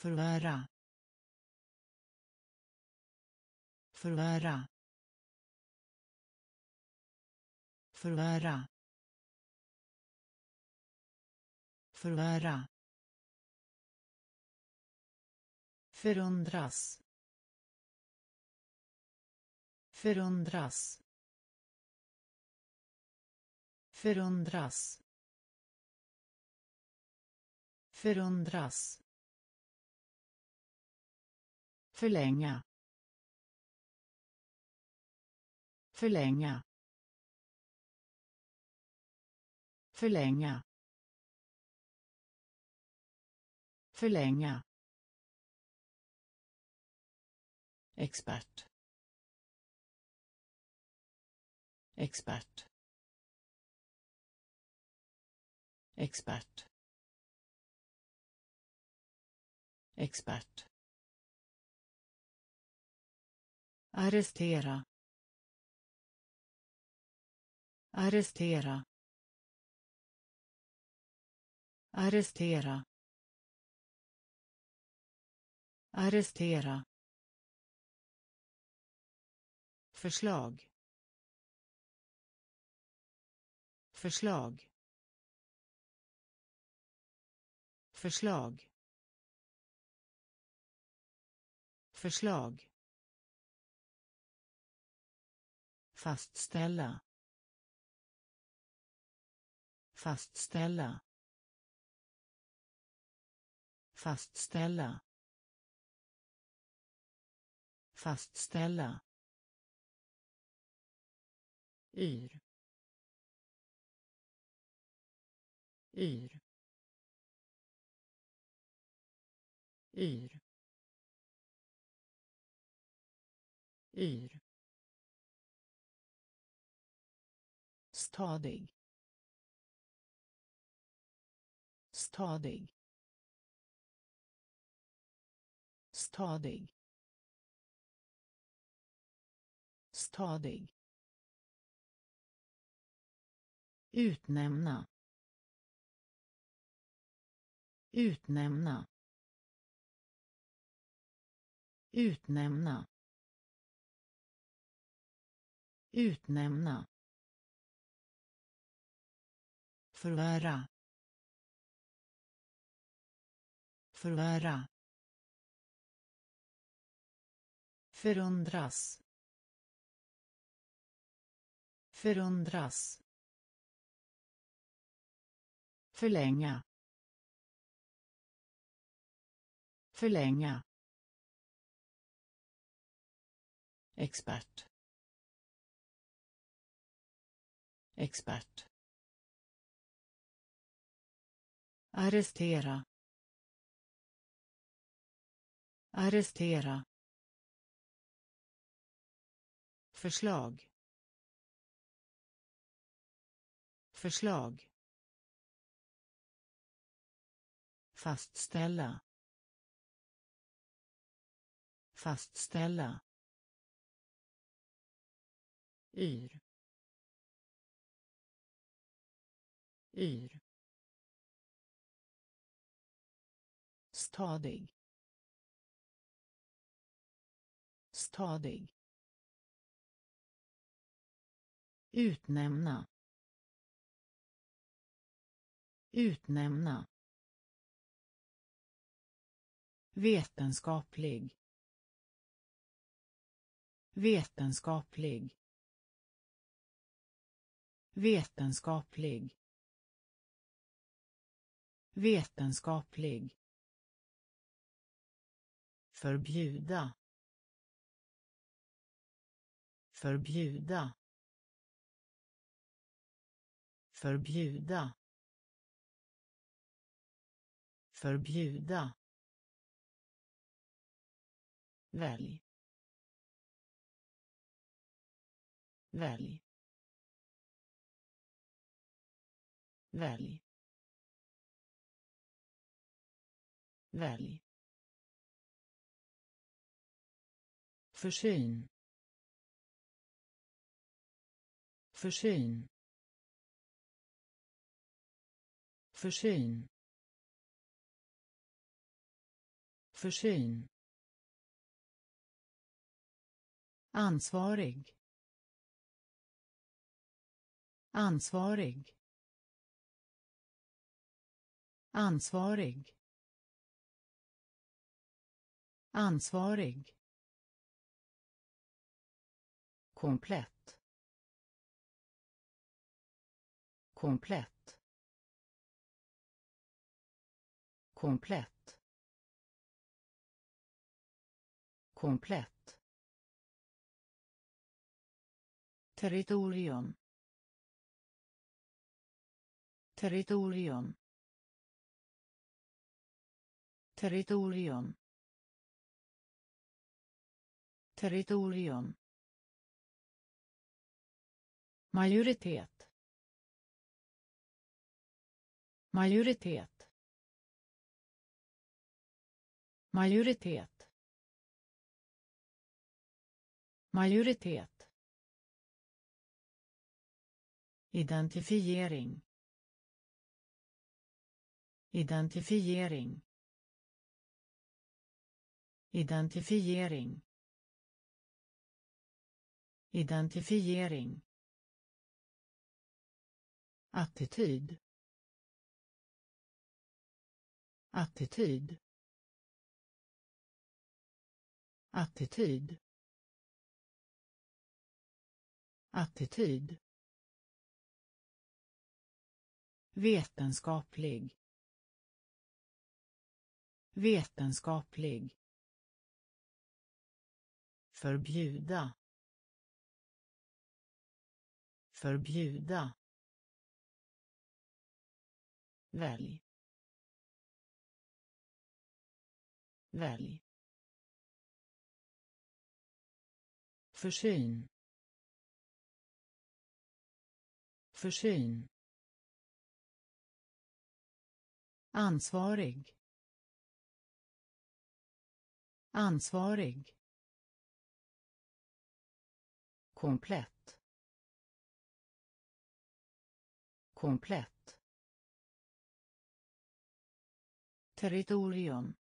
förvärra. Förvärra. Förvärra. Förvärra. Förundras. Förundras. Förundras. Förundras förlänga förlänga förlänga förlänga. Expert. Expert. Expert. Expert. Arrestera. Arrestera. Arrestera. Arrestera. Förslag. Förslag. Förslag. Förslag. Fastställa fastställa fastställa fastställa. Yr. Yr. Yr. Yr. Stadig. Stadig. Stadig. Stadig. Utnämna. Utnämna. Utnämna. Utnämna. Förvärra. Förvärra. Förundras. Förundras. Förlänga. Förlänga. Expert. Expert. Arrestera. Arrestera. Förslag. Förslag. Fastställa. Fastställa. Yr. Yr. Stadig. Stadig. Utnämna. Utnämna. Vetenskaplig. Vetenskaplig. Vetenskaplig. Vetenskaplig förbjuda. Förbjuda. Förbjuda. Förbjuda. Välj. Välj. Välj. Välj. Försyn försyn försyn Försyn. Ansvarig. Ansvarig. Ansvarig. Ansvarig komplett. Komplett. Komplett. Komplett. Territorium. Territorium. Territorium. Territorium majoritet. Majoritet. Majoritet. Majoritet. Identifiering. Identifiering. Identifiering. Identifiering attityd. Attityd. Attityd. Attityd. Vetenskaplig. Vetenskaplig. Förbjuda. Förbjuda. Välj. Välj. Försyn. Försyn. Ansvarig. Ansvarig. Komplett. Komplett. Territorium.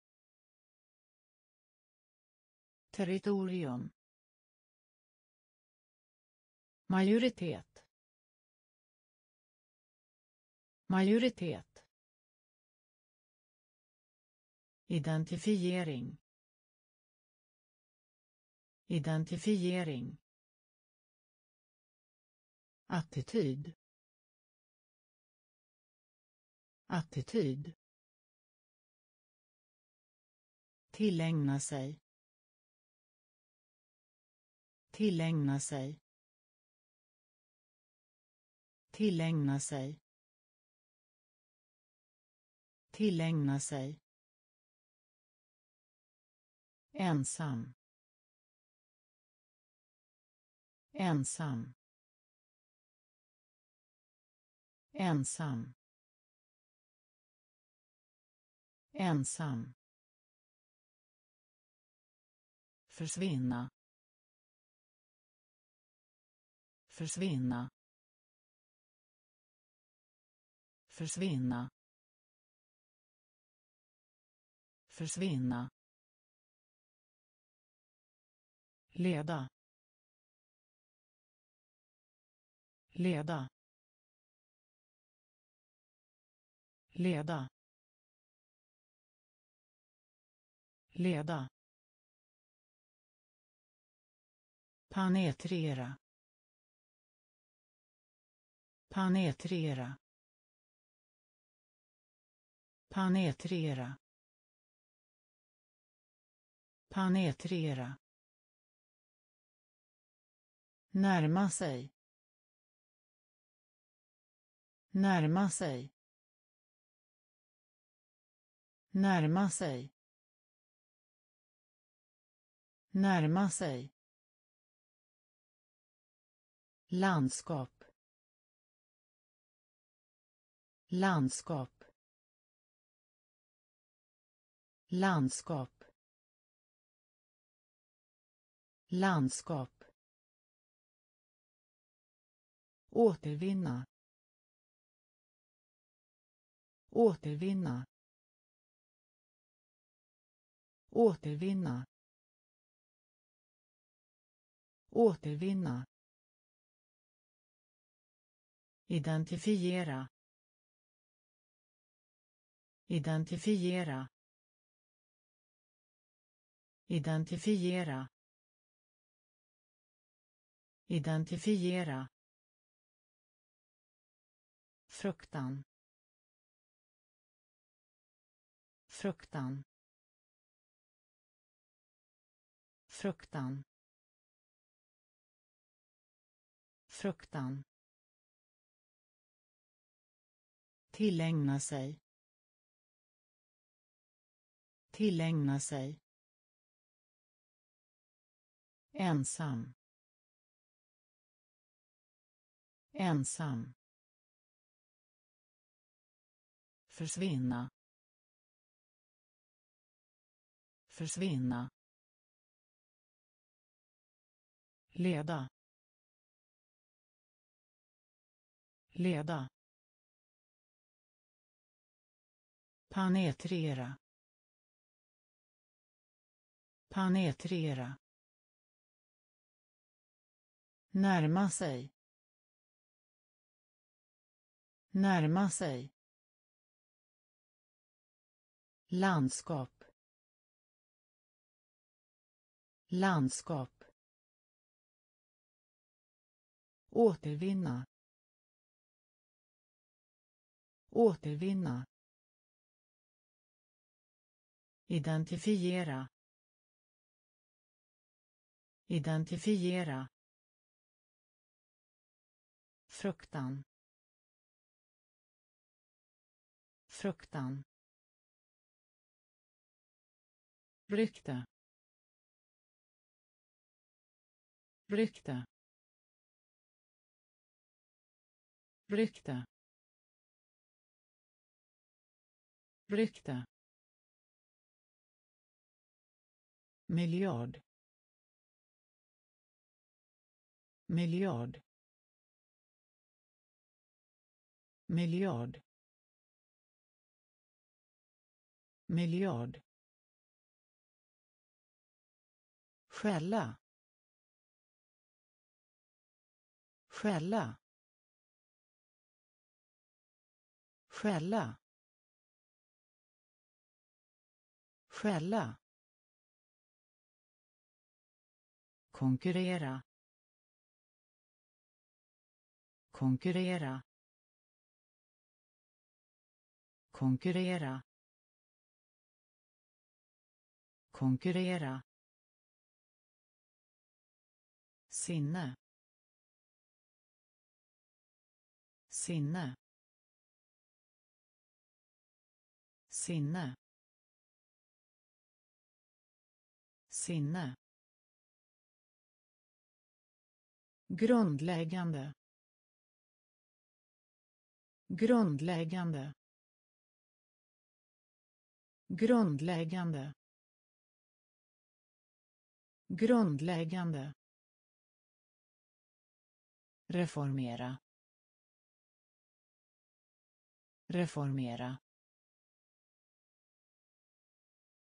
Territorium. Majoritet. Majoritet. Identifiering. Identifiering. Attityd. Attityd. Tillägna sig. Tillägna sig. Tillägna sig. Tillägna sig. Ensam. Ensam. Ensam. Ensam. Försvinna. Försvinna. Försvinna. Försvinna. Leda. Leda. Leda. Leda. Penetrera. Penetrera. Penetrera. Penetrera. Närma sig. Närma sig. Närma sig. Närma sig landskap. Landskap. Landskap. Landskap. Återvinna. Återvinna. Återvinna. Återvinna identifiera identifiera identifiera identifiera. Fruktan. Fruktan. Fruktan. Fruktan. Tillägna sig. Tillägna sig. Ensam. Ensam. Försvinna. Försvinna. Leda. Leda. Penetrera. Penetrera. Närma sig. Närma sig. Landskap. Landskap. Återvinna. Återvinna identifiera identifiera fruktan fruktan rykte rykte rykte rykte. Miljard. Miljard. Miljard. Miljard. Skälla. Skälla. Skälla. Skälla. Konkurrera. Konkurrera. Konkurrera. Konkurrera. Sinne. Sinne. Sinne. Sinne. Grundläggande. Grundläggande. Grundläggande. Grundläggande. Reformera. Reformera.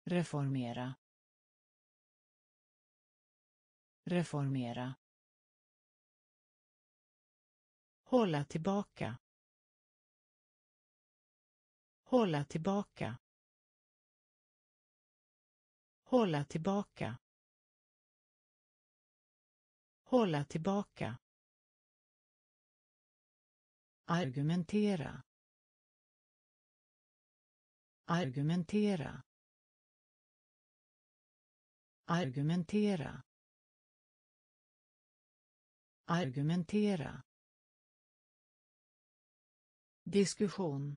Reformera. Reformera. Hålla tillbaka. Hålla tillbaka. Hålla tillbaka. Hålla tillbaka. Argumentera. Argumentera. Argumentera. Argumentera diskussion.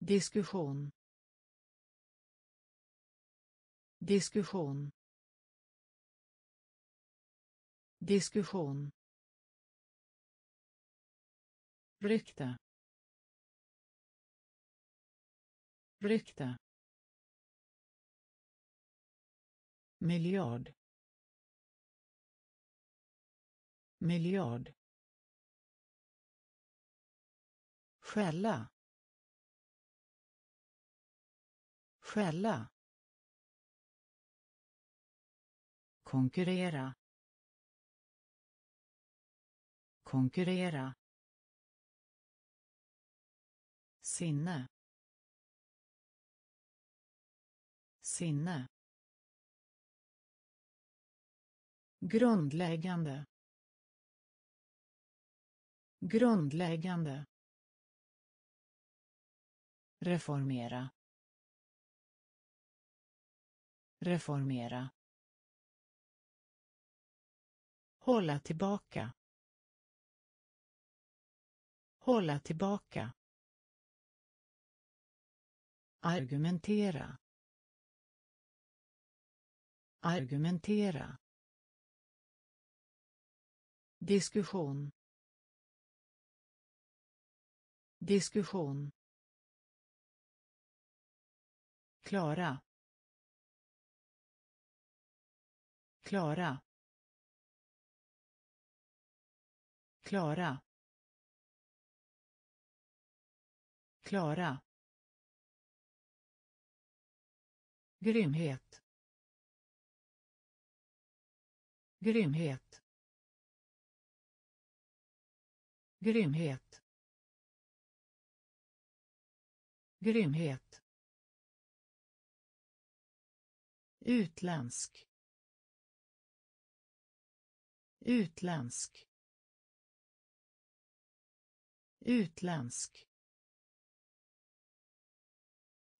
Diskussion. Diskussion. Diskussion. Rykte. Rykte. Miljard. Miljard. Skälla. Skälla. Konkurrera. Konkurrera. Sinne. Sinne. Grundläggande. Grundläggande reformera. Reformera. Hålla tillbaka. Hålla tillbaka. Argumentera. Argumentera. Diskussion. Diskussion. Klara. Klara. Klara. Klara. Grymhet. Grymhet. Grymhet. Grymhet. Utländsk. Utländsk. Utländsk.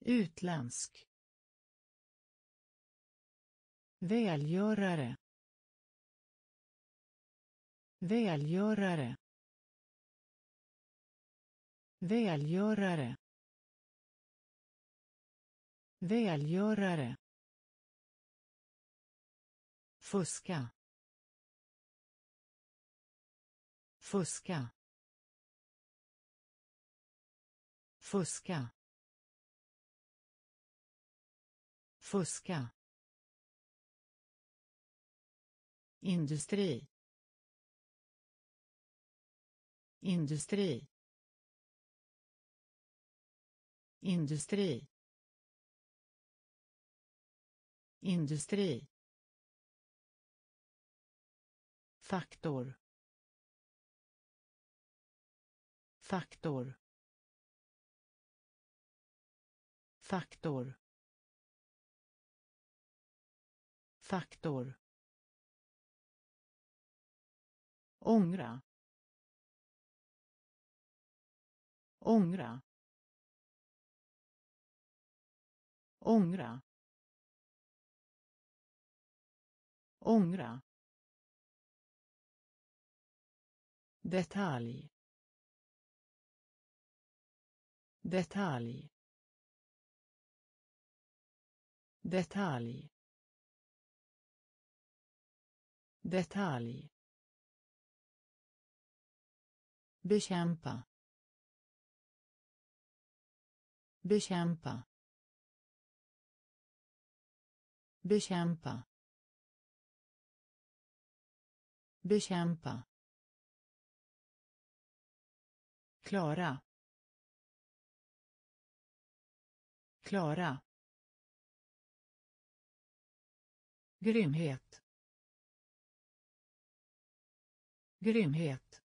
Utländsk. Välgörare. Välgörare. Välgörare. Välgörare fuska. Fuska. Fuska. Fuska. Industri. Industri. Industri. Industri. Faktor. Faktor. Faktor. Faktor. Ångra. Ångra. Ångra. Ångra. Detalj. Detalj. Detalj. Detalj. Bekämpa. Bekämpa. Bekämpa. Bekämpa. Klara. Klara. Grymhet. Grymhet.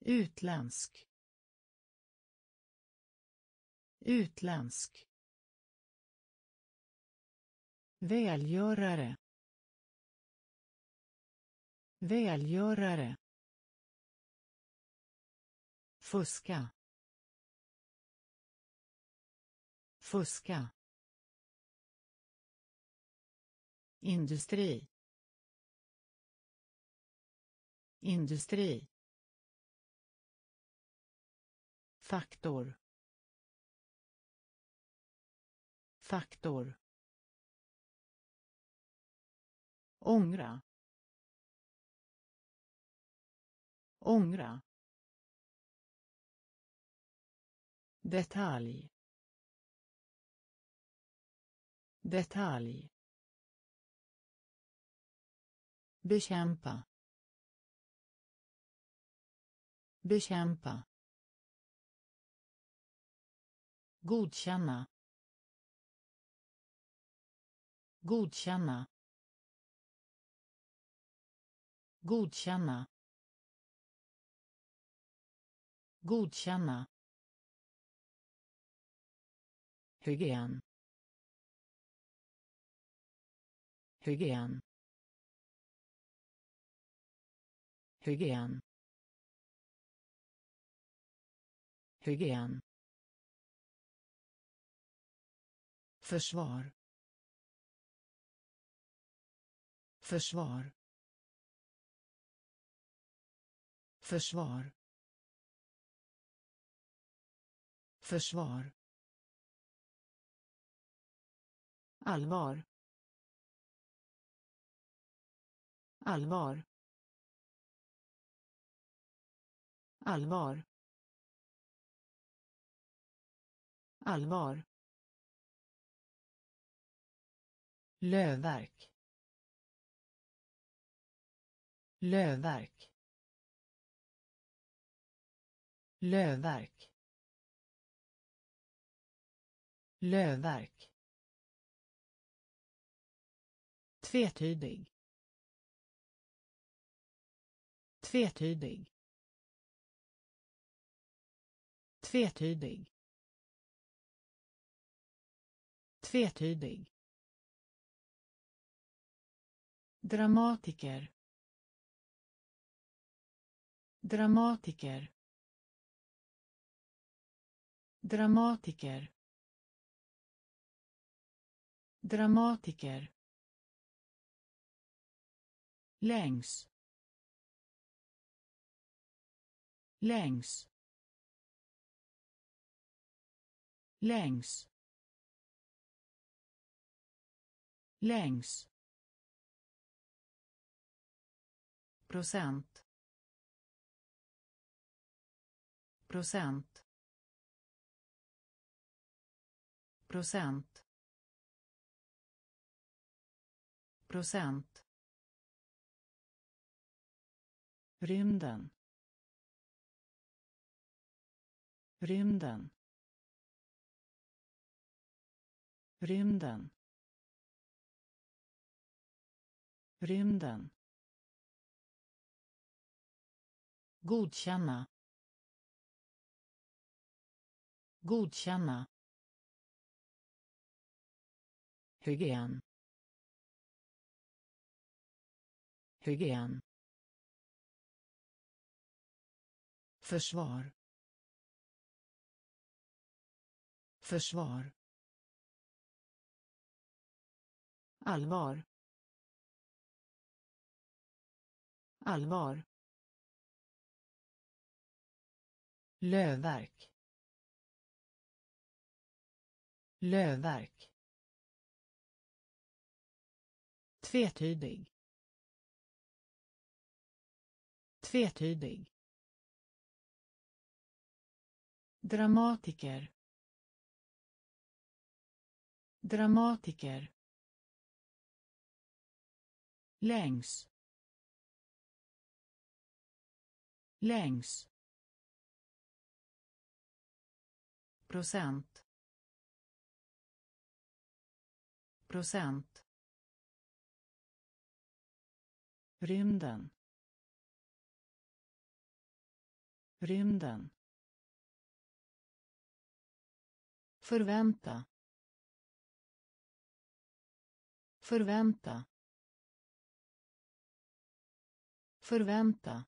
Utländsk. Utländsk. Välgörare. Välgörare fuska. Fuska. Industri. Industri. Faktor. Faktor. Ångra. Ångra. Detalj. Detalj. Bekämpa. Bekämpa. Godkänna. Godkänna. Godkänna. Godkänna hygien. Hygien. Hygien. Hygien. Försvar. Försvar. Försvar. Försvar. Allvar. Allvar. Allvar. Allvar. Lövverk. Lövverk. Lövverk. Lövverk. Tvetydig. Tvetydig. Tvetydig. Tvetydig. Dramatiker. Dramatiker. Dramatiker. Dramatiker längs. Längs. Längs. Längs. Procent. Procent. Procent. Procent. Rymden. Rymden. Rymden. Rymden. Godkänna. Godkänna. Hygien. Hygien. Försvar. Försvar. Allvar. Allvar. Lövverk. Lövverk. Tvetydig. Tvetydig. Dramatiker. Dramatiker. Längs. Längs. Procent. Procent. Rymden. Rymden. Förvänta. Förvänta. Förvänta.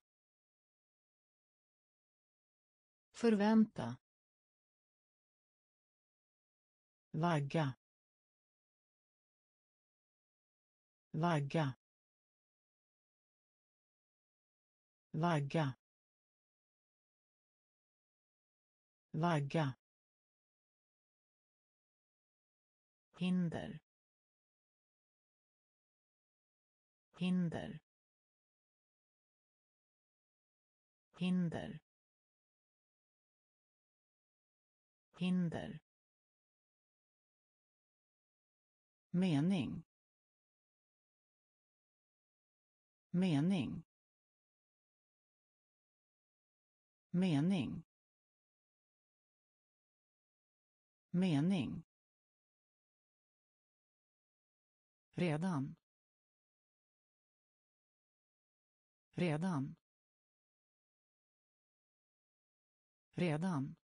Förvänta. Vagga. Vagga. Vagga. Vagga. Hinder. Hinder. Hinder. Hinder. Mening. Mening. Mening. Mening. Redan. Redan. Redan.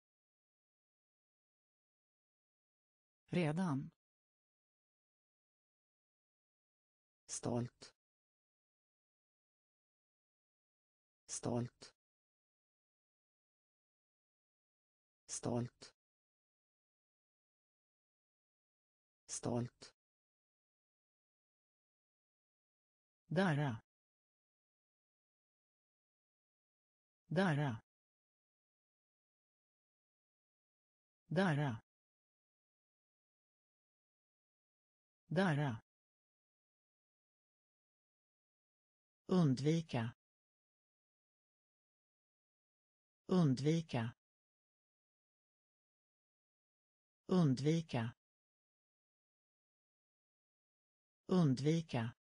Redan. Stolt. Stolt. Stolt. Stolt. Darra. Darra. Darra. Darra. Undvika. Undvika. Undvika. Undvika.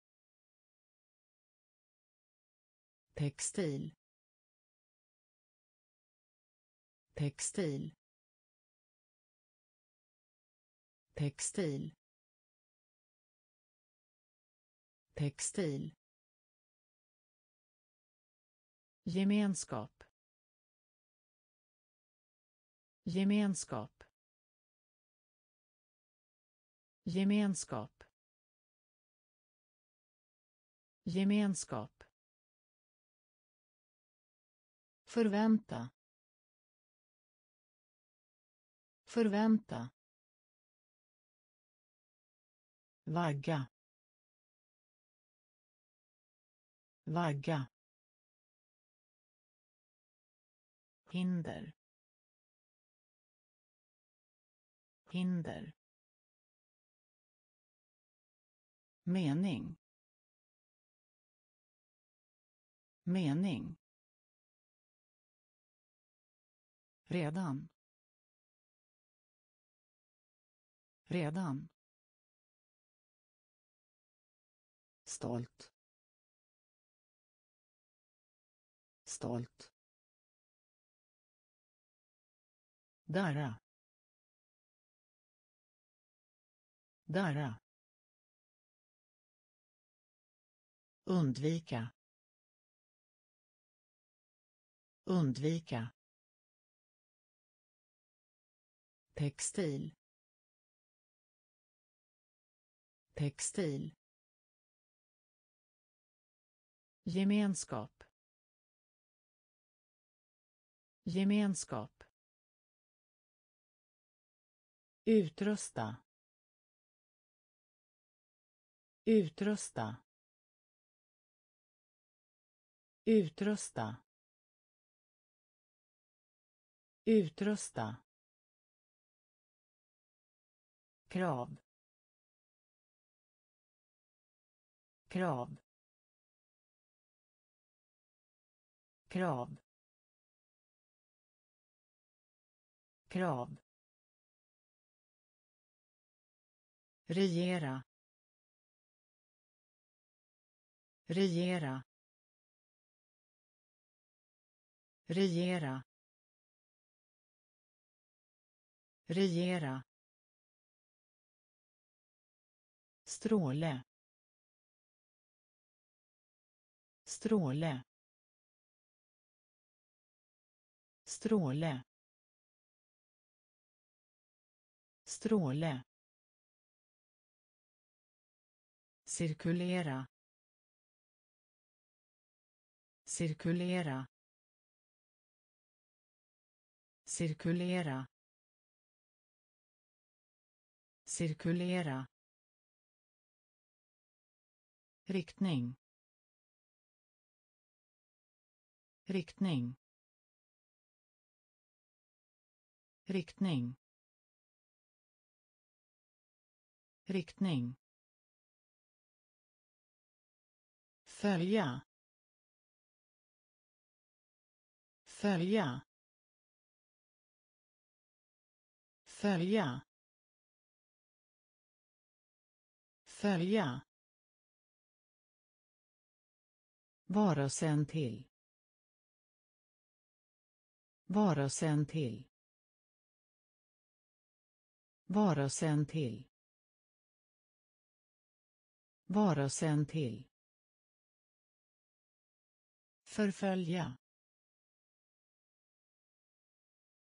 Textil. Textil. Textil. Textil. Gemenskap. Gemenskap. Gemenskap. Gemenskap. Förvänta. Förvänta. Vagga. Vagga. Hinder. Hinder. Mening. Mening. Redan redan stolt stolt Darra. Darra. Undvika. Undvika. Textil. Textil. Gemenskap. Gemenskap. Utrusta. Utrusta. Utrusta. Utrusta. Krav. Krav. Krav. Krav. Regera. Regera. Regera. Regera. Stråle. Stråle. Stråle. Stråle. Cirkulera. Cirkulera. Cirkulera. Cirkulera riktning. Riktning. Riktning. Riktning. Följa. Följa. Följa. Följa. Vara Varelsen till. Vara Varelsen till. Vara Varelsen till. Vara Varelsen till. Förfölja.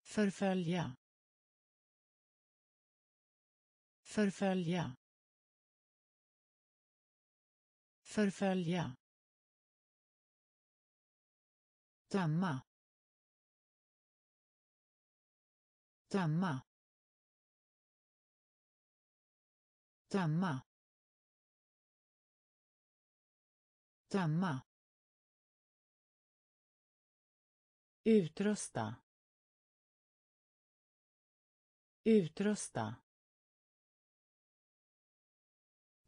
Förfölja. Förfölja. Förfölja. Döma. Döma. Döma. Döma. Utrusta. Utrusta.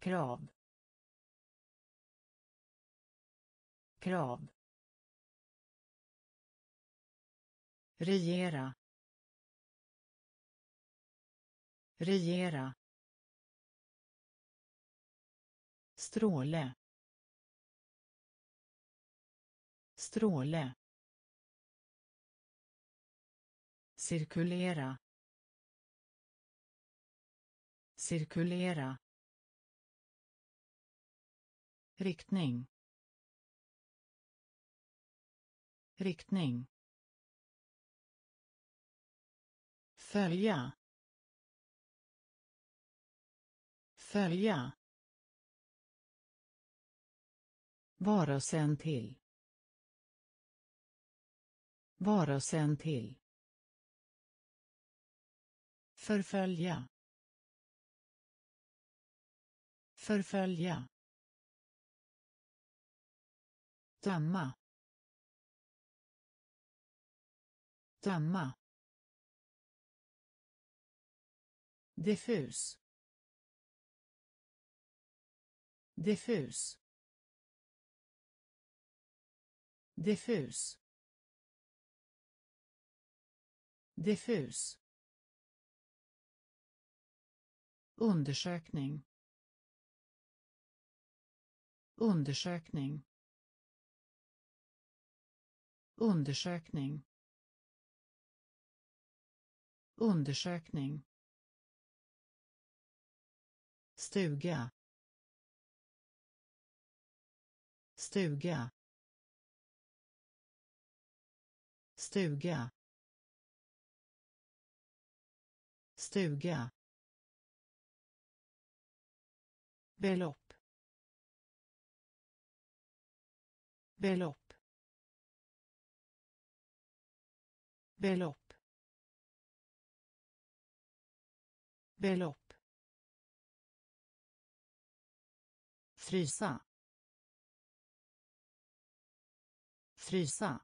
krav krav regera. Regera. Stråle. Stråle. Cirkulera. Cirkulera. Riktning. Riktning. Följa. Följa. Varelsen till. Varelsen till. Förfölja. Förfölja. Döma. Döma. Diffus. Diffus. Diffus. Diffus. Undersökning. Undersökning. Undersökning. Undersökning stuga. Stuga. Stuga. Stuga. Belopp. Belopp. Belopp. Belopp. Frysa. Frysa.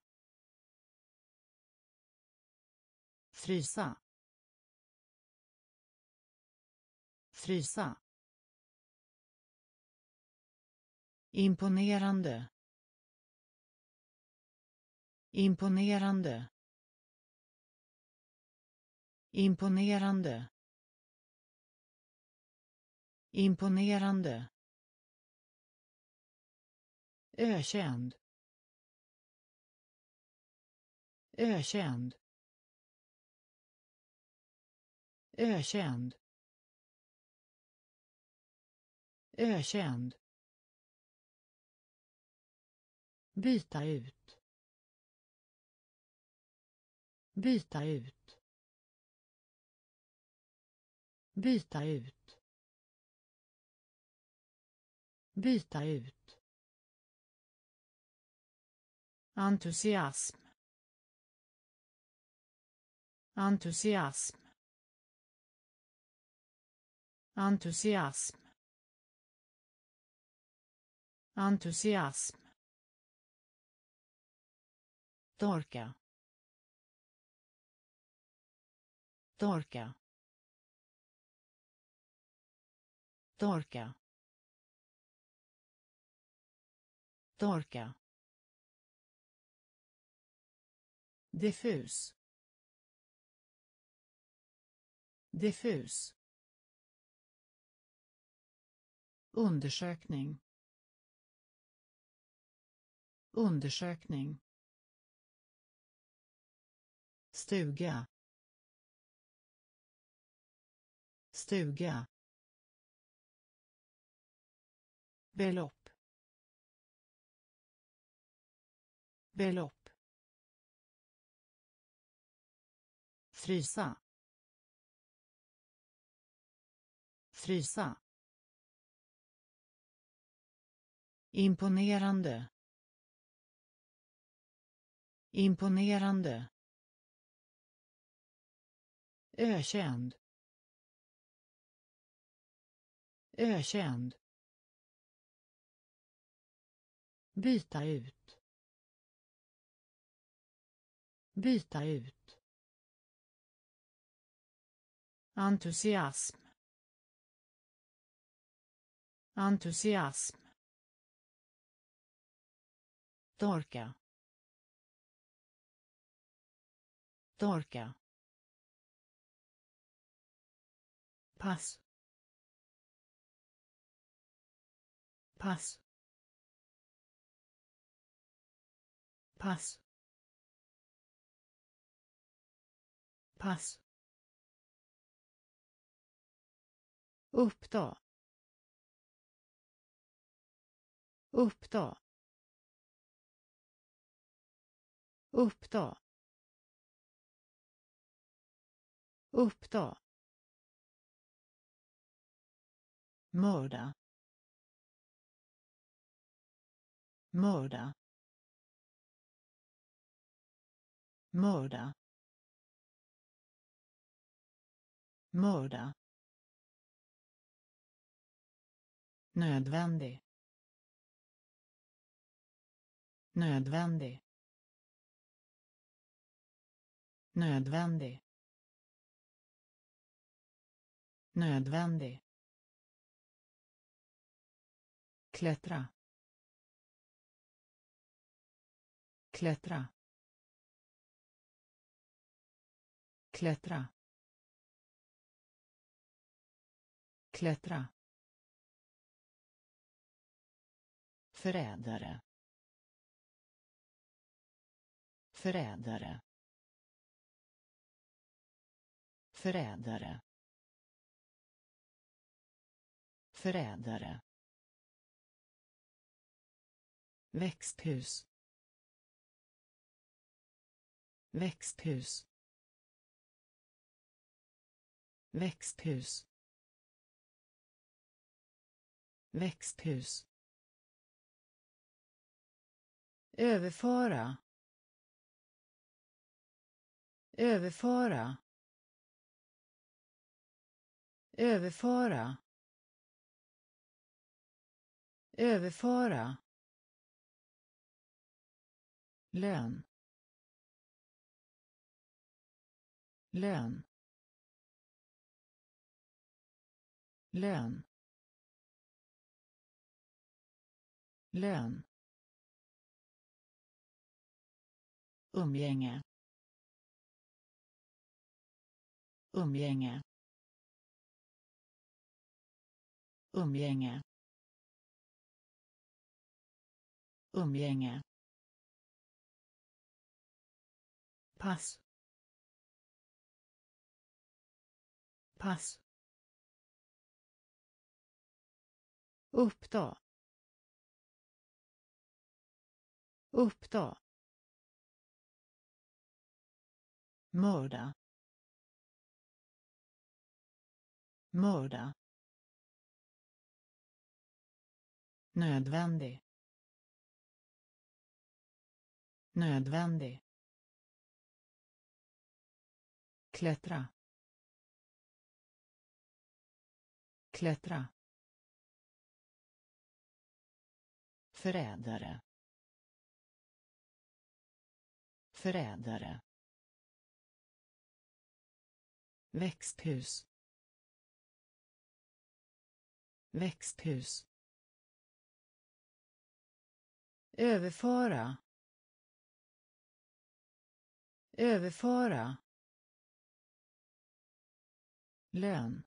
Frysa. Frysa. Imponerande. Imponerande. Imponerande. Imponerande ökänd. Ökänd. Ökänd. Ökänd. Byta ut. Byta ut. Byta ut. Byta ut. Entusiasm. Entusiasm. Entusiasm. Entusiasm. Torka. Torka. Torka. Torka. Diffus. Diffus. Undersökning. Undersökning. Stuga. Stuga. Belopp. Belopp. Frysa frysa imponerande imponerande ökänd ökänd byta ut byta ut. Entusiasm. Entusiasm. Torka. Torka. Pass. Pass. Pass. Pass. Uppta uppta uppta uppta. Mörda mörda. Mörda mörda. Nödvändig. Nödvändig. Nödvändig. Nödvändig. Klättra. Klättra. Klättra. Klättra. Förrädare. Förrädare. Förrädare. Förrädare. Växthus. Växthus. Växthus. Växthus. Överföra. Överföra. Överföra. Överföra. Lön. Lön. Lön. Lön. Umgänge. Umgänge. Umgänge. Umgänge. Pass. Pass. Uppta. Uppta. Mörda mörda nödvändig nödvändig klättra klättra förrädare förrädare växthus. Växthus. Överföra. Överföra. Lön.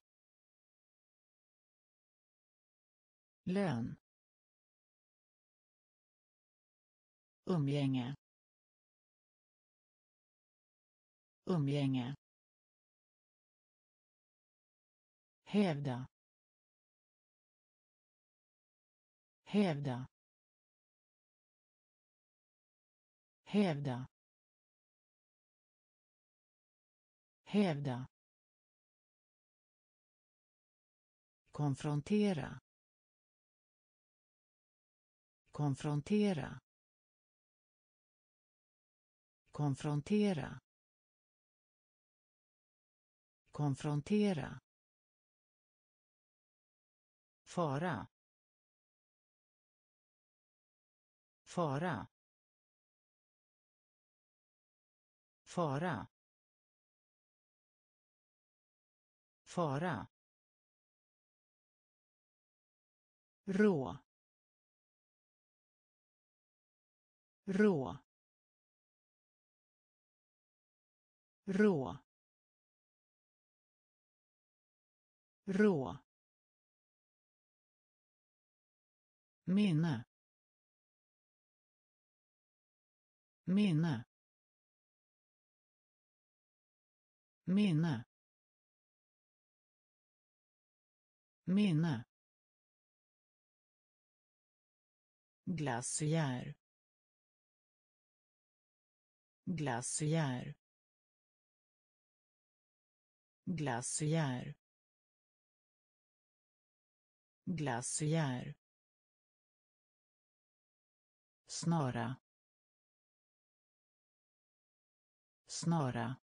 Lön. Umgänge. Umgänge. Hävda. Hävda. Hävda. Hävda. Konfrontera. Konfrontera. Konfrontera. Konfrontera fara. Fara. Fara. Fara. Rå. Rå. Rå. Rå. Minne. Minne. Minne. Minne. Glaciär. Glaciär. Glaciär. Glaciär. Snara snara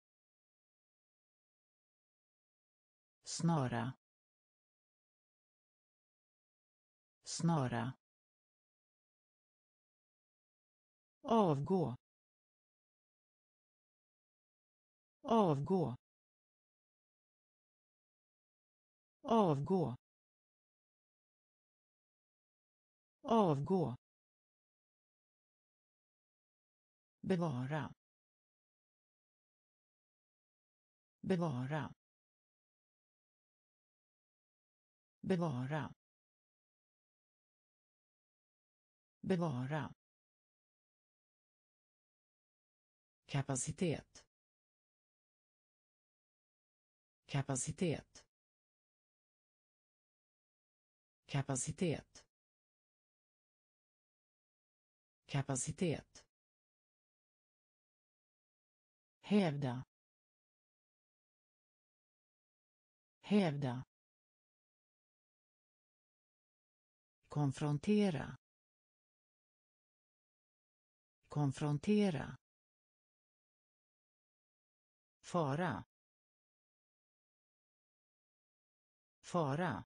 snara snara avgå avgå avgå avgå bevara. Bevara. Bevara. Bevara. Kapacitet. Kapacitet. Kapacitet. Kapacitet hävda. Hävda. Konfrontera. Konfrontera. Fara. Fara.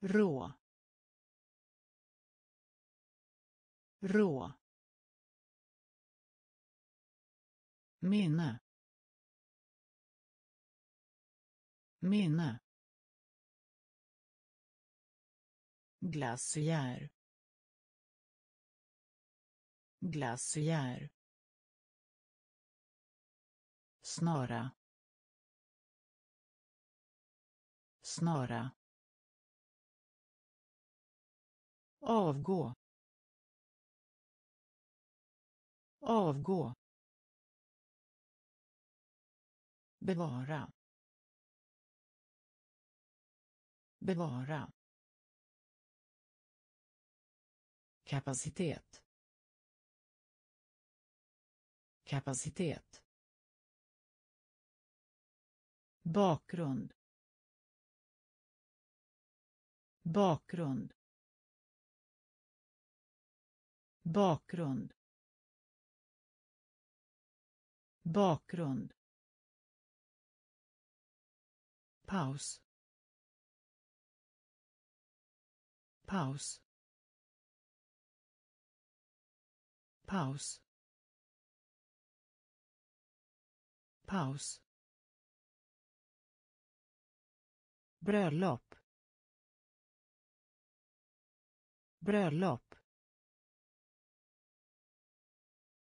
Rå. Rå. Minne. Minne. Glaciär. Glaciär. Snara. Snara. Avgå. Avgå. Bevara bevara kapacitet kapacitet bakgrund bakgrund bakgrund bakgrund. Paus. Paus. Paus. Paus. Bröllop. Bröllop.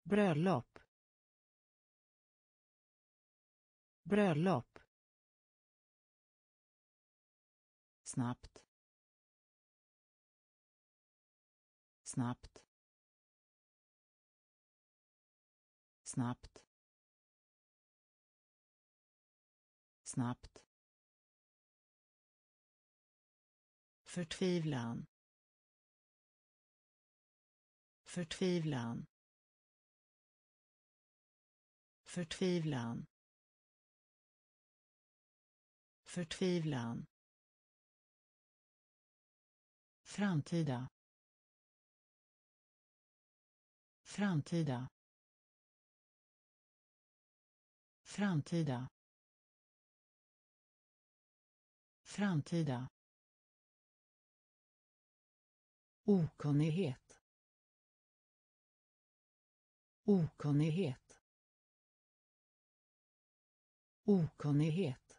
Bröllop. Bröllop. Snabbt. Snabbt. Snabbt. Snabbt. Förtvivlan. Förtvivlan. Förtvivlan. Förtvivlan framtida. Framtida. Framtida. Framtida. Okunnighet. Okunnighet. Okunnighet.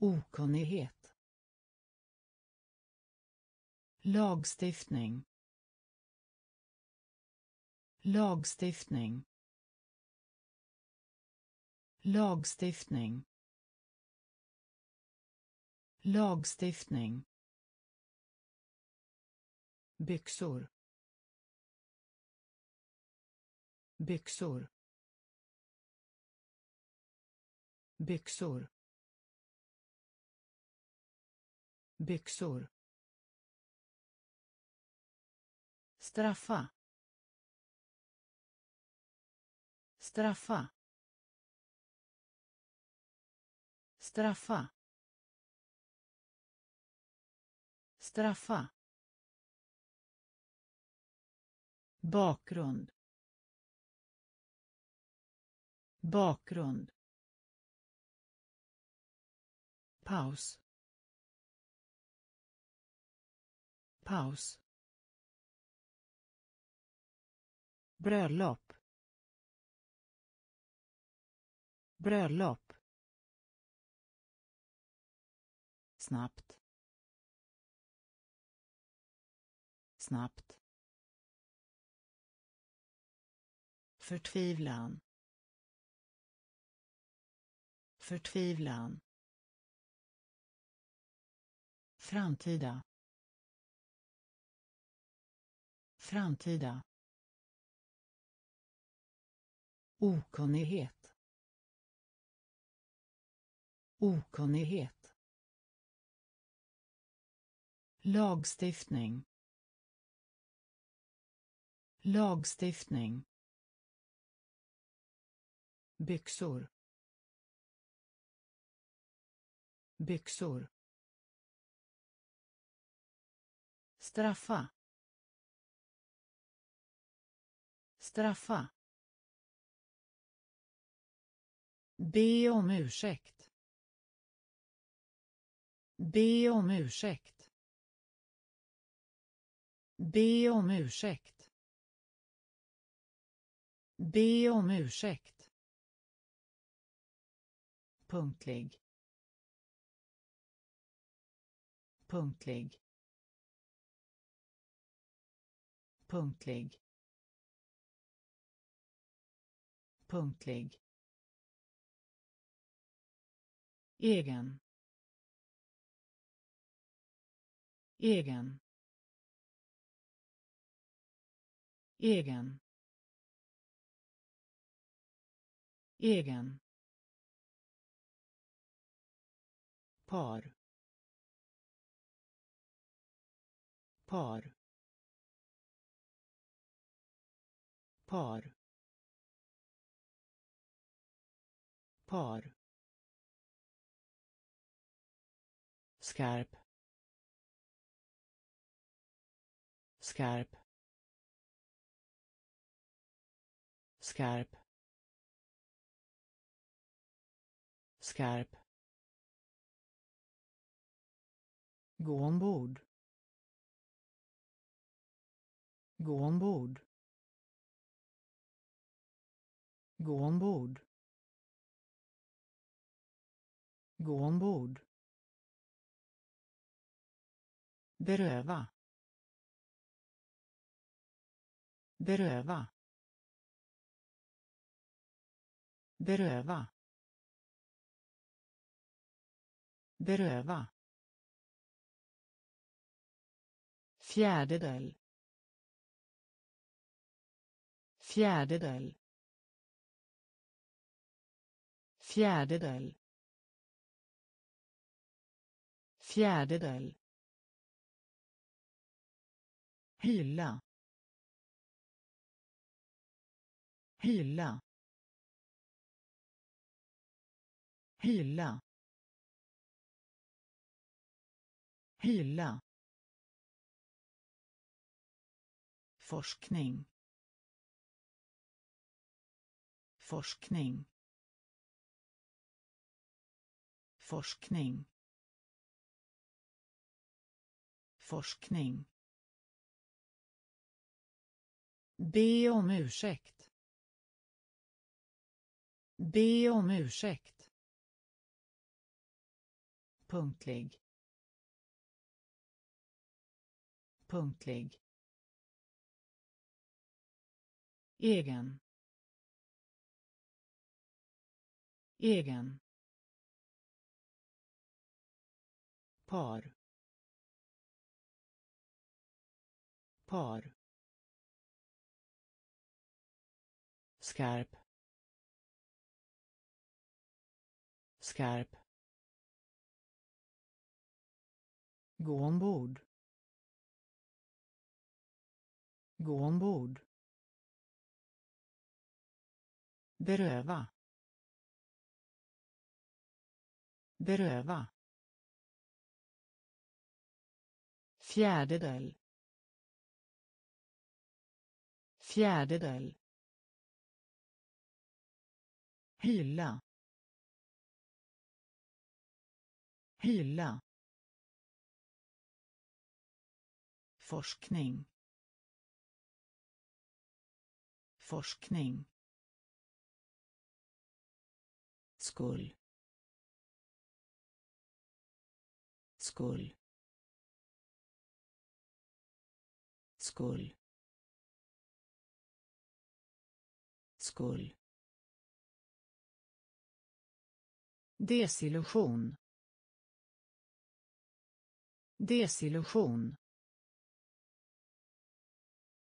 Okunnighet. Lagstiftning. Lagstiftning. Lagstiftning. Lagstiftning. Byxor. Byxor. Byxor. Byxor. Straffa. Straffa. Straffa. Straffa. Bakgrund. Bakgrund. Paus. Paus. Bröllop. Bröllop. Snabbt. Snabbt. Förtvivlan. Förtvivlan. Framtida. Framtida. Okunnighet. Okunnighet. Lagstiftning. Lagstiftning. Byxor. Byxor. Straffa. Straffa. Be om ursäkt. Be om ursäkt. Be om ursäkt. Be om ursäkt. Punktlig. Punktlig. Punktlig. Punktlig. Egen. Egen. Egen. Egen. Par. Par. Par. Par. Skarp. Skarp. Skarp. Skarp. Gå ombord. Gå ombord. Gå ombord. Gå ombord. Beröva. Beröva. Beröva. Beröva. Fjärdedel. Fjärdedel. Fjärdedel. Fjärdedel hylla. Hylla. Hylla. Hylla. Forskning. Forskning. Forskning. Forskning be om ursäkt. Be om ursäkt. Punktlig. Punktlig. Egen. Egen. Par. Par. Skarp. Skarp. Gå ombord. Gå ombord. Beröva. Beröva. Fjärdedel. Fjärdedel hylla. Hylla. Forskning. Forskning. Skull skull skull skull desillusion. Desillusion.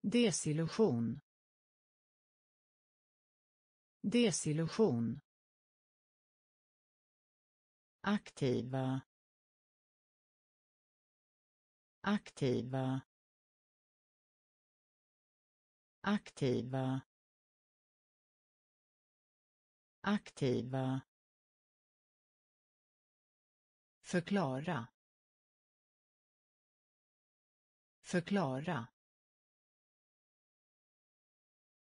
Desillusion. Desillusion. Aktiva. Aktiva. Aktiva. Aktiva förklara förklara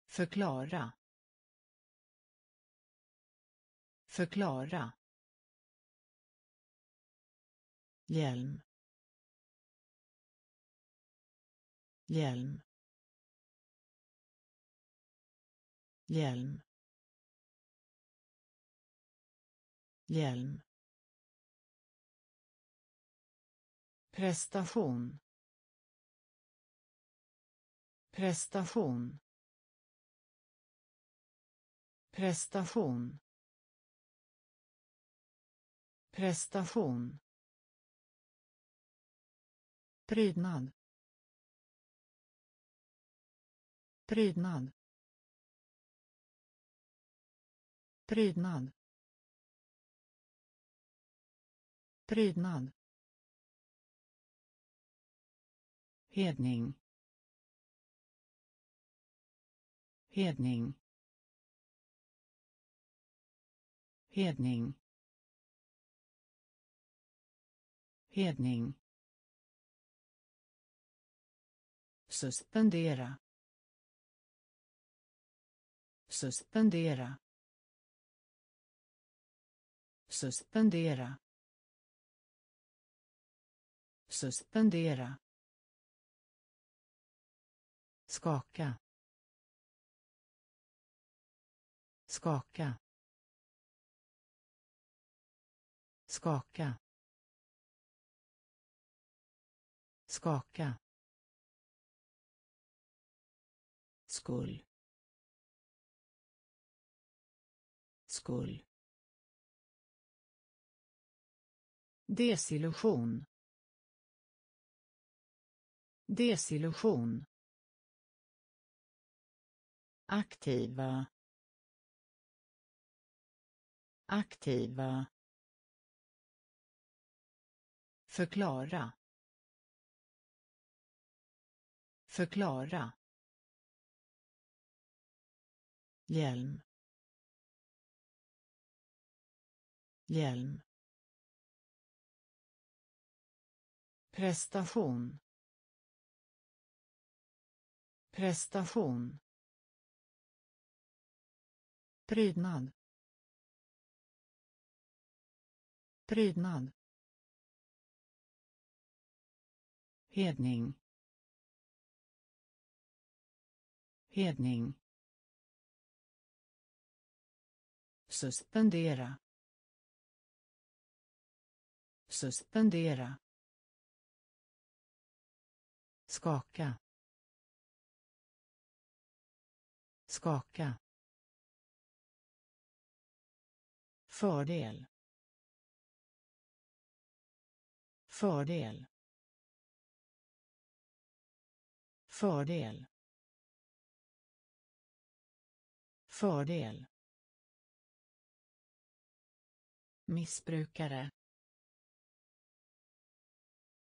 förklara förklara. Hjälm. Hjälm. Hjälm. Hjälm. Prestation. Prestation. Prestation. Prestation. Prydnad. Prydnad. Prydnad. Prydnad. Hedning. Hedning. Hedning. Hedning. Suspendera. Suspendera. Suspendera. Suspendera skaka. Skaka. Skaka. Skaka. Skull skull desillusion. Desillusion aktiva aktiva förklara förklara hjälm hjälm prestation prestation prydnad. Prydnad. Hedning. Hedning. Suspendera. Suspendera. Skaka. Skaka. Fördel. Fördel. Fördel. Fördel. Missbrukare.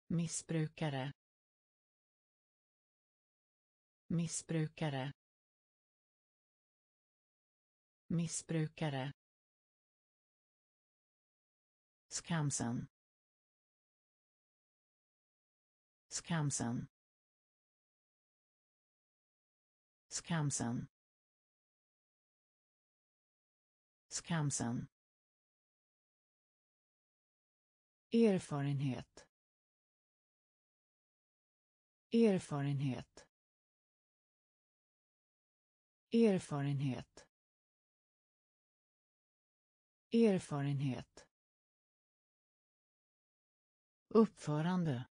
Missbrukare. Missbrukare. Missbrukare. Skamsen. Skamsen. Skamsen. Skamsen. Erfarenhet. Erfarenhet. Erfarenhet. Erfarenhet. Uppförande.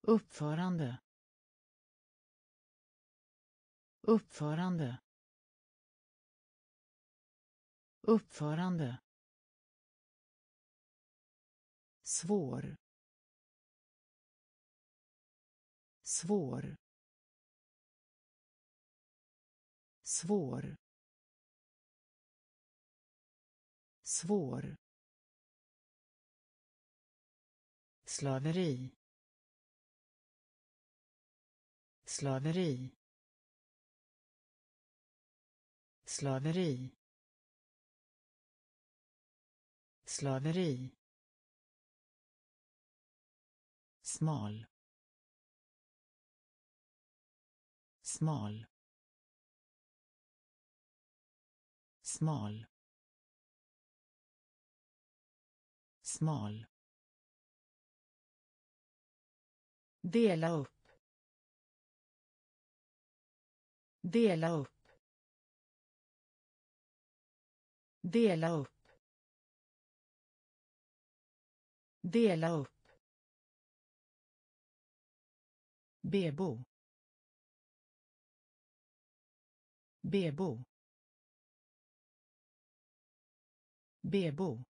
Uppförande. Uppförande. Uppförande. Svår. Svår. Svår. Svår. Slaveri. Slaveri. Slaveri. Slaveri. Smal. Smal. Smal. Smal. Dela upp. Dela upp. Dela upp. Dela upp. Bebo. Bebo. Bebo.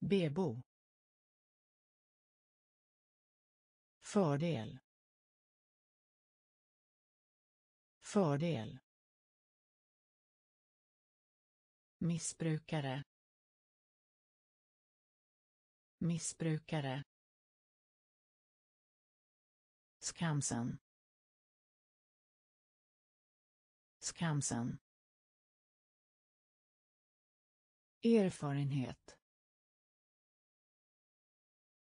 Bebo. Fördel. Fördel. Missbrukare. Missbrukare. Skamsen. Skamsen. Erfarenhet.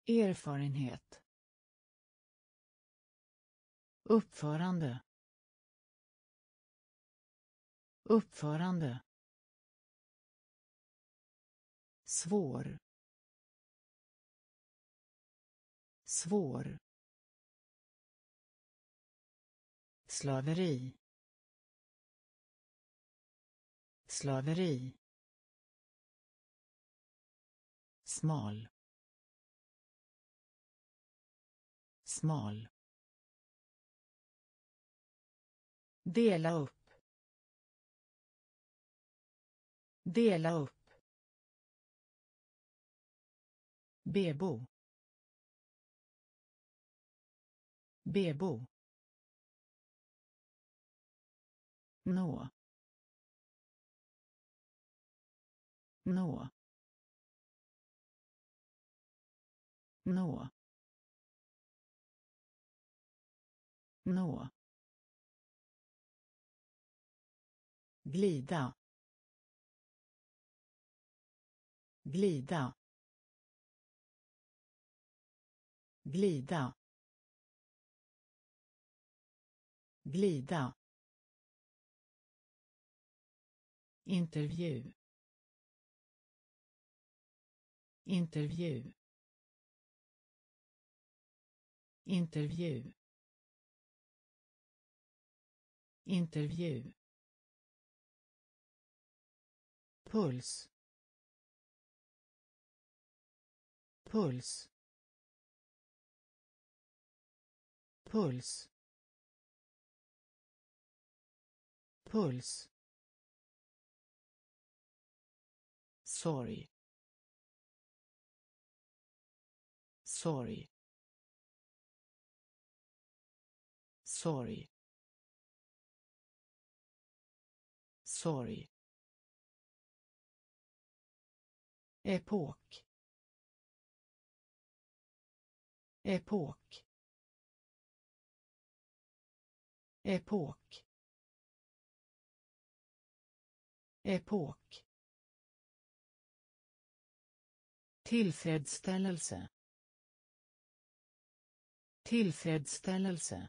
Erfarenhet. Uppförande. Uppförande. Svår. Svår. Slaveri. Slaveri. Smal. Smal. Dela upp. Dela upp. Bebo. Bebo. nå nå nå nå glida. Glida. Glida. Glida. Intervju. Intervju. Intervju. Intervju. Puls. Puls. Puls. Puls. Sorg sorg sorg sorg epok. Epok. Epok. Epok. Tillfredsställelse. Tillfredsställelse.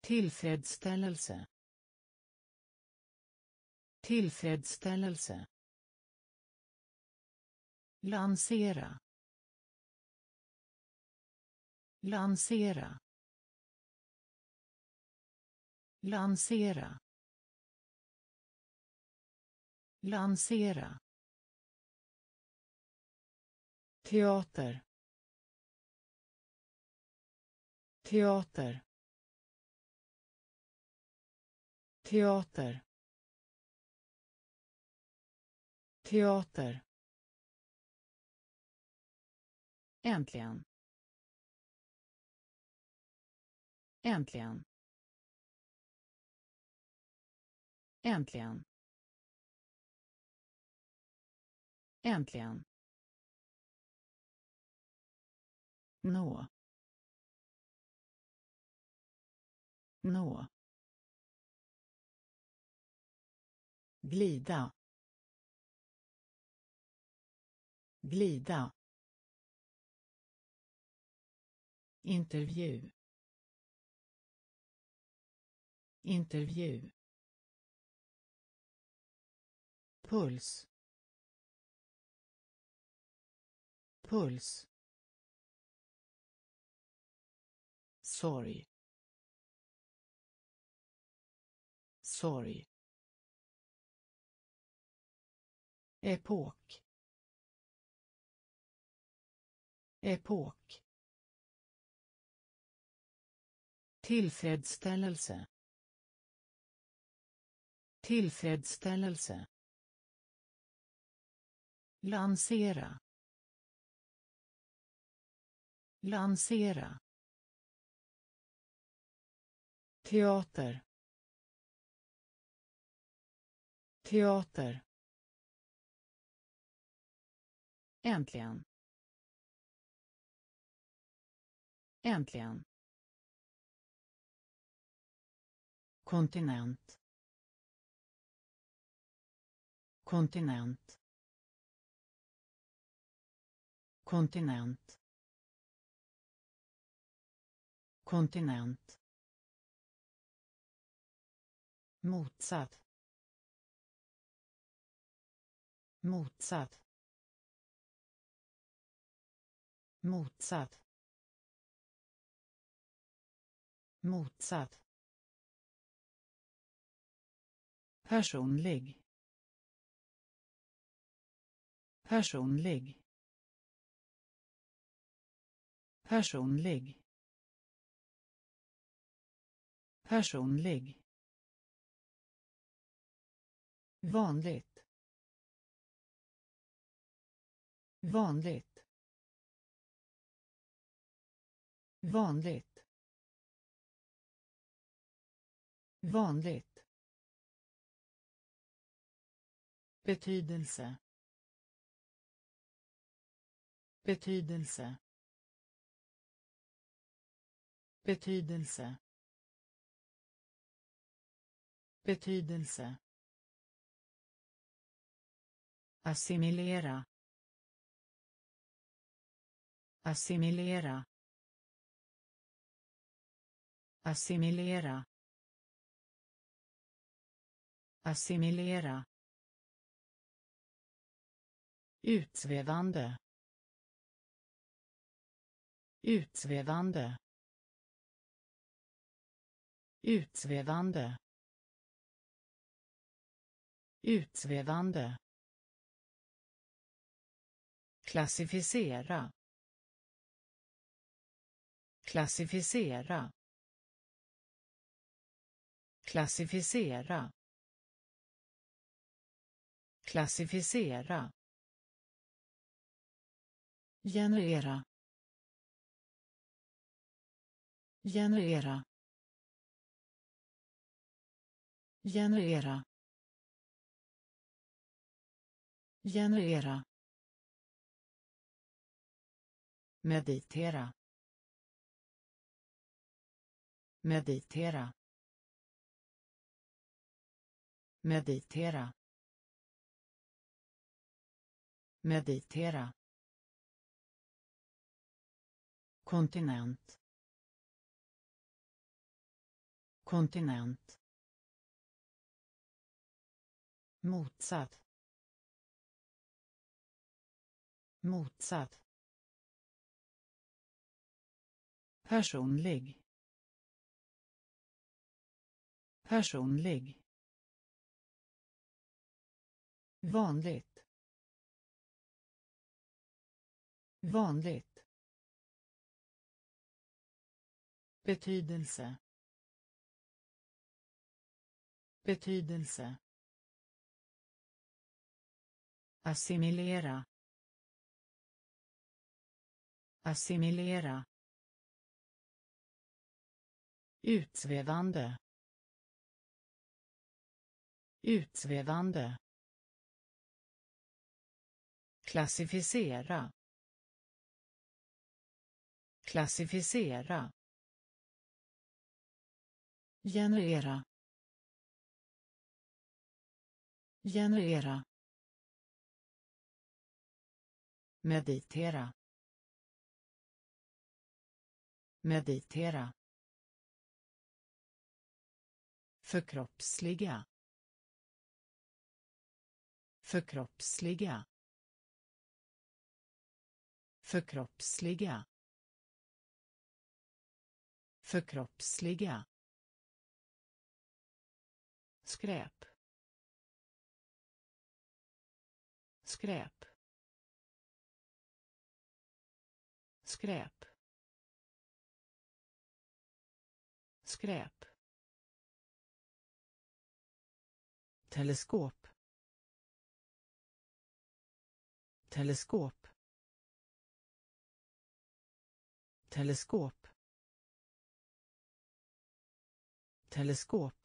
Tillfredsställelse. Tillfredsställelse lansera. Lansera. Lansera. Lansera. Teater. Teater. Teater. Teater. Äntligen. Äntligen. Äntligen. Äntligen. Nå. Nå. glida glida intervju. Intervju. Puls. Puls. Sorg. Sorg. Epok. Epok. Tillfredsställelse. Tillfredsställelse. Lansera. Lansera. Teater. Teater. Äntligen. Äntligen. Kontinent. Kontinent. Kontinent. Kontinent. Motsatt. Motsatt. Motsatt. Motsatt. Personlig. Personlig. Personlig. Personlig. Vanligt. Vanligt. Vanligt. Vanligt. Betydelse. Betydelse. Betydelse. Betydelse. Assimilera. Assimilera. Assimilera. Assimilera utsvävande utsvävande utsvävande utsvävande klassificera. Klassificera. Klassificera. Klassificera generera generera generera generera. Meditera. Meditera. Meditera. Meditera. Kontinent. Kontinent. Motsatt. Motsatt. Personlig. Personlig. Vanligt. Vanligt. Betydelse. Betydelse. Assimilera. Assimilera. Utsvävande utsvävande klassificera. Klassificera generera generera meditera meditera förkroppsliga förkroppsliga förkroppsliga förkroppsliga skräp. Skräp. Skräp. Skräp. Teleskop. Teleskop. Teleskop. Teleskop.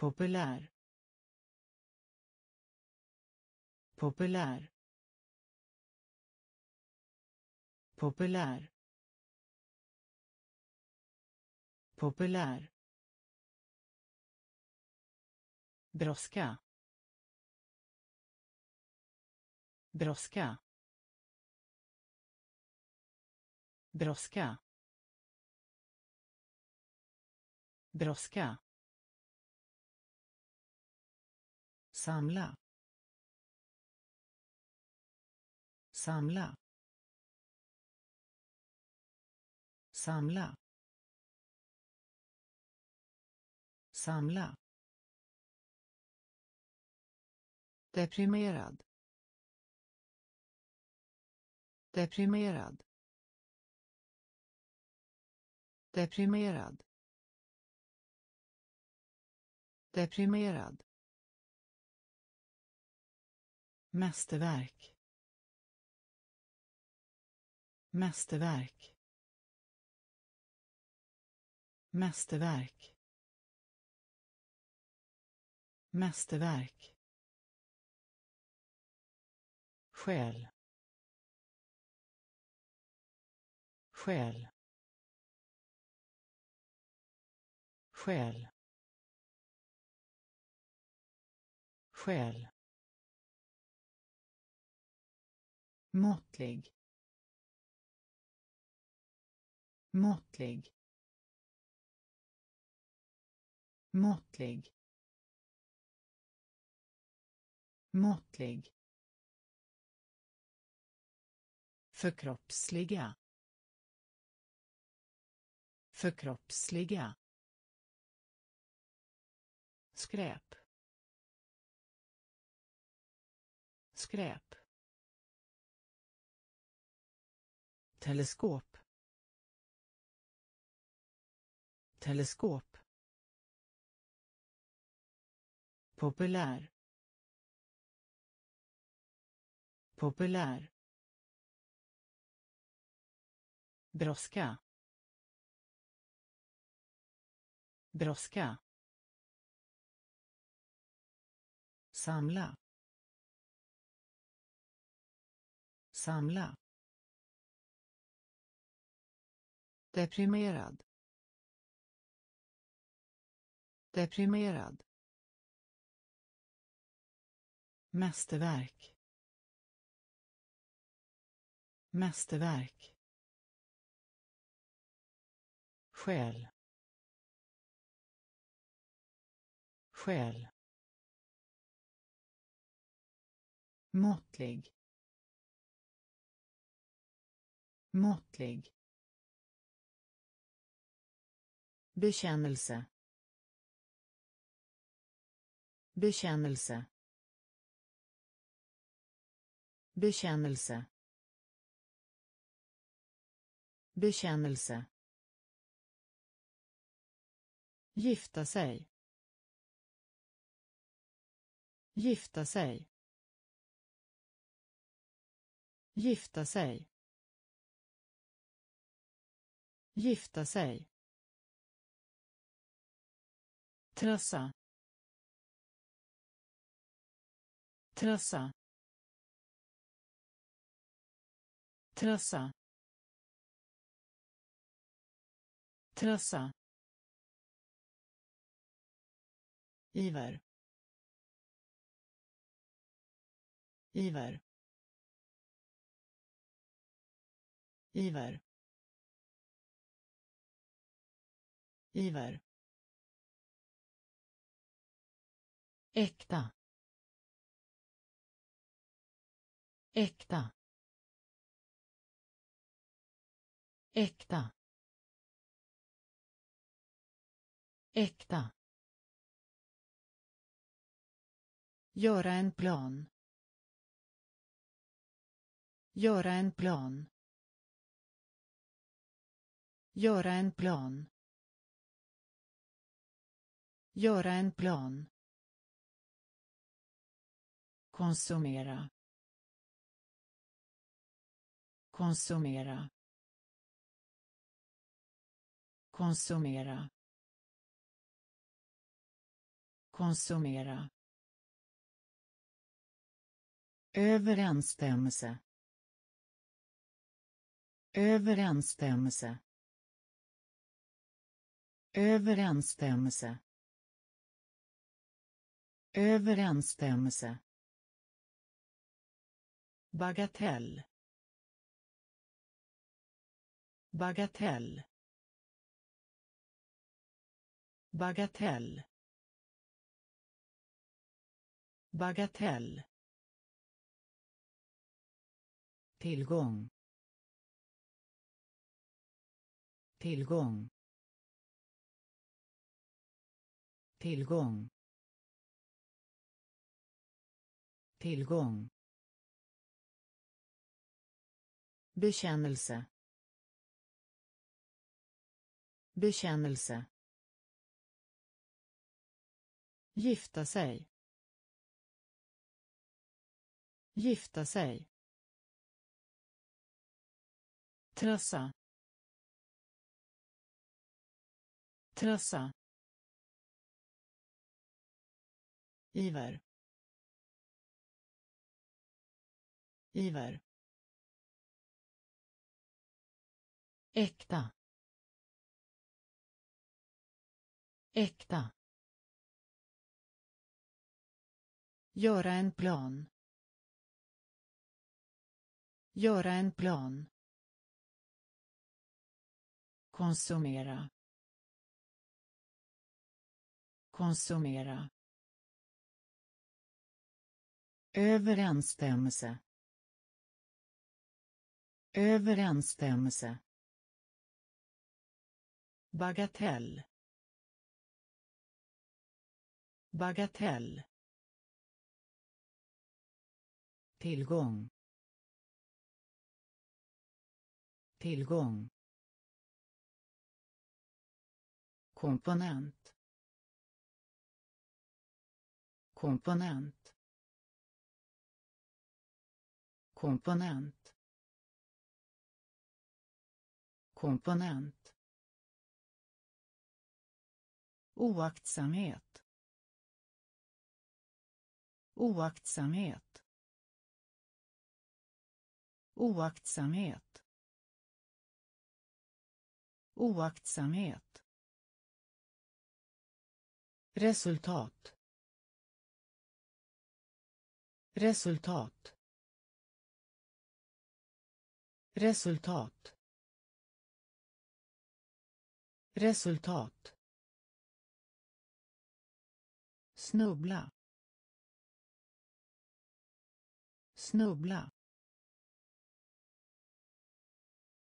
Populär. Populär. Populär. Populär. Brådska. Brådska. Brådska. Brådska. Samla. Samla. Samla. Samla. Deprimerad. Deprimerad. Deprimerad. Deprimerad mästerverk. Mästerverk. Mästerverk. Mästerverk. Själ. Själ. Själ. Själ. Måttlig. Måttlig. Måttlig. Måttlig. Förkroppsliga. Förkroppsliga. Skräp. Skräp. Teleskop. Teleskop. Populär. Populär. Brådska. Brådska. Samla. Samla. Deprimerad. Deprimerad. Mästerverk. Mästerverk. Själ. Själ. Måttlig. Måttlig. Bekännelse. Bekännelse. Bekännelse. Bekännelse. Gifta sig. Gifta sig. Gifta sig. Gifta sig. Trassa trassa trassa trassa iver iver iver iver äkta äkta äkta äkta Göra en plan. Göra en plan. Göra en plan. Göra en plan. Konsumera. Konsumera. Konsumera. Konsumera. Överensstämmelse. Överensstämmelse. Överensstämmelse. Överensstämmelse. Bagatell. Bagatell. Bagatell. Bagatell. tillgång tillgång tillgång tillgång bekännelse bekännelse gifta sig gifta sig trassa Trassa. Iver. Iver. Äkta. Äkta. Göra en plan. Göra en plan. Konsumera. Konsumera. Överensstämmelse. Överensstämmelse. Bagatell. Bagatell. Tillgång. Tillgång. komponent komponent komponent komponent oaktsamhet. Oaktsamhet. Oaktsamhet. Oaktsamhet. Resultat. Resultat. Resultat. Resultat snubbla. Snubbla.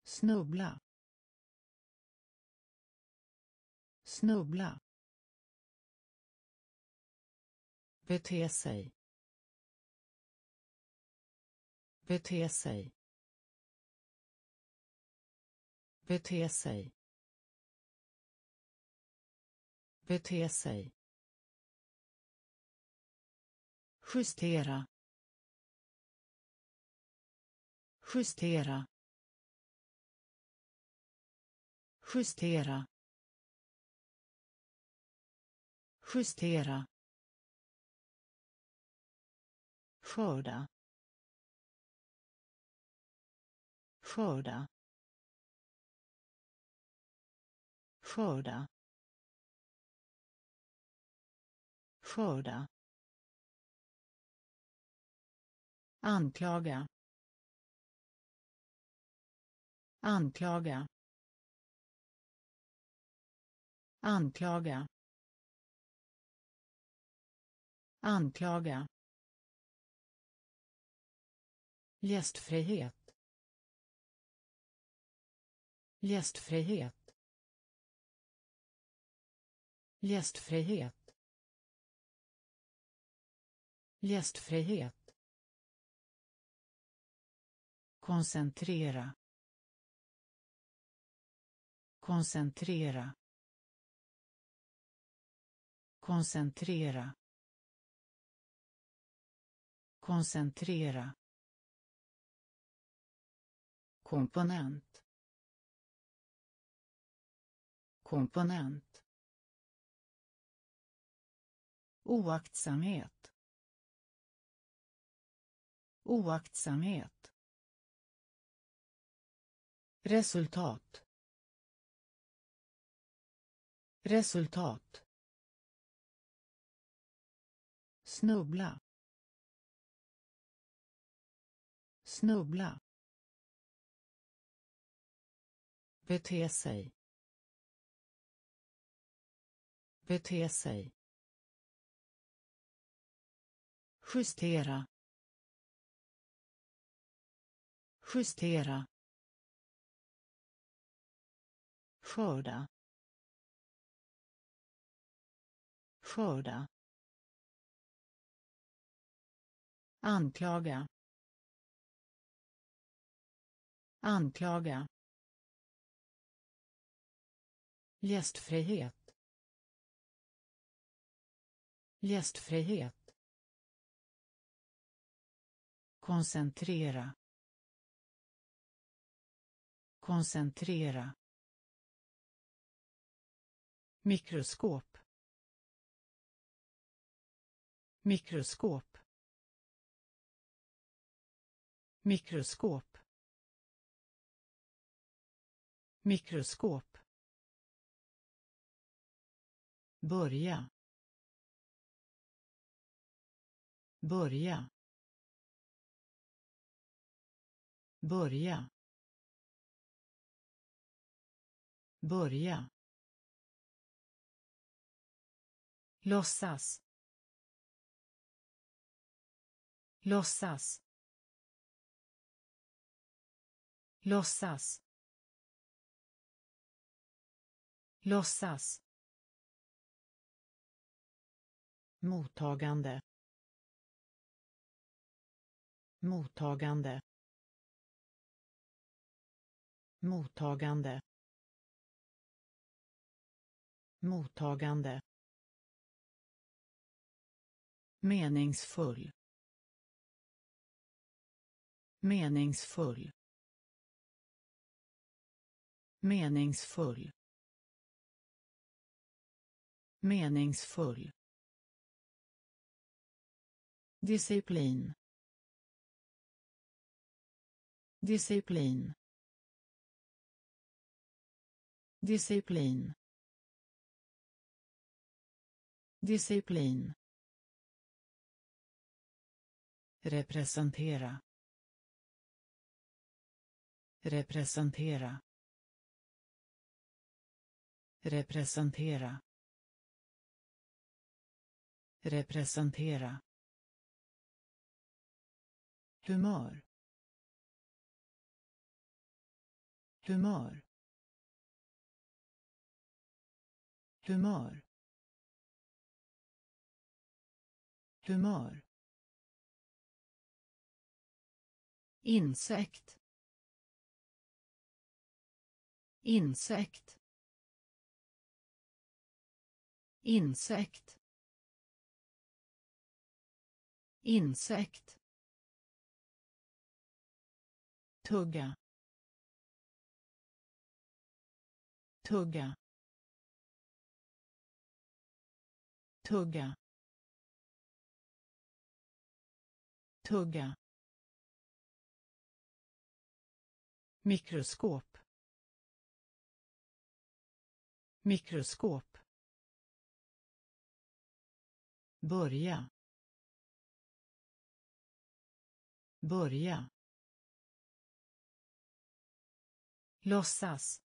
Snubbla. Snubbla. Bete sig. Bete sig. Bete sig. Bete sig. Justera. Justera. Justera. Justera. Skörda. Skörda. Skörda. Skörda. Anklaga anklaga anklaga anklaga Gästfrihet. Gästfrihet. Gästfrihet. Gästfrihet. Koncentrera. Koncentrera. Koncentrera. Koncentrera komponent komponent oaktsamhet oaktsamhet resultat. Resultat. Snubbla. Snubbla. Bete sig. Bete sig. Justera. Justera. Skörda skörda anklaga anklaga Gästfrihet. Gästfrihet. Koncentrera. Koncentrera mikroskop. Mikroskop. Mikroskop. Mikroskop. Börja. Börja. Börja. Börja. Låtsas. Låtsas. Låtsas. Låtsas. Mottagande. Mottagande. Mottagande. Mottagande meningsfull. Meningsfull. Meningsfull. Meningsfull. Disciplin. Disciplin. Disciplin. Disciplin. Representera. Representera. Representera. Representera. Humör. Humör. Humör. Humör. Insekt. Insekt. Insekt. Insekt. Tugga. Tugga. Tugga. Tugga. Mikroskop. Mikroskop. Börja. Börja. Låtsas.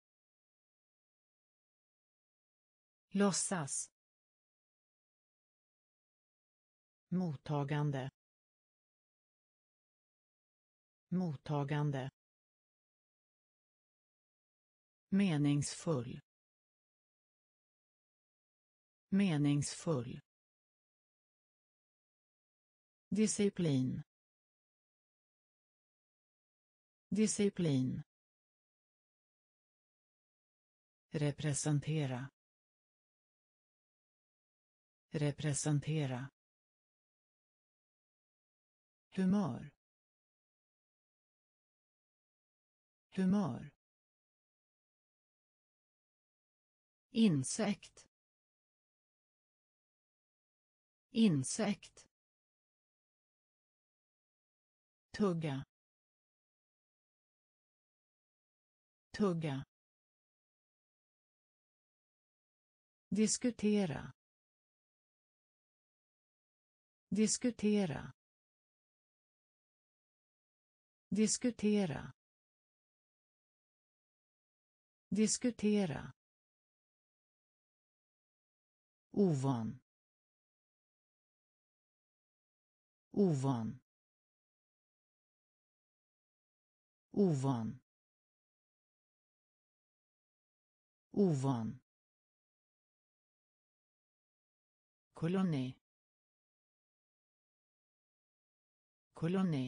Låtsas. Mottagande. Mottagande meningsfull. Meningsfull. Disciplin. Disciplin. Representera. Representera. Humör. Humör. Insekt. Insekt. Tugga. Tugga. Diskutera. Diskutera. Diskutera. Diskutera ovan ovan ovan ovan koloni koloni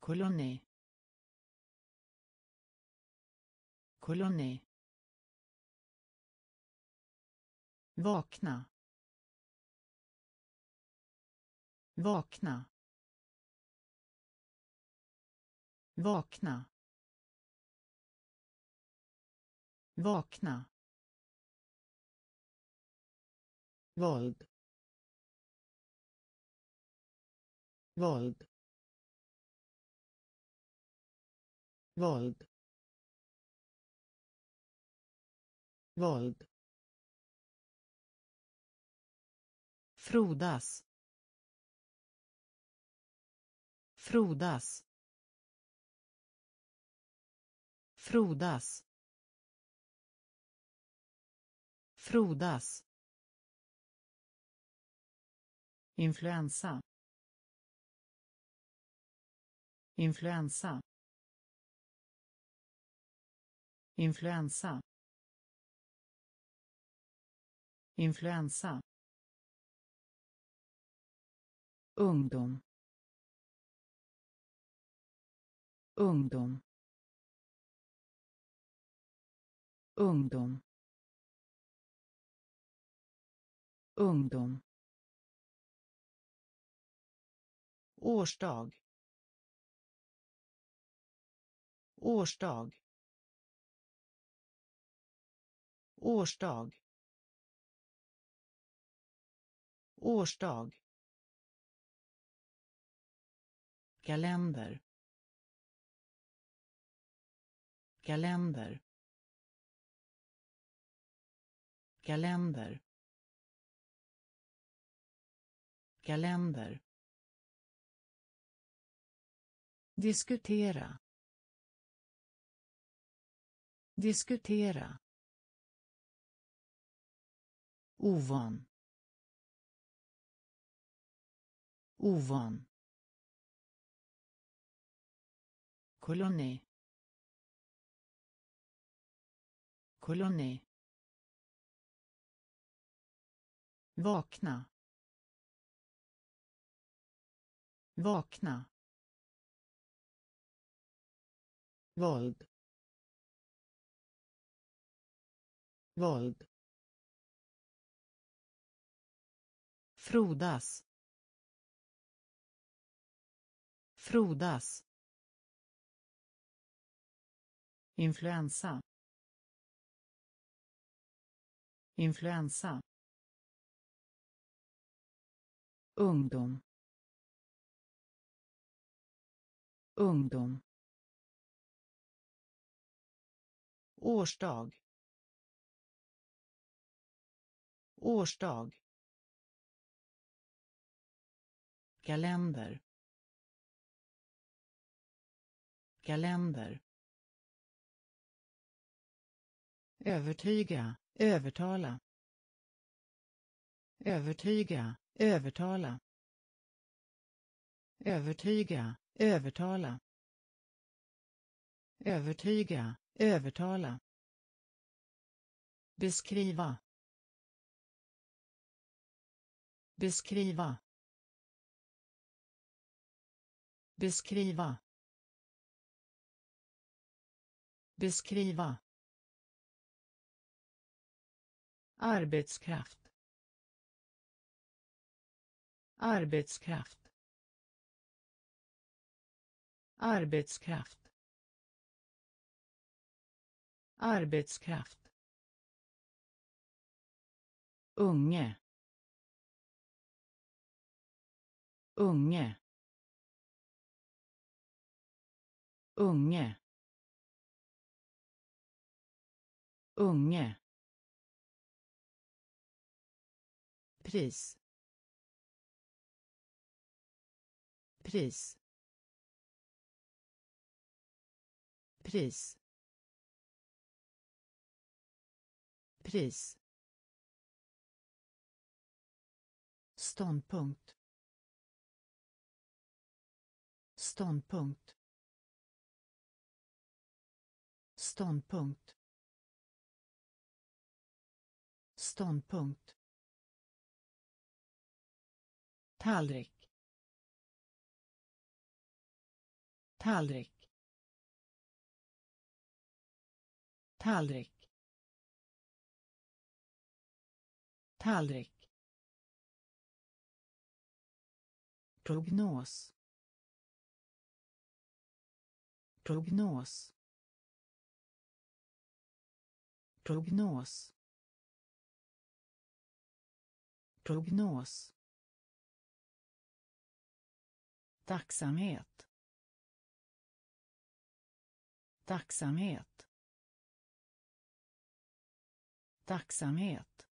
koloni koloni vakna. Vakna. Vakna. Vakna. Våld. Våld. Våld. Våld. Frodas. Frodas. Frodas. Frodas. Influensa. Influensa. Influensa. Influensa ungdom. Ungdom. Ungdom. Ungdom. Årsdag. Årsdag. Årsdag. Årsdag. Kalender. Kalender. Kalender. Kalender. Diskutera. Diskutera. Ovan. Ovan. Koloni. Koloni. Vakna. Vakna. Våld. Våld. Frodas. Frodas. Influensa. Influensa. Ungdom. Ungdom. Årsdag. Årsdag. Kalender. Kalender. Övertyga. Övertala. Övertyga. Övertala. Övertyga. Övertala. Övertyga. Övertala. Beskriva. Beskriva. Beskriva. Beskriva. Arbetskraft. Arbetskraft. Arbetskraft. Arbetskraft. Unge. Unge. Unge. Unge. Pris. Pris. Pris. Pris. Ståndpunkt. Ståndpunkt. Ståndpunkt. Ståndpunkt. Tallrik. Tallrik. Tallrik. Tallrik. Prognos. Prognos. Prognos. Prognos. Tacksamhet. Tacksamhet. Tacksamhet.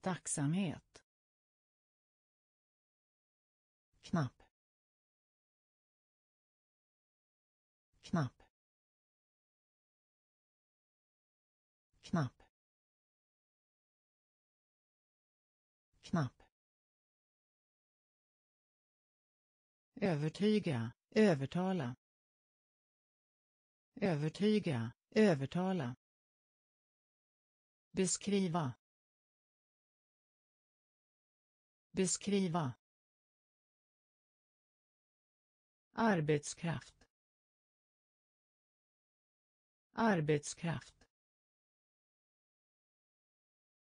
Tacksamhet. Övertyga. Övertala. Övertyga. Övertala. Beskriva. Beskriva. Arbetskraft. Arbetskraft.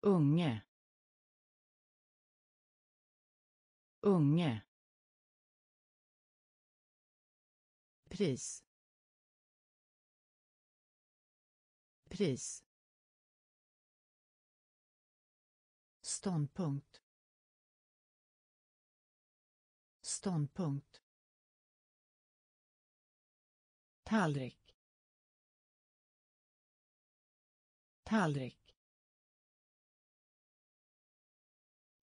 Unge. Unge. Pris. Pris. Ståndpunkt. Ståndpunkt. Tallrik. Tallrik.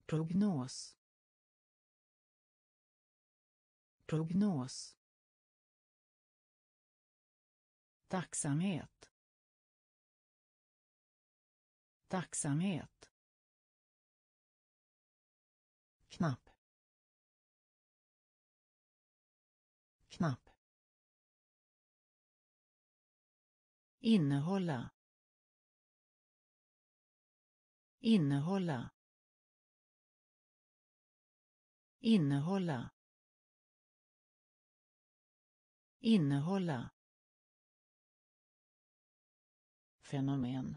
Prognos. Prognos. Tacksamhet. Tacksamhet. Knapp. Knapp. Innehålla. Innehålla. Innehålla. Innehålla. Fenomen.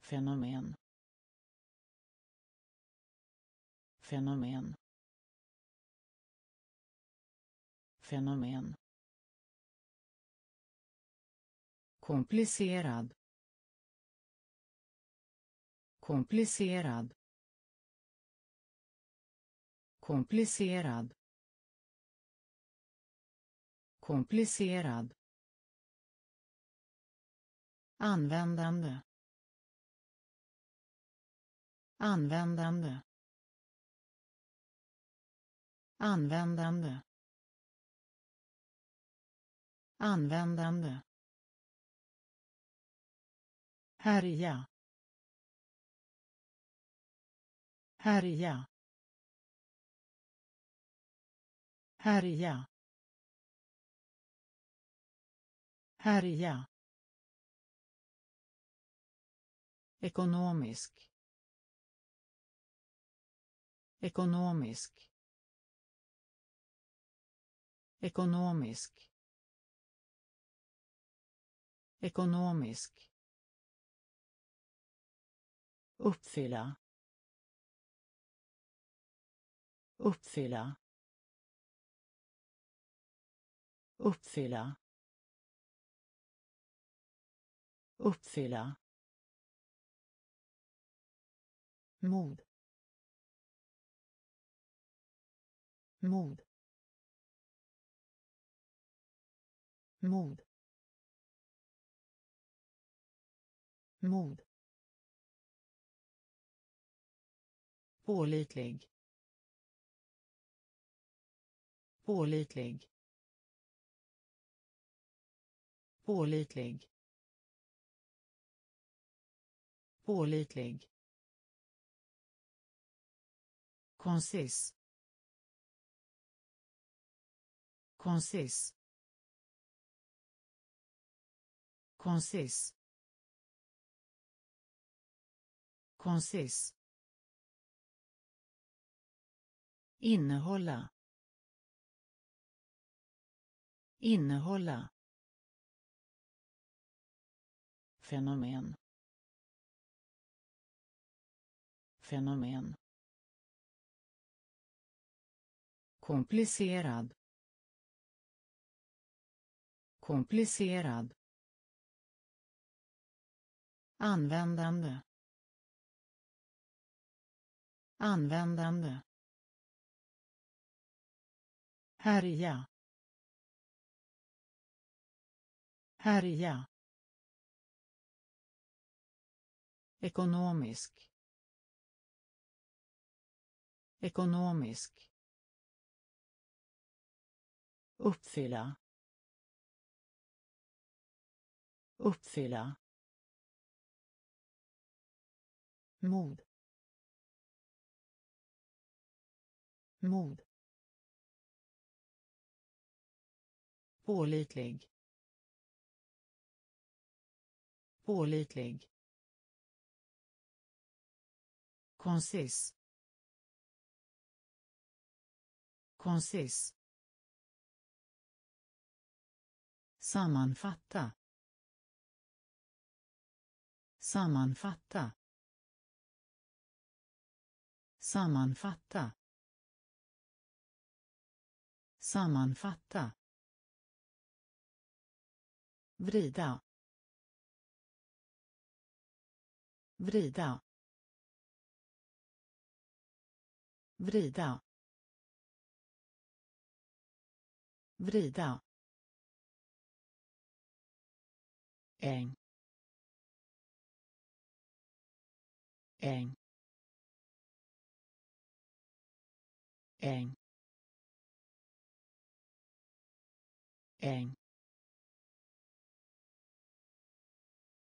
Fenomen. Fenomen. Fenomen. Komplicerad. Komplicerad. Komplicerad. Komplicerad användande. Användande. Användande. Användande. Härja. Härja. Härja. Härja. Ekonomisk. Ekonomisk. Ekonomisk. Ekonomisk. Uppfylla. Uppfylla. Uppfylla. Uppfylla. Mod. Mod. Mod. Mod. Pålitlig. Pålitlig. Pålitlig. Pålitlig. Konsis. Konsis. Konsis. Konsis. Innehålla. Innehålla. Fenomen. Fenomen. Komplicerad. Komplicerad. Användande. Användande. Härja. Härja. Ekonomisk. Ekonomisk uppfylla uppfylla mod mod pålitlig pålitlig konsis konsis. Sammanfatta. Sammanfatta. Sammanfatta. Sammanfatta. Vrida. Vrida. Vrida. Vrida. Äng äng eng. Eng.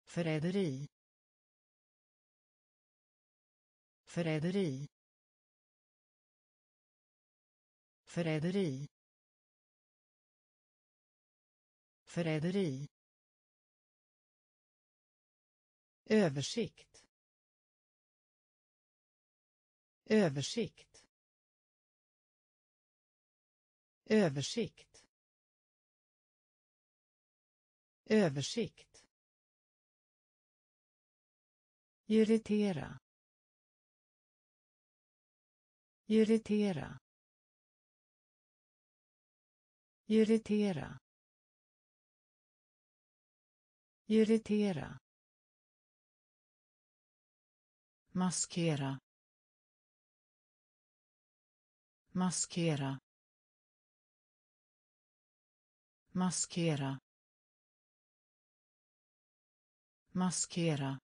Förräderi. Förräderi. Förräderi. Förräderi. Översikt. Översikt. Översikt. Översikt. Irritera. Irritera. Irritera. Irritera. Maskera. Maskera. Maskera. Maskera.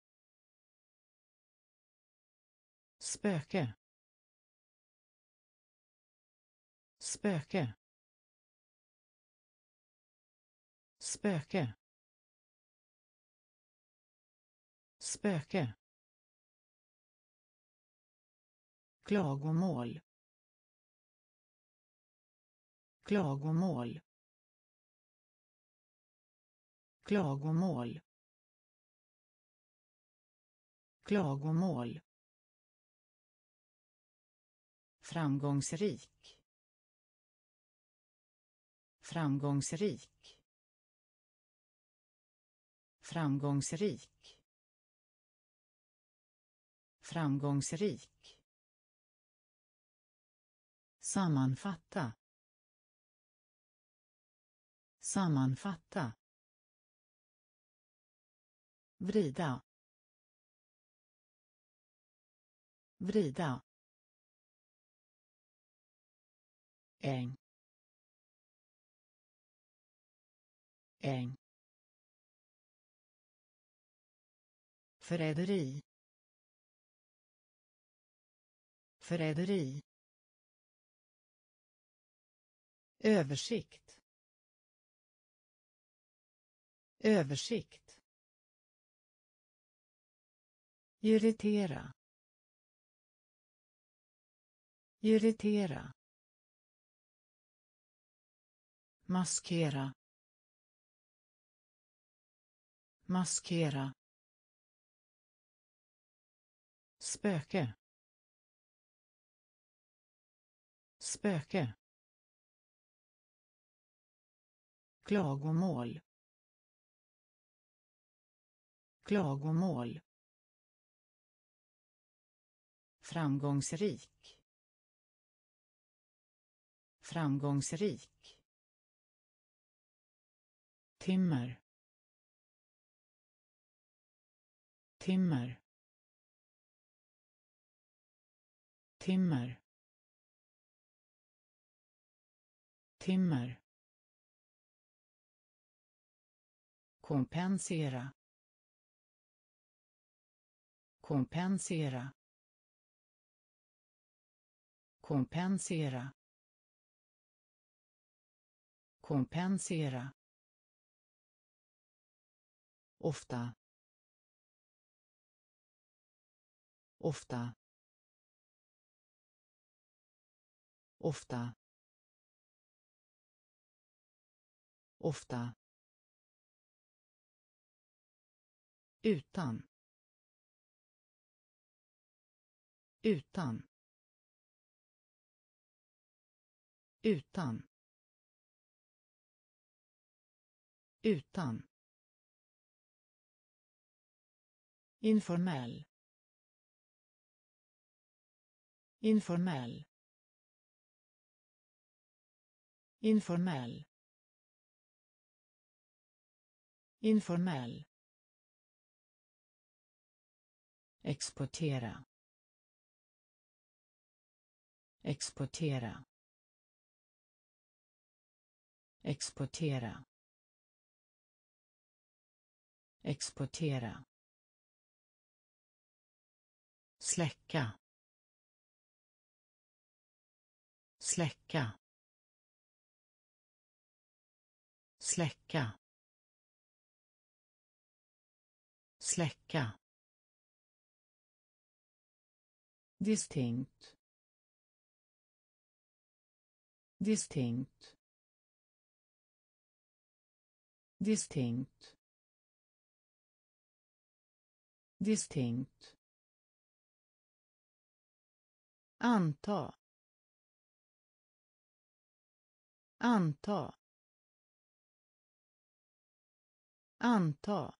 Spöke. Spöke. Spöke. Spöke. Klagomål. Klagomål. Klagomål. Klagomål. Framgångsrik. Framgångsrik. Framgångsrik. Framgångsrik sammanfatta. Sammanfatta. Vrida. Vrida. Äng. Äng. Förräderi. Förräderi. Översikt. Översikt. Irritera. Irritera. Maskera. Maskera. Spöke. Spöke. Klagomål. Klagomål. Framgångsrik. Framgångsrik. Timmer. Timmer. Timmer. Timmer. Kompensera. Kompensera. Kompensera. Kompensera. Ofta. Ofta. Ofta. Ofta. Utan. Utan. Utan. Utan. Informell. Informell. Informell. Informell. Exportera. Exportera. Exportera. Exportera. Släcka. Släcka. Släcka. Släcka. Distinkt distinkt distinkt distinkt anta. Anta. Anta.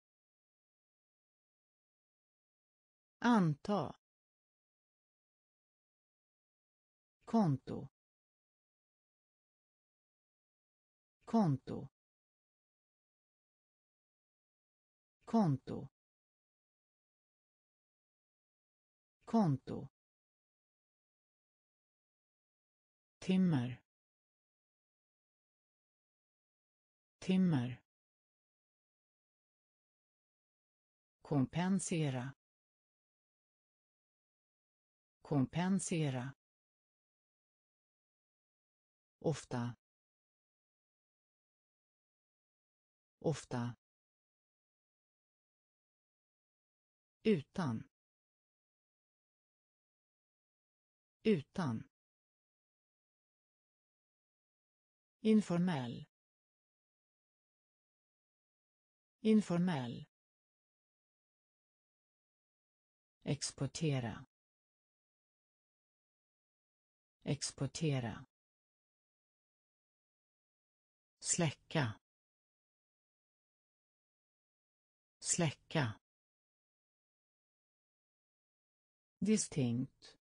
Anta. Konto. Konto. Konto. Konto. Timmer. Timmer. Kompensera. Kompensera ofta. Ofta. Utan. Utan. Informell. Informell. Exportera. Exportera släcka. Släcka. Distinkt.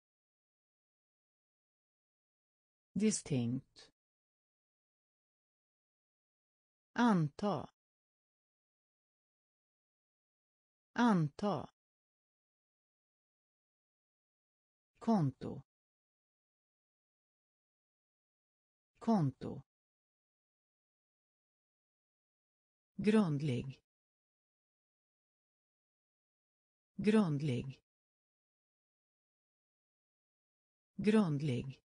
Distinkt. Anta. Anta. Konto. Konto. Grundlig. Grundlig. Grundlig.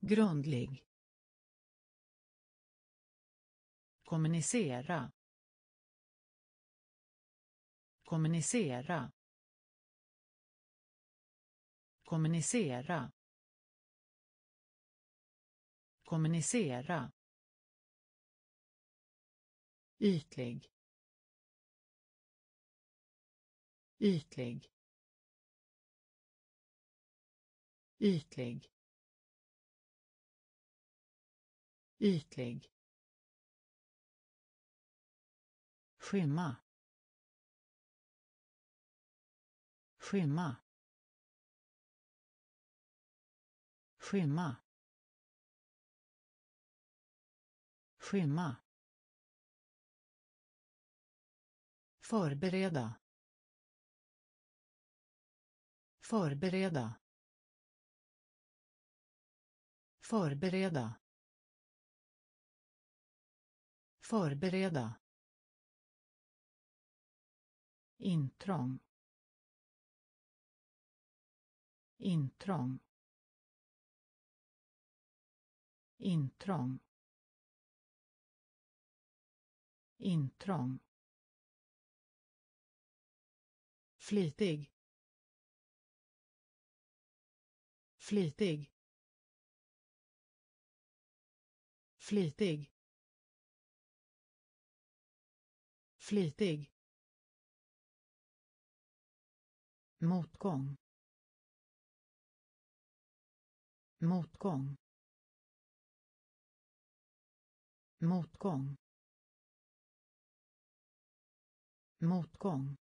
Grundlig. Kommunicera. Kommunicera. Kommunicera. Kommunicera ytlig. Ytlig. Ytlig. Ytlig. Skymma. Skymma. Skymma. Skymma. Förbereda. Förbereda. Förbereda. Förbereda. Intrång. Intrång. Intrång. Intrång. Flitig. Flitig. Flitig. Flitig. Motgång. Motgång. Motgång. Motgång.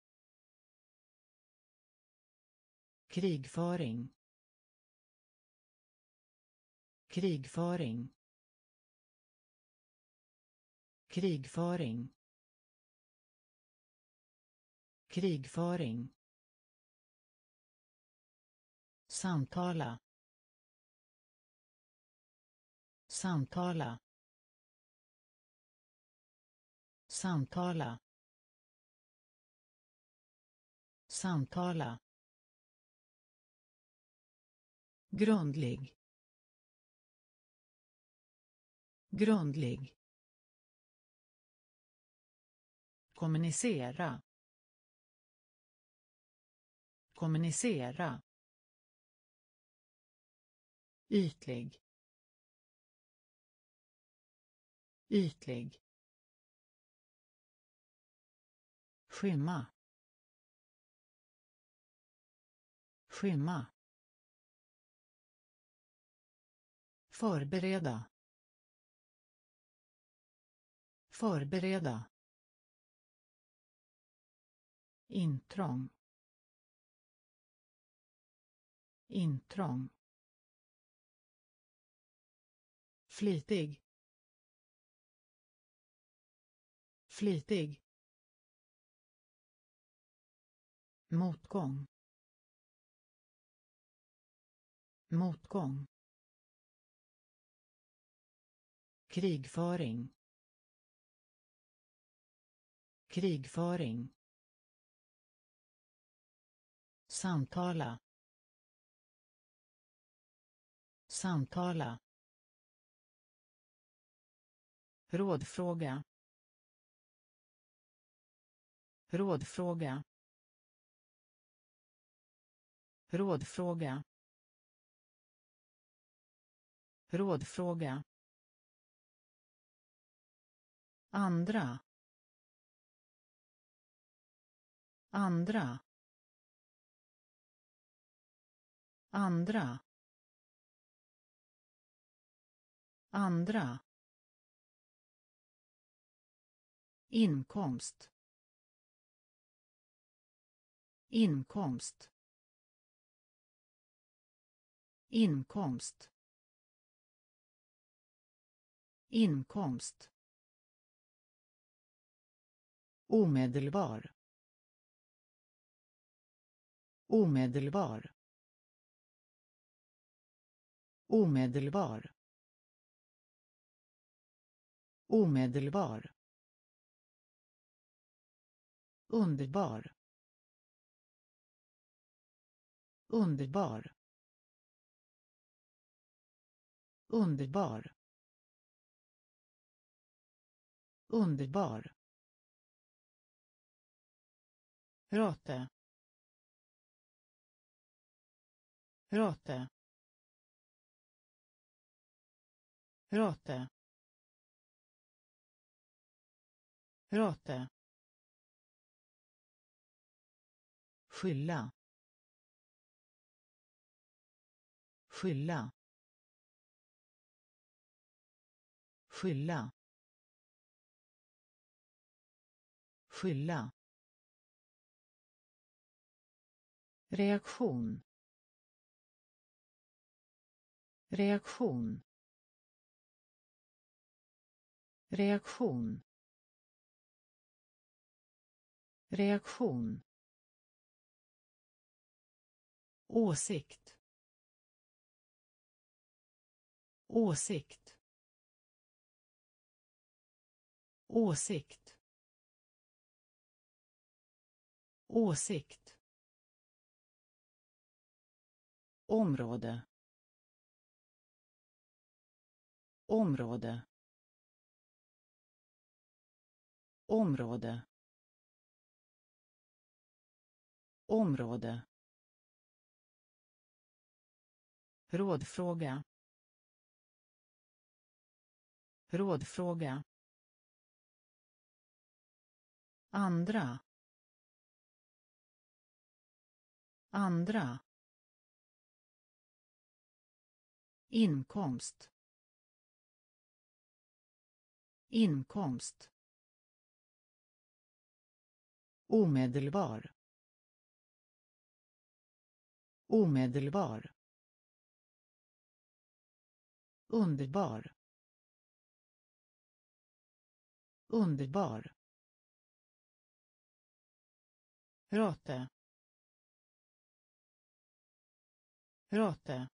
Krigföring. Krigföring. Krigföring. Krigföring. Samtala. Samtala. Samtala. Samtala. Grundlig. Grundlig. Kommunicera. Kommunicera. Ytlig. Ytlig. Skymma. Skymma. Förbereda. Förbereda. Intrång. Intrång. Flitig. Flitig. Motgång. Motgång. Krigföring. Krigföring. Samtala. Samtala. Rådfråga. Rådfråga. Rådfråga. Rådfråga andra. Andra. Andra. Andra. Inkomst. Inkomst. Inkomst. Inkomst omedelbar. Omedelbar. Omedelbar. Omedelbar. Underbar. Underbar. Underbar. Underbar. Rate. Rate. Rate. Rate. skylla skylla skylla skylla reaktion. Reaktion. Reaktion. Reaktion. Åsikt. Åsikt. Åsikt. Åsikt. Område. Område. Område. Område. Rådfråga. Rådfråga. Andra. Andra. Inkomst. Inkomst. Omedelbar. Omedelbar. Underbar. Underbar. Rate. Rate.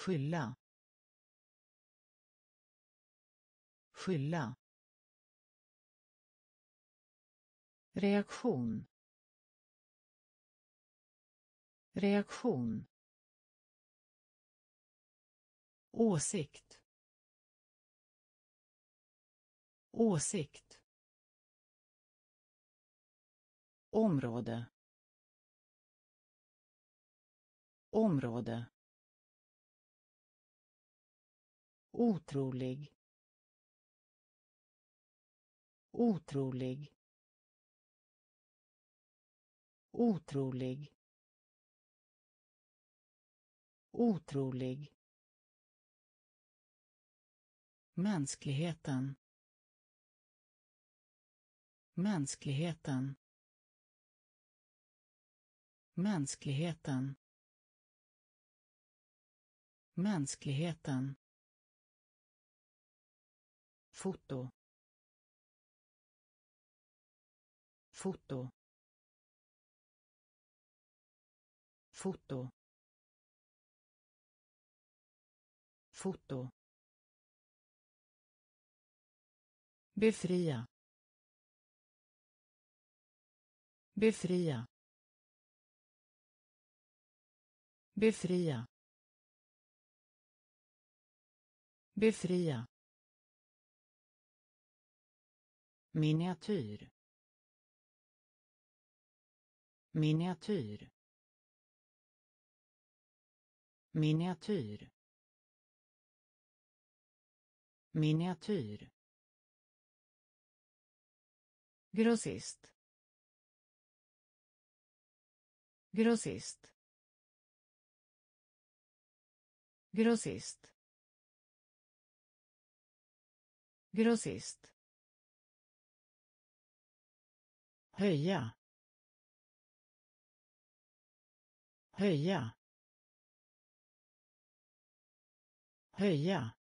Skylla. Skylla. Reaktion. Reaktion. Åsikt. Åsikt. Område. Område. Otrolig. Otrolig. Otrolig. Otrolig. Mänskligheten. Mänskligheten. Mänskligheten. Mänskligheten. Foto. Foto. Foto. Foto. Befria. Befria. Befria. Befria. Miniatyr. Miniatyr. Miniatyr. Miniatyr. Grossist. Grossist. Grossist. Grossist. Höja. Höja. Höja.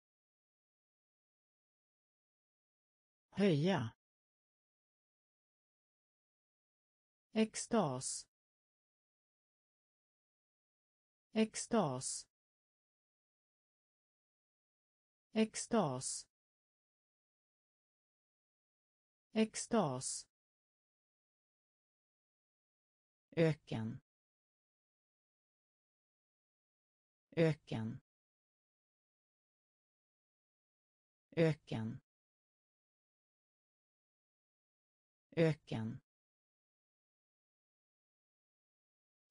Höja. Extas. Extas. Extas. Extas. Öken. Öken. Öken. Öken.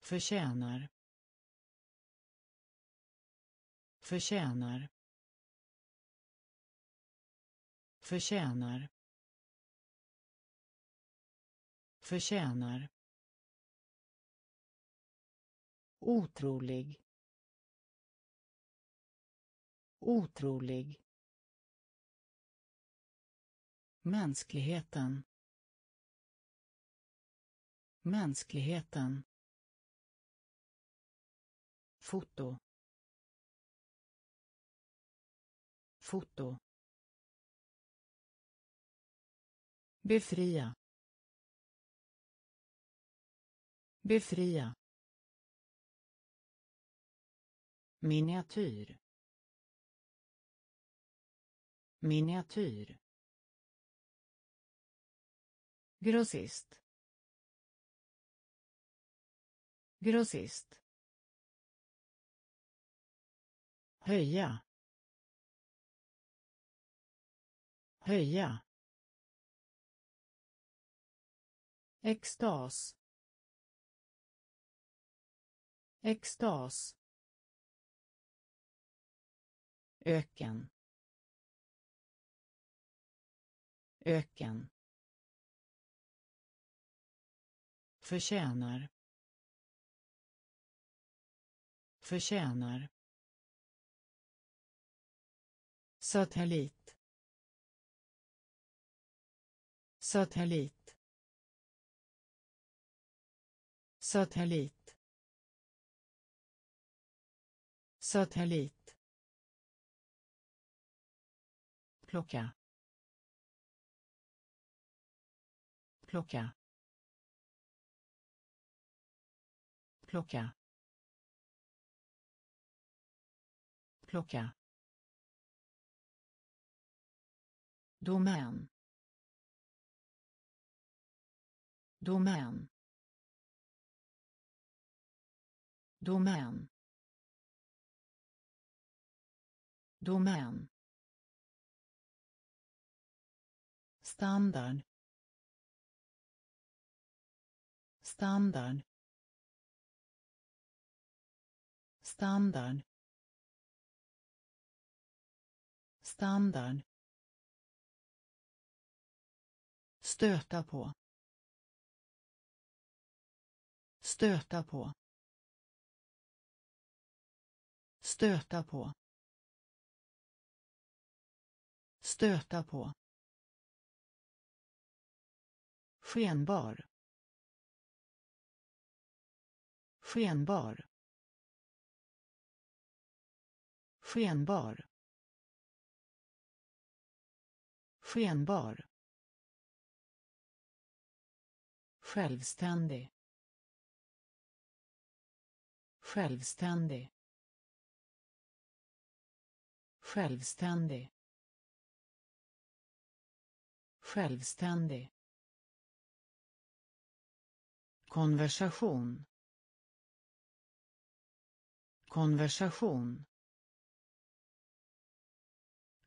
Förtjänar. Förtjänar. Förtjänar. Förtjänar. Otrolig. Otrolig. Mänskligheten. Mänskligheten. Foto. Foto. Befria. Befria. Miniatyr. Miniatyr. Grossist. Grossist. Höja. Höja. Extas. Extas. Öken. Öken. Förtjänar. Förtjänar. Satellit. Satellit. Satellit. Satellit. Plocka. Plocka. Plocka. Plocka. Domän. Domän. Domän. Domän. Standard. Standard. Standard. Standard. Stöta på. Stöta på. Stöta på. Stöta på. Skenbar. Skenbar. Skenbar. Skenbar. Självständig. Självständig. Självständig. Självständig konversation. Konversation.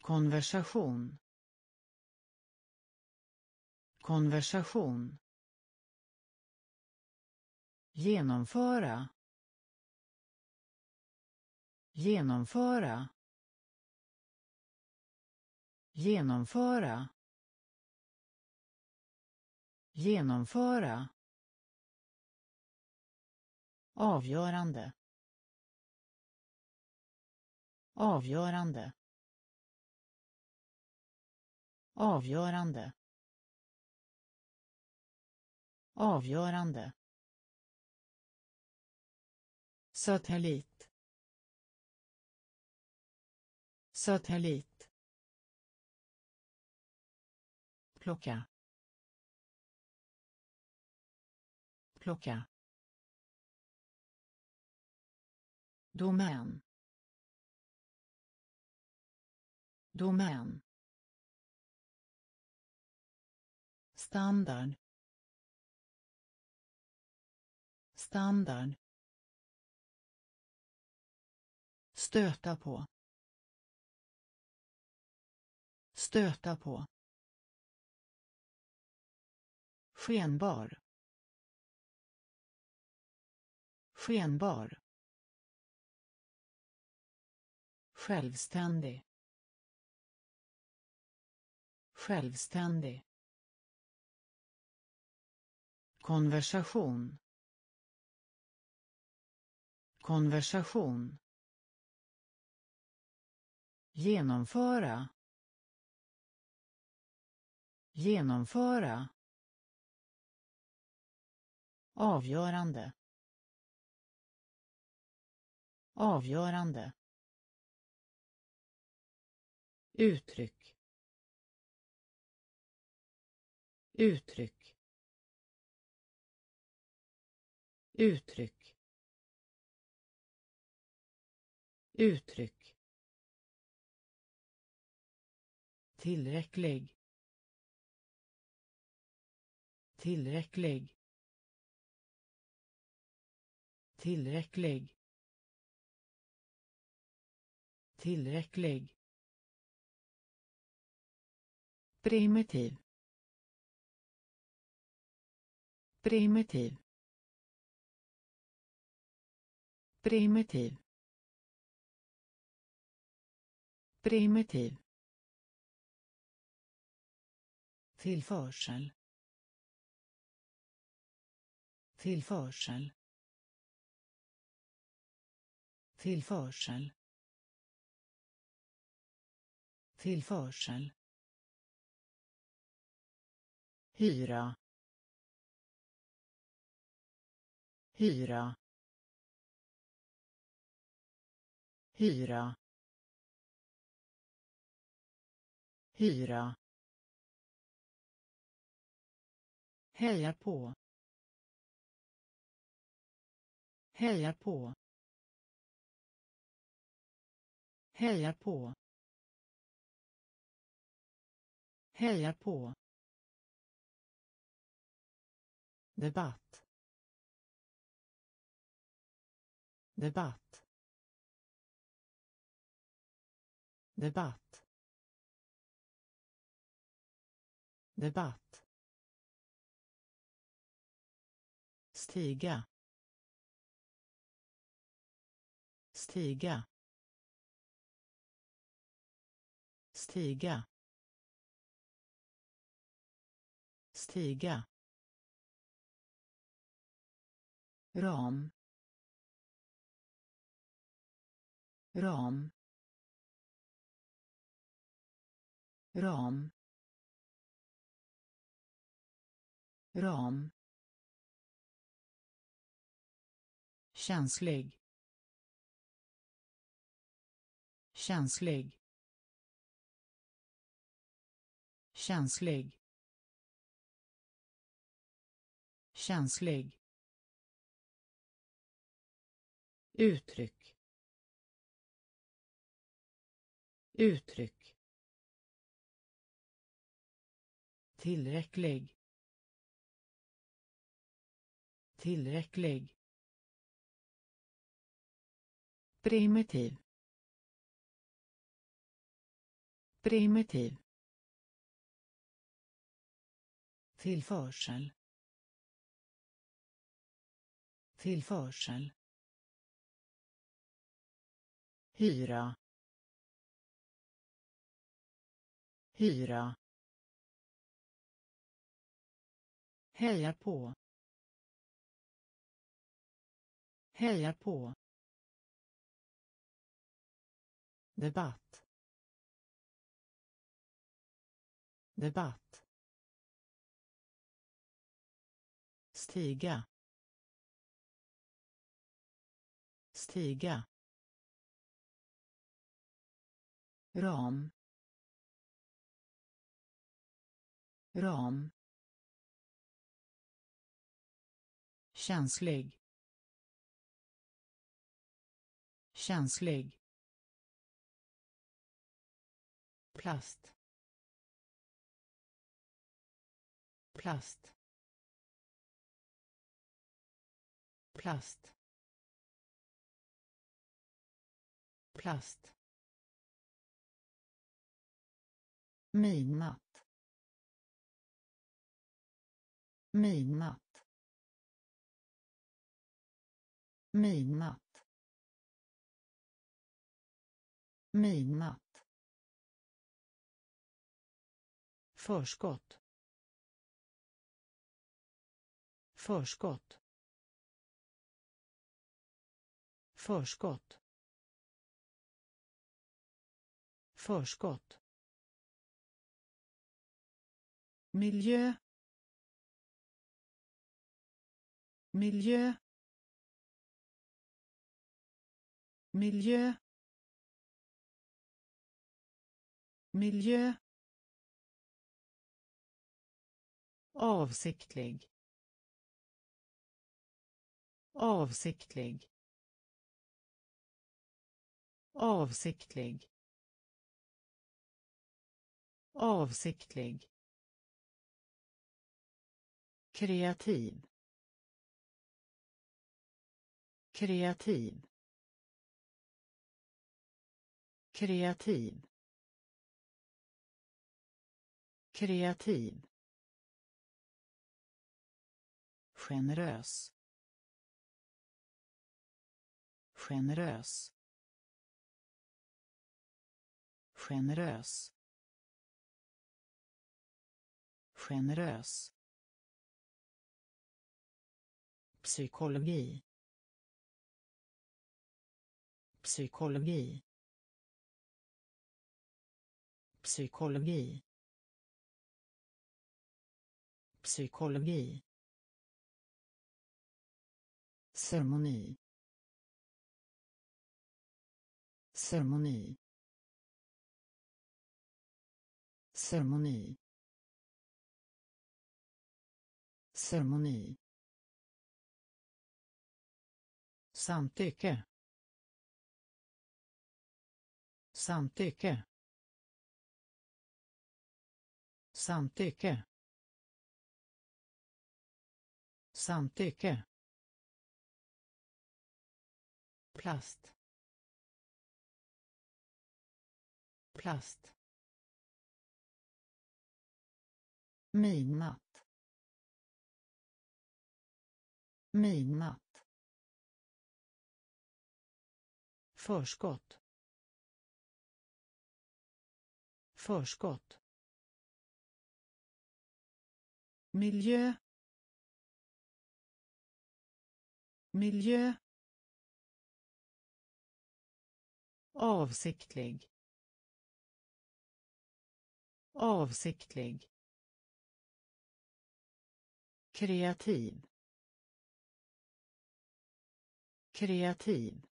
Konversation. Konversation. Genomföra. Genomföra. Genomföra. Genomföra avgörande. Avgörande. Avgörande. Avgörande. Satellit. Satellit. Plocka. Plocka. Domän. Domän. Standard. Standard. Stöta på. Stöta på. Skenbar. Skenbar. Självständig. Självständig. Konversation. Konversation. Genomföra. Genomföra. Avgörande. Avgörande uttryck. Uttryck. Uttryck. Uttryck. Tillräcklig. Tillräcklig. Tillräcklig. Tillräcklig primitiv. Primitiv. Primitiv. Primitiv. Tillförsel. Tillförsel. Tillförsel. Tillförsel hyra hyra hyra hyra. Heja på. Heja på. Heja på. Heja på. Debatt. Debatt. Debatt. Debatt. Stiga. Stiga. Stiga. Stiga. Ram ram ram ram. Känslig. Känslig. Känslig. Känslig. Uttryck. Uttryck. Tillräcklig. Tillräcklig. Primitiv. Primitiv. Tillförsel. Tillförsel hyra hyra heja på heja på debatt debatt stiga stiga. Ram ram känslig känslig plast plast plast plast. Midnatt midnatt midnatt midnatt förskott. Förskott. Förskott. Förskott. Miljö. Miljö. Miljö. Miljö. Avsiktlig. Avsiktlig. Avsiktlig. Avsiktlig kreativ. Kreativ. Kreativ. Kreativ. Generös. Generös. Generös. Generös psykologi. Psykologi. Psykologi. Psykologi. Ceremoni. Ceremoni. Ceremoni. Ceremoni. Samtycke. Samtycke. Samtycke. Samtycke. Plast. Plast. Midnatt midnatt förskott. Förskott. Miljö. Miljö. Avsiktlig. Avsiktlig. Kreativ. Kreativ.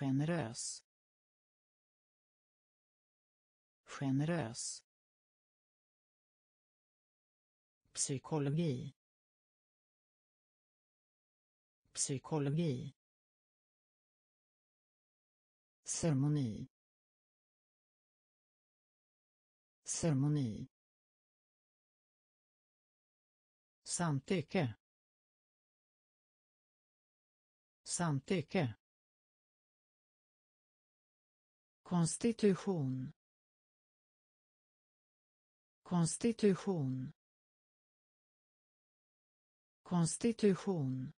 Generös. Generös. Psykologi. Psykologi. Ceremoni. Ceremoni. Samtycke. Samtycke. Konstitution. Konstitution. Konstitution.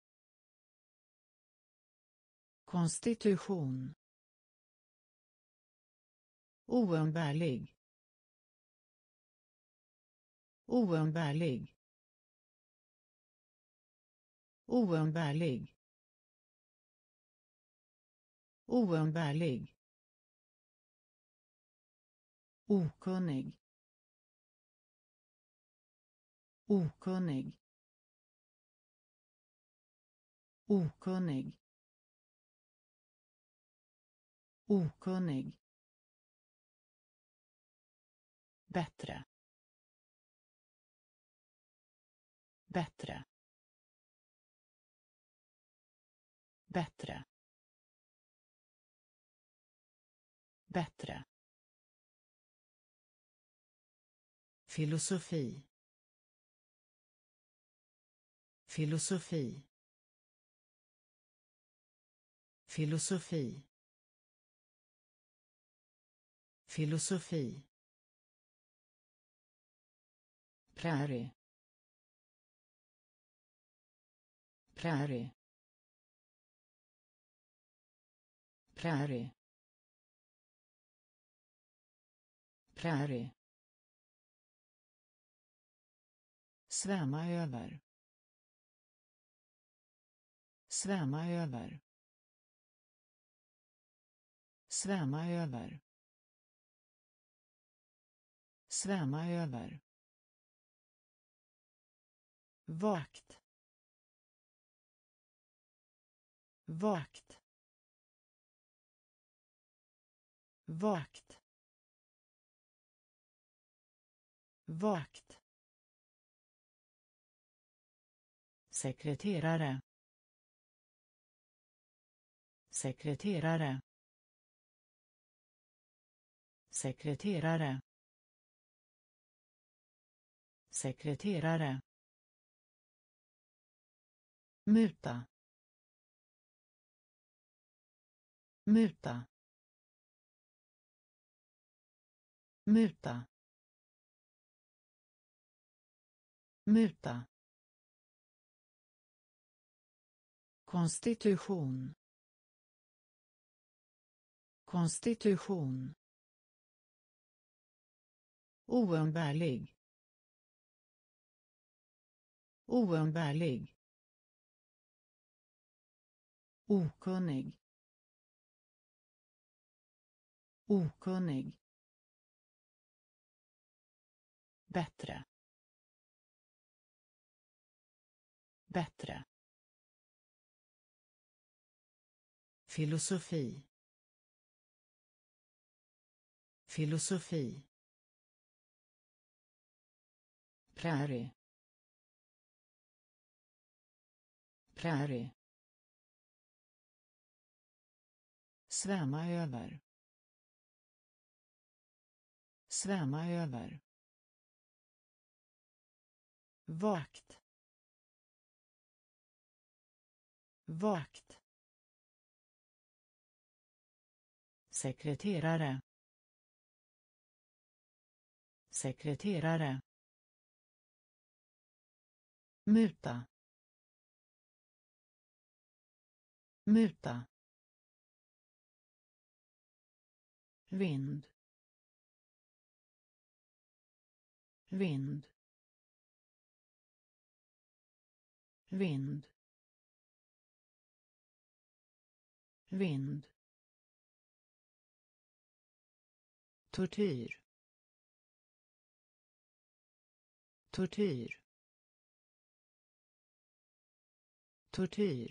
Konstitution. Oumbärlig. Oumbärlig. Oumbärlig. Oumbärlig okunnig. Okunnig. Okunnig. Okunnig. Bättre. Bättre. Bättre. Bättre. Filosofi filosofi filosofi filosofi Prairie. Prairie. Prairie. Prairie. Svämma över. Svämma över. Svämma över. Svämma över. Vakt. Vakt. vakt vakt sekreterare sekreterare sekreterare sekreterare muta muta muta muta. Konstitution. Konstitution. Oumbärlig. Oumbärlig. Okunnig. Okunnig. Bättre. Bättre. Filosofi filosofi Prairie. Prairie. Svämma över. Svämma över. Vakt. Vakt. Sekreterare. Sekreterare. Muta. Muta. vind vind vind vind tortyr. Tortyr. Tortyr.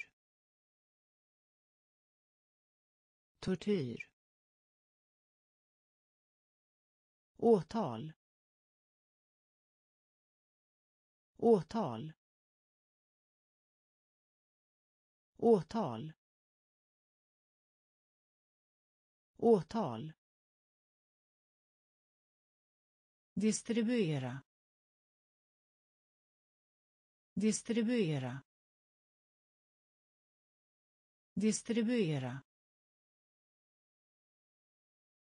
Tortyr. Åtal. Åtal. Åtal. Åtal. Distribuera distribuera distribuera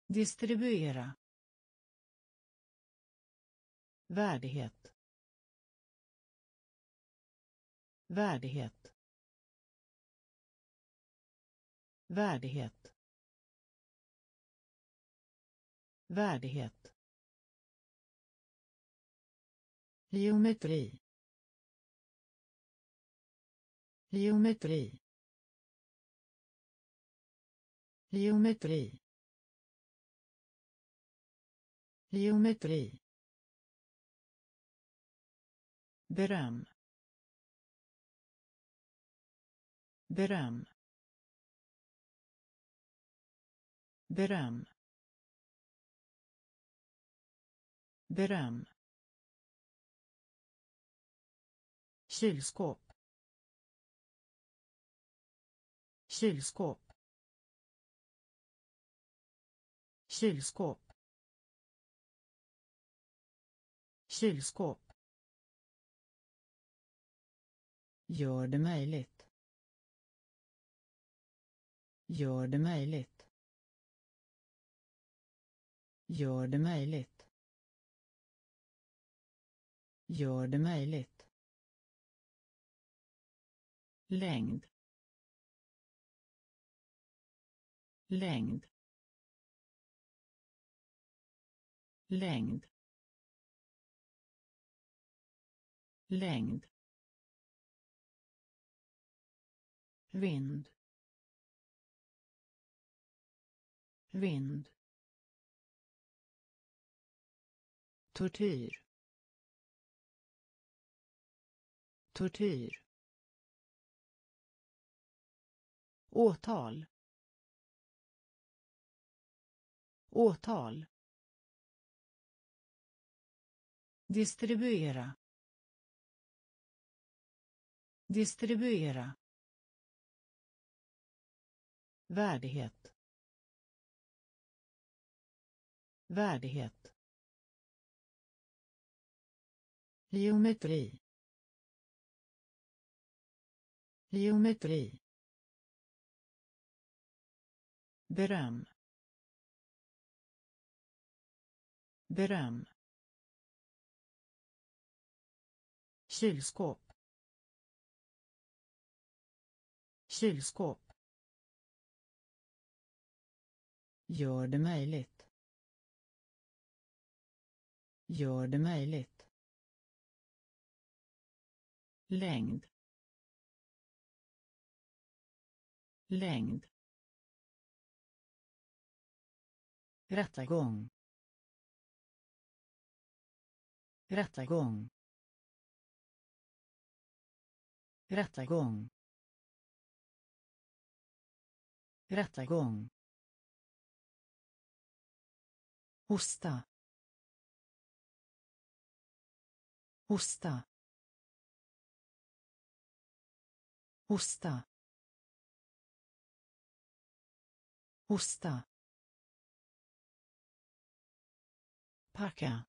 distribuera värdighet värdighet värdighet värdighet. Geometri. Geometri. Geometri. Geometri. Beröm. Beröm. Beröm. Beröm. Kylskåp kylskåp kylskåp kylskåp Gör det möjligt. Gör det möjligt. Gör det möjligt. Gör det möjligt. Längd. Längd. Längd. Längd. vind vind tortyr tortyr åtal. Åtal. Distribuera. Distribuera. Värdighet. Värdighet. Geometri. Geometri beröm. Beröm. Kylskåp. Kylskåp. Gör det möjligt. Gör det möjligt. Längd. Längd. Rättegång. Rättegång. Rättegång. Rättegång. Hosta. Hosta. Hosta. Hosta. Packa.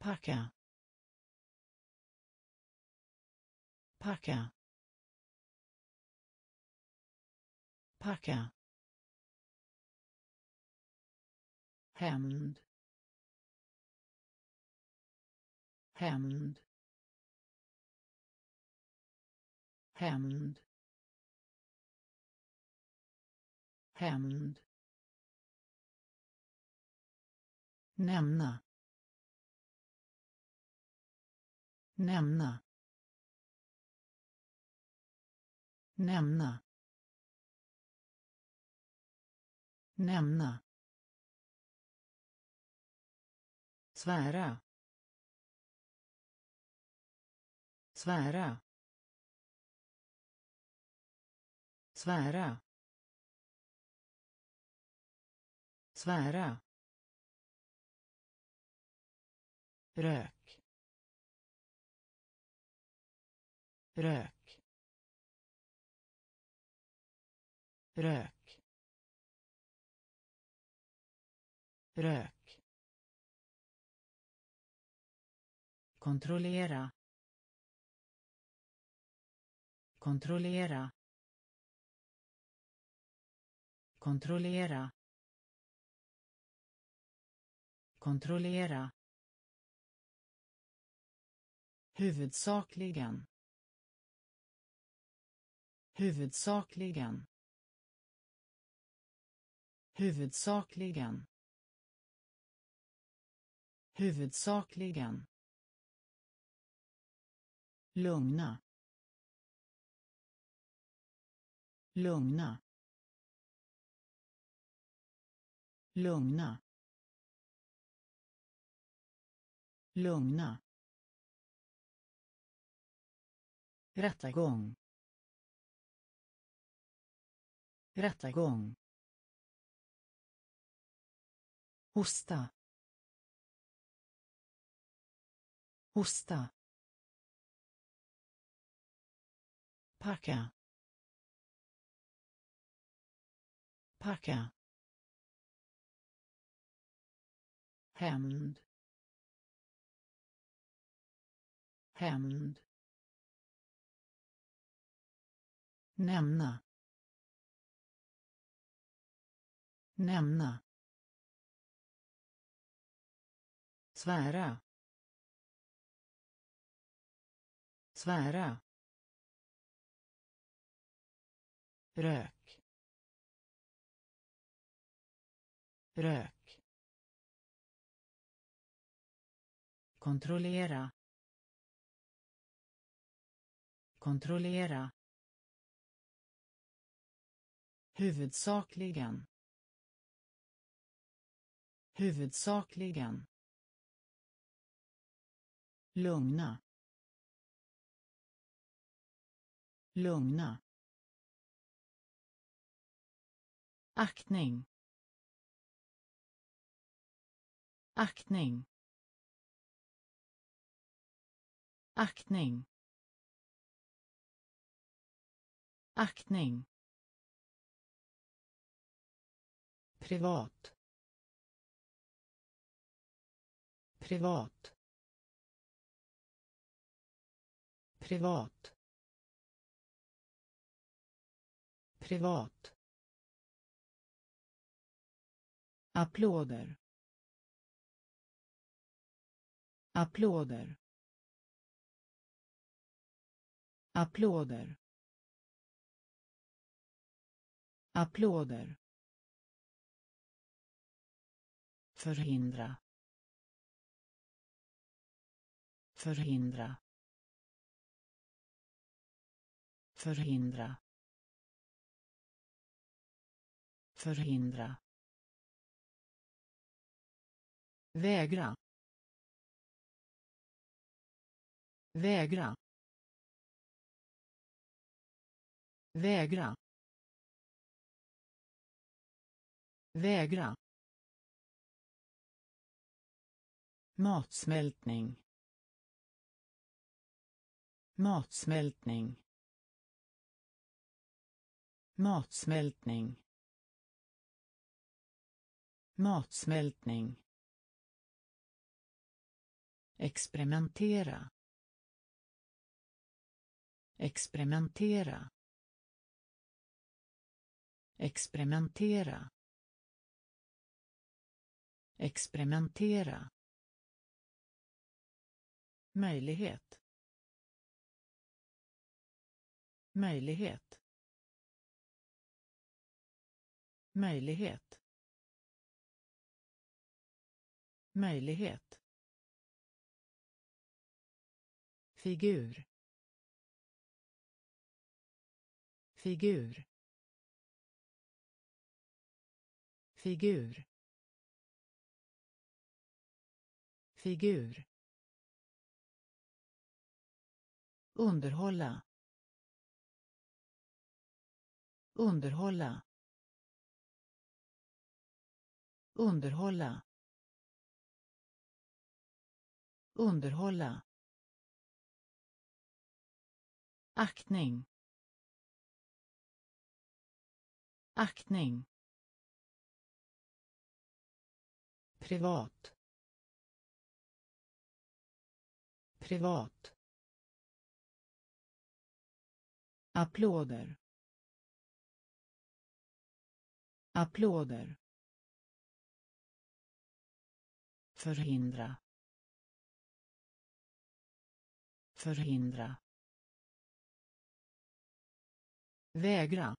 Packa. Packa. Packa. Hämnd. Hämnd. Hämnd. Hämnd nämna. Nämna. Nämna. Nämna. Svära. Svära. Svära. Svära. Rök. Rök. Rök. Rök. Kontrollera. Kontrollera. Kontrollera. Kontrollera huvudsakligen. Huvudsakligen. Huvudsakligen. Huvudsakligen. Lugna. Lugna. Lugna. Lugna. Rättegång. Rättegång. Hosta. Hosta. Packa. Packa. Hämnd. Hämnd. Nämna. Nämna. Svära. Svära. Rök. Rök. Kontrollera. Kontrollera huvudsakligen. Huvudsakligen. Lugna. Lugna. Aktning. Aktning. Aktning. Aktning. Privat. Privat. Privat. Privat. Applåder. Applåder. Applåder. Applåder. Förhindra förhindra förhindra förhindra. Vägra vägra. Vägra vägra. Matsmältning. Matsmältning. Matsmältning. Matsmältning. Experimentera. Experimentera. Experimentera. Experimentera möjlighet. Möjlighet. Möjlighet. Möjlighet. Figur. Figur. Figur. Figur. Underhålla. Underhålla. Underhålla. Underhålla. Aktning. Aktning. Privat. Privat. Applåder. Applåder. Förhindra. Förhindra. Vägra.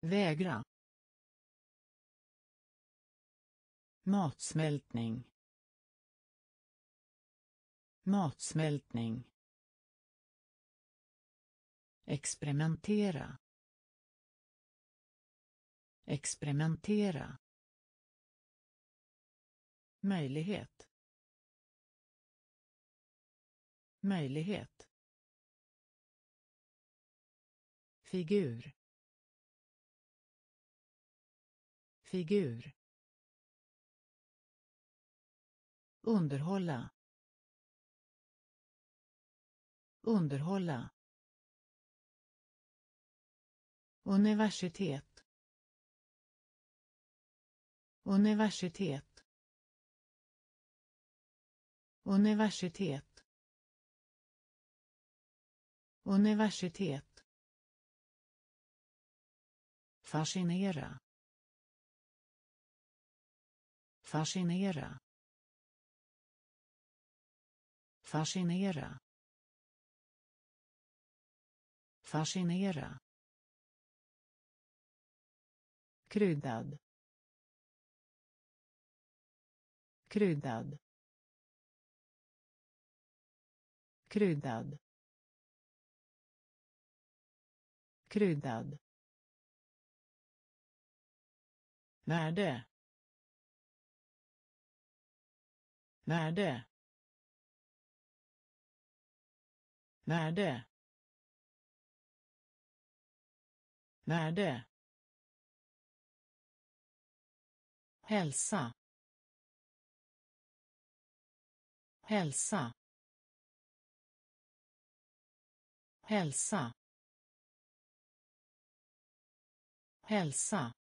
Vägra. Matsmältning. Matsmältning experimentera. Experimentera. Möjlighet. Möjlighet. Figur. Figur. Underhålla. Underhålla. Universitet. Universitet. Universitet. Universitet. Fascinera. Fascinera. Fascinera. Fascinera kryddad. Kryddad. Kryddad. Kryddad. Värde. Värde. Värde. Värde. Hälsa. Hälsa. Hälsa. Hälsa.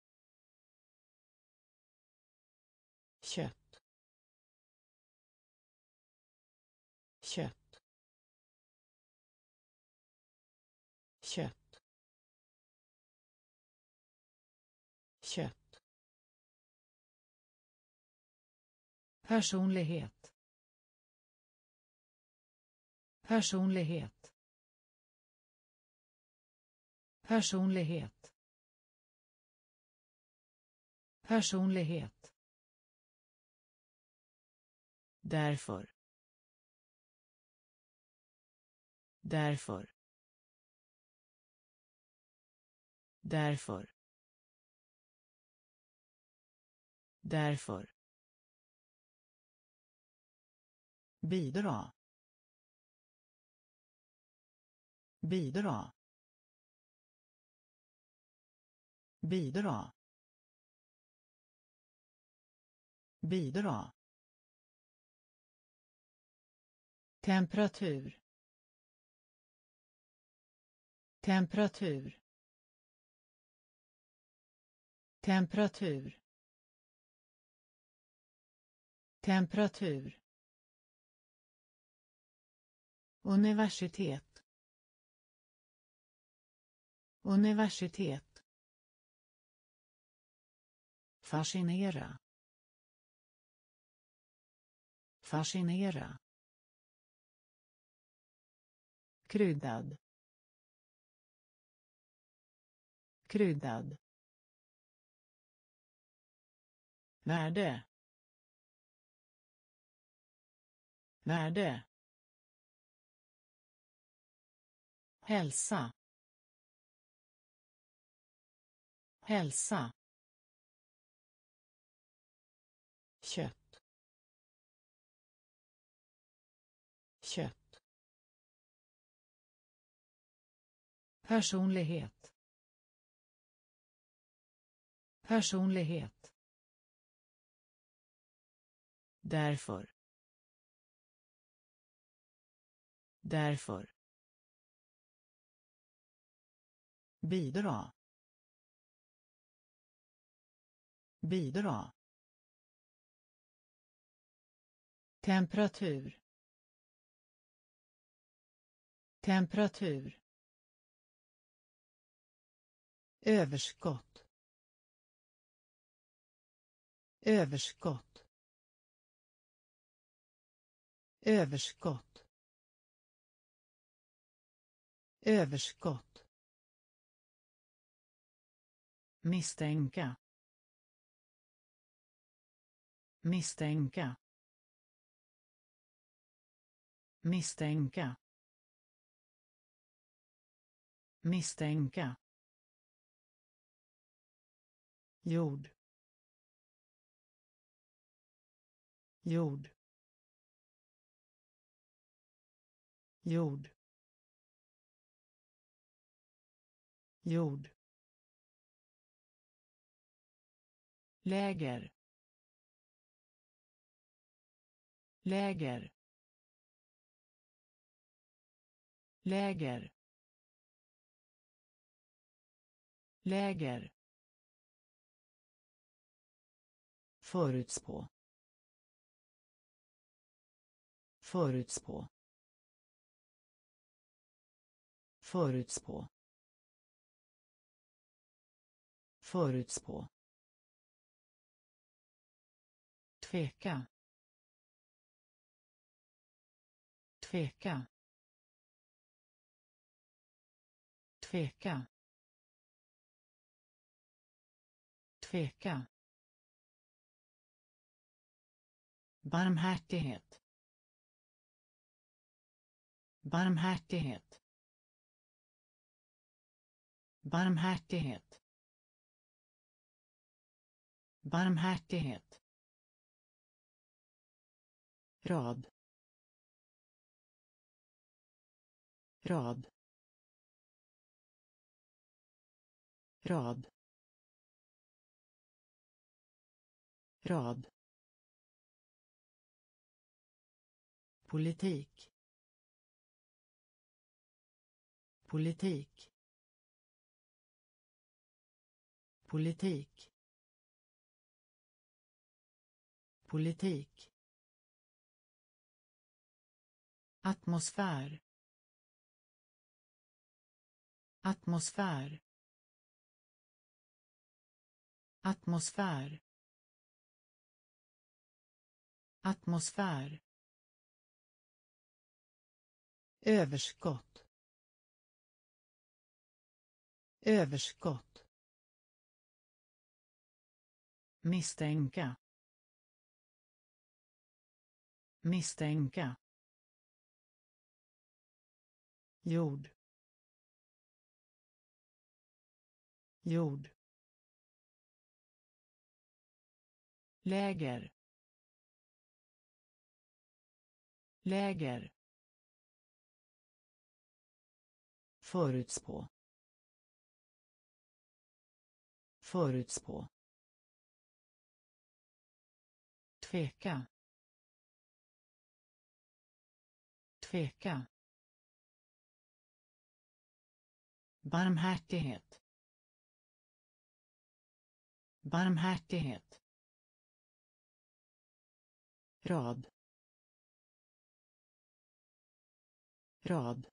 Kött. Kött. Kött. Kött. Personlighet. Personlighet. Personlighet. Personlighet. Därför. Därför. Därför. Därför. Bidra. Bidra. Bidra. Bidra. Temperatur. Temperatur. Temperatur. Temperatur. Universitet. Universitet. Fascinera. Fascinera. Kryddad. Kryddad. Värde. Värde. Hälsa. Hälsa. Kött. Kött. Personlighet. Personlighet. Därför. Därför. Bidra. Bidra. Temperatur. Temperatur. Överskott. Överskott. Överskott. Överskott. Misstänka. Misstänka. Misstänka. Misstänka. Jord. Jord. Jord. Jord. Läger. Läger. Läger. Läger. Förutspå. Förutspå. Förutspå. Förutspå. Tveka. Tveka. Tveka. Tveka. Barmhärtighet. Barmhärtighet. Barmhärtighet. Barmhärtighet rad. Rad. Rad. Rad. Politik. Politik. Politik. Politik. Atmosfär. Atmosfär. Atmosfär. Atmosfär. Överskott. Överskott. Misstänka. Misstänka jord. Jord. Läger. Läger. Förutspå. Förutspå. Tveka. Tveka. Barmhärtighet. Barmhärtighet. Rad. Rad.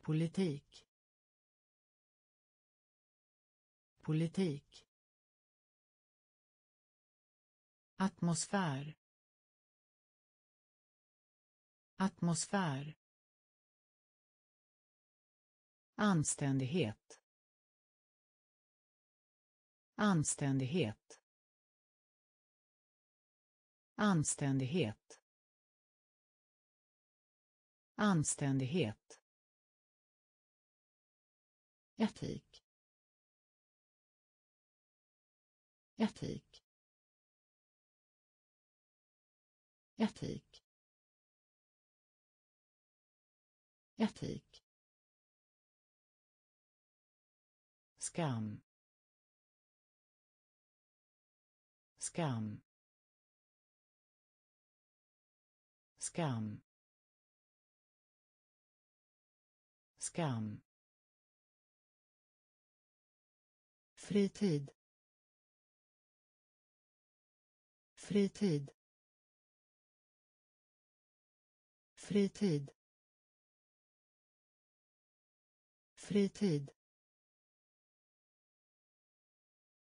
Politik. Politik. Atmosfär. Atmosfär anständighet. Anständighet. Anständighet. Anständighet. Etik. Etik. Etik. Etik. Skam. Skam. Skam. Skam. Fritid. Fritid. Fritid. Fritid.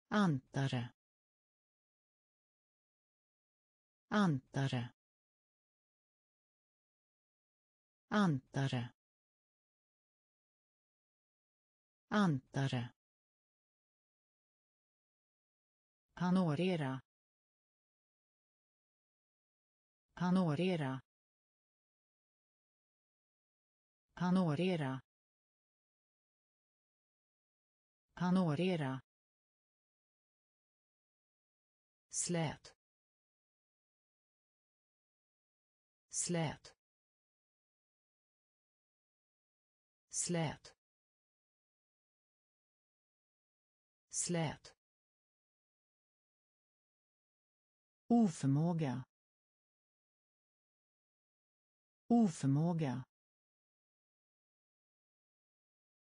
Antare. Antare. Antare. Antare. Panorera. Panorera. Panorera. Panorera. Slät. Slät. Slät. Slät. Oförmåga. Oförmåga.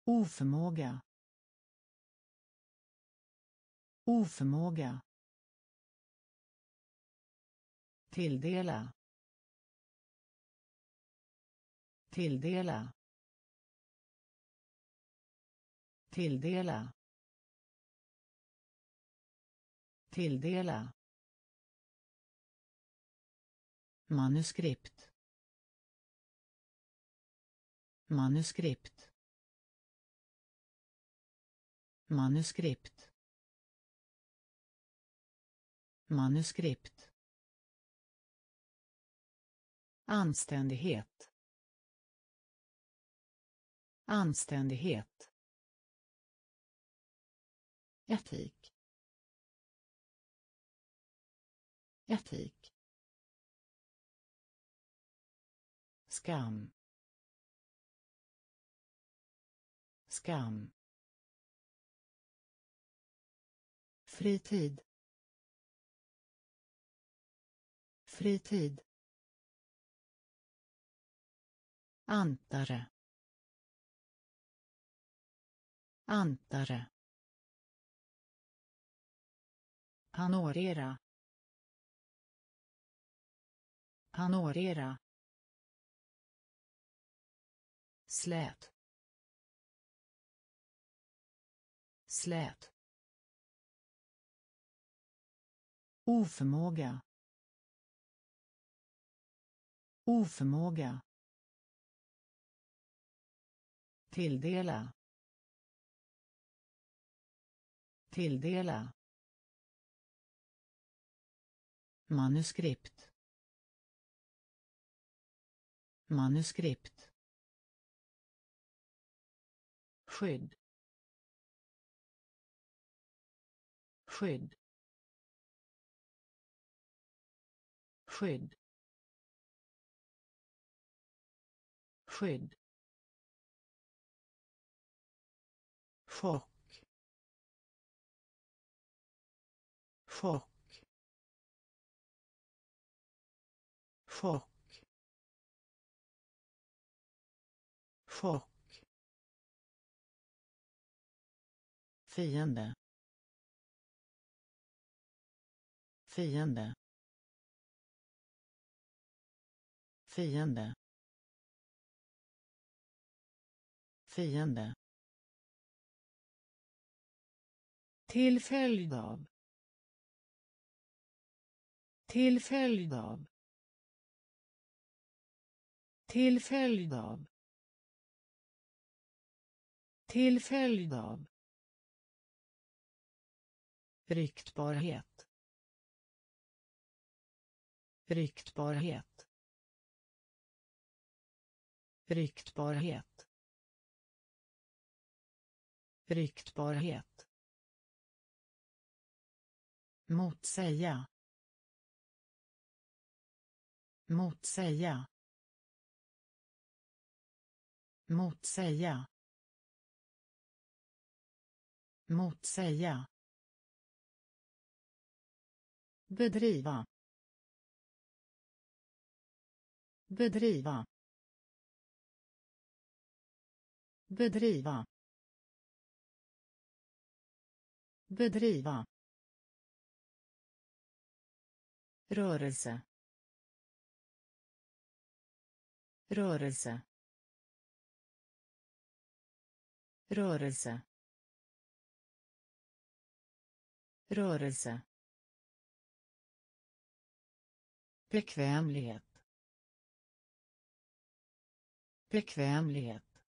Oförmåga. Oförmåga. Tilldela. Tilldela. Tilldela. Tilldela. Manuskript. Manuskript. Manuskript. Manuskript. Anständighet. Anständighet. Etik. Etik. Skam. skam fritid fritid antare. Antare. Panorera. Panorera. Slät. Slät. Oförmåga. Oförmåga tilldela. Tilldela. Manuskript. Manuskript. Skydd. Skydd. Skydd. Skydd. Chock. Chock. Chock. Chock. Fiende. Fiende. Fiende. Fiende. Till följd av. Till följd av. Till följd av. Till följd av. Ryktbarhet. Ryktbarhet. Ryktbarhet. Ryktbarhet motsäga. Motsäga. Motsäga. Motsäga. Bedriva. Bedriva. Bedriva. Bedriva. Rörelse. Rörelse. Rörelse. Rörelse. Bekvämlighet. Bekvämlighet.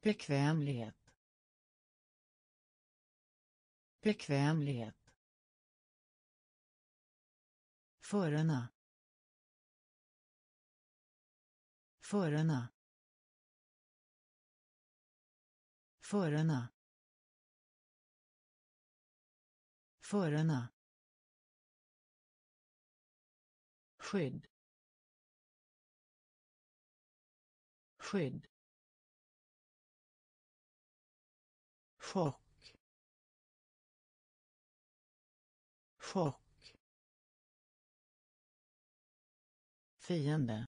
Bekvämlighet. Bekvämlighet förarna. Förarna. Förarna. Förarna. Skydd. Skydd. Chock. Chock. Fiende.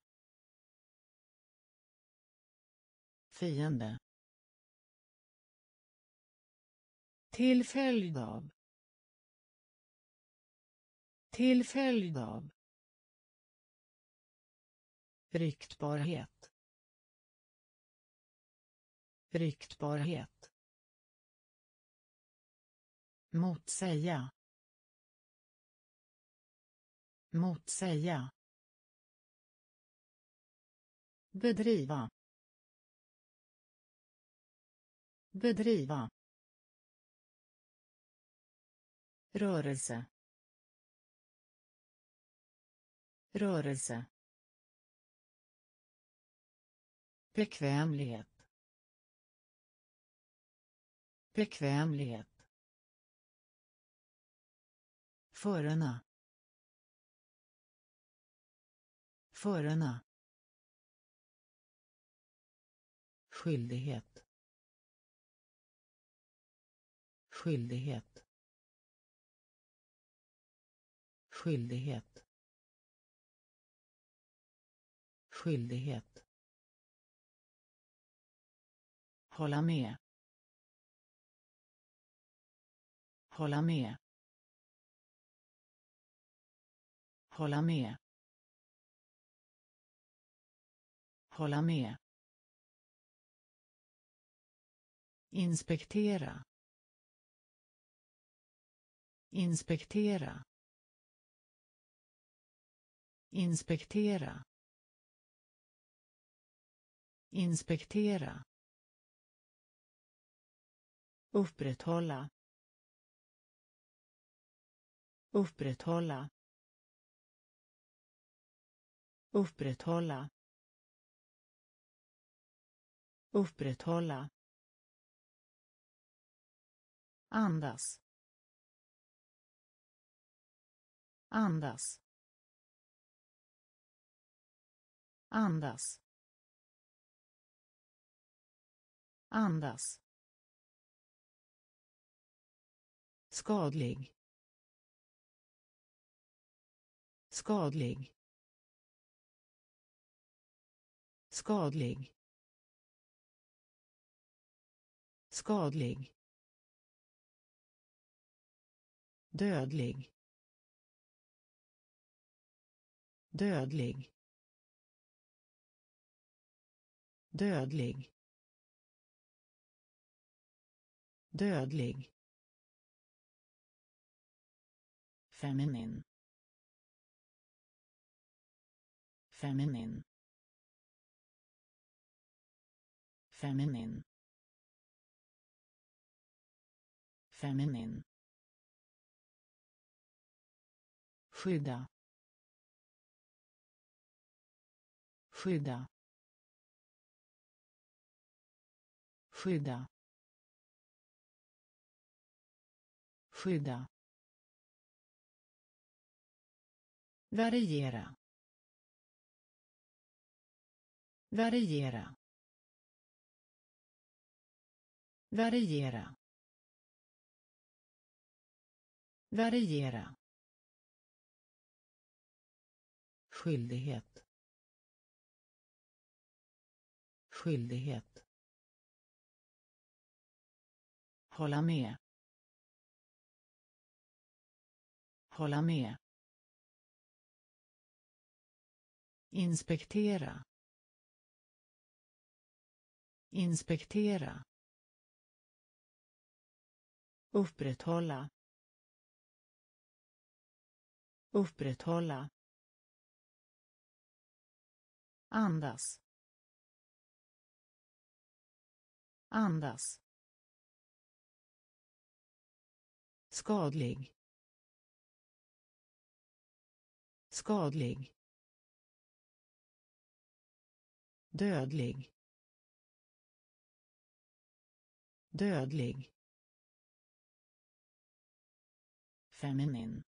Fiende. Till följd av. Till följd av. Ryktbarhet. Ryktbarhet. Motsäga. Motsäga bedriva bedriva rörelse rörelse bekvämlighet bekvämlighet förarna förarna skyldighet. Skyldighet. Skyldighet. Skyldighet. Hålla med. Hålla med. Hålla med. Hålla med. Inspektera. Inspektera. Inspektera. Inspektera. Upprätthålla. Upprätthålla. Upprätthålla. Upprätthålla andas. Andas. Andas. Andas. Skadlig. Skadlig. Skadlig. Skadlig. Dödlig. Dödlig. Dödlig. Dödlig. Feminin. Feminin. Feminin. Feminin. Skydda skydda skydda skydda. Variera variera variera. Variera skyldighet. Skyldighet. Hålla med. Hålla med. Inspektera. Inspektera. Upprätthålla. Upprätthålla andas. Andas. Skadlig. Skadlig. Dödlig. Dödlig. Feminin.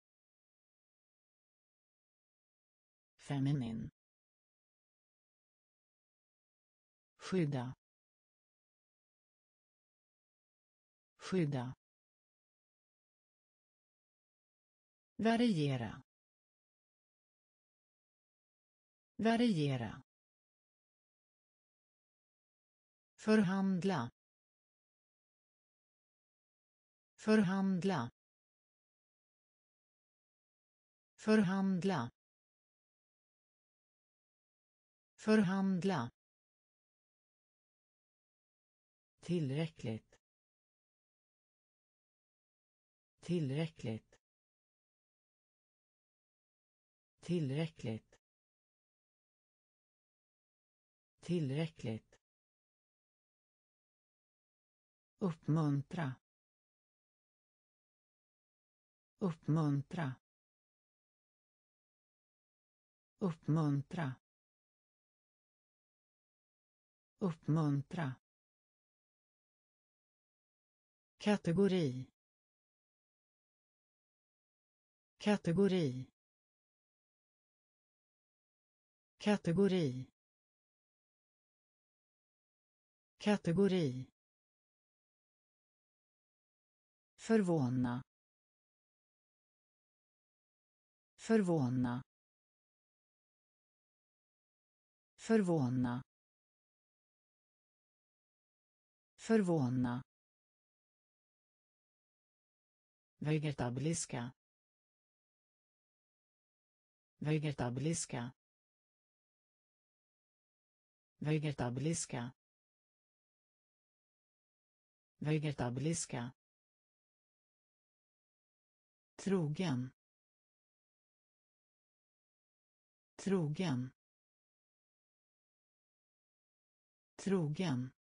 Feminin. Skydda skydda variera variera förhandla förhandla förhandla förhandla. Tillräckligt. Tillräckligt. Tillräckligt. Tillräckligt. Uppmuntra. Uppmuntra. Uppmuntra. Uppmuntra kategori. Kategori. Kategori. Kategori. Förvåna. Förvåna. Förvåna. Förvåna. Vegetabiliska. Vegetabiliska. Vegetabiliska. Vegetabiliska. Trogen. Trogen. Trogen.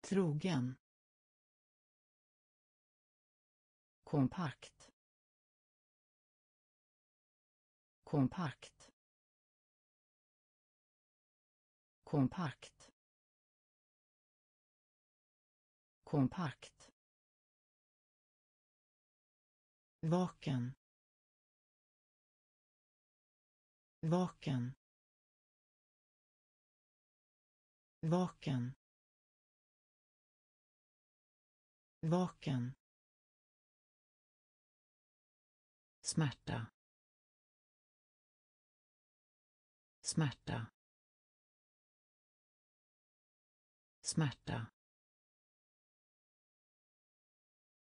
Trogen. Kompakt. Kompakt. Kompakt. Kompakt. Vaken. Vaken. Vaken. Vaken. Smärta. Smärta. Smärta.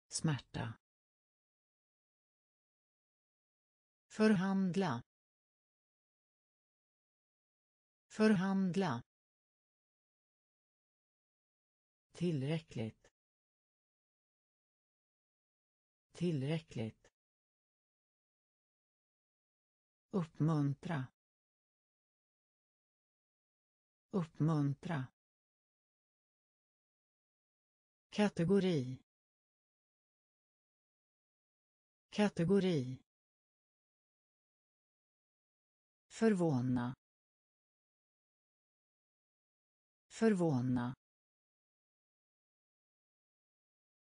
Smärta. Förhandla. Förhandla. Tillräckligt. Tillräckligt. Uppmuntra. Uppmuntra. Kategori. Kategori. Förvåna. Förvåna.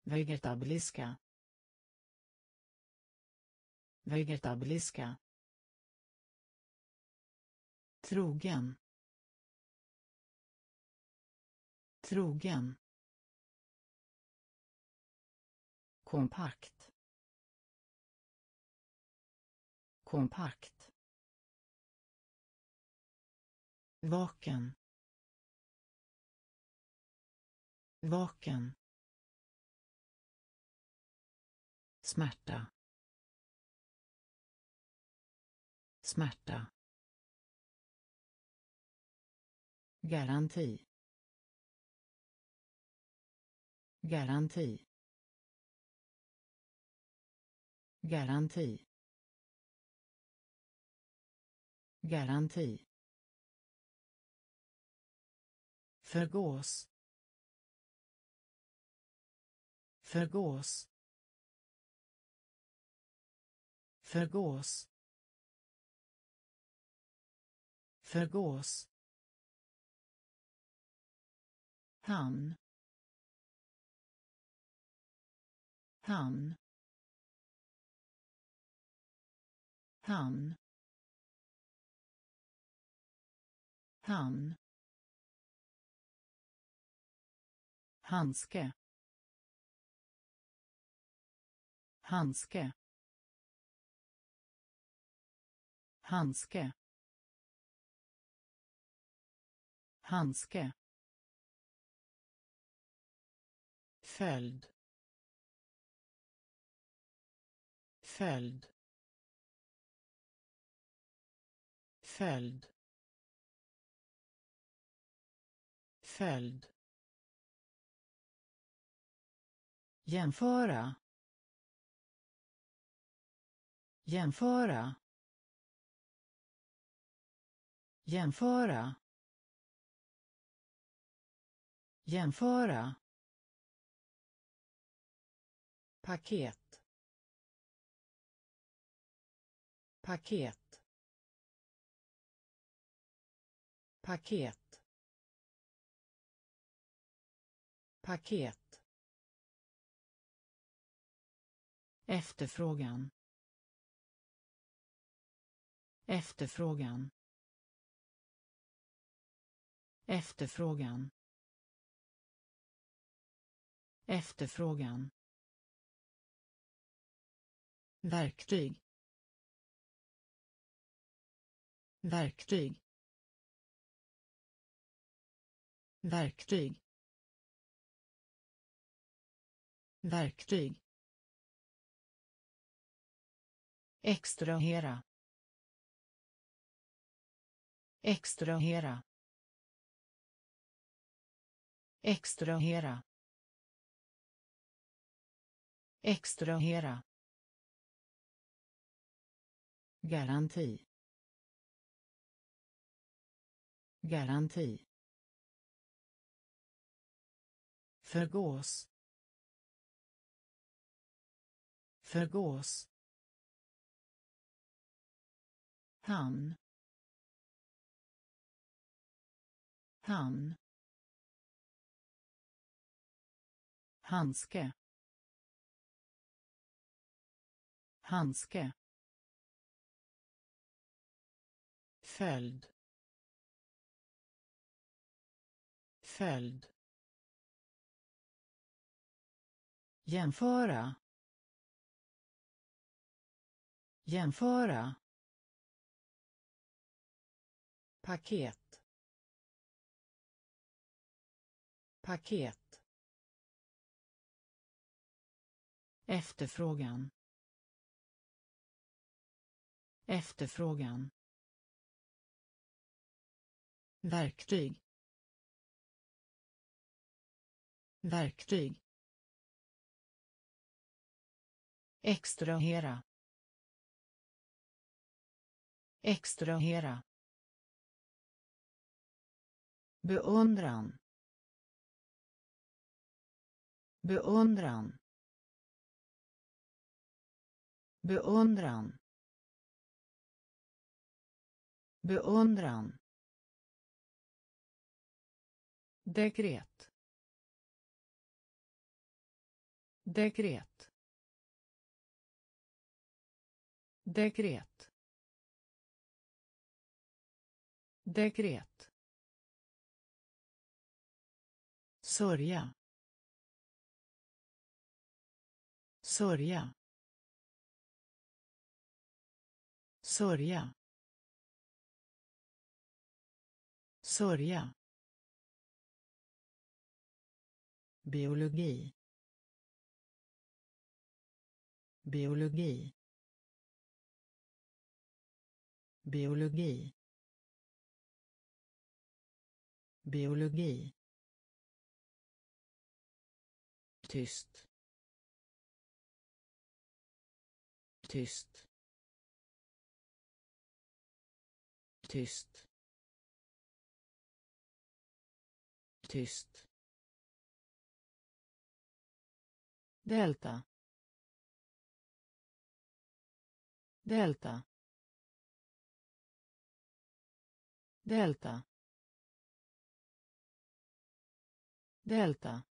Vegetabiliska. Vegetabiliska trogen. Trogen. Kompakt. Kompakt. Vaken. Vaken. Smärta. Smärta. Garanti. Garanti. Garanti. Garanti. Förgås. Förgås. Förgås. Förgås. Hamn hamn hamn hamn handske. Handske. Handske. Handske. Följd följd följd följd. Jämföra. Jämföra. Jämföra. Jämföra. Paket. Paket. Paket. Paket. Efterfrågan. Efterfrågan. Efterfrågan. Efterfrågan verktyg. Verktyg. Verktyg. Verktyg. Extrahera. Extrahera. Extrahera. Extrahera garanti. Garanti. Förgås. Förgås. Hamn. Hamn. handske. Handske. Följd följd jämföra jämföra paket paket efterfrågan efterfrågan verktyg. Verktyg. Extrahera. Extrahera. Beundran. Beundran. Beundran. Beundran. Dekret. Dekret. Dekret. Dekret. Sörja. Sörja. Sörja. Sörja. Biologi biologi biologi biologi tyst. Tyst. Tyst. Tyst delta. Delta. Delta. Delta.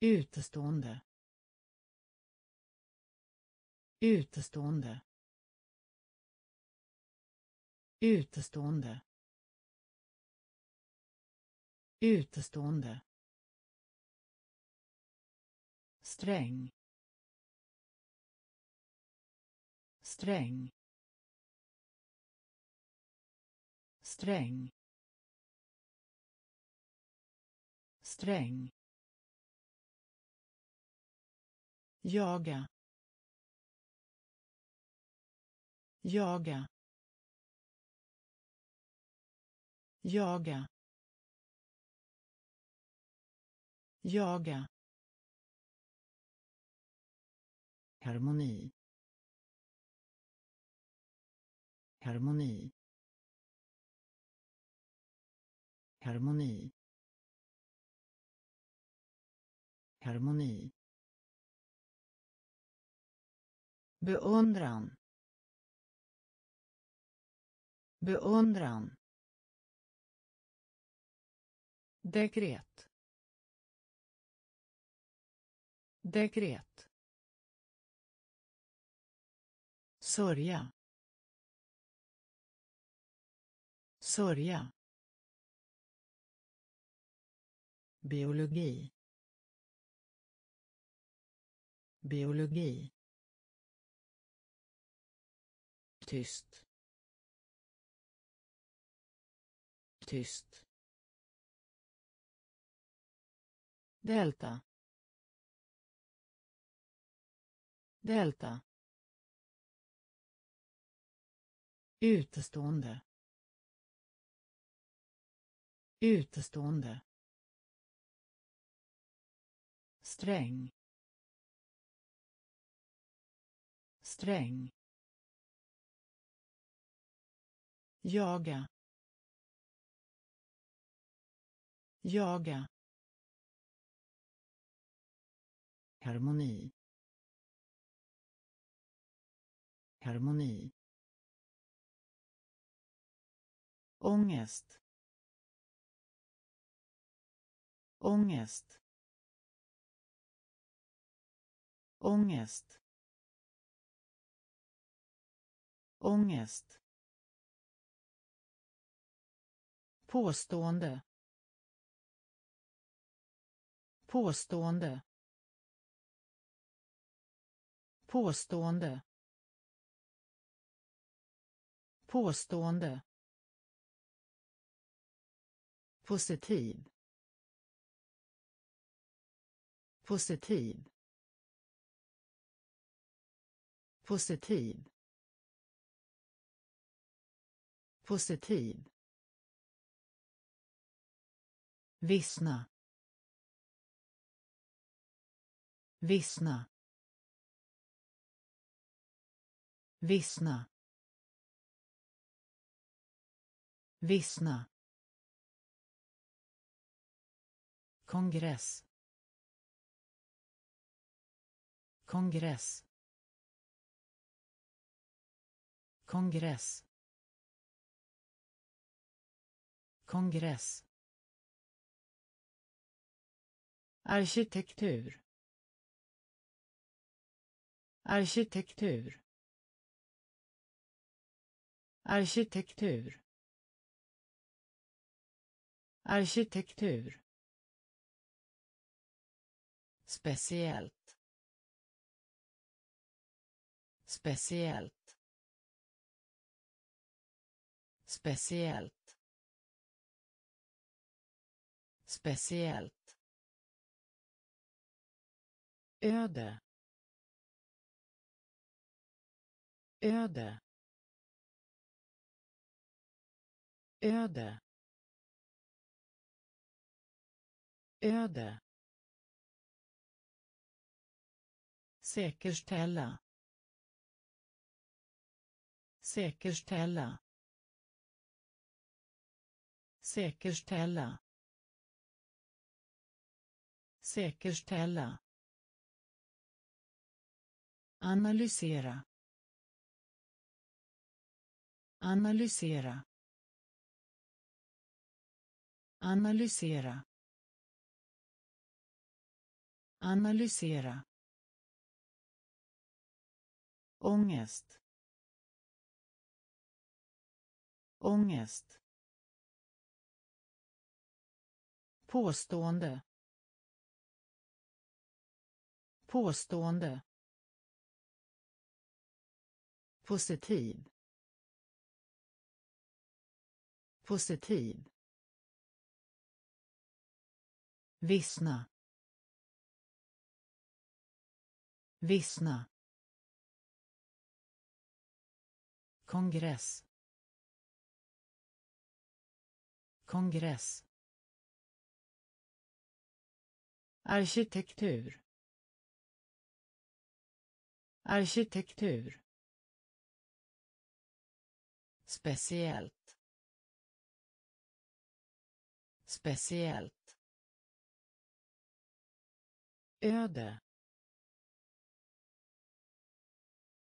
Utestående. Utestående. Utestående. Utestående sträng. Sträng. Sträng. Sträng. Jaga. Jaga. Jaga. Jaga. Harmoni. Harmoni. Harmoni. Harmoni. Beundran. Beundran. Dekret. Dekret. Sörja Sörja. Biologi. Biologi. Tyst. Tyst. Delta. Delta. Utestående. Utestående. Sträng. Sträng. Jaga. Jaga. Harmoni. Harmoni. Ångest. Ångest. Ångest. Ångest. Påstående. Påstående. Påstående. Påstående. Positiv. Positiv. Positiv. Positiv. Vissna. Vissna. Vissna. Vissna. Kongress. Kongress. Kongress. Kongress. Arkitektur. Arkitektur. Arkitektur. Arkitektur speciellt. Speciellt. Speciellt. Speciellt. Öde. Öde. Öde. Öde. Säkerställa säkerställa säkerställa säkerställa analysera analysera analysera analysera ångest. Ångest. Påstående. Påstående. Positiv. Positiv. Vissna. Vissna. Kongress. Kongress. Arkitektur. Arkitektur. Speciellt. Speciellt. Öde.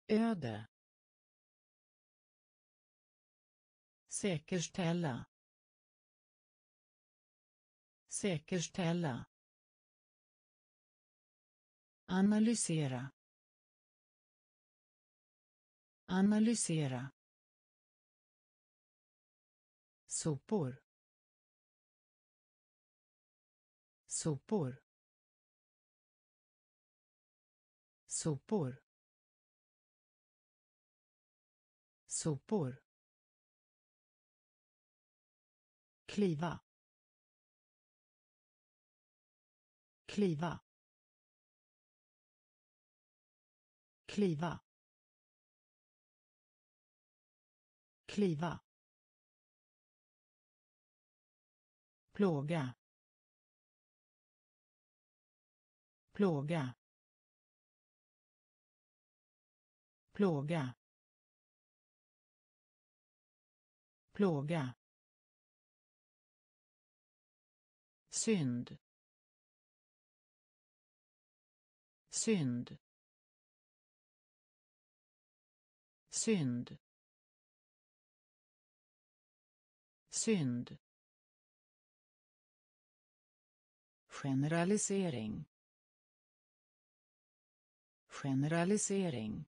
Öde. Säkerställa säkerställa analysera analysera sopor sopor sopor sopor. Kliva. Kliva. Kliva. Kliva. Plåga. Plåga. Plåga. Plåga. Synd. Synd. Synd. Synd. Generalisering. Generalisering.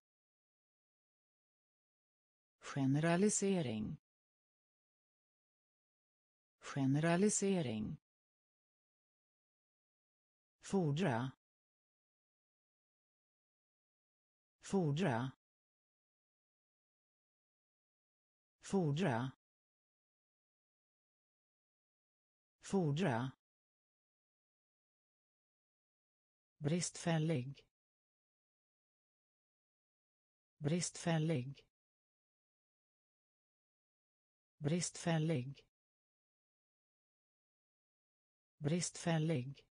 Generalisering. Generalisering fordra. Fordra. Fordra. Fordra. Bristfällig. Bristfällig. Bristfällig. Bristfällig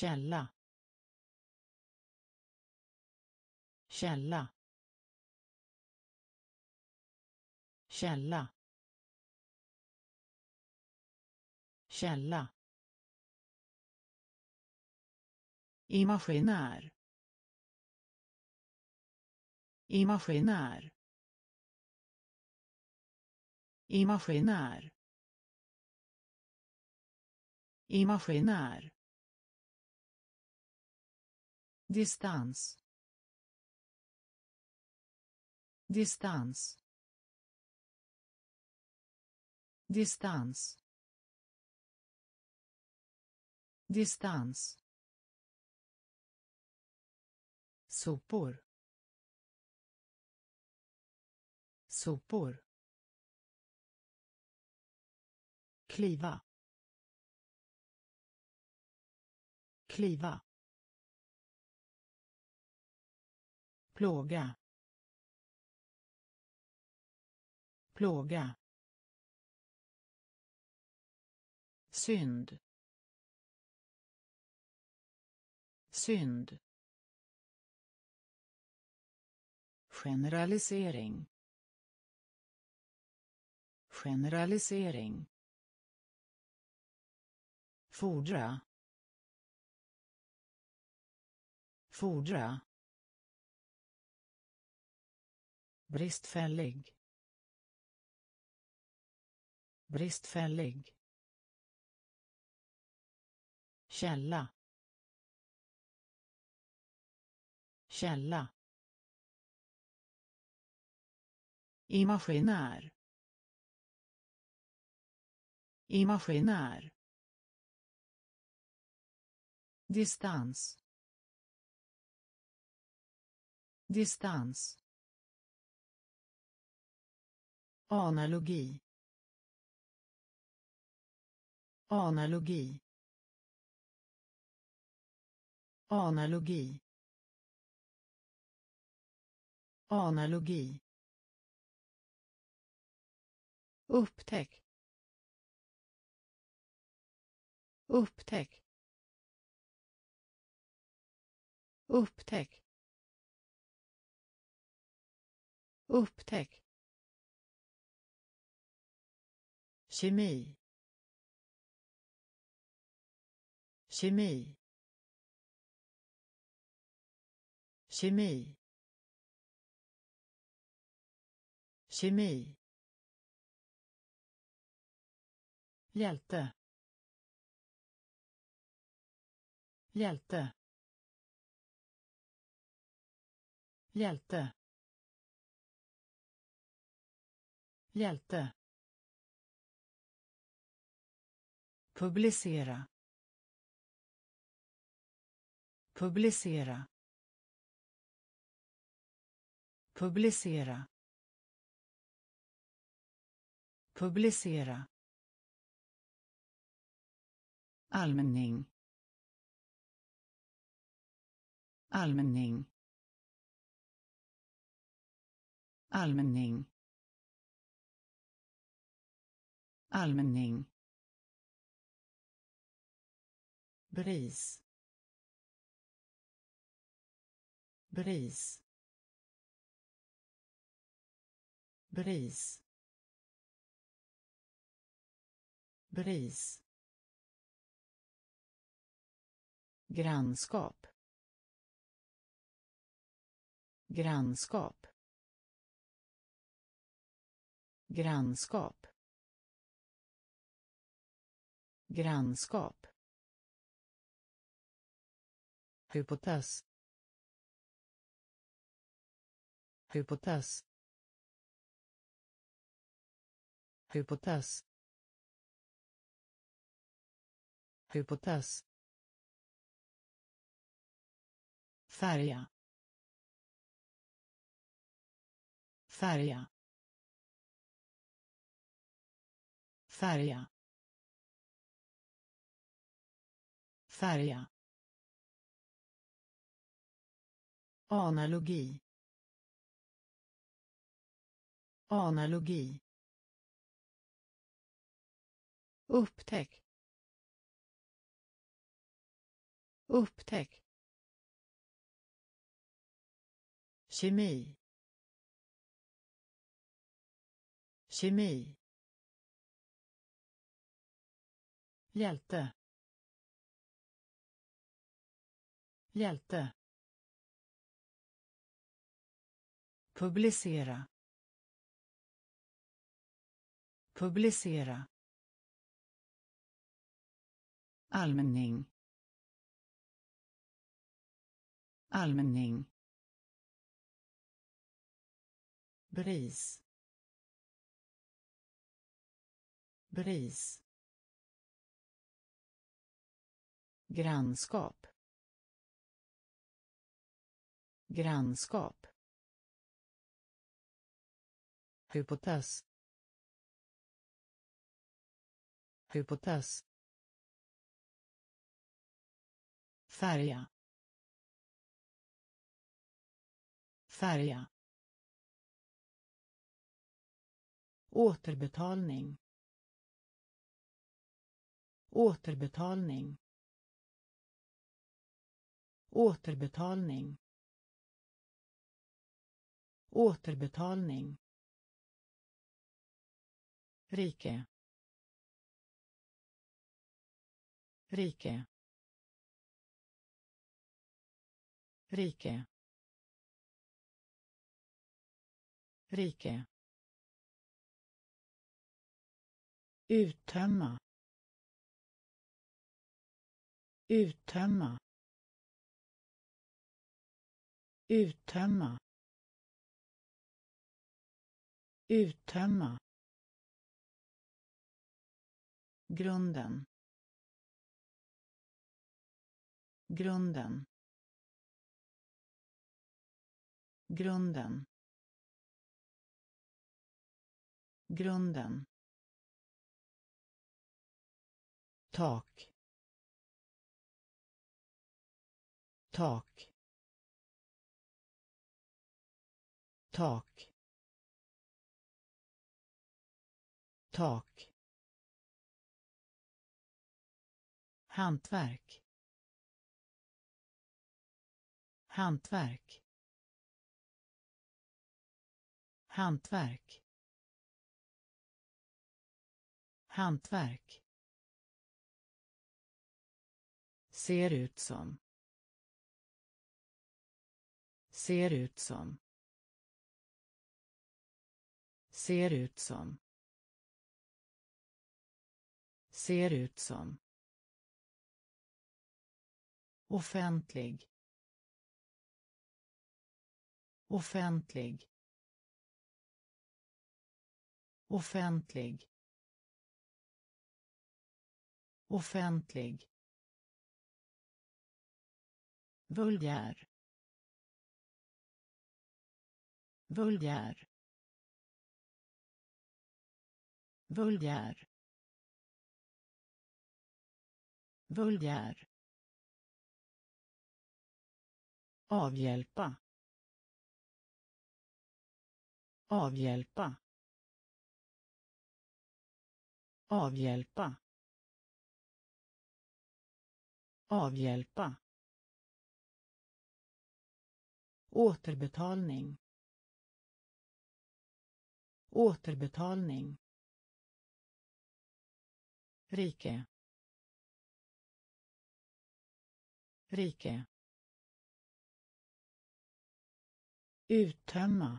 källa källa källa källa Imaginär. Imaginär. Imaginär. Imaginär. Distans. Distans. Distans. Distans. sopor sopor kliva kliva plåga. Plåga. Synd. Synd. Generalisering. Generalisering. Fordra. Fordra. Bristfällig bristfällig källa källa Imaginär. Imaginär. Distans. Distans. Analogi. Analogi. Analogi. Analogi. Upptäck. Upptäck. Upptäck. Upptäck. Kemi kemi kemi kemi Hjälte. Hjälte. Hjälte. hjälte publicera. Publicera. Publicera. Publicera. Allmänning. Allmänning. Allmänning. Allmänning. Bris. Bris. Bris. Bris. Grannskap. Grannskap. Grannskap. Grannskap. Hypotes hypotes hypotes hypotes färja färja färja färja analogi. Analogi. Upptäck. Upptäck. Kemi. Kemi. Hjälte. Hjälte. Publicera. Publicera. Allmänning. Allmänning. Bris. Bris. Grannskap. Grannskap. Hypotes. Hypotes. Färja. Färja. Återbetalning. Återbetalning. Återbetalning. Återbetalning rike. Rike. Rike. Rike. Uttömma. Uttömma. Uttömma. Uttömma grunden. Grunden. Grunden. Grunden. Tak. Tak. Tak. Tak. Hantverk. Hantverk. Hantverk. Hantverk. Ser ut som. Ser ut som. Ser ut som. Ser ut som offentlig. Offentlig. Offentlig. Offentlig. Vulgär. Vulgär. Vulgär. Vulgär. Avhjälpa. Avhjälpa. Avhjälpa. Avhjälpa. Återbetalning. Återbetalning. Rike. Rike. Uttömma.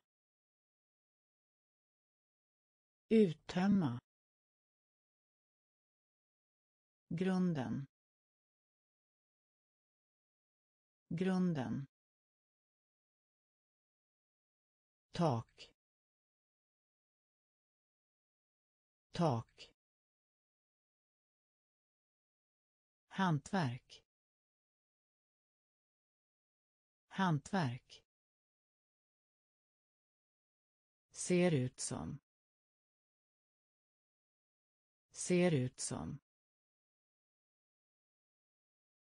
Uttömma. Grunden. Grunden. Tak. Tak. Hantverk. Hantverk. Ser ut som. Ser ut som.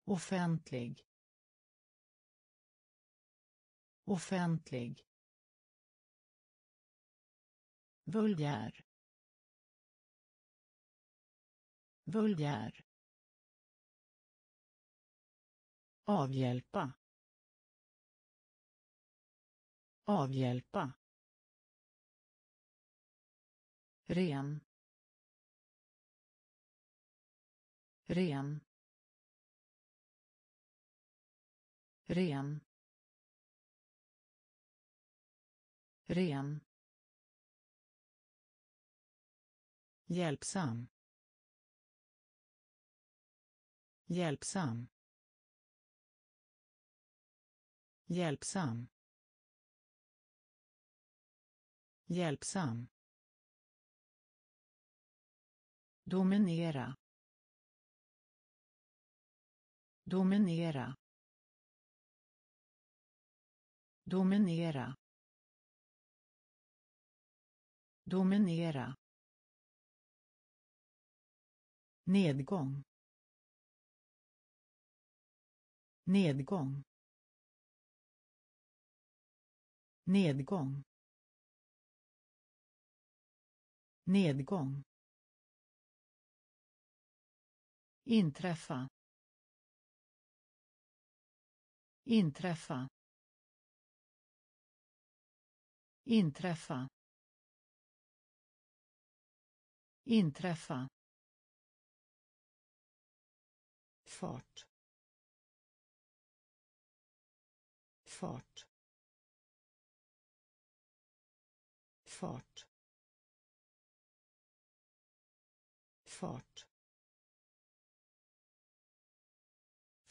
Offentlig. Offentlig. Vulgär. Vulgär. Avhjälpa. Avhjälpa. Ren. Ren. Ren. Ren. Hjälpsam. Hjälpsam. Hjälpsam. Hjälpsam. Dominera dominera dominera dominera. Nedgång. Nedgång. Nedgång. Nedgång. Inträffa. Inträffa. Inträffa. Inträffa. Fart.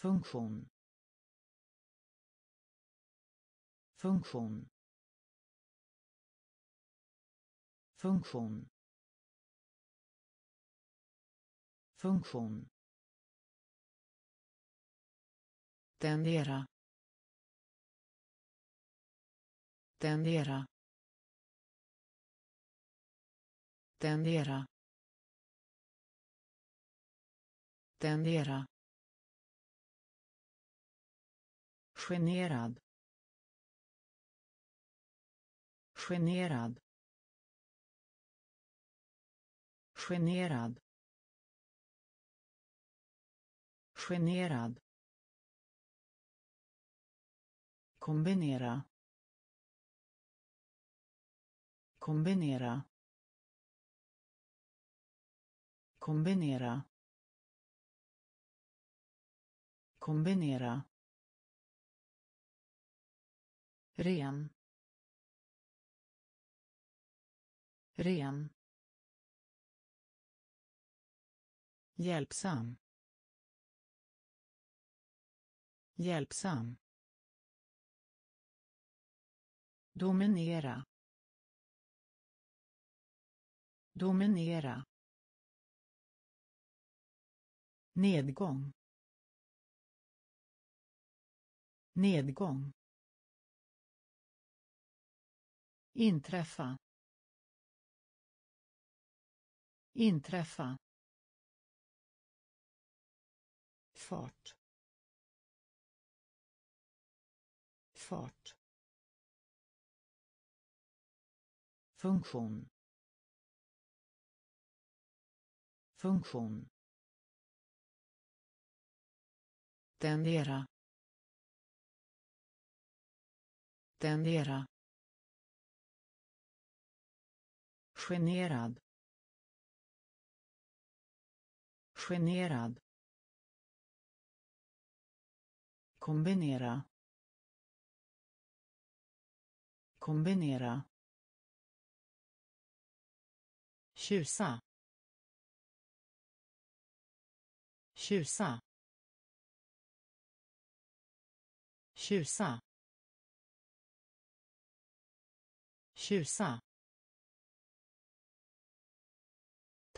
Funktion. Funktion. Funktion. Funktion. Tendera. Tendera. Tendera. Tendera. Generad. Generad. Generad. Generad. Kombinera. Kombinera. Kombinera. Kombinera. Ren. Ren. Hjälpsam. Hjälpsam. Dominera. Dominera. Nedgång. Nedgång. Inträffa. Inträffa. Fart. Fart. Funktion. Funktion. Tendera. Tendera. Generad. Generad. Kombinera. Kombinera. Tjusa. Tjusa. Tjusa. Tjusa.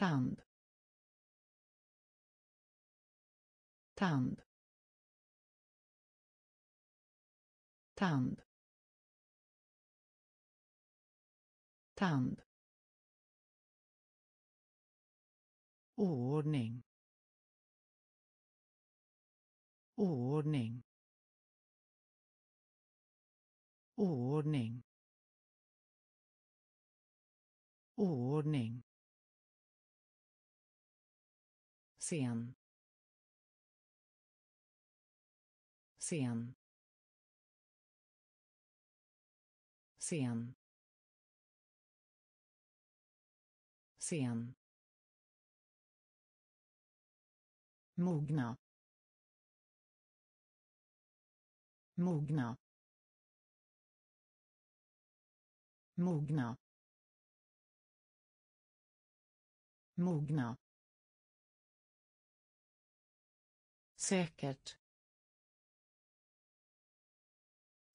Tand. Tand. Tand. Tand. Oordning oordning oordning oordning scen. Scen. Scen. Scen. Mogna. Mogna. Mogna. Mogna. Säkert.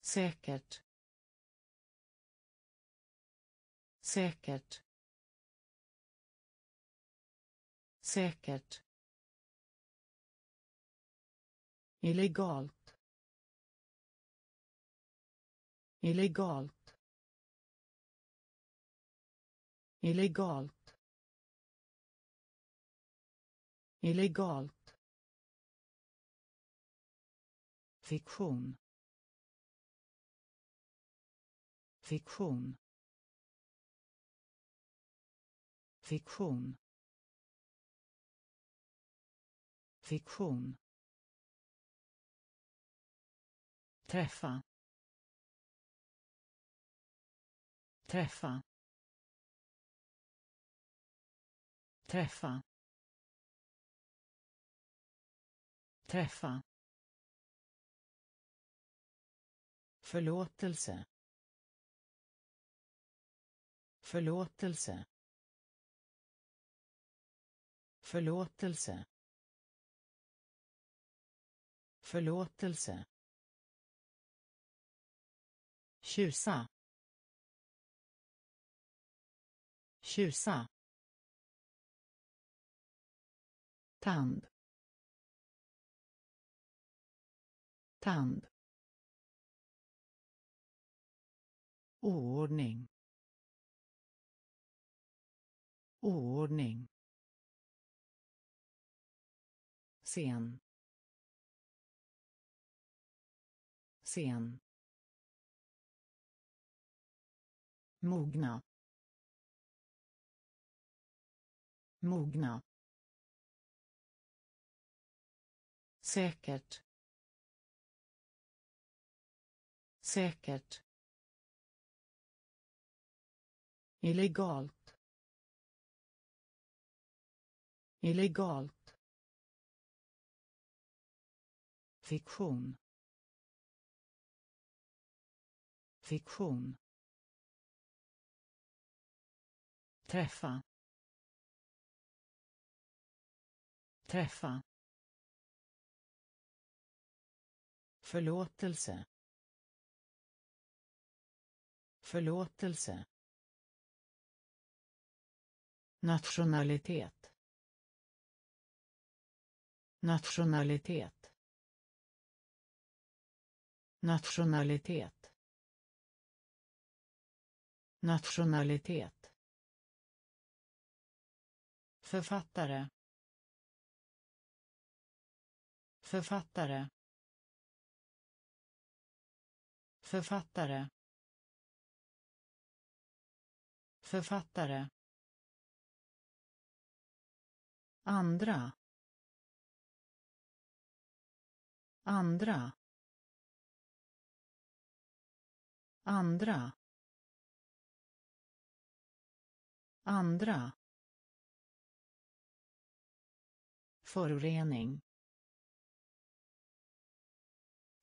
Säkert. Säkert. Säkert. Illegalt. Illegalt. Illegalt. Illegalt fiktion. Fiktion. Fiktion. Fiktion. Träffa. Träffa. Träffa. Träffa. Förlåtelse. Förlåtelse. Förlåtelse. Förlåtelse. Tjusa. Tjusa. Tand. Tand. Oordning oordning sen sen mogna. Mogna. Säkert. Säkert. Illegalt. Illegalt. Fiktion. Fiktion. Träffa. Träffa. Förlåtelse. Förlåtelse nationalitet. Nationalitet. Nationalitet. Nationalitet. Författare. Författare. Författare. Författare. Andra. Andra. Andra. Andra. Förorening.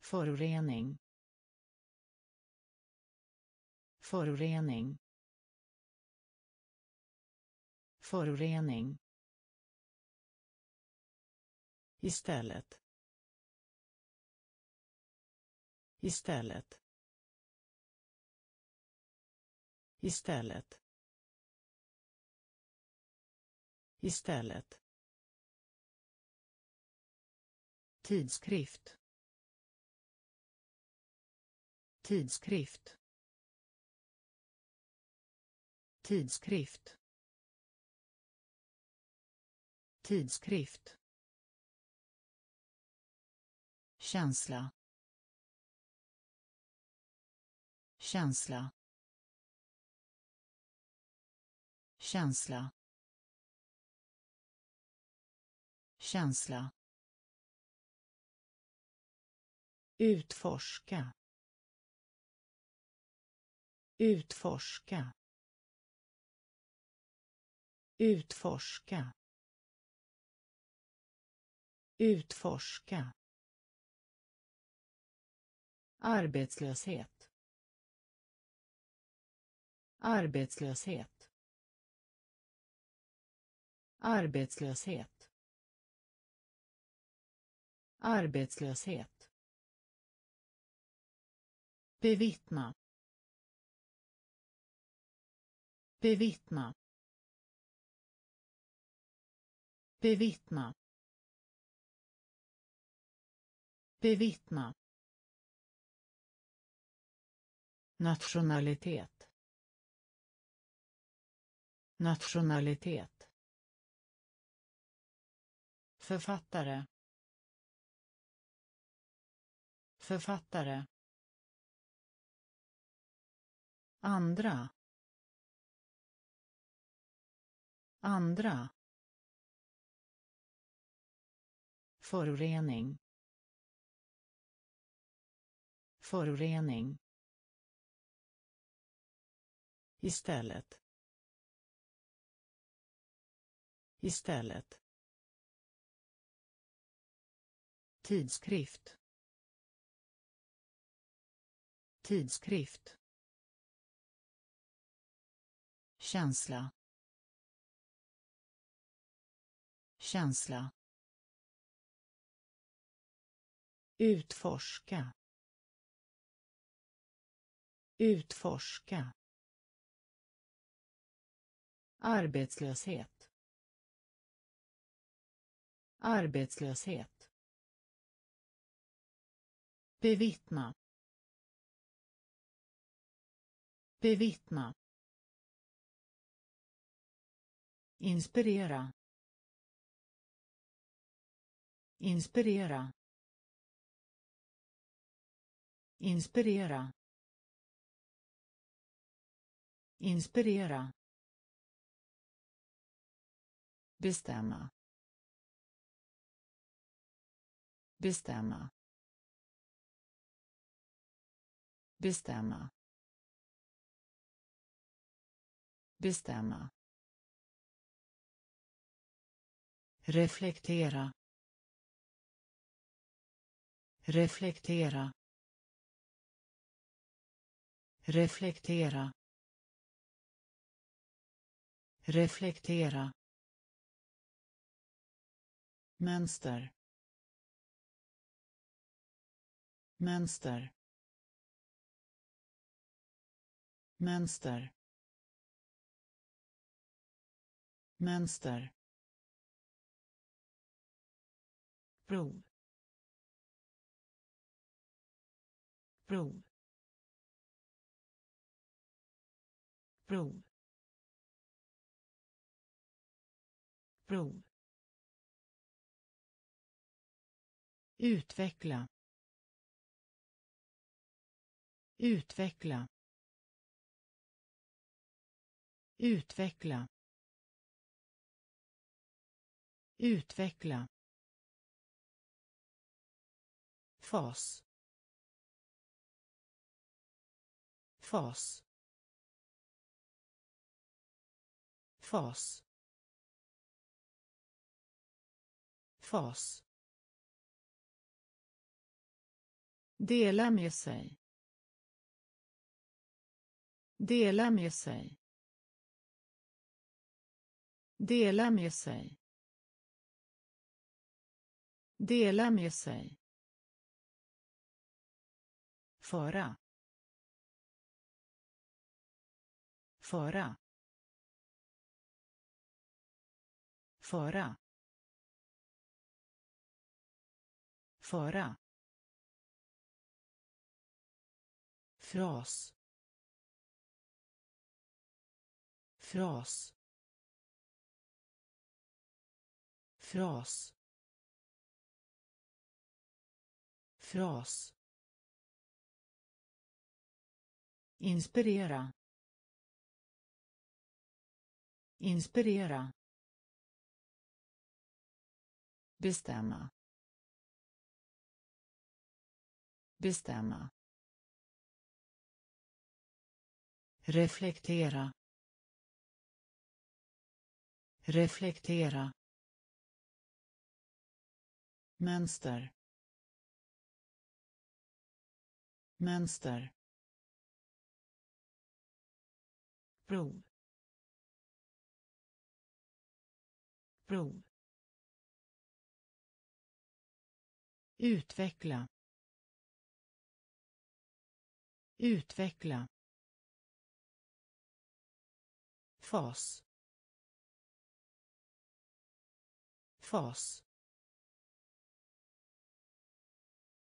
Förorening. Förorening. Förorening istället. Istället. Istället. Istället. Tidskrift. Tidskrift. Tidskrift. Tidskrift. Känsla. Känsla. Känsla. Känsla. Utforska. Utforska. Utforska. Utforska arbetslöshet. Arbetslöshet. Arbetslöshet. Arbetslöshet. Bevittna. Bevittna. Bevittna. Bevittna. Nationalitet. Nationalitet. Författare. Författare. Andra. Andra. Förorening. Förorening istället. Istället. Tidskrift. Tidskrift. Känsla. Känsla. Utforska. Utforska arbetslöshet. Arbetslöshet. Bevittna. Bevittna. Inspirera. Inspirera. Inspirera. Inspirera. Bestämma. Bestämma. Bestämma. Bestämma. Reflektera. Reflektera. Reflektera. Reflektera mönster. Mönster. Mönster. Mönster. Prov. Prov. Prov. Prov. Utveckla. Utveckla. Utveckla. Utveckla. Fas. Fas. Fas. Fas. Dela med sig dela med sig dela med sig dela med sig Föra. Föra. Föra. Föra. Fras. Fras. Fras. Fras. Inspirera. Inspirera. Bestämma. Bestämma. Reflektera. Reflektera. Mönster. Mönster. prov prov utveckla utveckla fas fas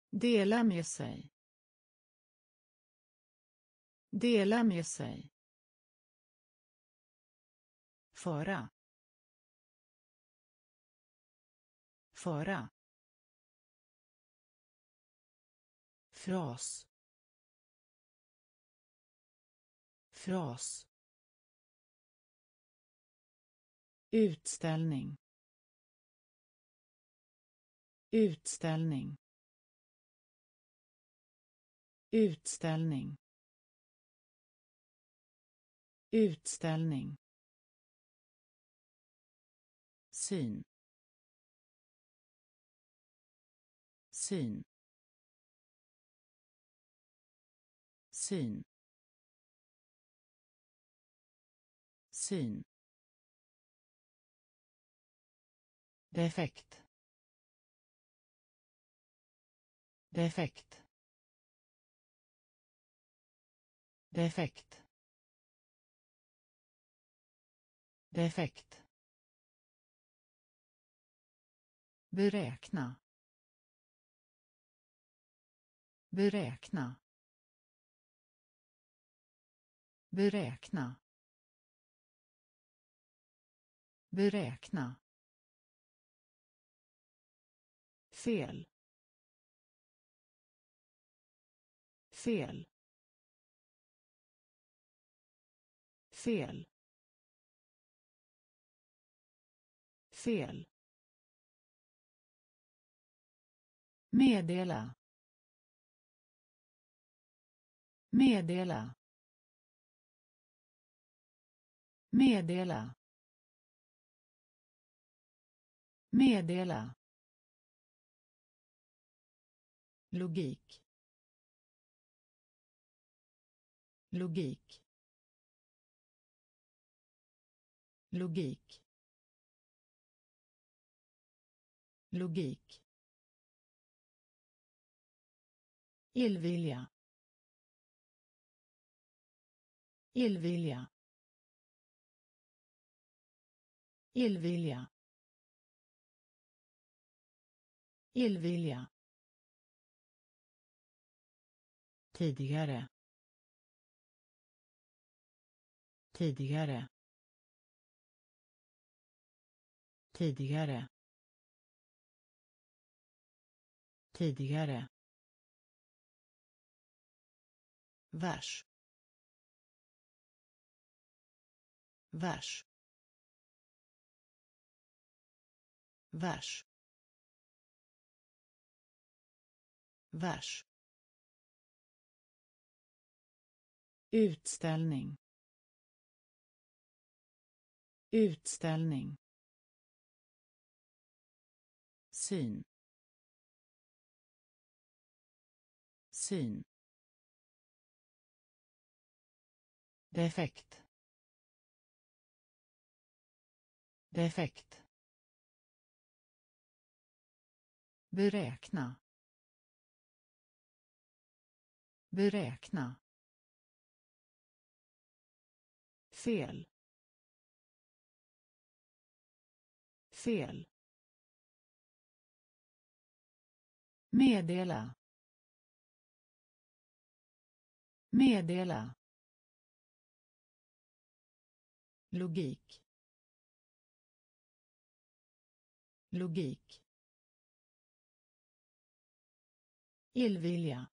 dela med sig dela med sig Föra. Föra. Fras. Fras. Utställning. Utställning. Utställning. Utställning syn syn syn syn defekt. Defekt. Defekt. Defekt. Beräkna. Beräkna. Beräkna. Beräkna. Fel fel fel fel Meddela. Meddela. Meddela. Meddela. Logik. Logik. Logik. Logik. Illvilja. Illvilja. Illvilja. Illvilja. Tidigare. Tidigare. Tidigare. Tidigare. Vers. Vers. Vers. Vers. Utställning. Utställning. Syn. Syn. Defekt. Defekt. Beräkna. Beräkna. Fel. Fel. Meddela. Meddela. Logik. Logik. Illvilja.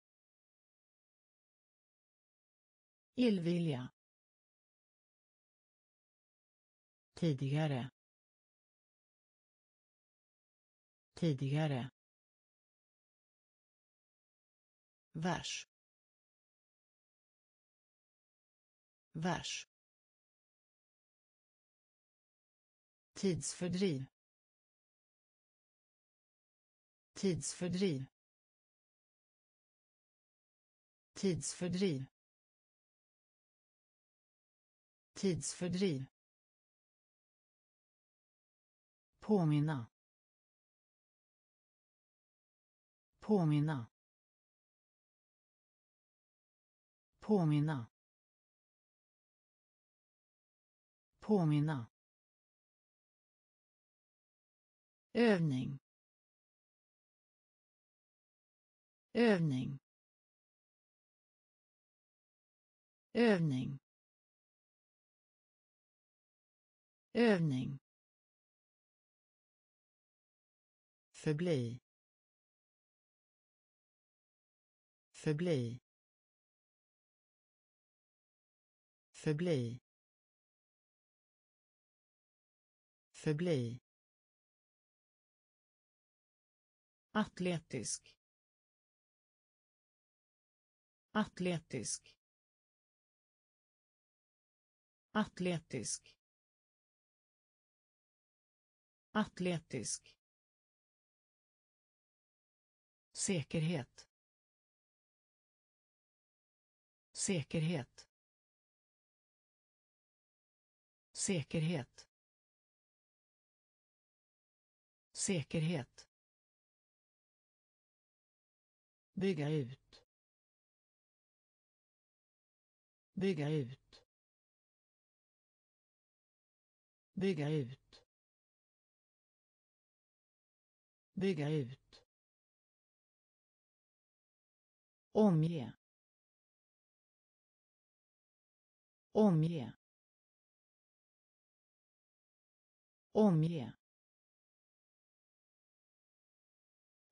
Illvilja. Tidigare. Tidigare. Vers. Vers. Tidsfördriv. Tidsfördriv. Tidsfördriv. Tidsfördriv. Påminna. Påminna. Påminna. Påminna. Övning. Övning. Övning. Övning. Förbli. Förbli. Förbli. Förbli. Atletisk. Atletisk. Atletisk. Atletisk säkerhet. Säkerhet. Säkerhet. Säkerhet. Bygga ut. Bygga ut. Bygga ut. Bygga ut. Omge omge omge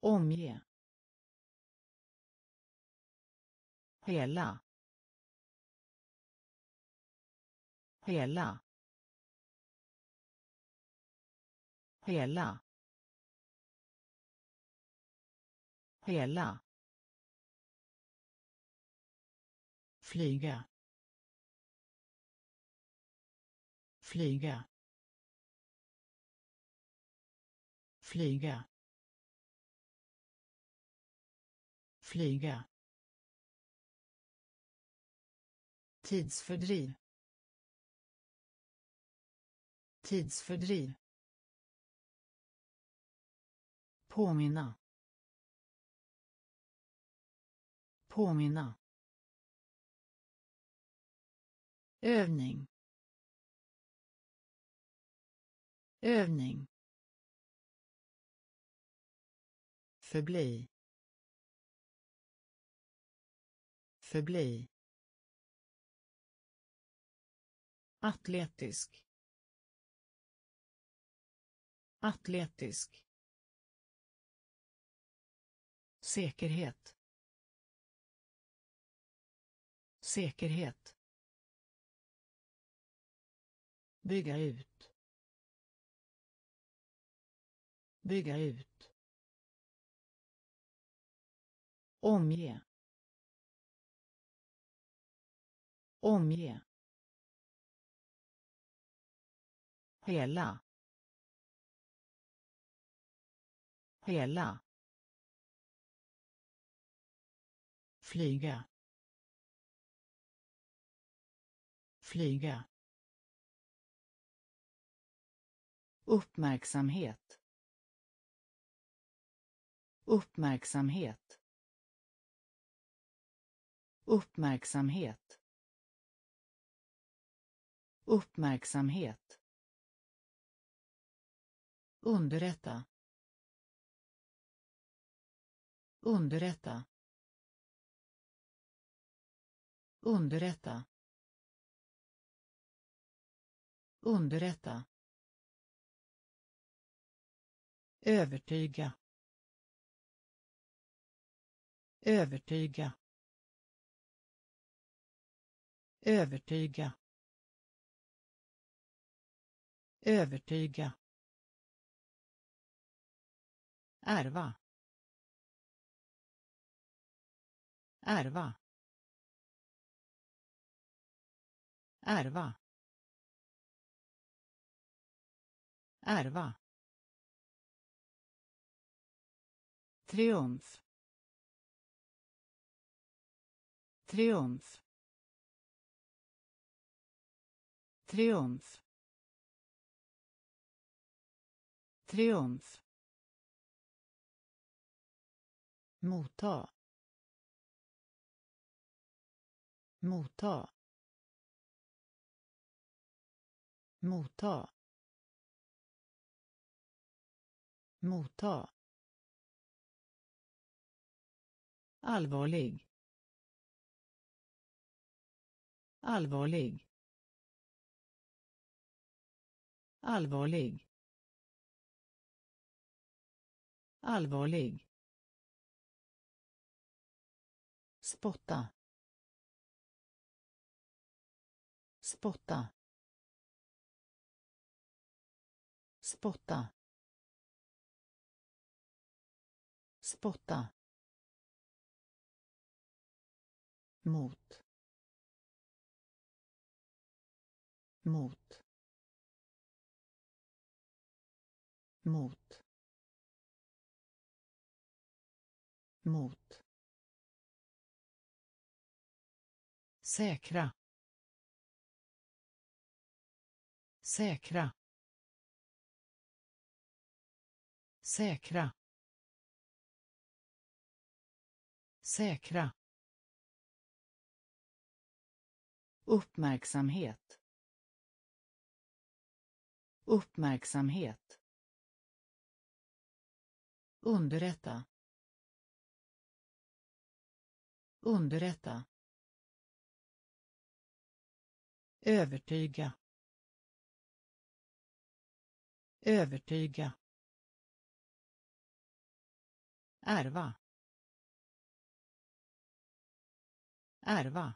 omge. Hela hela. Hela. Hela. Flyga. Flyga. Flyga. Flyga. Tidsfördriv. Tidsfördriv. Påminna. Påminna. Övning. Övning. Förbli. Förbli. Atletisk. Atletisk. Säkerhet. Säkerhet. Bygga ut. Bygga ut. Omge. Omge. Hela. Hela. Flyga. Flyga. Uppmärksamhet. Uppmärksamhet. Uppmärksamhet. Uppmärksamhet. Underrätta. Underrätta. Underrätta. Underrätta. Övertyga. Övertyga. Övertyga. Övertyga. Ärva. Ärva. Ärva. Ärva. Triumf. Triumf. Triumf. Triumf. Motta. Motta. Motta. Motta. Allvarlig. Allvarlig. Allvarlig. Allvarlig. Spotta. Spotta. Spotta. Spotta. Mot. Mot. Mot. Mot. Säkra. Säkra. Säkra. Säkra. Uppmärksamhet. Uppmärksamhet. Underrätta. Underrätta. Övertyga. Övertyga. Ärva. Ärva.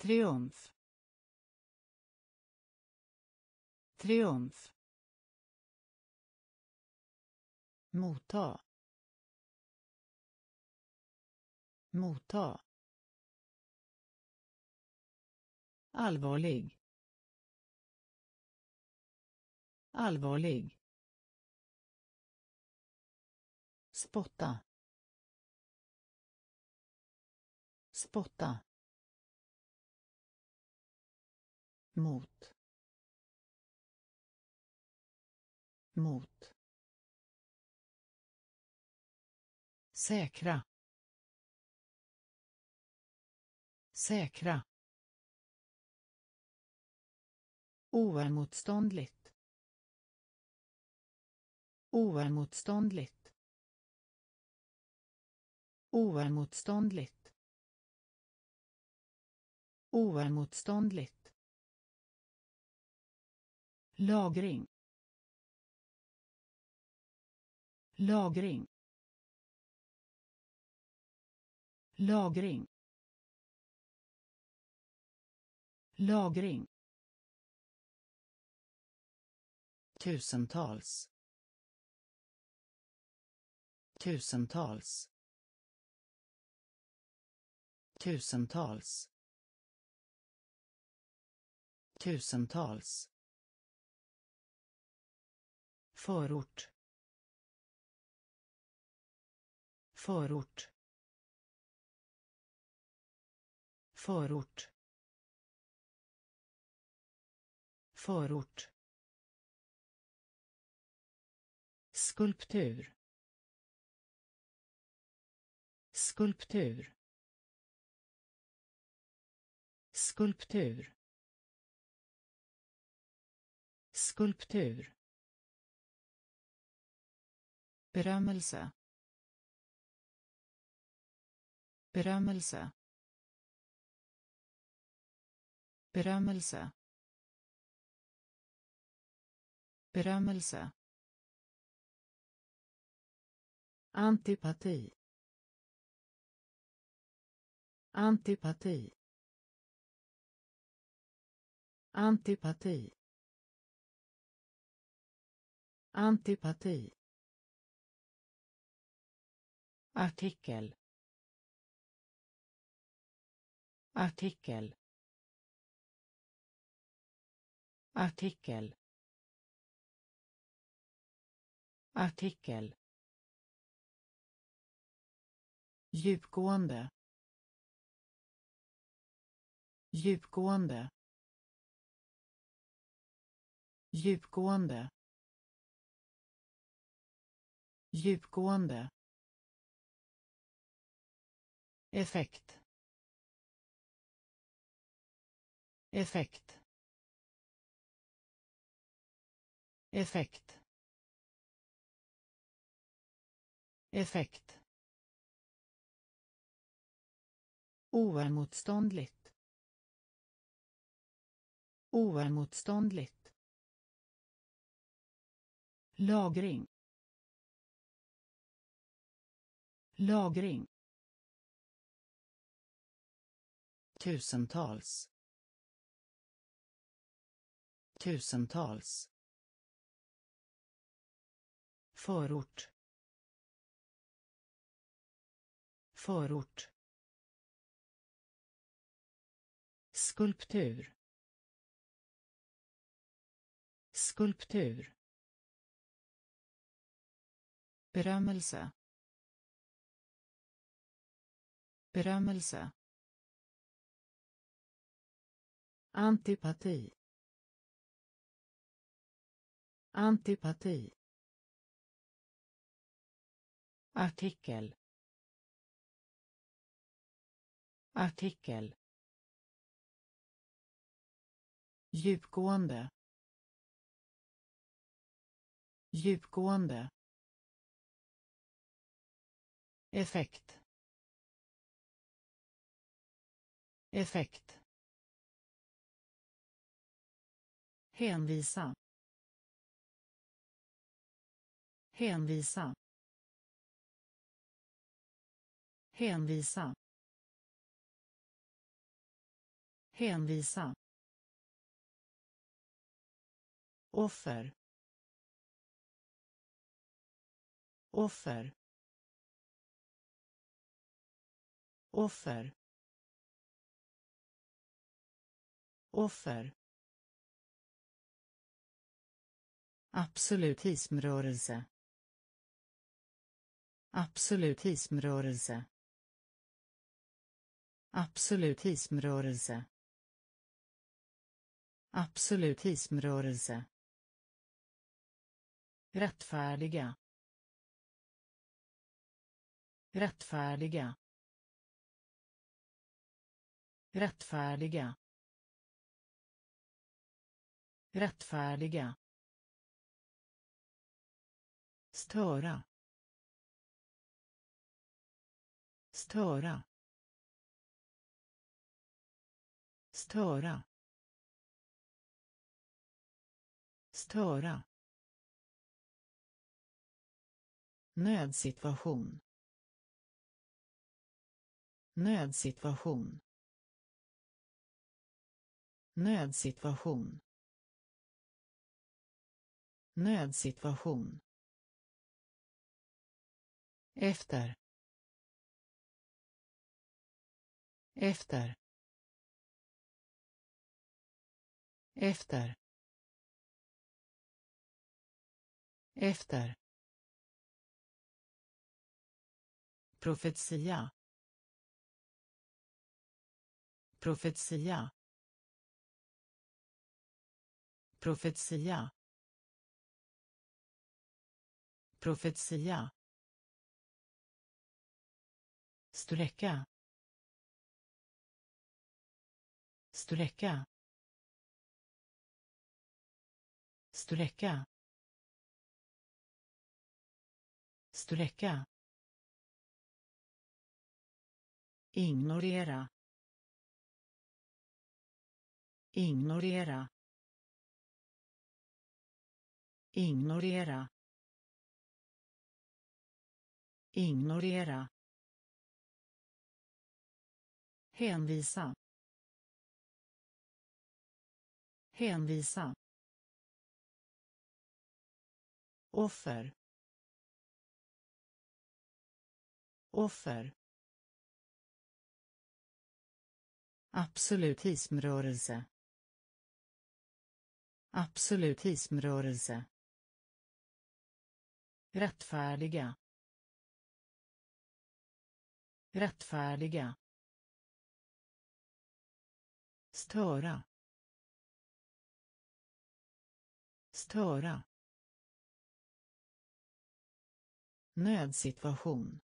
Triumf. Triumf. Motta. Motta. Allvarlig. Allvarlig. Spotta. Spotta. Mot. Mot. Säkra. Säkra. Oemotståndligt oemotståndligt oemotståndligt oemotståndligt lagring. Lagring. Lagring. Lagring. Tusentals. Tusentals. Tusentals. Tusentals förort. Förort. Förort. Förort. Skulptur. Skulptur. Skulptur. Skulptur berömmelse. Berömmelse. Berömmelse. Berömmelse. Antipati. Antipati. Antipati. Antipati artikel. Artikel. Artikel. Artikel. Djupgående. Djupgående. Djupgående. Djupgående effekt. Effekt. Effekt. Effekt. Oemotståndligt oemotståndligt lagring. Lagring. Tusentals. Tusentals. Förort. Förort. Skulptur. Skulptur. Berömmelse. Berömmelse. Antipati. Antipati. Artikel. Artikel. Djupgående. Djupgående. Effekt. Effekt. Hänvisa. Hänvisa. Hänvisa. Hänvisa. Offer. Offer. Offer. Offer. Absolutismrörelse absolutismrörelse absolutismrörelse absolutismrörelse rättfärdiga. Rättfärdiga. Rättfärdiga. Rättfärdiga störa. Störa. Störa. Störa. Nödsituation. Nödsituation. Nödsituation. Nödsituation efter. Efter. Efter. Efter. Profetia. Profetia. Profetia. Profetia sträcka. Sträcka. Sträcka. Sträcka. Ignorera. Ignorera. Ignorera. Ignorera hänvisa. Hänvisa. Offer. Offer. Absolutismrörelse absolutismrörelse rättfärdiga. Rättfärdiga störa. Störa. Nödsituation.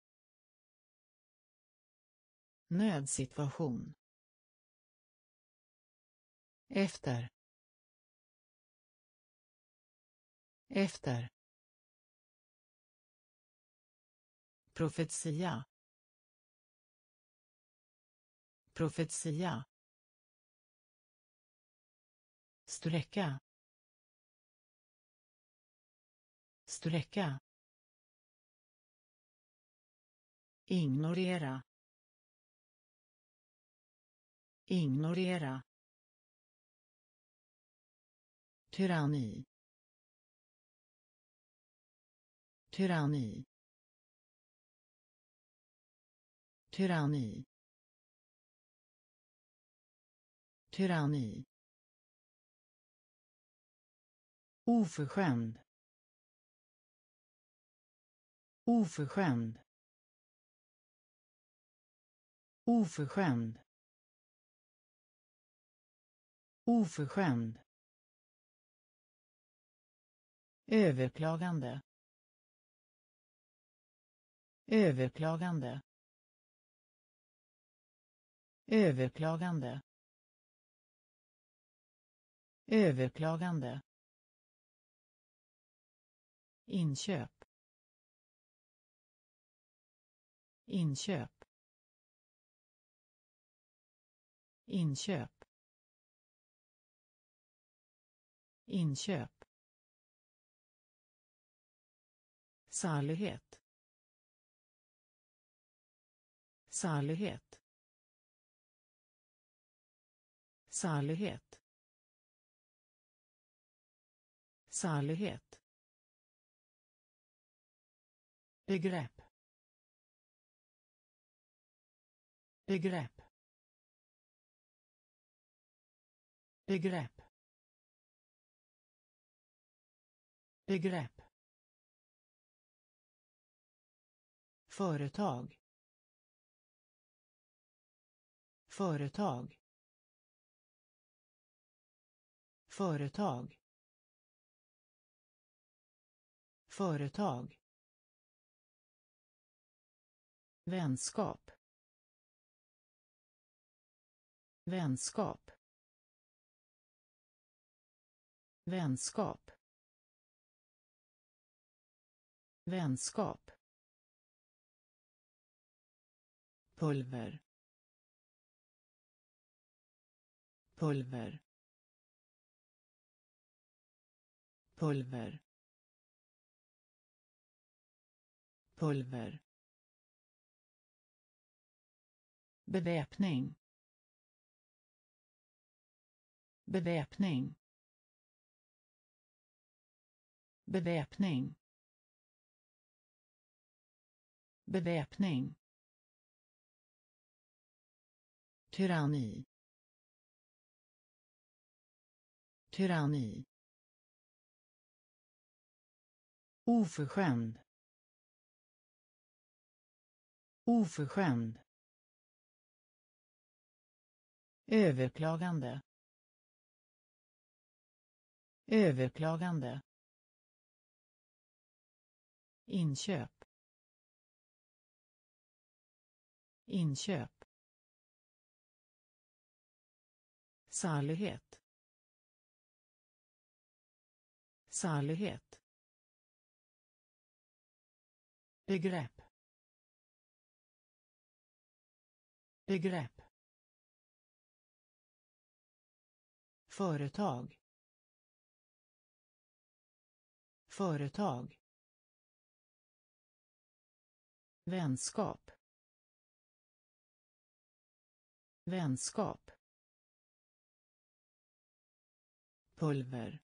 Nödsituation. Efter. Efter. Profetia. Profetia sträcka. Sträcka. Ignorera. Ignorera. Tyranni. Tyranni. Tyranni. Tyranni. Oförskämd. Oförskämd. Oförskämd. Oförskämd. Överklagande. Överklagande. Överklagande. Överklagande inköp. Inköp. Inköp. Inköp. Salighet. Salighet. Salighet. Salighet. Begrepp. Begrepp. Begrepp. Begrepp. Företag. Företag. Företag. Företag vänskap. Vänskap. Vänskap. Vänskap. Pulver. Pulver. Pulver. Pulver. Beväpning. Beväpning. Beväpning. Beväpning. Tyranni. Tyranni. Oförskämd. Oförskämd. Överklagande. Överklagande. Inköp. Inköp. Salighet. Salighet. Begrepp. Begrepp. Företag. Företag. Vänskap. Vänskap. Pulver.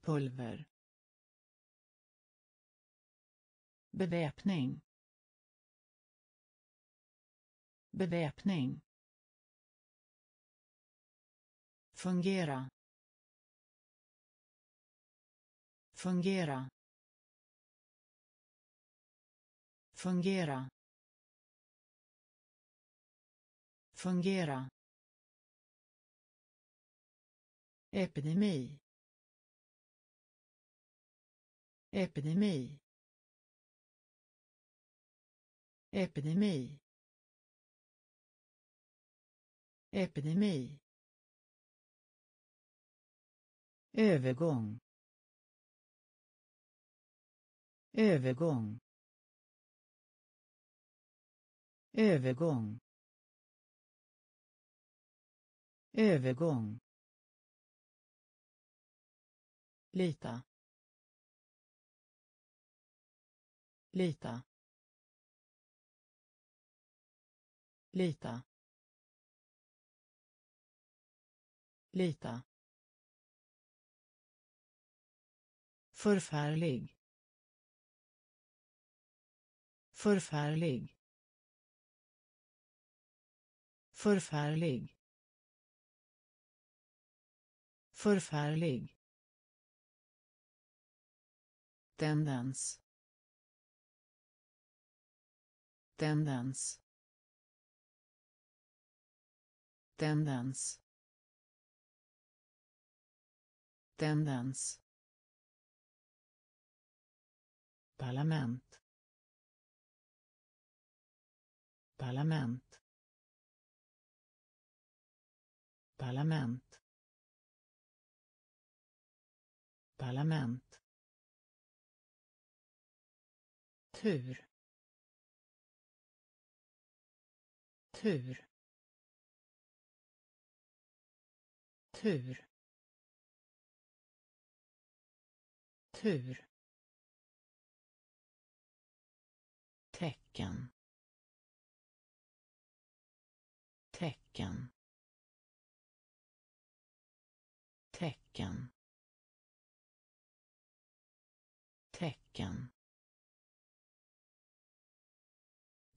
Pulver. Beväpning. Beväpning. Fungera. Fungera. Fungera. Fungera. Epidemi. Epidemi. Epidemi. Epidemi. Övergång. Övergång. Övergång. Övergång. Lita. Lita. Lita. Lita. Förfärlig. Förfärlig. Förfärlig. Förfärlig. Tendens. Tendens. Tendens. Tendens. Parlament. Parlament. Parlament. Parlament. Tur. Tur. Tur. Tur. Tecken. Tecken. Tecken. Tecken.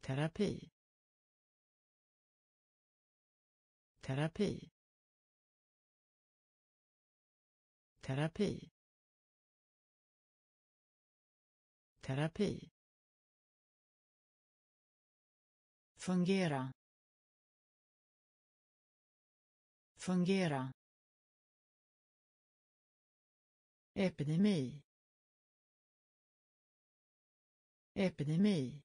Terapi. Terapi. Terapi. Terapi. Fungera. Fungera. Epidemi. Epidemi.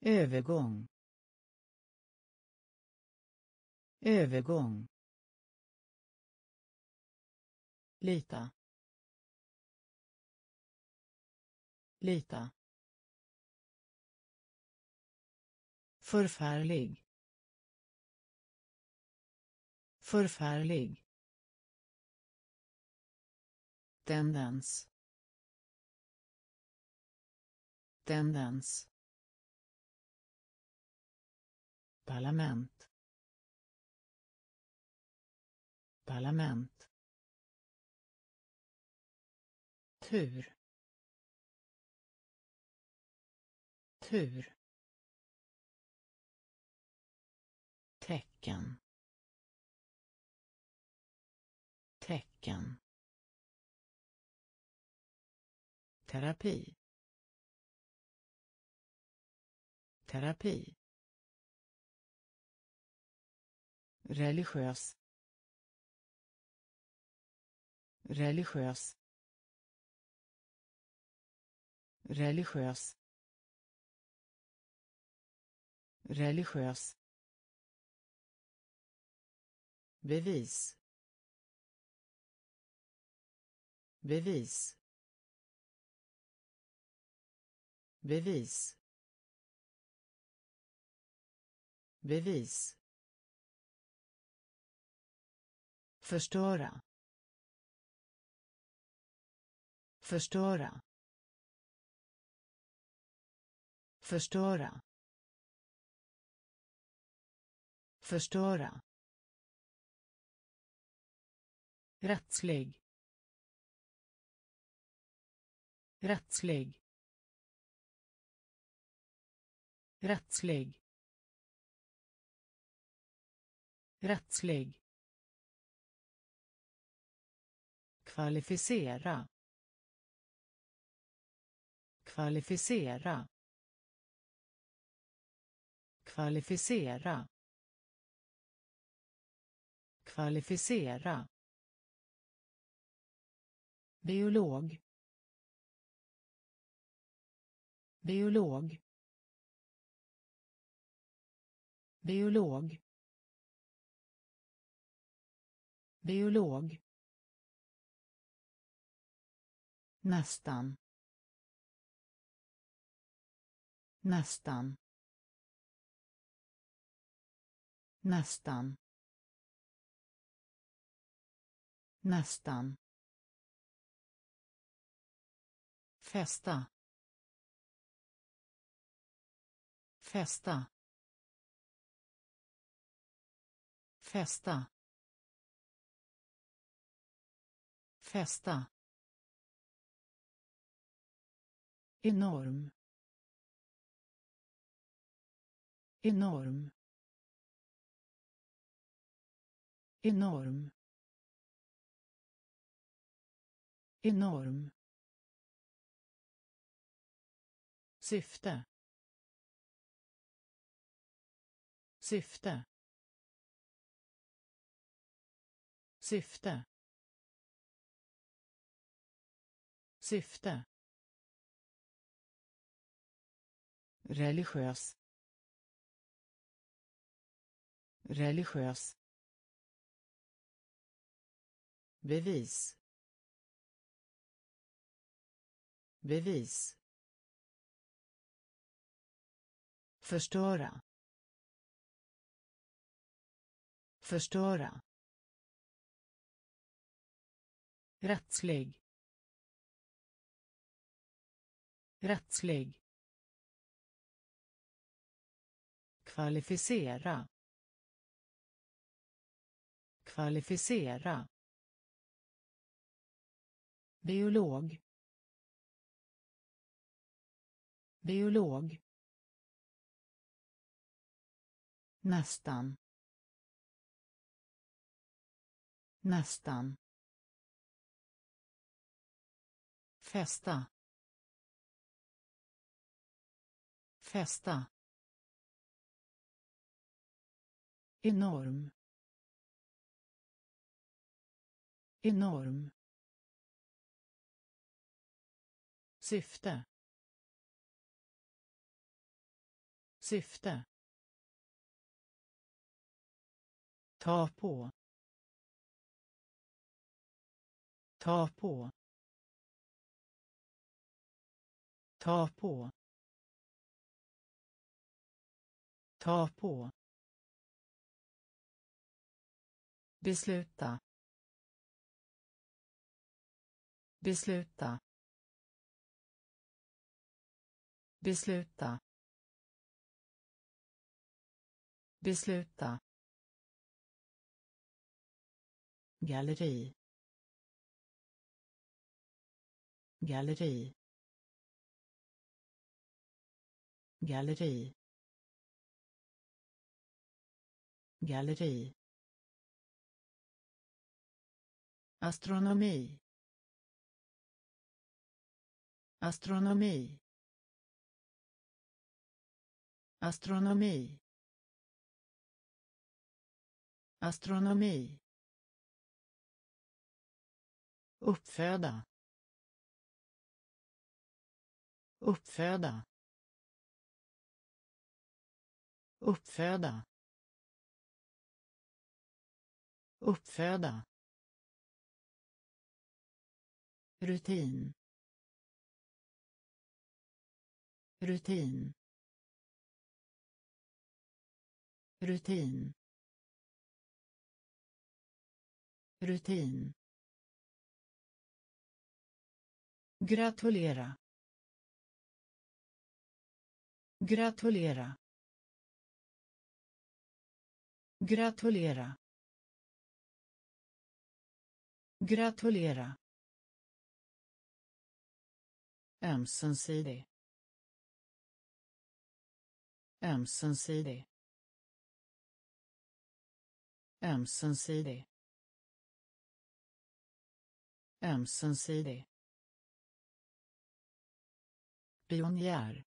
Övergång. Övergång. Lita. Lita. Förfärlig. Förfärlig. Tendens. Tendens. Parlament. Parlament. Tur. Tur. Tecken. Tecken. Terapi. Terapi. Religiös. Religiös. Religiös. Religiös. Bevis. Bevis. Bevis. Bevis. Förstöra. Förstöra. Förstöra. Förstöra. Rättslig. Rättslig. Rättslig. Rättslig. Kvalificera. Kvalificera. Kvalificera. Kvalificera biolog. Biolog. Biolog. Biolog. Nästan. Nästan. Nästan. Nästan. Fästa fästa fästa fästa enorm. Enorm. Enorm. Enorm. Syfte. Syfte. Syfte. Syfte. Religiös. Religiös. Bevis. Bevis. Förstöra förstöra rättslig rättslig kvalificera kvalificera biolog biolog nästan. Nästan. Fästa fästa enorm. Enorm. Syfte. Syfte. Ta på. Ta på. Ta på. Ta på. Besluta. Besluta. Besluta. Besluta. Galleri galleri galleri galleri astronomi astronomi astronomi astronomi uppföda. Uppföda. Uppföda. Uppföda. Rutin. Rutin. Rutin. Rutin. Gratulera. Gratulera. Gratulera. Gratulera. Ömsesidig. Ömsesidig. Ömsesidig. Ömsesidig. Pionjär.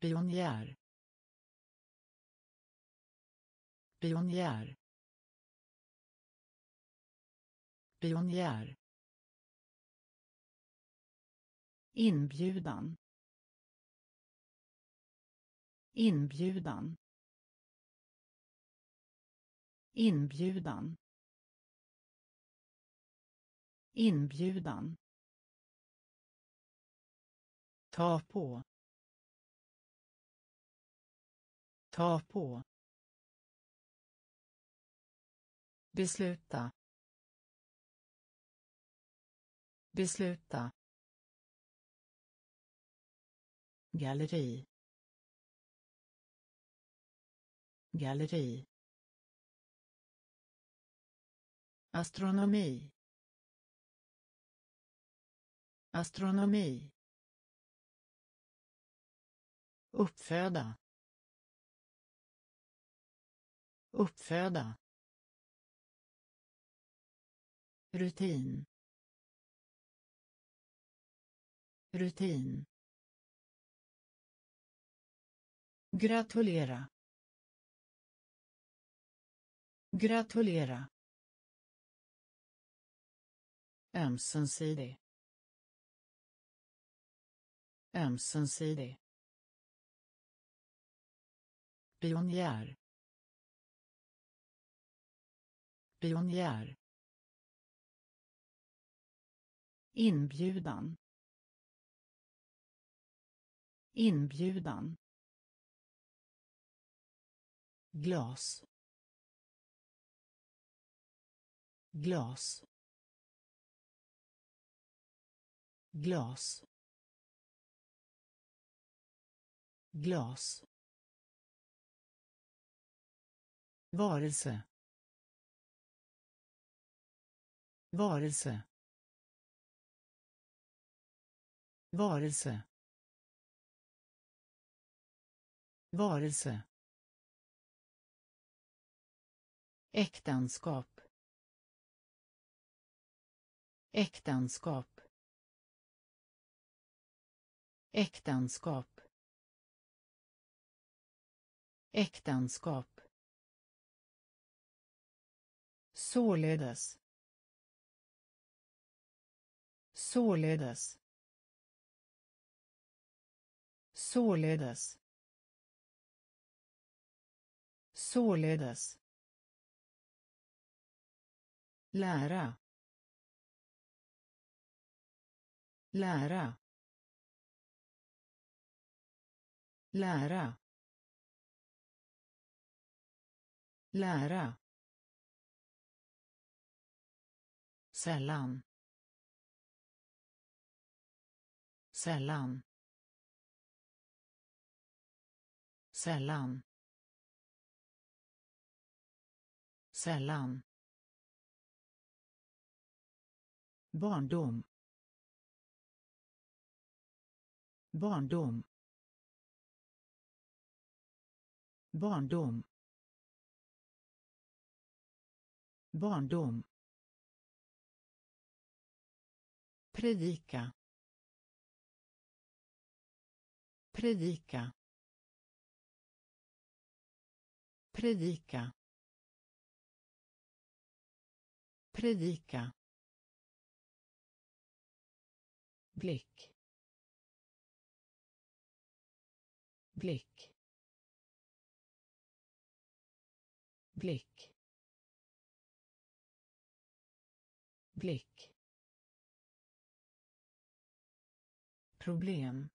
Pionjär. Pionjär. Pionjär. Inbjudan. Inbjudan. Inbjudan. Inbjudan. Ta på. Ta på. Besluta. Besluta. Galleri. Galleri. Astronomi. Astronomi uppföda. Uppföda. Rutin. Rutin. Gratulera. Gratulera. Ömsesidig. Ömsesidig. Pionjär. Pionjär. Inbjudan. Inbjudan. Glas. Glas. Glas. Glas. Varelse. Varelse. Varelse. Varelse. Äktenskap. Äktenskap. Äktenskap. Äktenskap. Således. Således. Således. Således. Lära. Lära. Lära. Lära. Sällan. Sällan. Sällan. Sällan. Barndom. Barndom. Barndom. Barndom. Predika. Predika. Predika. Predika. Blick. Blick. Blick. Blick. Problem.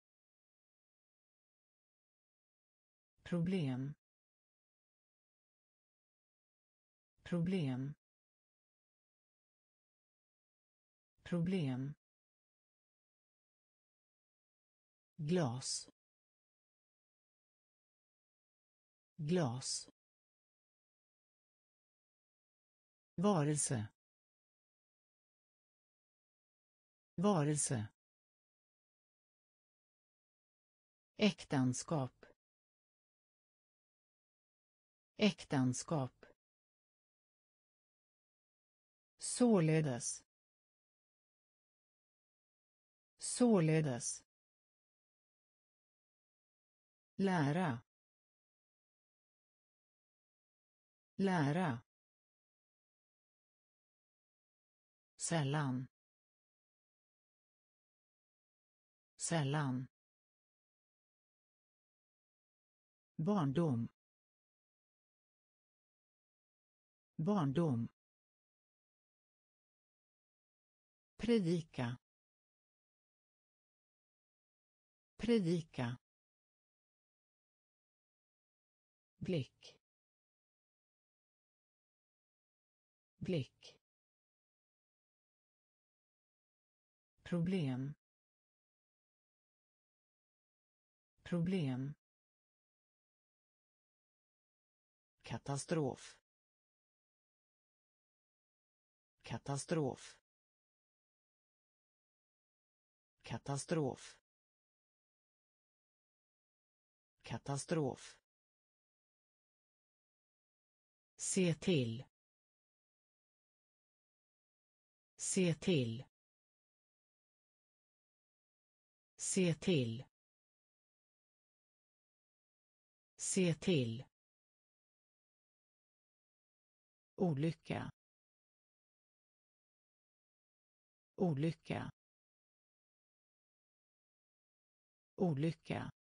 Problem. Problem. Problem. Glas. Glas. Varelse. Varelse. Äktenskap. Äktenskap. Således. Således. Lära. Lära. Sällan. Sällan. Barndom. Barndom. Predika. Predika. Blick. Blick. Problem. Problem. Katastrof katastrof katastrof katastrof Se till. Se till. Se till. Se till. Olycka. Olycka. Olycka.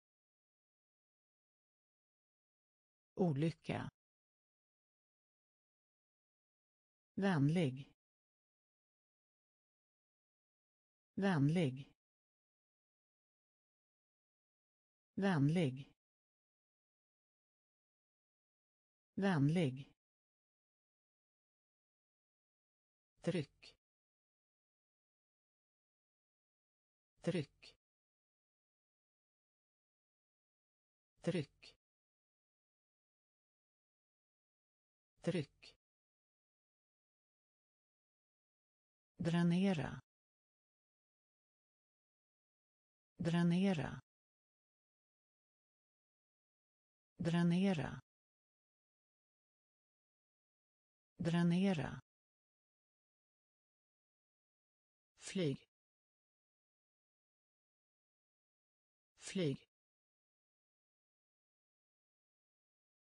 Olycka. Vänlig. Vänlig. Vänlig. Vänlig. Tryck. Tryck. Tryck. Tryck. Dränera. Dränera. Dränera. Dränera. Flyg. Flyg.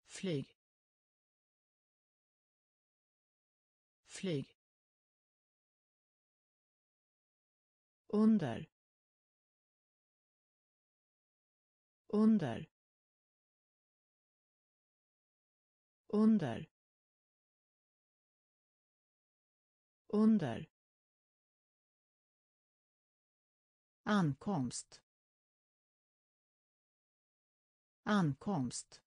Flyg. Flyg. Under. Under. Under. Under. Ankomst. Ankomst.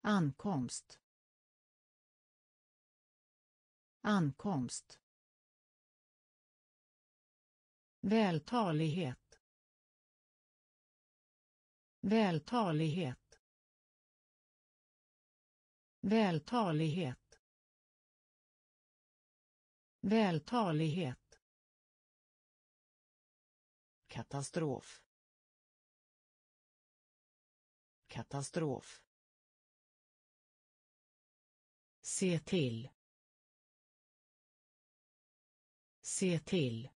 Ankomst. Ankomst. Vältalighet. Vältalighet. Vältalighet. Vältalighet katastrof katastrof Se till. Se till.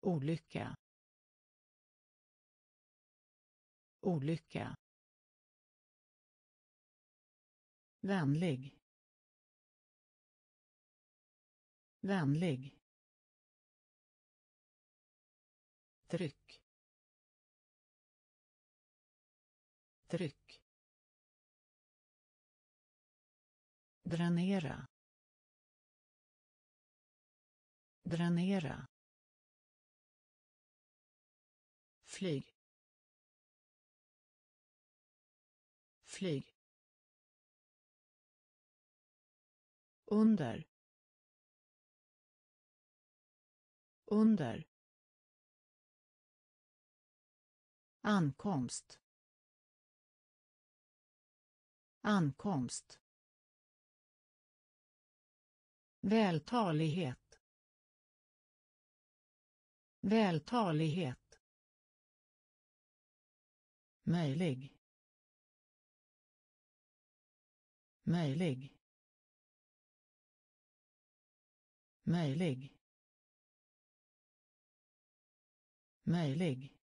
Olycka. Olycka. Vänlig. Vänlig. Tryck. Tryck. Dränera. Dränera. flyg flyg under under ankomst. Ankomst. Vältalighet. Vältalighet. Möjlig. Möjlig. Möjlig. Möjlig.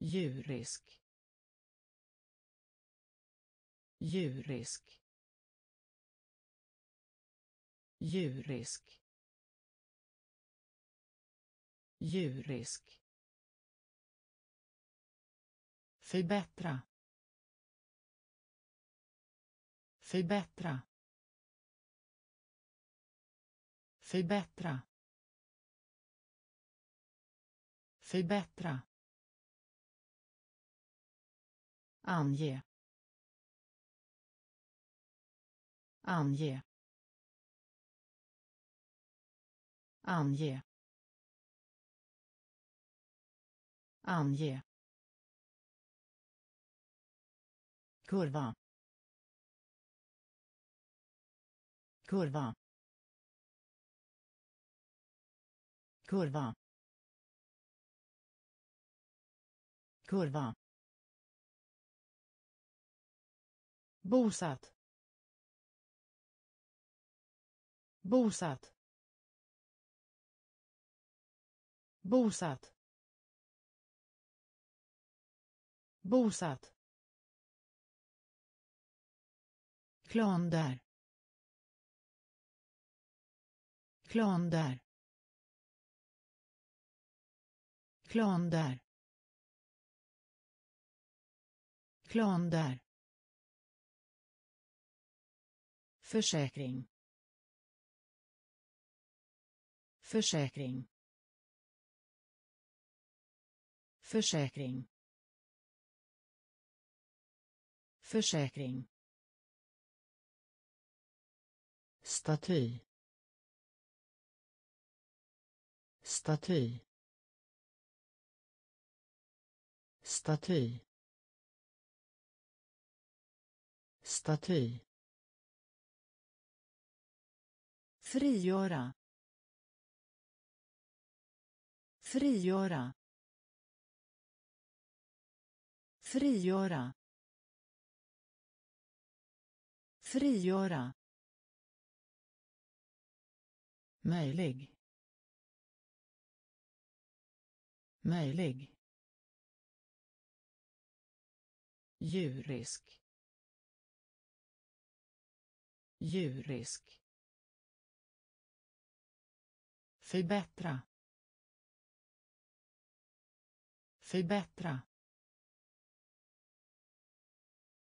Djurisk djurisk djurisk djurisk förbättra. Förbättra. Förbättra. Förbättra. Ange. Ange. Ange. Ange. Kurva. Kurva. Kurva. Kurva. Bosatt. Bosatt. Bosatt. Bosatt. Klan där. Klan där. Klan där. Klan där. Försäkring. Försäkring. Försäkring. Försäkring. Staty. Staty. Staty. Staty. Frigöra. Frigöra. Frigöra. Frigöra. Möjlig. Möjlig. Djurisk djurisk förbättra Förbättra.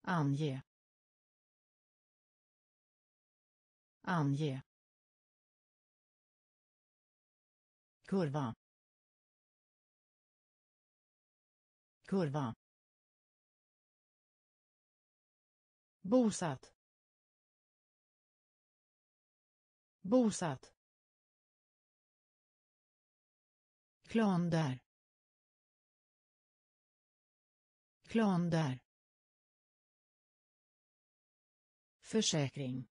Ange. Ange. kurva kurva bosatt bosatt klan där. Klan där. Försäkring.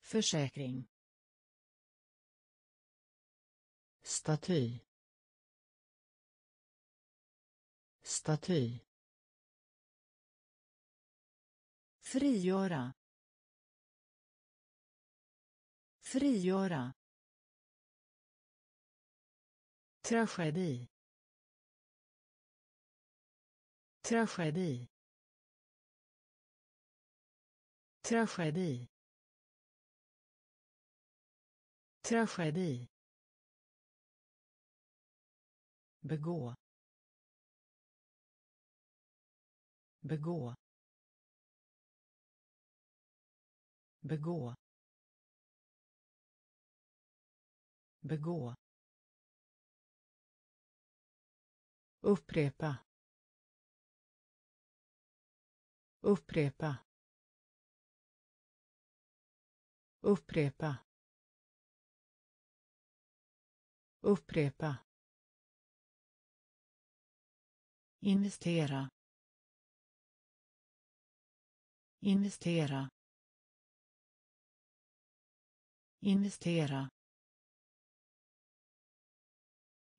Försäkring. Staty. Staty. Frigöra. Frigöra. Tragedi. Tragedi. Tragedi. Tragedi. Begå. Begå. Begå. Begå. Upprepa. Upprepa. Upprepa. Upprepa. Investera. Investera. Investera.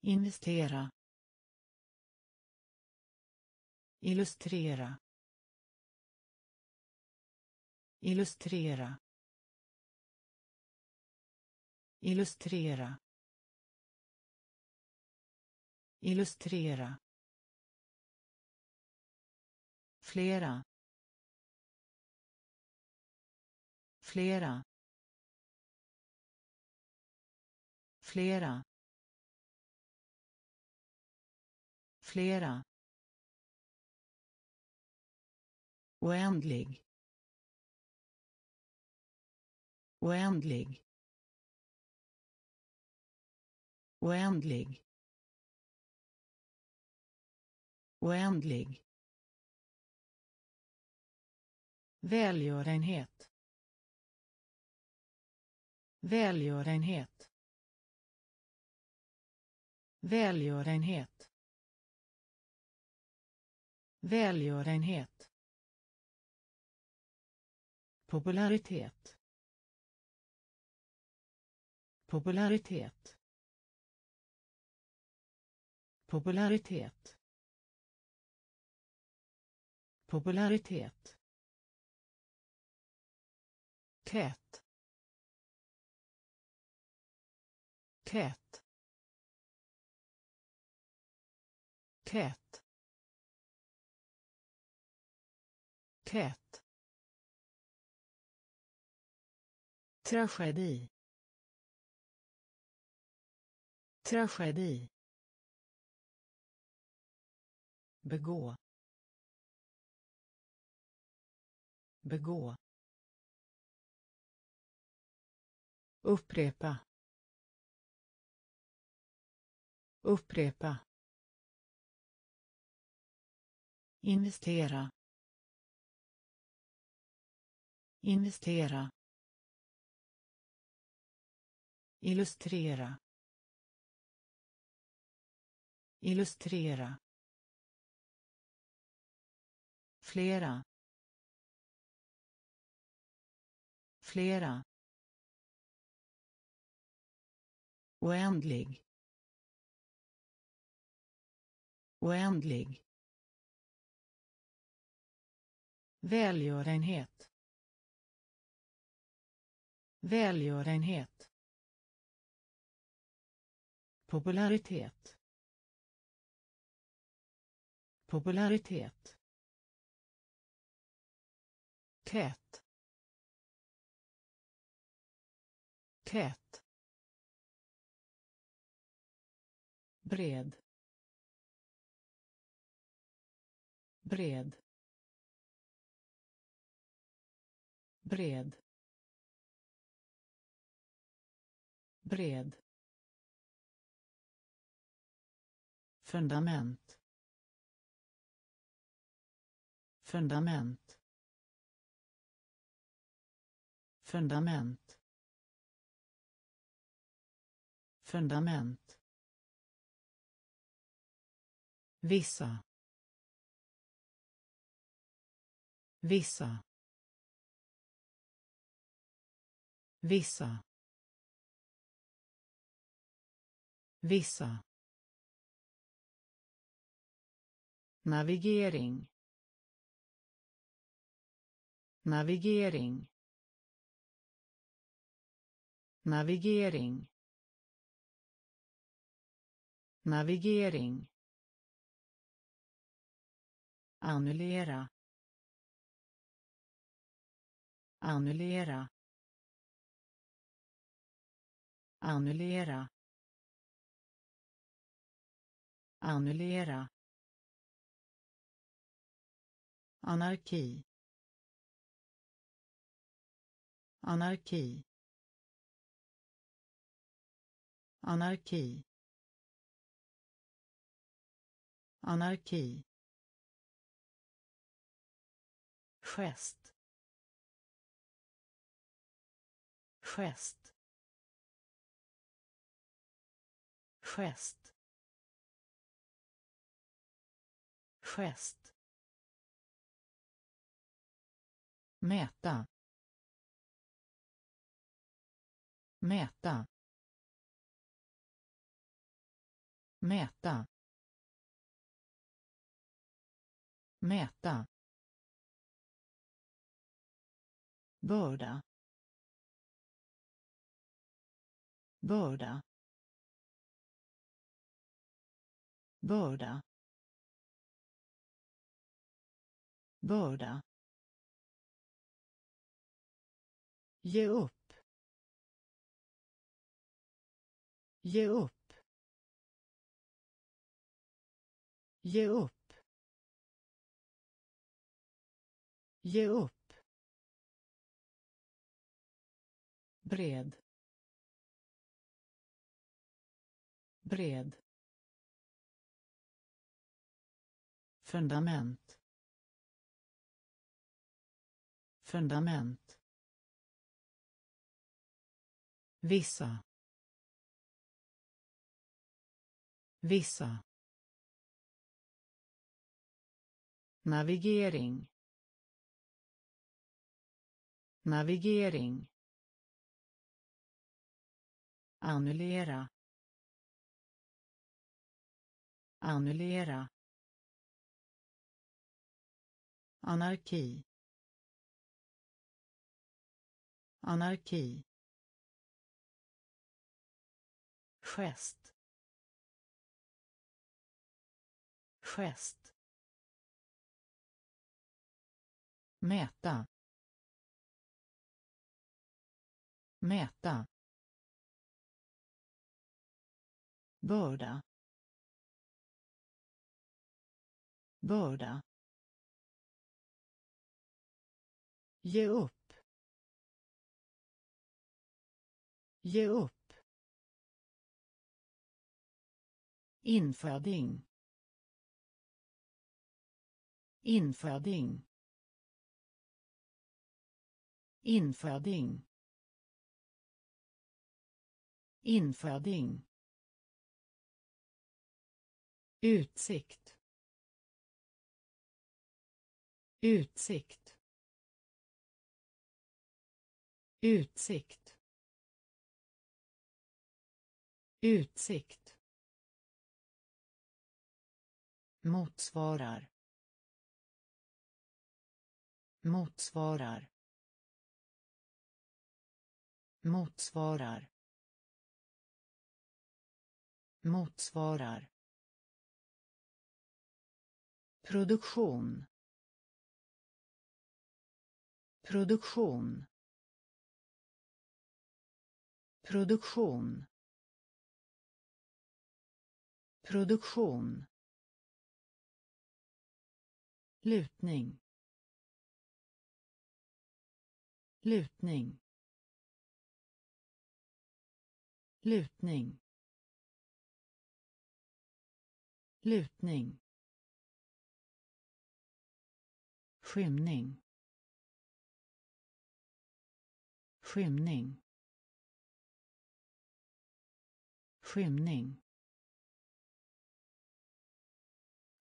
Investera illustrera. Illustrera. Illustrera. Illustrera. Flera. Flera. Flera. Flera. Oändlig. Oändlig. Oändlig. Oändlig. Välgörenhet. Välgörenhet. Välgörenhet. Välgörenhet popularitet. Popularitet. Popularitet. Popularitet. Tät. Tät. Tät. Tät. Tragedi. Tragedi. Begå. Begå. Upprepa. Upprepa. Investera. Investera illustrera. Illustrera. Flera. Flera. Oändlig. Oändlig. Välgörenhet. Välgörenhet popularitet. Popularitet. Tät. Tät. Bred. Bred. Bred. Bred. Fundament. Fundament. Fundament. Fundament. Vissa vissa vissa vissa navigering. Navigering. Navigering. Navigering. Annullera annullera annullera annullera anarki. Anarki. Anarki. Anarki. Gest. Gest. Gest. Gest. Mäta. Mäta. Mäta. Mäta. Börda. Börda. Börda. Börda. Ge upp. Ge upp. Ge upp. Ge upp. Bred. Bred. Fundament. Fundament. Vissa. Vissa. Navigering. Navigering. Annullera. Annullera. Anarki. Anarki. Gest. Gest. Mäta. Mäta. Börda. Börda. Ge upp. Ge upp. Inföding. Inföding. Inföding. Inföding. Utsikt. Utsikt. Utsikt. Utsikt. Motsvarar. Motsvarar. Motsvarar. Motsvarar. Produktion. Produktion. Produktion. Produktion lutning. Lutning. Lutning. Lutning. Skymning. Skymning. Skymning.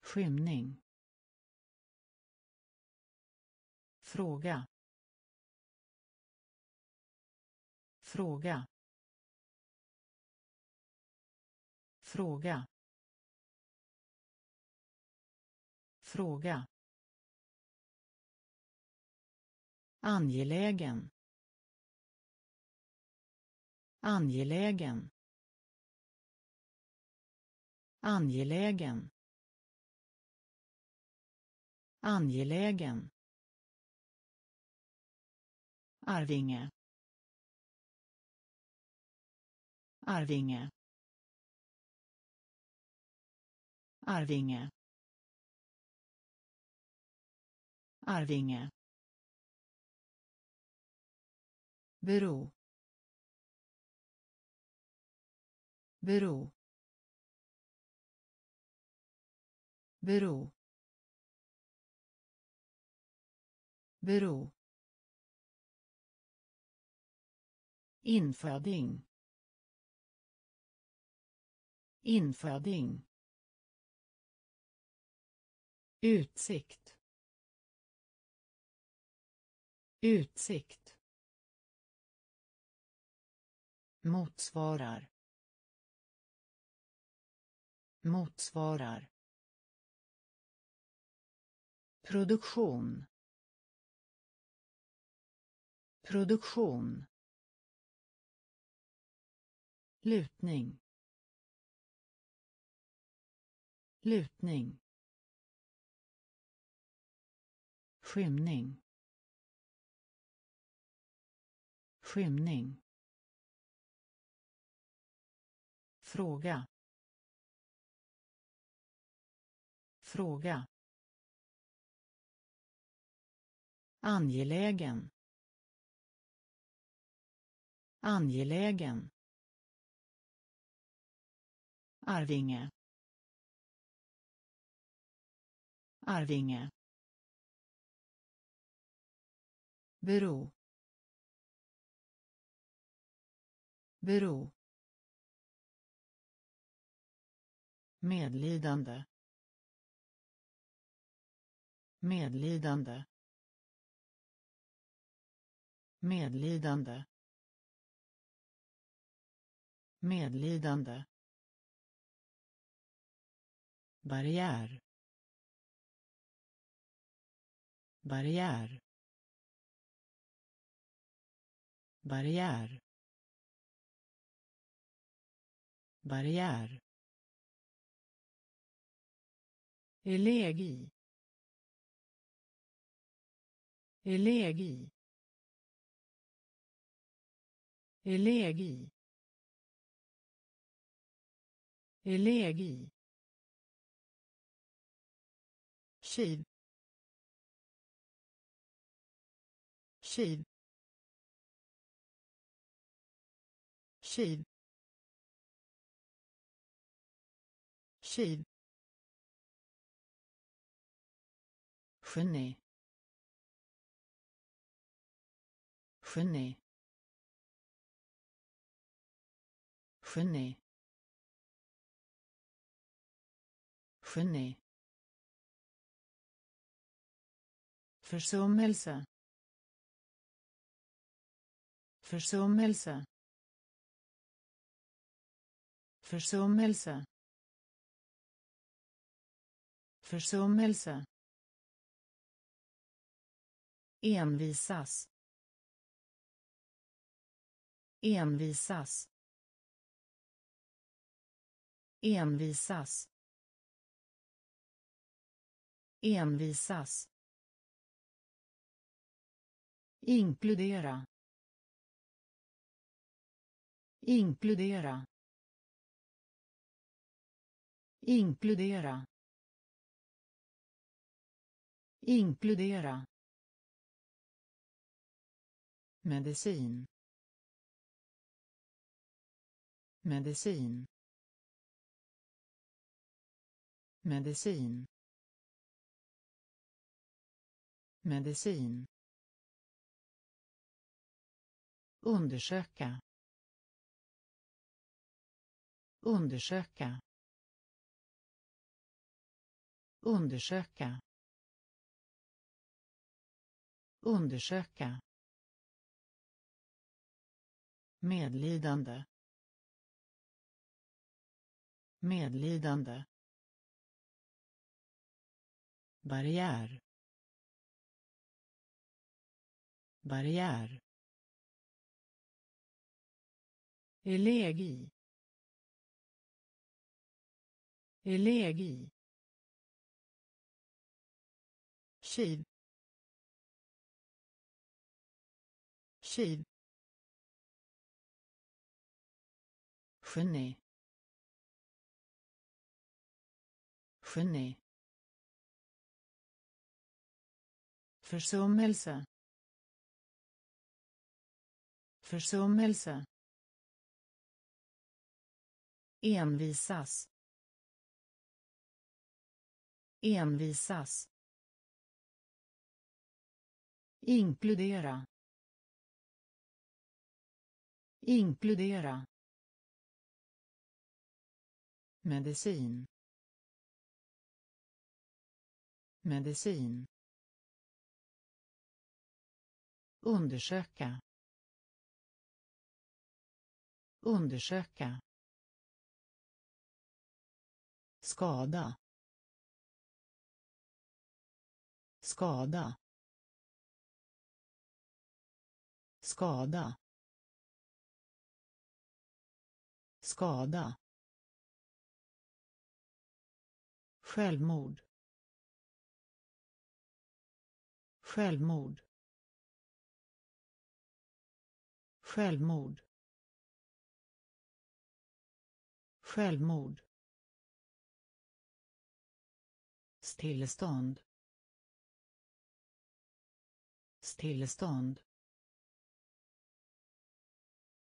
Skymning. Fråga. Fråga. Fråga. Fråga. Angelägen. Angelägen. Angelägen. Angelägen. Arvinge. Arvinge. Arvinge. Arvinge. Bero. Bero. Bero. Bero. Inföding. Inföding. Utsikt. Utsikt. Motsvarar. Motsvarar. Produktion. Produktion lutning. Lutning. Skymning. Skymning. Fråga. Fråga. Angelägen. Angelägen. Arvinge. Arvinge. Bero. Bero. Medlidande. Medlidande. Medlidande. Medlidande barriär. Barriär. Barriär. Barriär. Elegi elegi elegi elegi kiv kiv kiv kiv geni geni geni geni Försummelse. Försummelse. Försummelse. Försummelse. Envisas. Envisas. Envisas. Envisas. Inkludera. Inkludera. inkludera inkludera medicin medicin medicin medicin undersöka. Undersöka. Undersöka. Undersöka. Medlidande. Medlidande. Barriär. Barriär. Elegi elegi kiv. Kiv. Geni geni försummelse försummelse envisas. Envisas. Inkludera. Inkludera. Medicin. Medicin. Undersöka. Undersöka skada. Skada. Skada. Skada. Självmord. Självmord. Självmord. Självmord. Stillestånd. Stillestånd.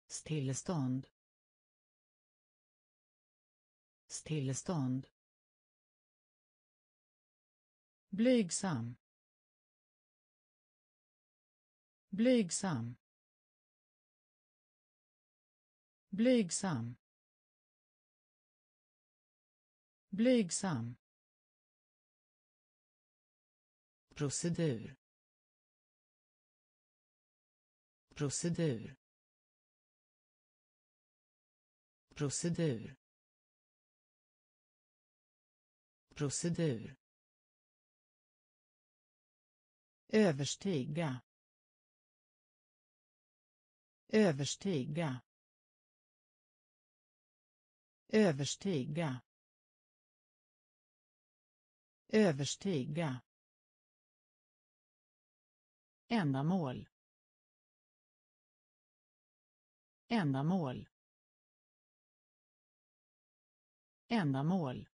Stillestånd. Stillestånd. Blygsam. Blygsam. Blygsam. Blygsam. Procedur. Procedur. Procedur. Procedur. Överstiga. Överstiga. Överstiga. Överstiga ändamål. Ändamål. Ändamål.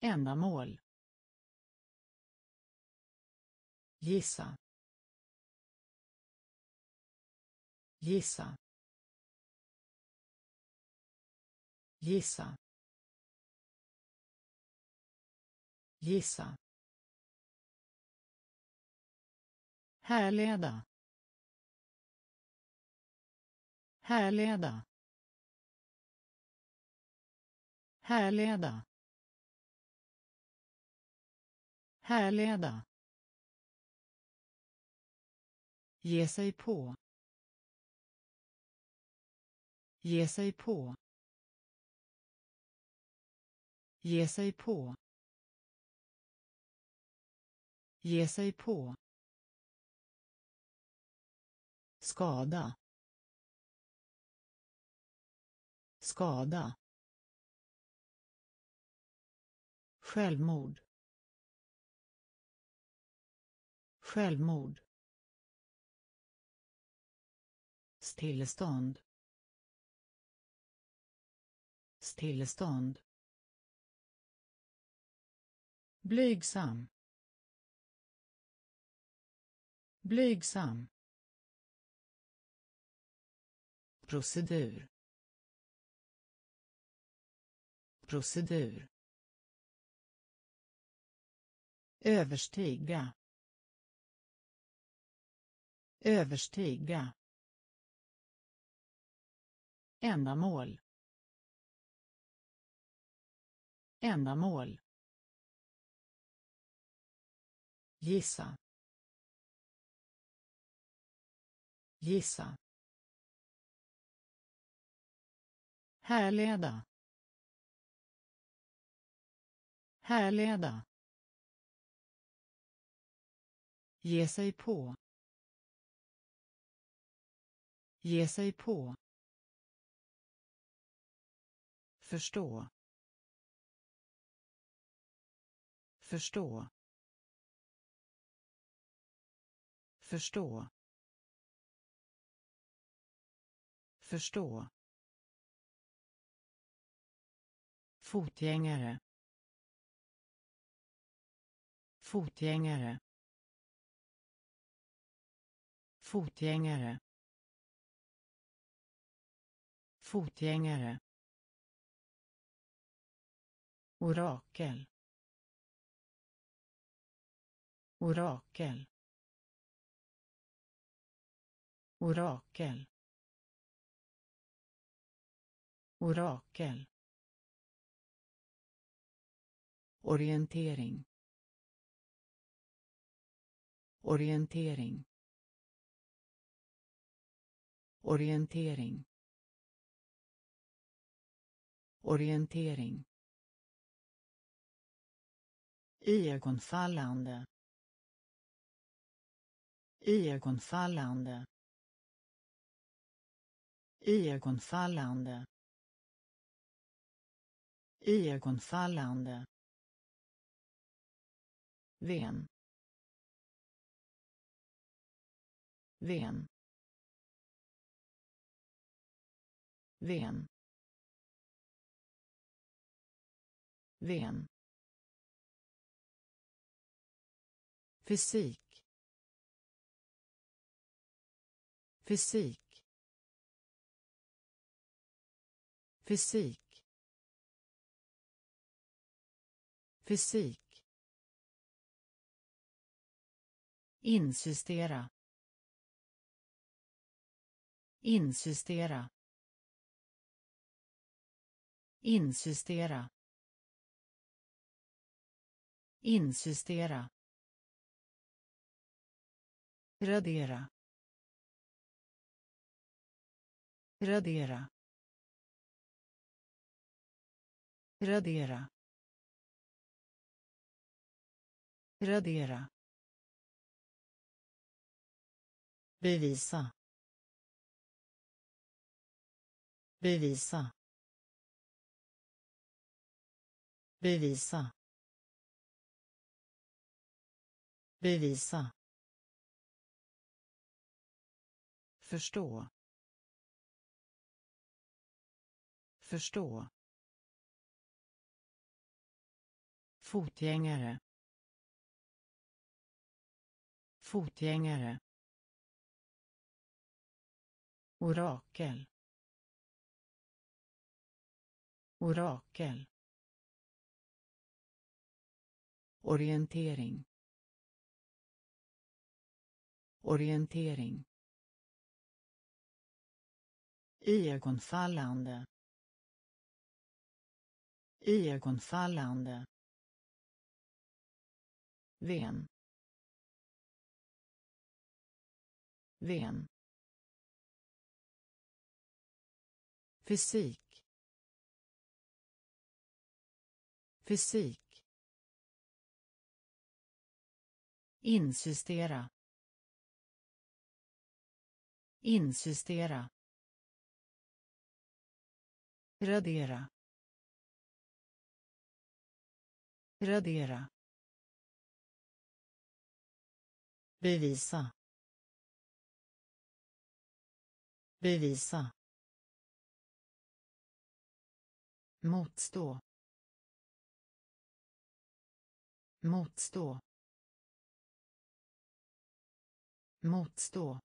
Ändamål. Gissa. Gissa. Gissa. Gissa. Härleda. Härleda. Härleda. Härleda. Ge sig på. Ge sig på. Ge sig på. Ge sig på skada. Skada. Självmord. Självmord. Stillestånd. Stillestånd. Blygsam. Blygsam. Procedur. Procedur. Överstiga. Överstiga. Ändamål. Ändamål. Gissa. Gissa. Härleda. Härleda. Ge sig på. Ge sig på. Förstå. Förstå. Förstå. Förstå. Fotgängare. Fotgängare. Fotgängare. Fotgängare. Orakel. Orakel. Orakel. Orakel. Orientering. Orientering. Orientering. Orientering. Iögonfallande. Iögonfallande. Iögonfallande. Iögonfallande. Ven. Ven. Ven. Ven. fysik fysik fysik fysik insistera insistera insistera insistera radera radera radera radera bevisa bevisa bevisa bevisa Förstå. Förstå. Fotgängare. Fotgängare. Orakel. Orakel. Orientering. Orientering. Iögonfallande. Iögonfallande. Ven. Ven. Fysik. Fysik. Insistera. Insistera radera radera bevisa bevisa motstå. Motstå. Motstå.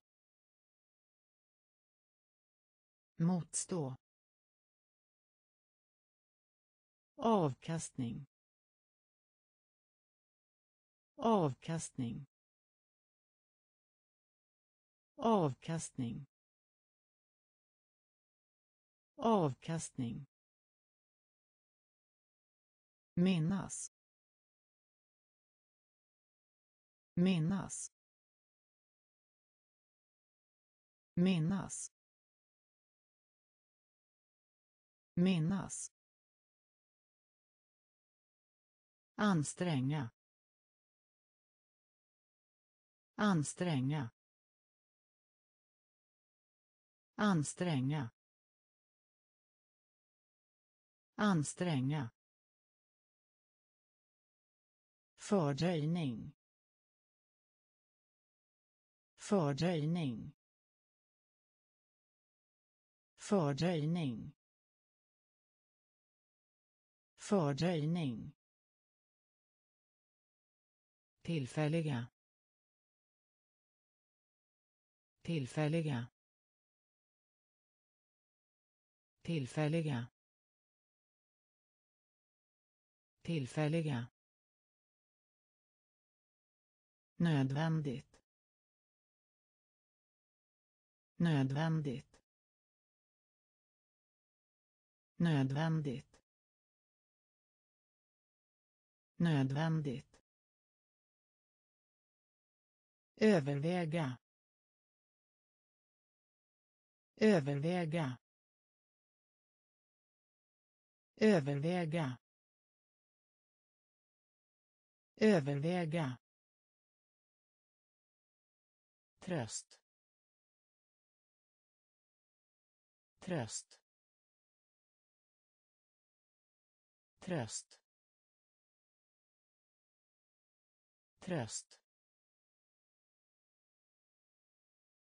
Motstå. Avkastning. Avkastning. Avkastning. Avkastning minnas. Minnas. Minnas. Minnas. Anstränga. Anstränga. Anstränga. Anstränga. Fördröjning. Fördröjning. Fördröjning. Fördröjning. Tillfälliga. Tillfälliga. Tillfälliga. Tillfälliga. Nödvändigt. Nödvändigt. Nödvändigt. Nödvändigt. Överväga. Överväga. Överväga. Överväga tröst. Tröst. Tröst. Tröst.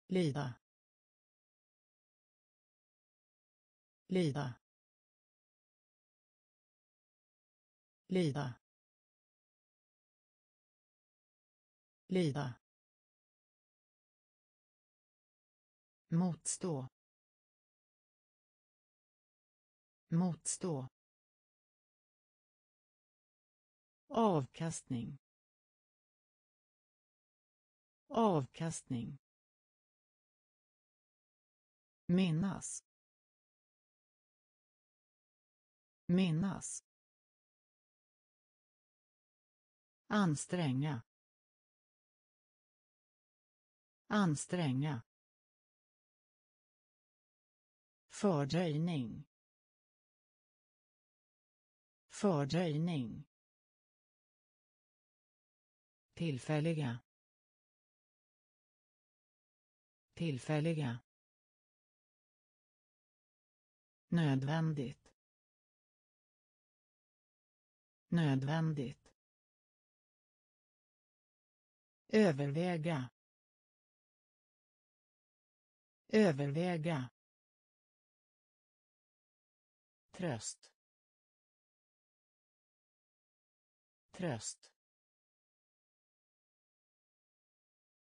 Lida lida lida lida motstå. Motstå. Avkastning. Avkastning. Minnas. Minnas. Anstränga. Anstränga. Fördröjning. Fördröjning. Tillfälliga. Tillfälliga. Nödvändigt. Nödvändigt. Överväga. Överväga tröst. Tröst.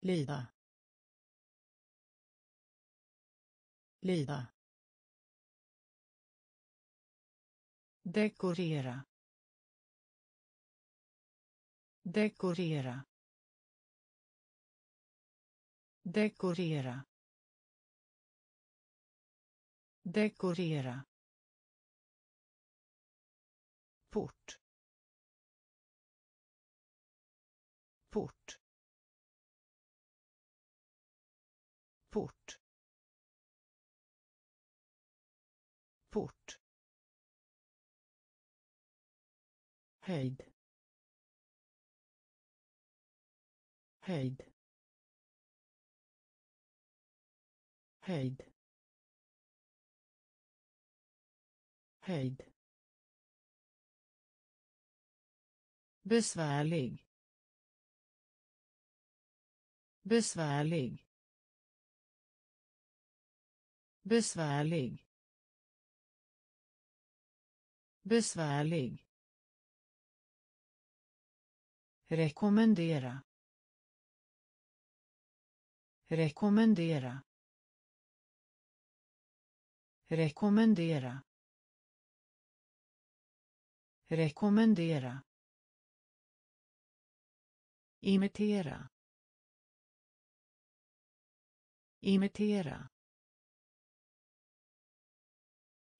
Lida. Lida. Dekorera. Dekorera. Dekorera. Dekorera. Port. Port. Port. Port. Höjd höjd höjd höjd besvärlig. Besvärlig. Besvärlig. Besvärlig. Rekommendera. Rekommendera. Rekommendera. Rekommendera imitera. Imitera.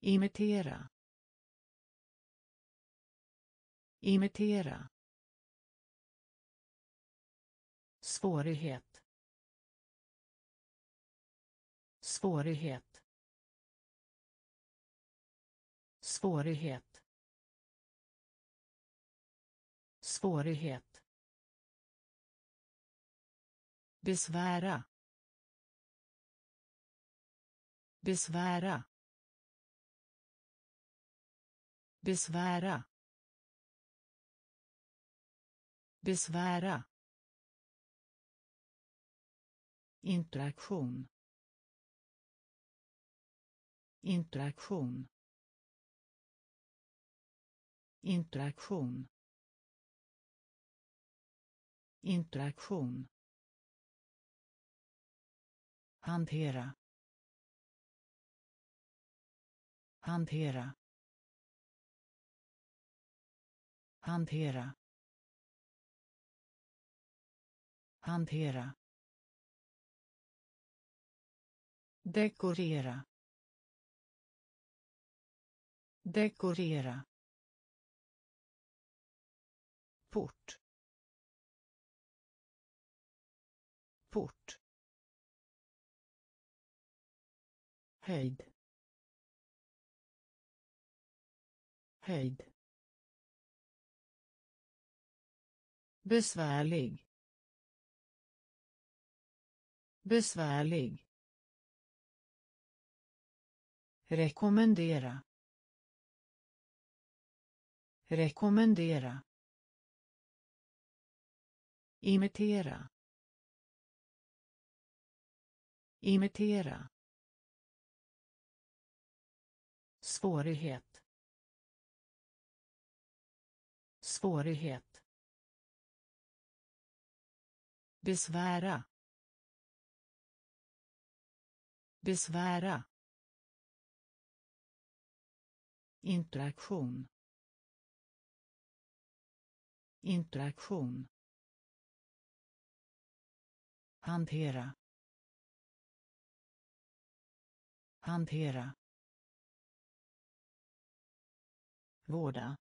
Imitera. Imitera. Svårighet. Svårighet. Svårighet. Svårighet. Besvära. Besvära. Besvära. Besvära. Interaktion. Interaktion. Interaktion. Interaktion hantera. Hantera. Hantera. Hantera. Dekorera. Dekorera. Port. Port. Höjd. Höjd. Besvärlig. Besvärlig. Rekommendera. Rekommendera. Imitera. Imitera. Svårighet. Svårighet. Besvära. Besvära. Interaktion. Interaktion. Hantera. Hantera. Vårda.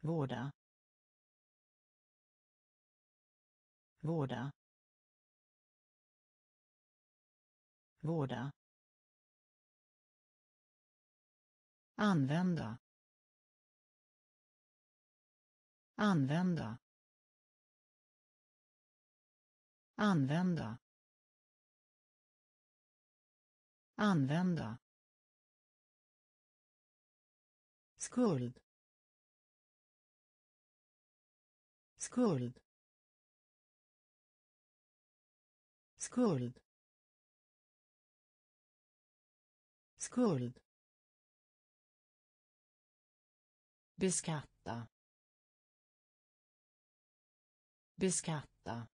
Vårda. Vårda. Vårda. Använda. Använda. Använda. Använda. Skuld. Skuld. Skuld. Skuld. Beskatta. Beskatta.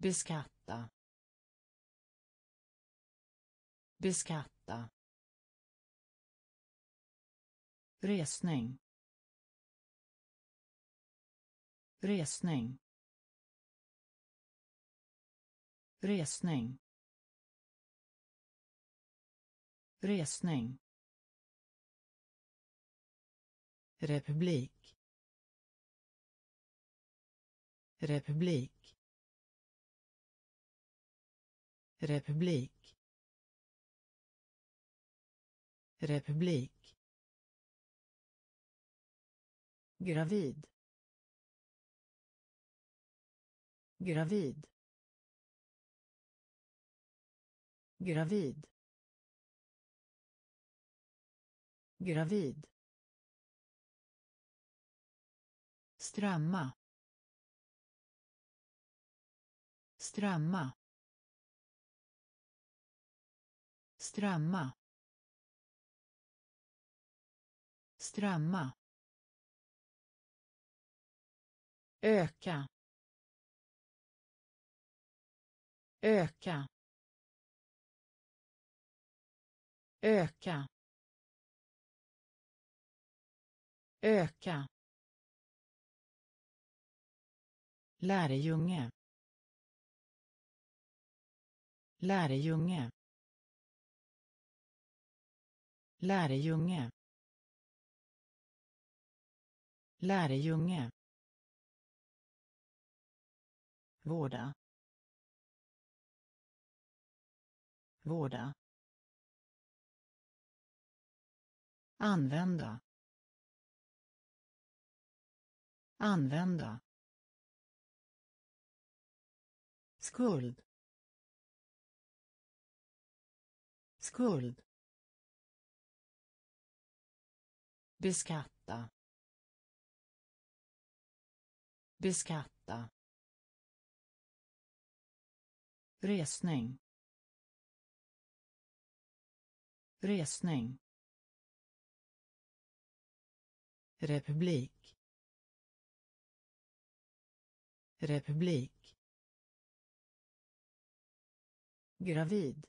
Beskatta. Beskatta. Resning. Resning. Resning. Resning. Republik. Republik. Republik. Republik. Gravid. Gravid. Gravid. Gravid. Strömma. Strömma. Strömma. Strömma. Öka. Öka. Öka. Öka. Lärjunge. Lärjunge. Lärjunge. Lärjunge. Vårda. Vårda. Använda. Använda. Skuld. Skuld. Beskatta. Beskatta. Resning. Resning. Republik. Republik. Gravid.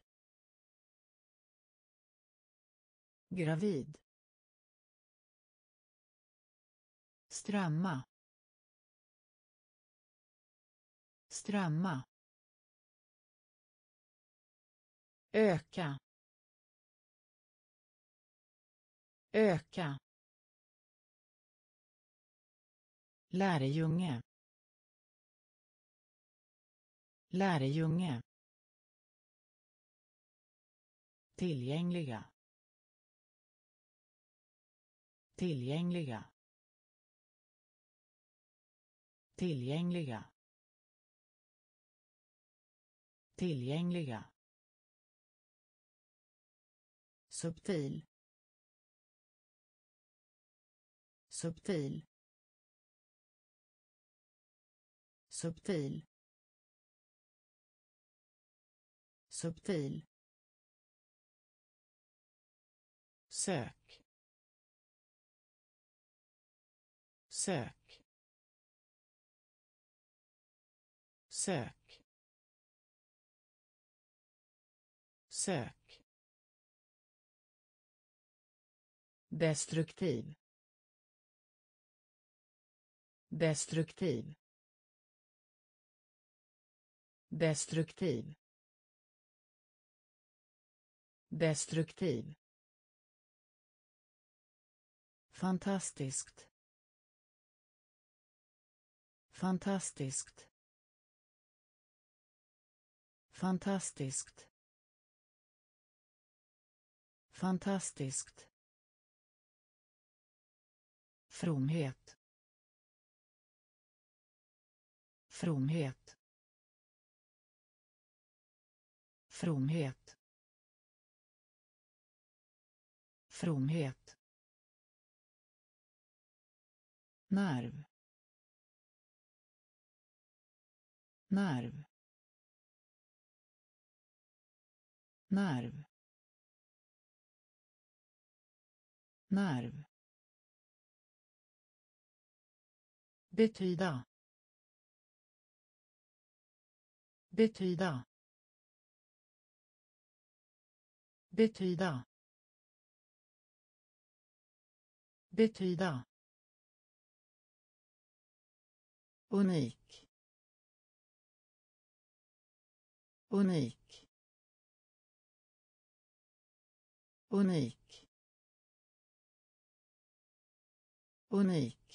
Gravid. Strömma. Strömma. Öka. Öka. Lärjunge. Lärjunge. Tillgängliga. Tillgängliga. Tillgängliga. Tillgängliga subtil. Subtil. Subtil. Subtil. Sök. Sök. Sök. Sök. Destruktiv. Destruktiv. Destruktiv. Destruktiv. Fantastiskt. Fantastiskt. Fantastiskt. Fantastiskt fromhet. Fromhet. Fromhet. Fromhet. Nerv. Nerv. Nerv. Nerv. Betyda betyda betyda betyda unik. Unik. Unik. Unik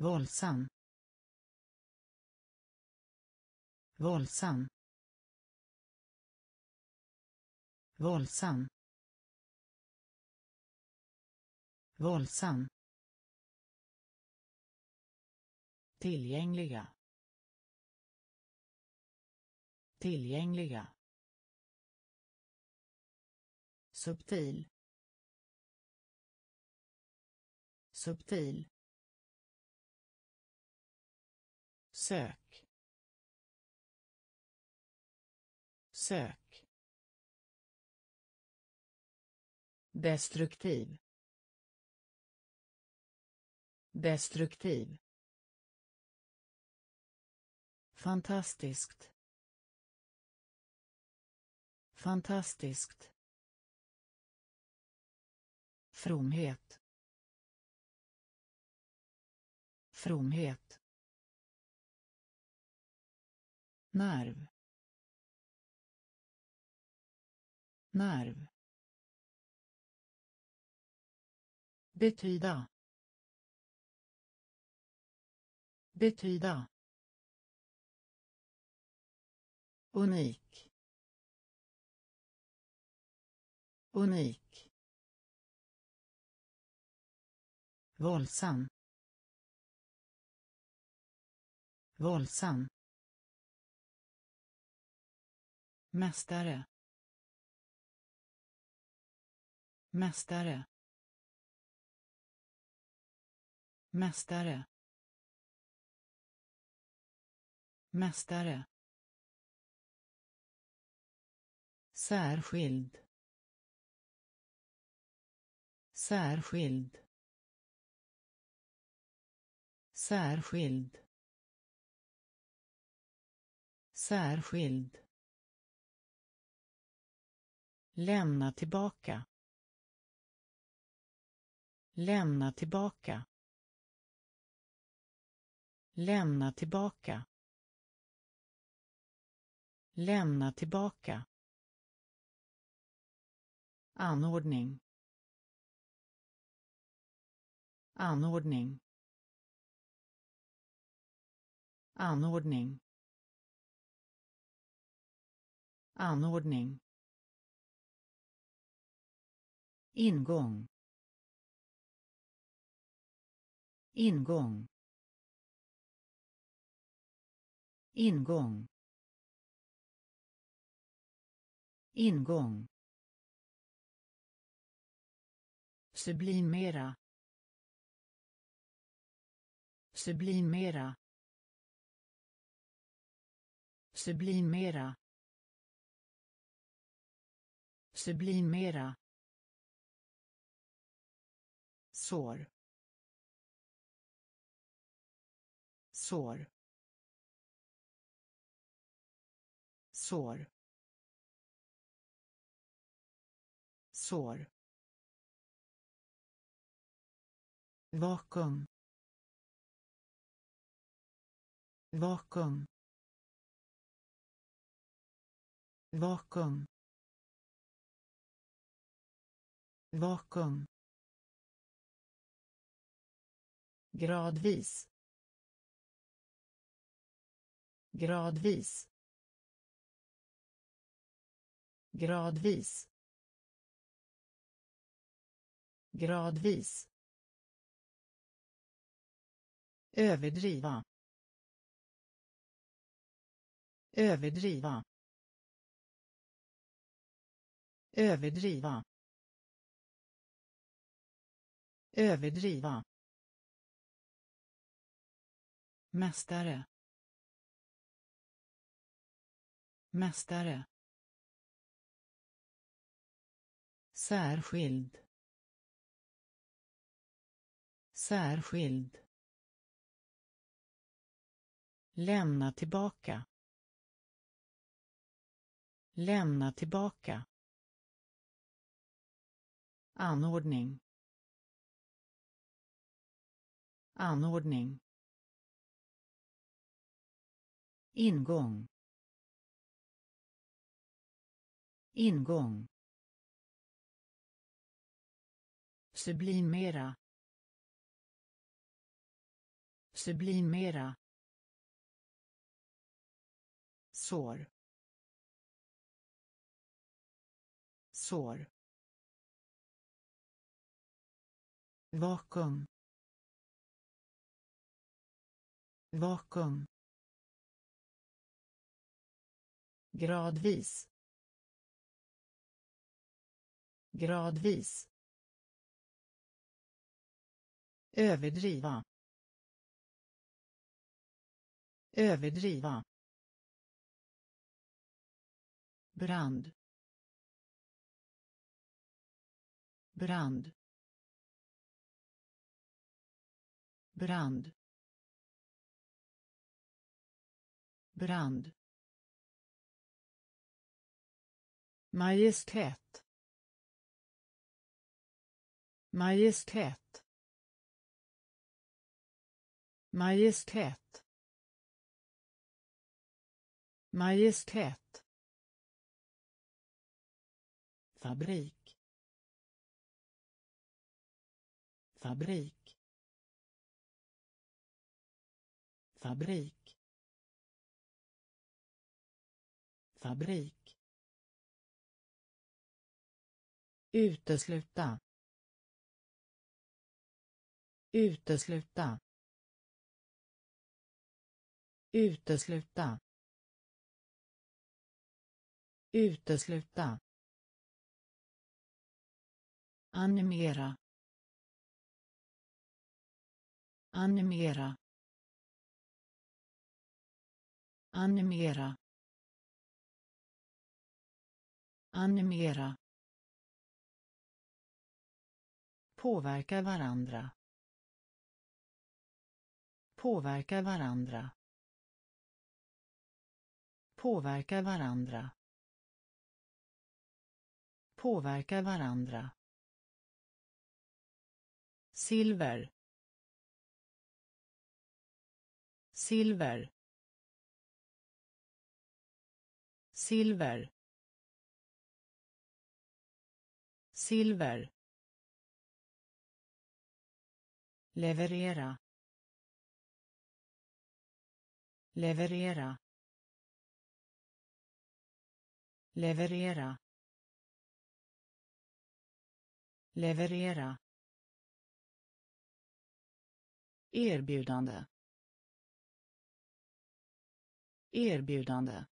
våldsam. Våldsam. Våldsam. Våldsam. Tillgängliga. Tillgängliga. Subtil. Subtil. Sök Sök. Destruktiv. Destruktiv. Fantastiskt. Fantastiskt. Fromhet. Fromhet. Nerv. Nerv. betyda. Betyda. Unik. Unik. Våldsam. Våldsam. Mästare. Mästare. Mästare. Mästare. Särskild. Särskild. Särskild. Särskild lämna tillbaka. Lämna tillbaka. Lämna tillbaka. Lämna tillbaka. Anordning. Anordning. Anordning. Anordning. Ingång. Ingång. Ingång. Ingång. Sublimera. Sublimera. Sublimera. Sublimera sår. Sår. Sår. Sår. Vakuum. Vakuum. Vakuum. Vakuum. Gradvis. Gradvis. Gradvis. Gradvis. Överdriva. Överdriva. Överdriva. Överdriva mästare. Mästare. Särskild. Särskild. Lämna tillbaka. Lämna tillbaka. Anordning. Anordning. Ingång. Ingång. Sublimera. Sublimera. Sår. Sår. Vakuum. Vakuum. Gradvis. Gradvis. Överdriva. Överdriva. Brand. Brand. Brand. Brand. Majestät. Majestät. Majestät. Majestät. Fabrik. Fabrik. Fabrik. Fabrik. Utesluta. Utesluta. Utesluta. Utesluta. Animera. Animera. Animera. Animera. Påverka varandra. Påverka varandra. Påverka varandra. Påverka varandra. Silver. Silver. Silver. Silver. Leverera leverera leverera leverera. Erbjudande erbjudande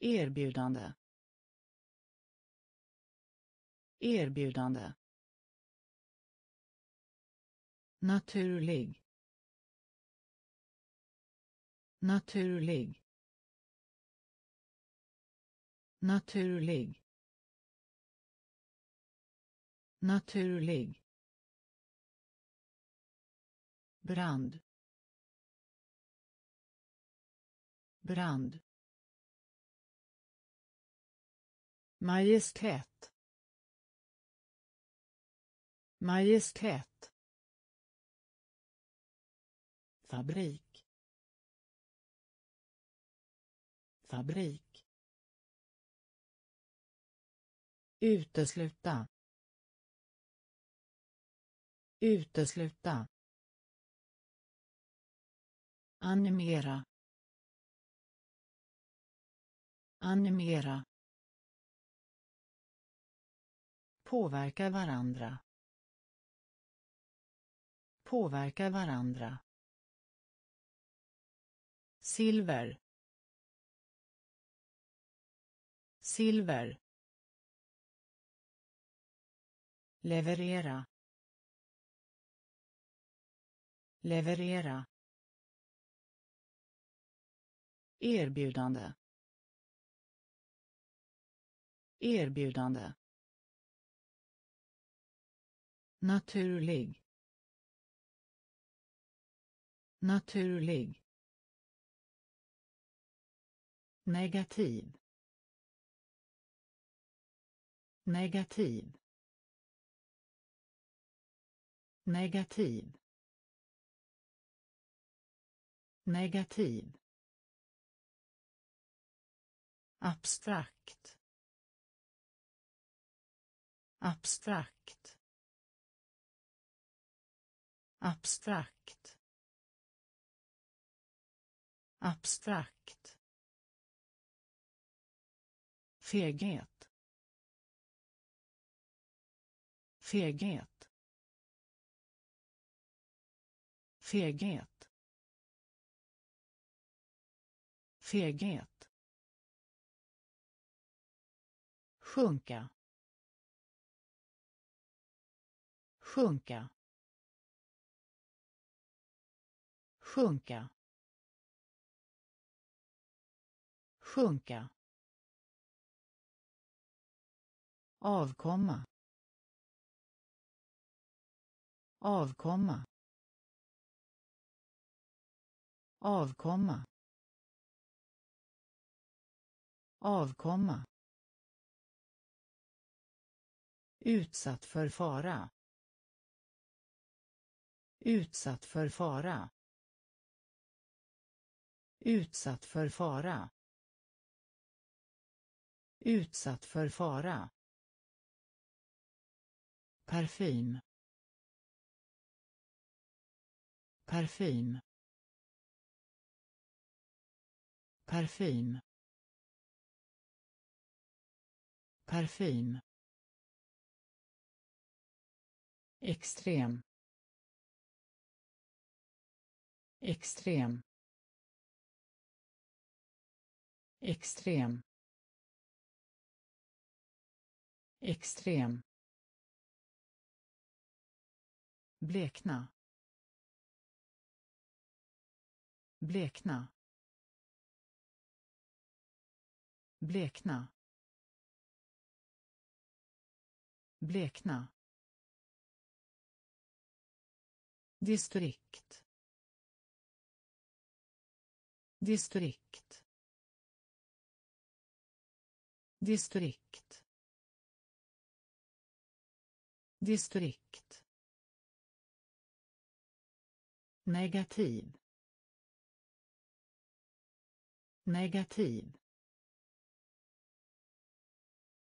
erbjudande. Erbjudande naturlig. naturlig. naturlig. naturlig. brand. brand. majestät. majestät fabrik. Fabrik. Utesluta. Utesluta. Animera. Animera. Påverka varandra. Påverka varandra silver. Silver. Leverera. Leverera. Erbjudande. Erbjudande. Naturlig. Naturlig negativ. Negativ. Negativ. Negativ. Abstrakt. Abstrakt. Abstrakt. Abstrakt. Feghet. Feghet. Feghet. Feghet. Sjunka. Sjunka. Sjunka. sjunka avkomma. Avkomma. Avkomma. Avkomma. Utsatt för fara. Utsatt för fara. Utsatt för fara. Utsatt för fara parfym. Parfym. Parfym. Parfym. Extrem. Extrem. Extrem. Extrem. Blekna. Blekna. Blekna. Blekna. Distrikt. Distrikt. Distrikt. Distrikt. Negativ. Negativ.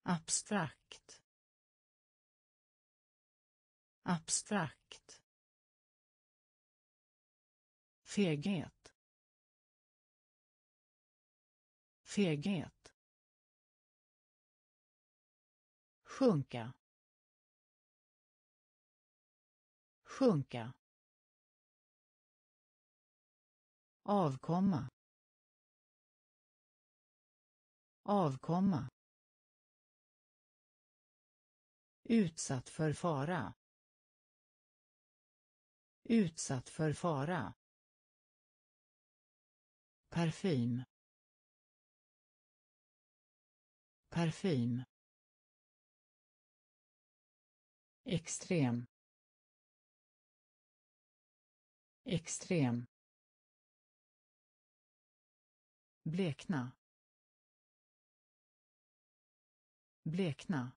Abstrakt. Abstrakt. Feghet. Feghet. Sjunka. Sjunka. Avkomma. Avkomma. Utsatt för fara. Utsatt för fara. Parfym. Parfym. Extrem. Extrem. Blekna. Blekna.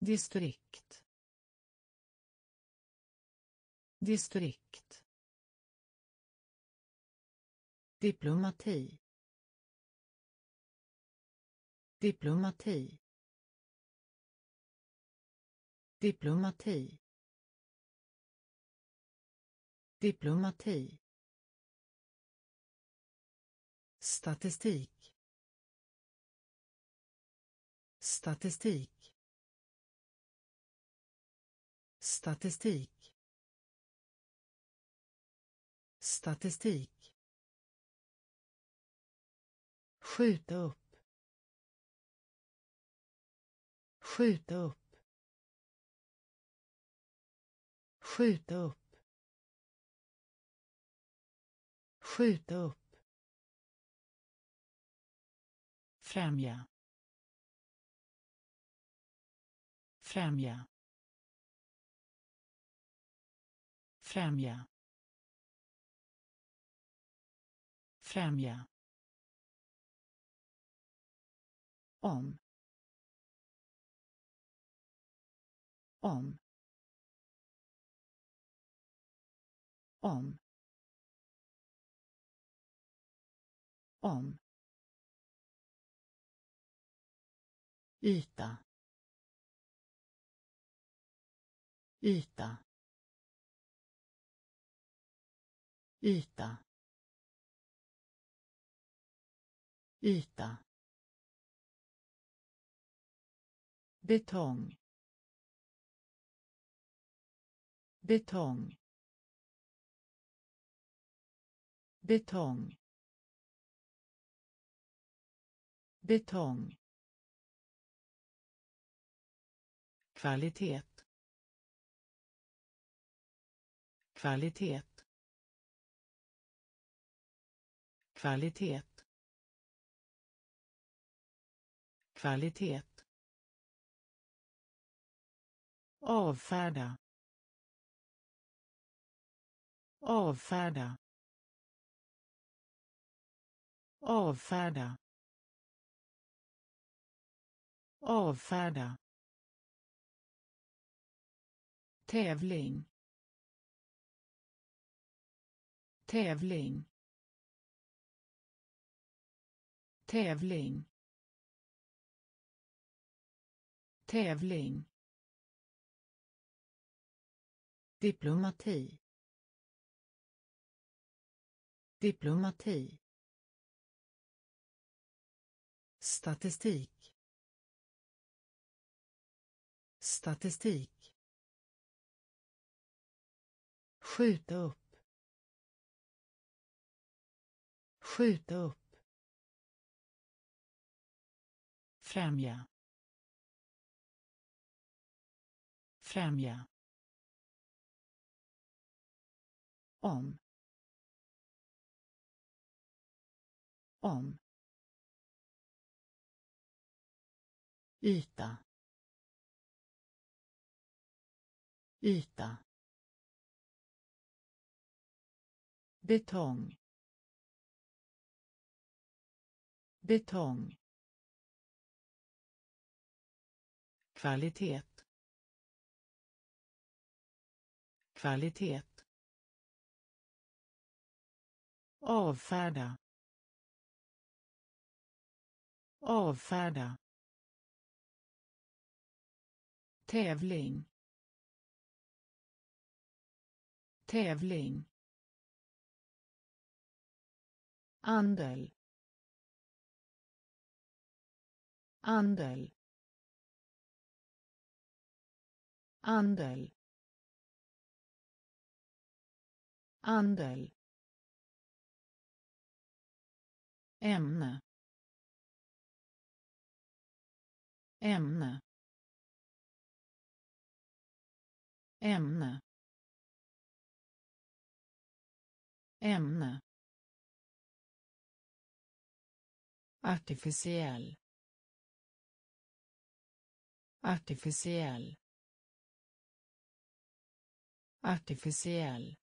Distrikt. Distrikt. Diplomati. Diplomati. Diplomati. Diplomati statistik. Statistik. Statistik. Statistik. Skjuta upp. Skjuta upp. Skjuta upp. Skjuta upp. Främja. Främja. Främja. Främja. om om om om yta. Yta. Yta. Yta. Betong. Betong. Betong. Betong. Kvalitet. Kvalitet. Kvalitet. Kvalitet. Avfärda. Avfärda. Avfärda. Avfärda tävling. Tävling. Tävling. Tävling. Diplomati. Diplomati. Statistik. Statistik. Skjuta upp. Skjuta upp. Främja. Främja. Om. Om. Yta. Yta. Betong. Betong. Kvalitet. Kvalitet. Avfärda. Avfärda. Tävling. Tävling. Andel. Andel. Andel. Andel. Ämne. Ämne. Ämne. Ämne. Artificiell. Artificiell. Artificiell.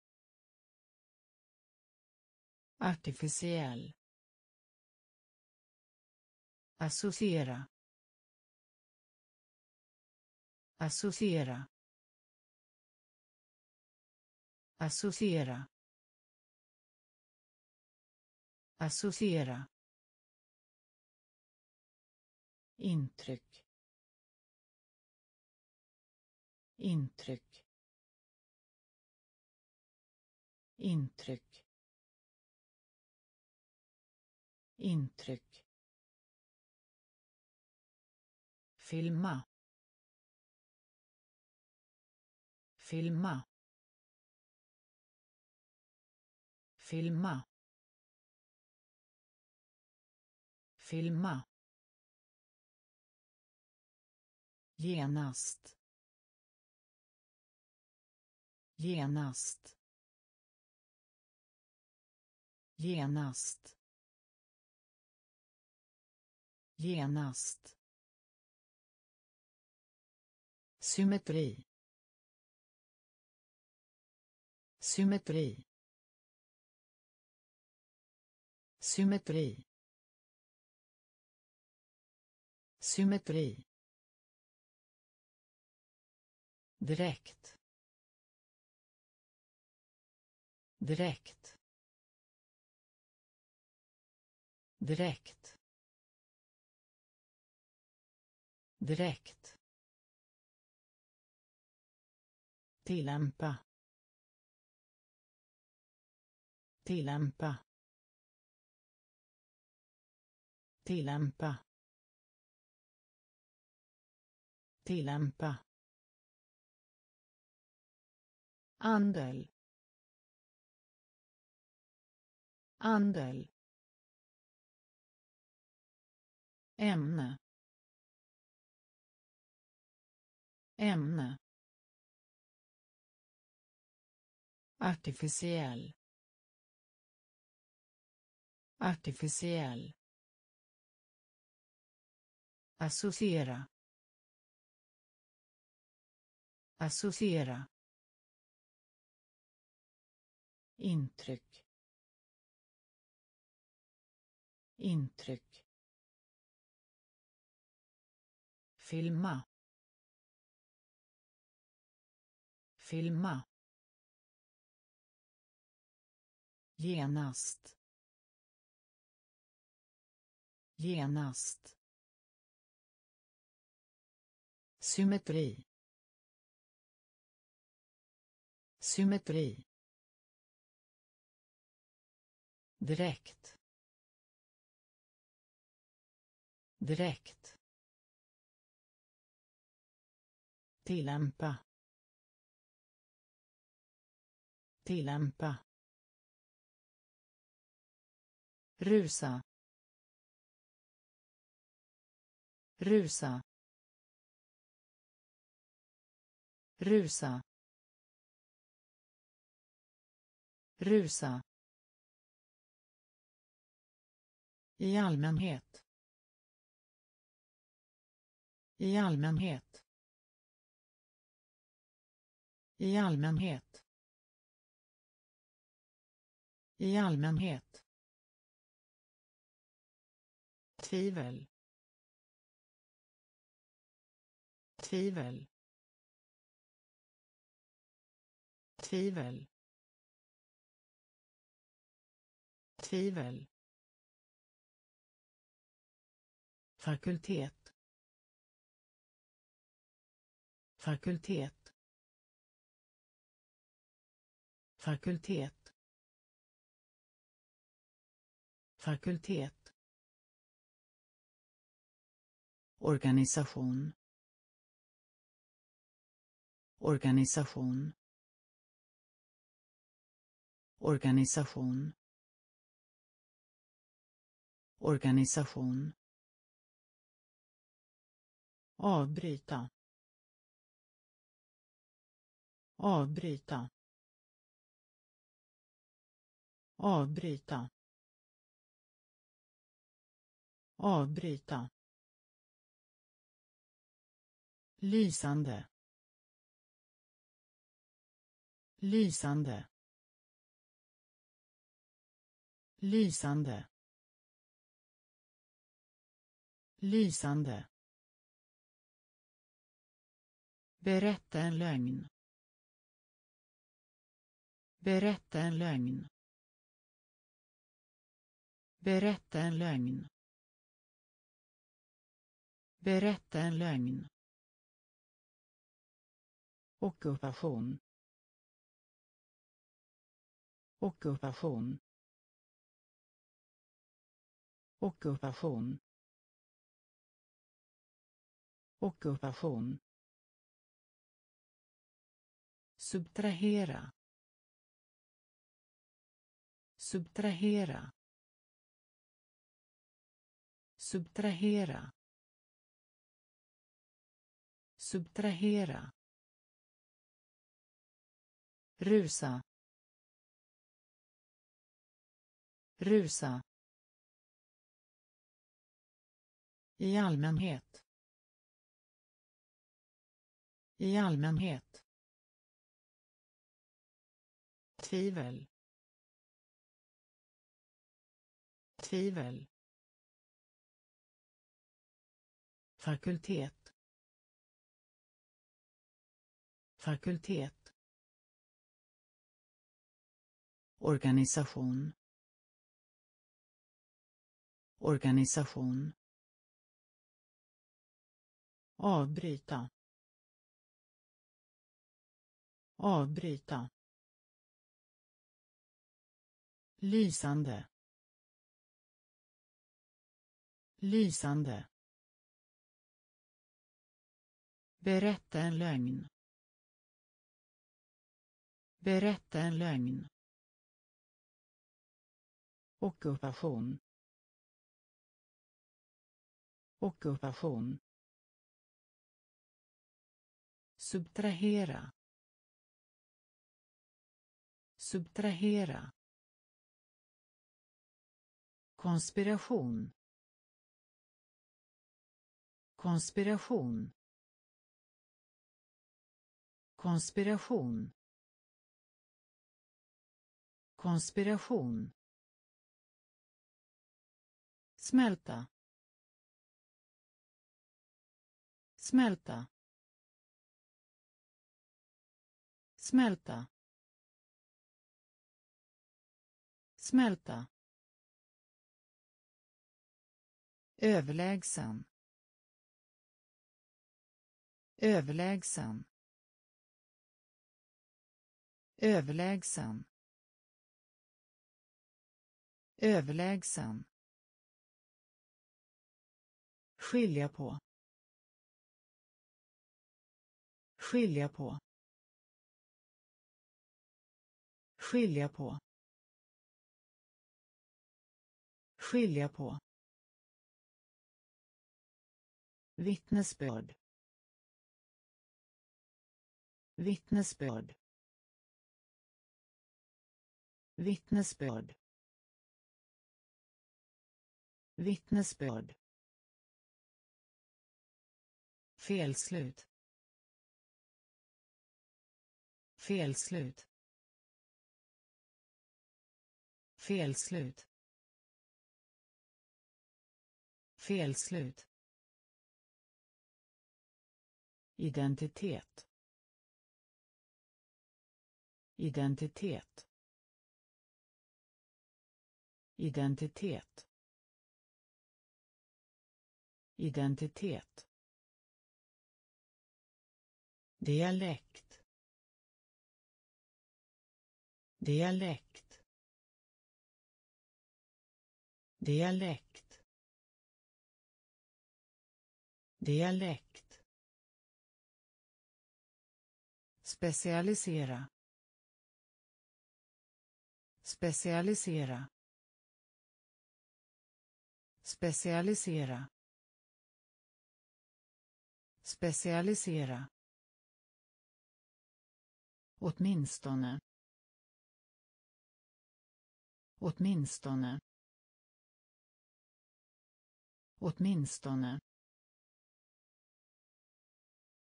Artificiell. Associera. Associera. Associera. Associera intryck. Intryck. Intryck. Intryck. Filma. Filma. Filma. Filma. Genast. Genast. Genast. Genast. Symmetri. Symmetri. Symmetri. Symmetri. Direkt. Direkt. Direkt. Direkt. Tillämpa. Tillämpa. Tillämpa. Tillämpa. Andel. Andel. Ämne. Ämne. Artificiell. Artificiell. Associera. Associera intryck. Intryck. Filma. Filma. Genast. Genast. Symmetri. Symmetri. Direkt. Direkt. Tillämpa. Tillämpa. Rusa. Rusa. Rusa. Rusa. I allmänhet. I allmänhet. I allmänhet. I allmänhet. Tvivel. Tvivel. Tvivel. Tvivel. Fakultet. Fakultet. Fakultet. Fakultet. Organisation. Organisation. Organisation. Organisation avbryta. Avbryta. Avbryta. Avbryta. Lysande. Lysande. Lysande. Lysande. Berätta en lögn. Berätta en lögn. Berätta en lögn. Berätta en lögn. Ockupation. Ockupation. Ockupation. Ockupation subtrahera subtrahera subtrahera subtrahera rusa rusa i allmänhet i allmänhet tvivel. Tvivel. Fakultet. Fakultet. Organisation. Organisation. Avbryta. Avbryta. Lysande. Lysande. Berätta en lögn. Berätta en lögn. Ockupation. Ockupation. Subtrahera. Subtrahera konspiration. Konspiration. Konspiration. Konspiration. Smälta. Smälta. Smälta. Smälta. Överlägsen. Överlägsen. Överlägsen. Överlägsen. Skilja på. Skilja på. Skilja på. Skilja på. Vittnesbörd. Vittnesbörd. Vittnesbörd. Vittnesbörd. Felslut. Felslut. Felslut. Felslut identitet. Identitet. Identitet. Identitet. Dialekt. Dialekt. Dialekt. Dialekt. Specialisera. Specialisera. Specialisera. Specialisera. Åtminstone. Åtminstone. Åtminstone.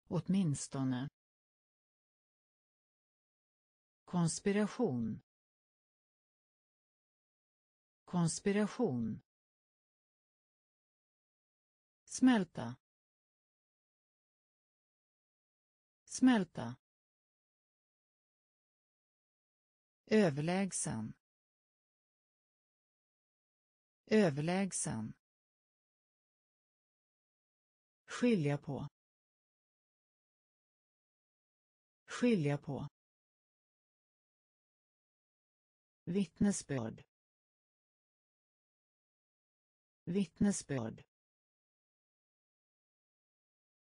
Åtminstone konspiration. Konspiration. Smälta. Smälta. Överlägsen. Överlägsen. Skilja på. Skilja på. Vittnesbörd. Vittnesbörd.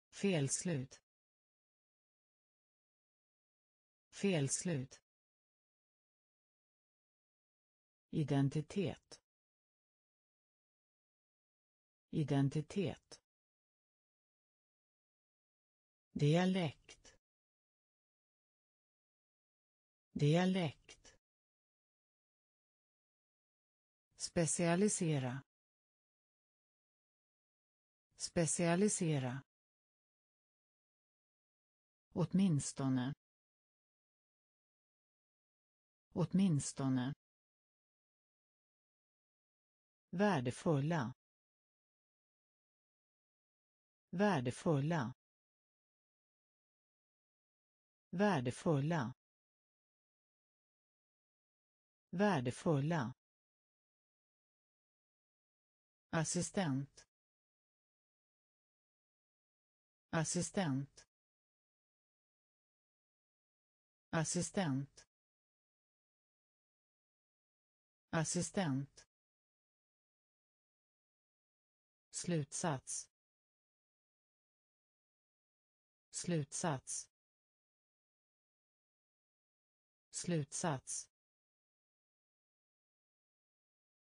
Felslut. Felslut. Identitet. Identitet. Dialekt. Dialekt. Specialisera. Specialisera. Åtminstone. Åtminstone. Värdefulla. Värdefulla. Värdefulla. Värdefulla assistent. Assistent. Assistent. Assistent. Slutsats. Slutsats. Slutsats.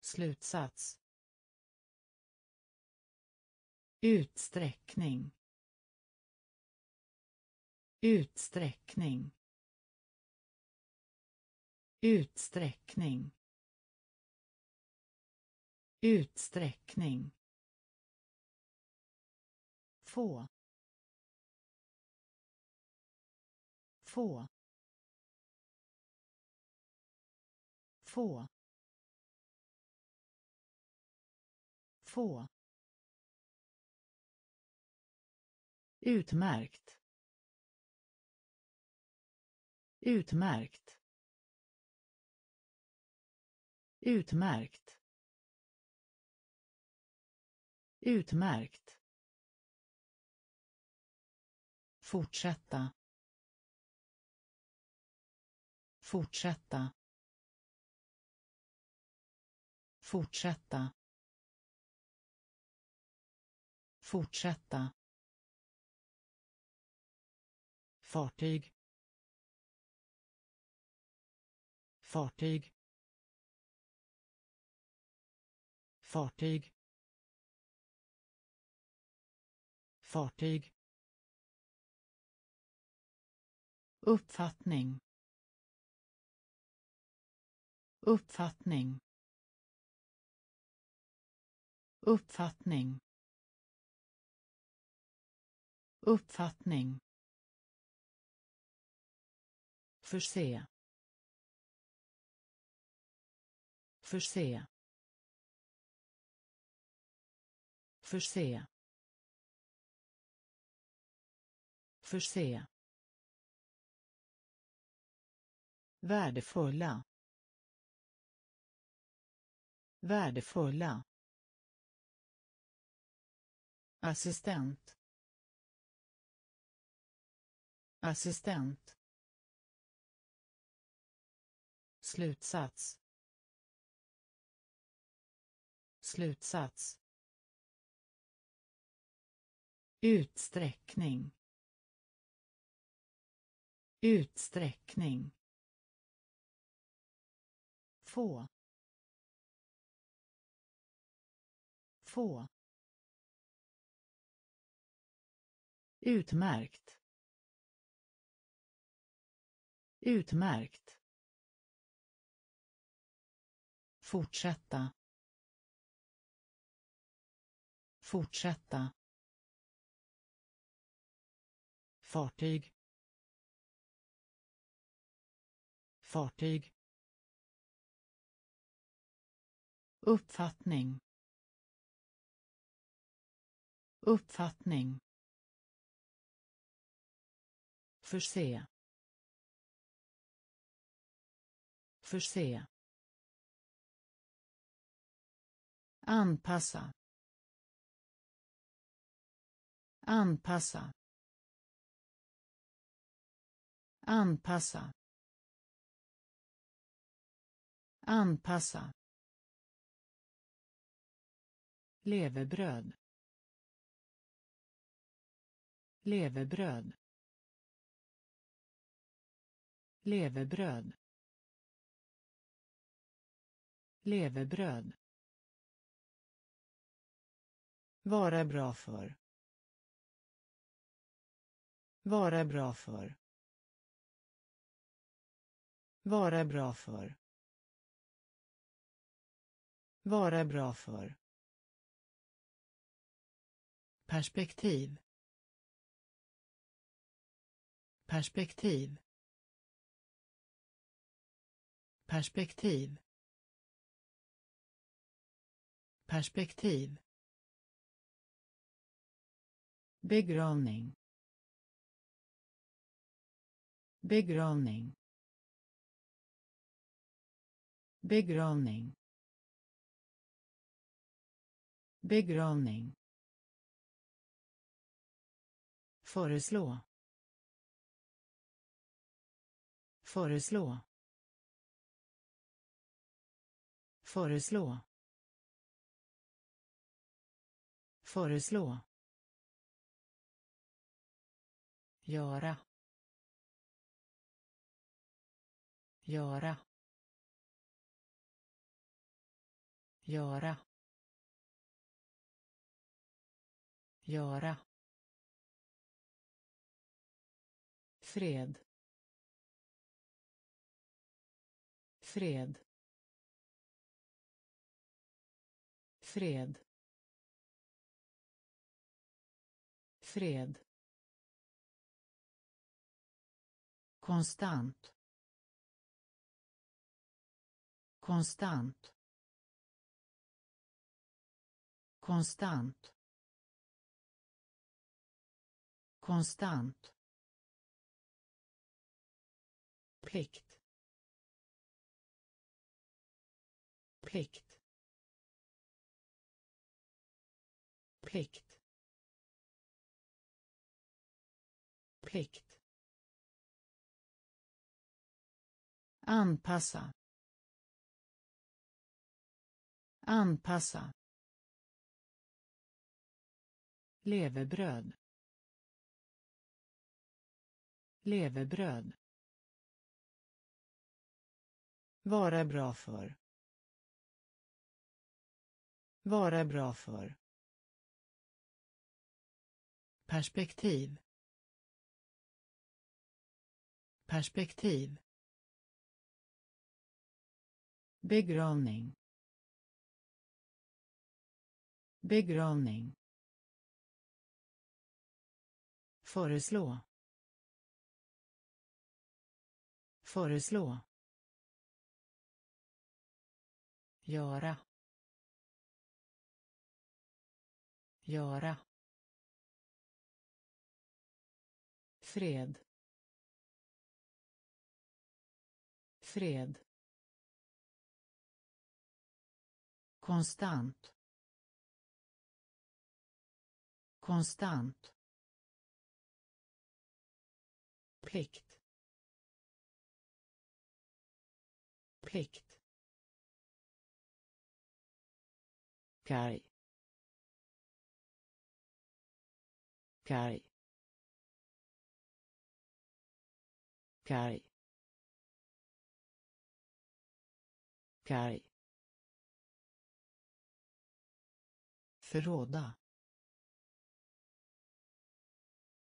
Slutsats utsträckning utsträckning utsträckning Utsträckning. Få. Få. Få. Få. Utmärkt. Utmärkt. Utmärkt. Utmärkt. Fortsätta. Fortsätta. Fortsätta. Fortsätta. Fartyg. Fartyg. Fartyg. Fartyg. Uppfattning. Uppfattning. Uppfattning. Uppfattning. Förse. Förse. Förse. Förse. Värdefulla. Värdefulla. Assistent. Assistent. Slutsats. Slutsats. Utsträckning. Utsträckning. Få. Få. Utmärkt. Utmärkt. Fortsätta. Fortsätta. Fartyg. Fartyg. Uppfattning. Uppfattning. Förse. Förse. Anpassa. Anpassa. Anpassa. Anpassa. Levebröd. Levebröd. Levebröd. Levebröd. Vara bra för. Vara bra för. Vara bra för. Vara bra för. Perspektiv. Perspektiv. Perspektiv. Perspektiv begravning. Begravning. Begravning. Begravning. Föreslå. Föreslå. Föreslå. Föreslå. Göra. Göra. Göra. Göra. Fred. Fred. Fred. Fred. Konstant. Konstant. Konstant. Konstant. Plikt. Plikt. Plikt. Plikt. Anpassa. Anpassa. Levebröd. Levebröd. Vara bra för. Vara bra för. Perspektiv. Perspektiv begravning. Begravning. Föreslå. Föreslå. Göra. Göra. Fred. Fred. Konstant. Konstant. Plikt. Plikt. Karg karg karg karg förråda.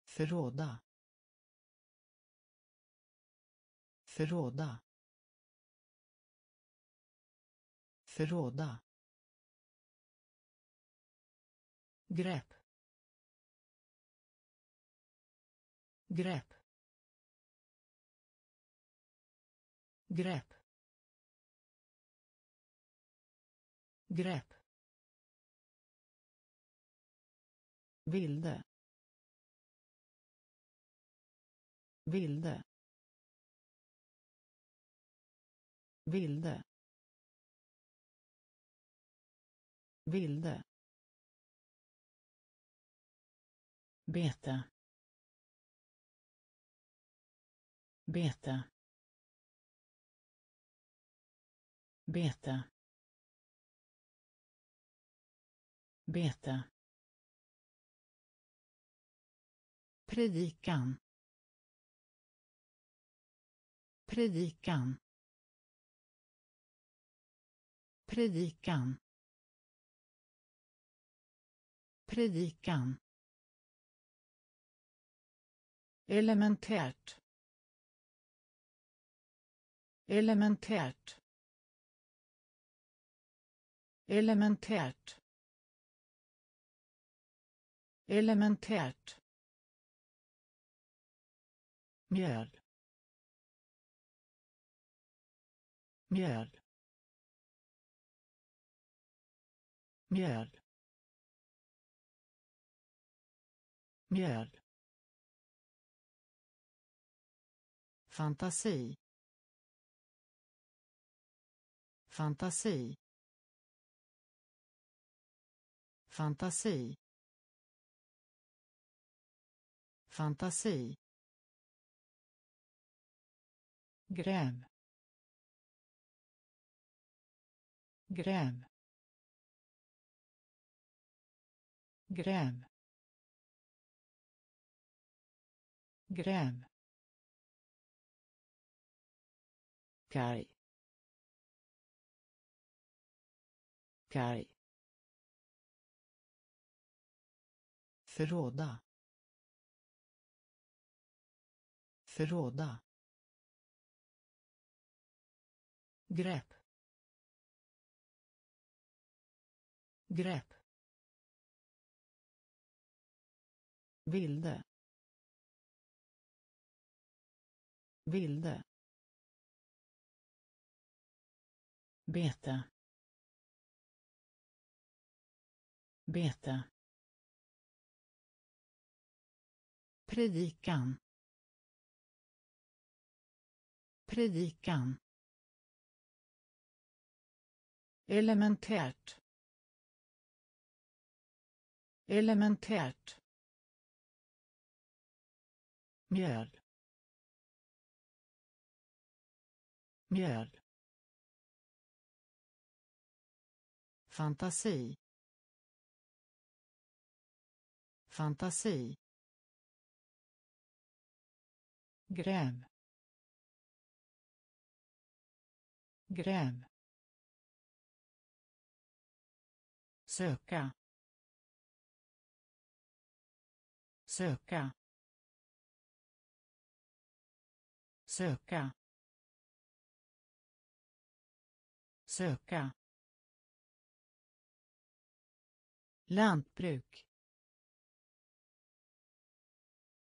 Förråda. Förråda. Förråda. Grepp. Grepp. Grepp. Grepp. Vilde. Vilde. Vilde. Vilde. Beta beta beta beta predikan. Predikan. Predikan. Predikan. Elementärt. Elementärt. Elementärt. Elementärt mjöl. Mjöl. Mjöl. Mjöl. Fantasi. Fantasi. Fantasi. Fantasi. Gräv gräv gräv gräv karg karg förråda. Förråda. Grepp. Grepp. Vilde. Vilde. Bete. Bete. Predikan. Predikan elementärt elementärt mjöl. Mjöl. Fantasi. Fantasi. Gräv gräv söka. Söka. Söka. Söka. Lantbruk.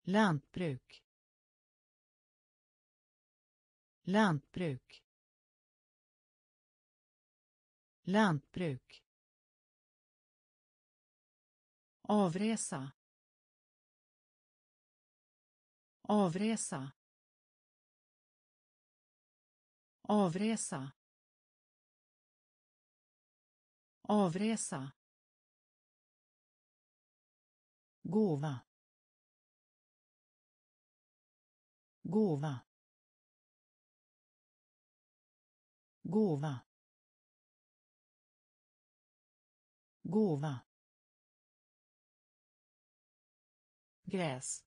Lantbruk. Lantbruk. Lantbruk. Avresa. Avresa. Avresa. Avresa. Gåva. Gåva. Gåva. Gåva. Gräs.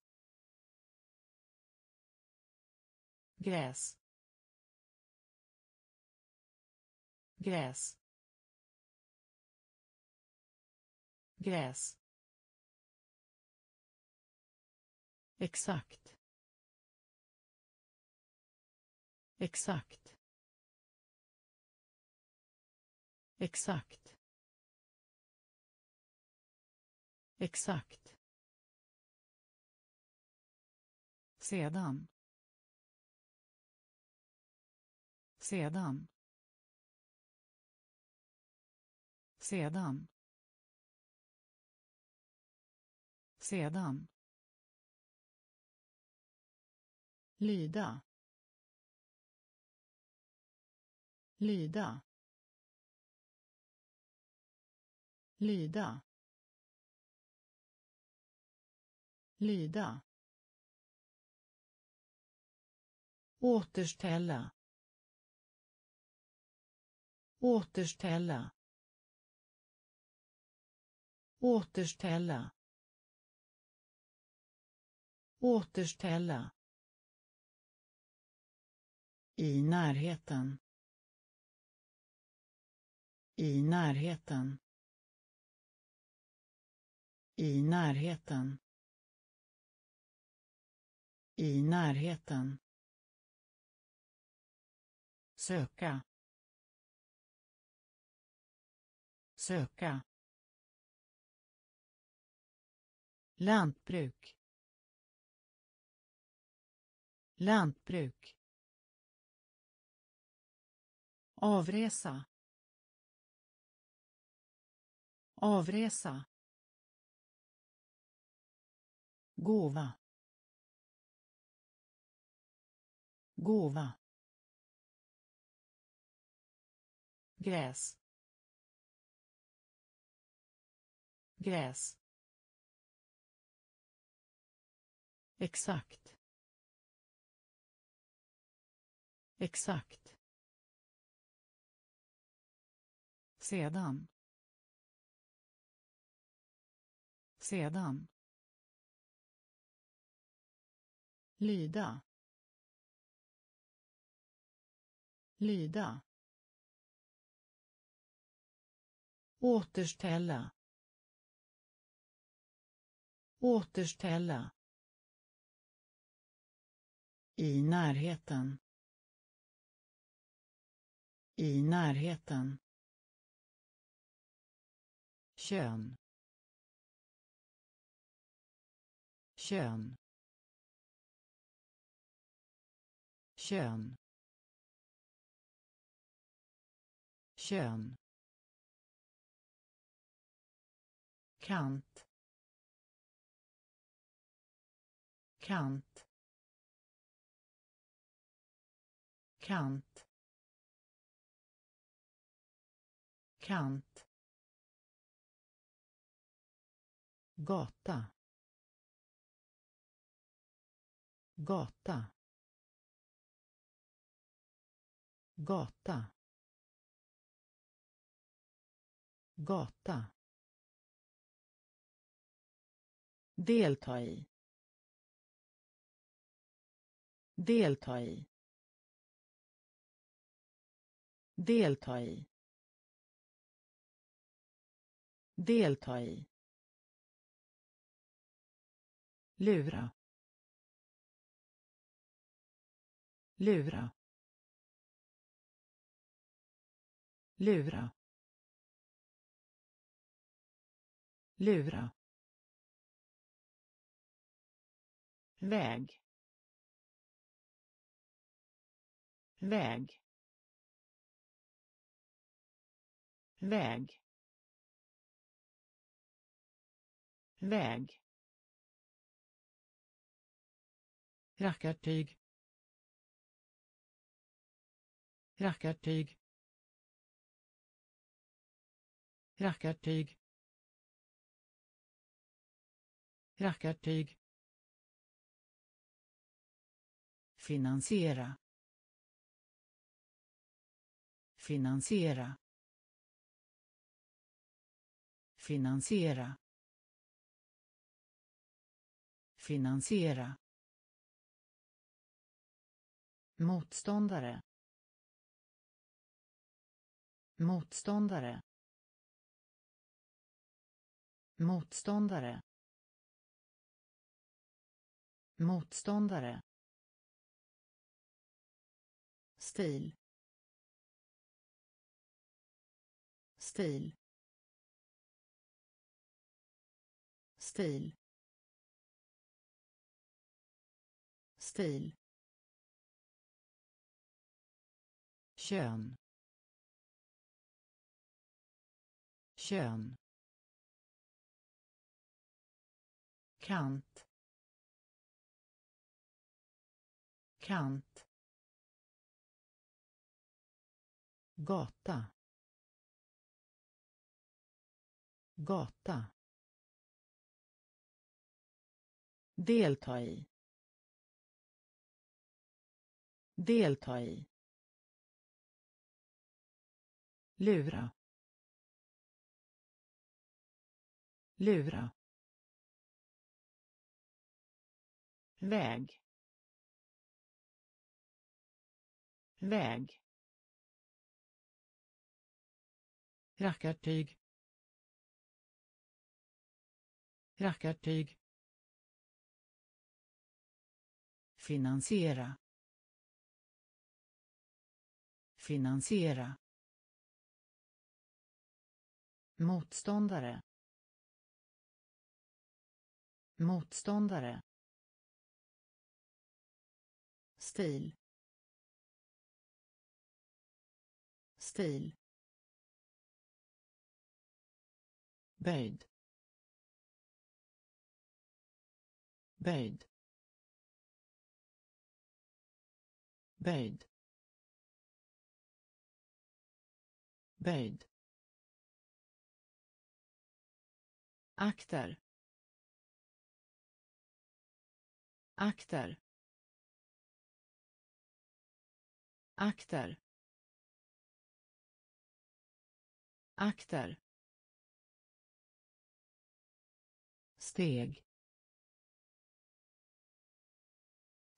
Gräs. Gräs. Gräs. Exakt. Exakt. Exakt. Exakt. Sedan. Sedan. Sedan. Sedan. Lyda. Lyda. Lyda. Lyda. Återställa återställa återställa återställa i närheten. I närheten. I närheten. I närheten. Söka. Söka. Lantbruk. Lantbruk. Avresa. Avresa. Gåva. Gåva. Gräs. Gräs. Exakt. Exakt. sedan sedan lyda lyda återställa återställa i närheten i närheten kön kön kön kön. Kant. Kant. Kant. Kant. Gata. Gata. Gata. Gata. Delta i delta i delta i delta i lura lura lura lura. Väg väg väg väg rackartyg rackartyg rackartyg rackartyg finansiera. Finansiera. Finansiera. Finansiera. Motståndare. Motståndare. Motståndare. Motståndare stil. Stil. Stil. Stil. Kön. Kön. Kant. Kant. Gata. Gata. Delta i. Delta i. Lura. Lura. Väg. Väg. Rackartyg. Rackartyg. Finansiera. Finansiera. Motståndare. Motståndare. Stil. Stil. Böjd. Böjd. Böjd. Böjd. Akter. Akter. Akter. Akter. Steg.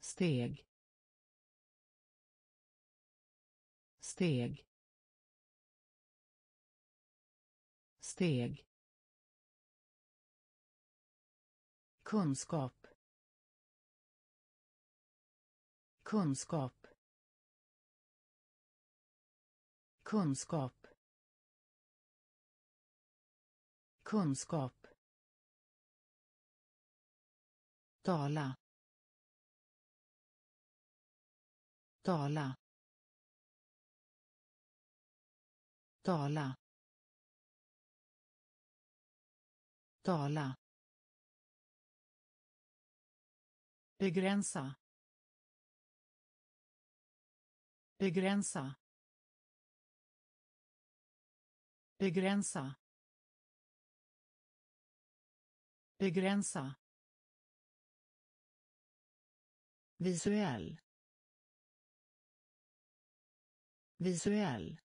Steg. Steg. Steg. Kunskap. Kunskap. Kunskap. Kunskap. Tala. Tala. Tala. Tala. Begränsa. Begränsa. Begränsa. Begränsa. Visuell. Visuell.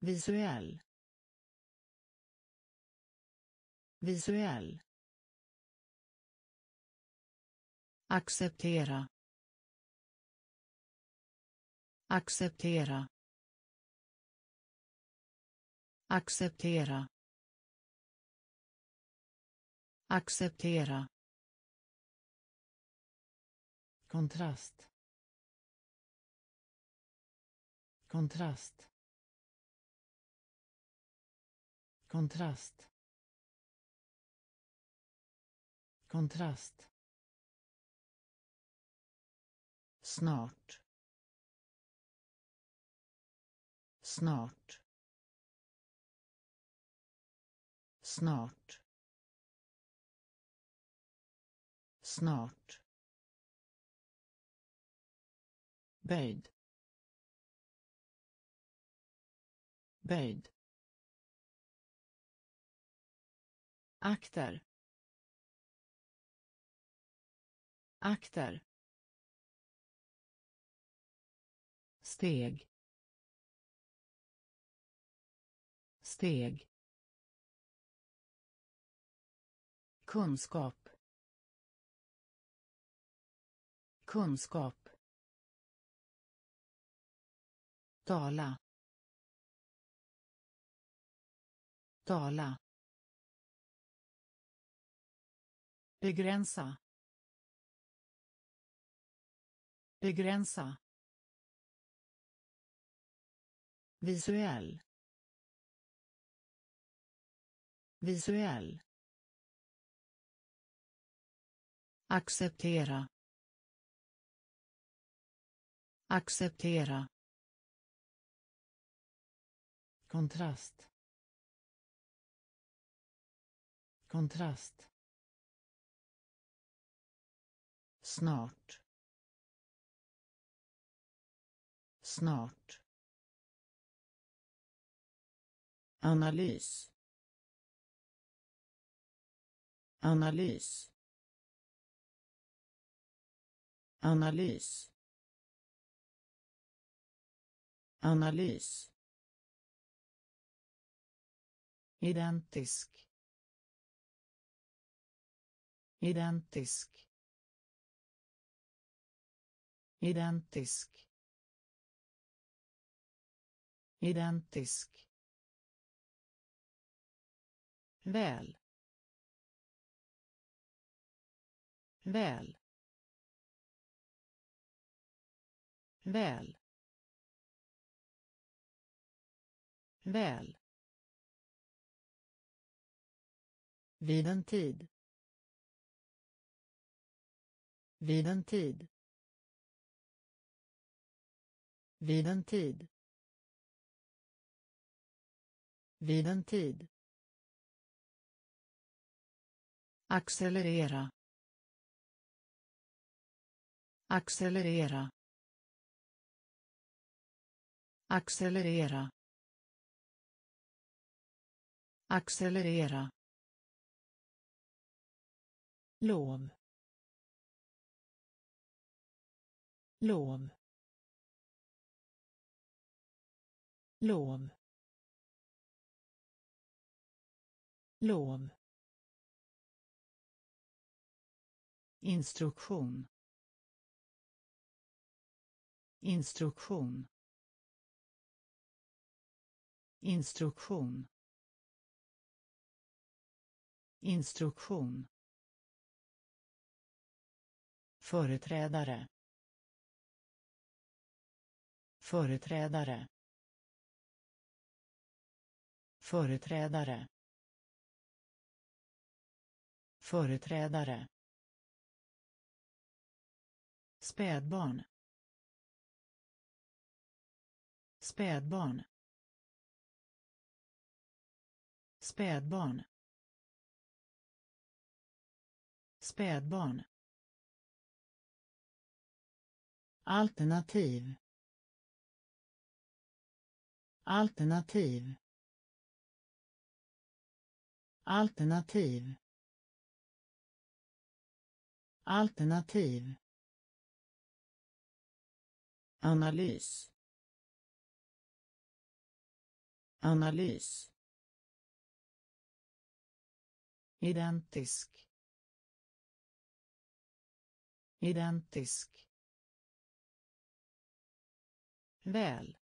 Visuell. Visuell. Acceptera. Acceptera. Acceptera. Acceptera kontrast. Kontrast. Kontrast. Kontrast. Snart. Snart. Snart. Snart. Böjd. Böjd. Akter. Akter. Steg. Steg. Kunskap. Kunskap. Tala. Tala. Begränsa. Begränsa. Visuell. Visuell. Acceptera. Acceptera kontrast. Kontrast. Snart. Snart. Analys. Analys. Analys. Analys identisk identisk identisk identisk. Väl. Väl. Väl. Väl. Vid en tid. Vid en tid. Vid en tid. Vid en tid. Accelerera. Accelerera. Accelerera. Accelerera lån. Lån. Lån. Lån. Instruktion. Instruktion. Instruktion. Instruktion företrädare. Företrädare. Företrädare. Företrädare. Spädbarn. Spädbarn. Spädbarn. Spädbarn. Alternativ. Alternativ. Alternativ. Alternativ. Analys. Analys. Identisk. Identisk väl.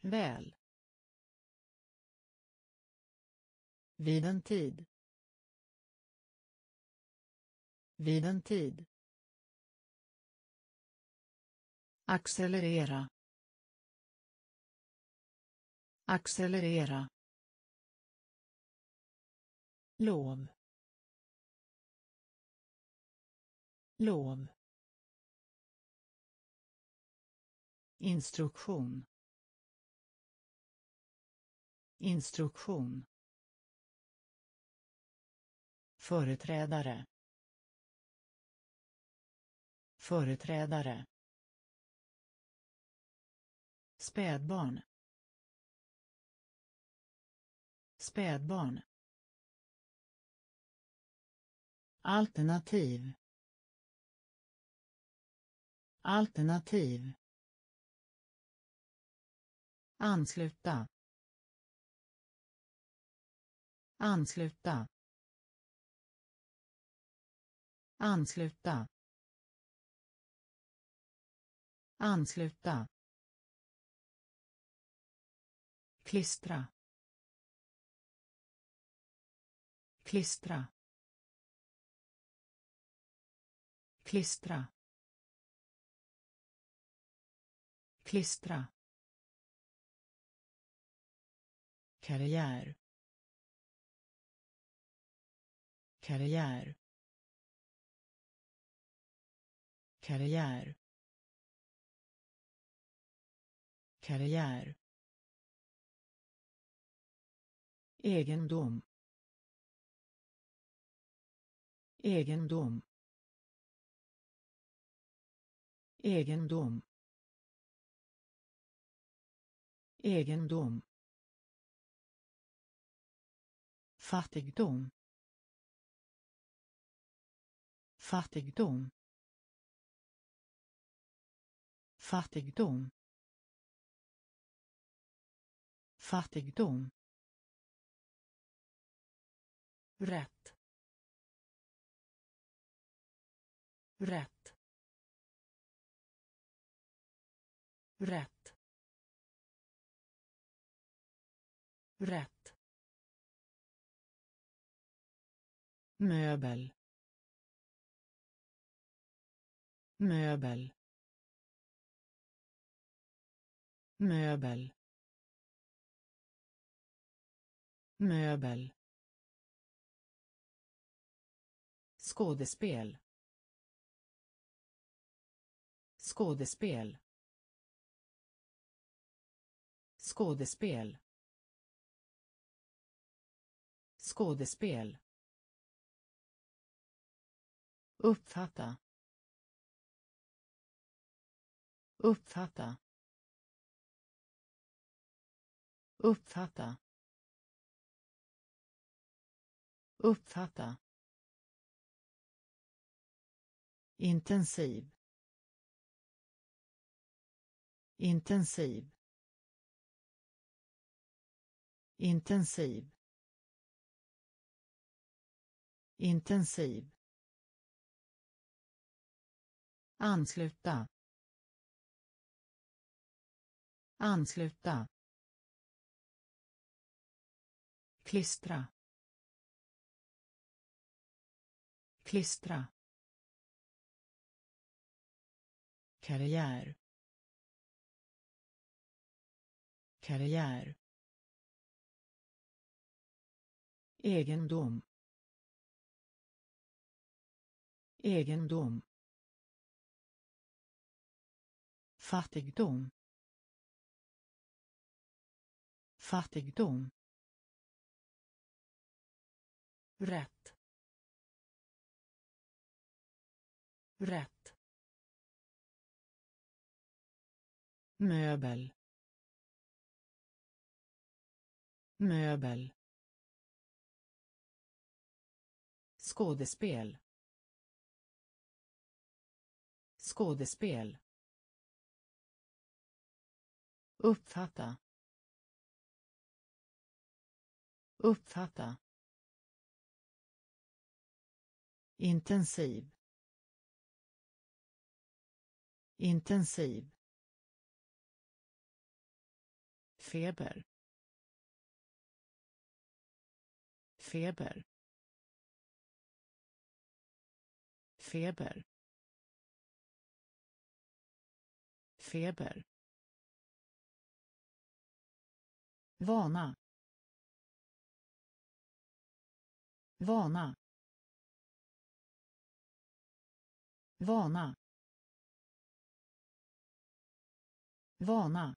Väl. Vid en tid. Vid en tid. Accelerera. Accelerera. Lov. Lov. Instruktion. Instruktion. Företrädare. Företrädare. Spädbarn. Spädbarn. Alternativ. Alternativ ansluta. Ansluta. Ansluta. Ansluta. Klistra. Klistra. Klistra. Klistra. Karriär. Karriär. Karriär. Karriär. Egendom. Egendom. Egendom. Egendom. Fattigdom. Fattigdom. Fattigdom. Fattigdom. Rätt. Rätt. Rätt. Rätt. Möbel. Möbel. Möbel. Möbel. Skådespel. Skådespel. Skådespel. Skådespel uppfatta. Uppfatta. Uppfatta. Uppfatta. Intensiv. Intensiv. Intensiv. Intensiv ansluta. Ansluta. Klistra. Klistra. Karriär. Karriär. Egendom. Egendom. Fattigdom. Fattigdom. Rätt. Rätt. Möbel. Möbel. Skådespel. Skådespel uppfatta. Uppfatta. Intensiv. Intensiv. Feber. Feber. Feber. Feber. Vana. Vana. Vana. Vana.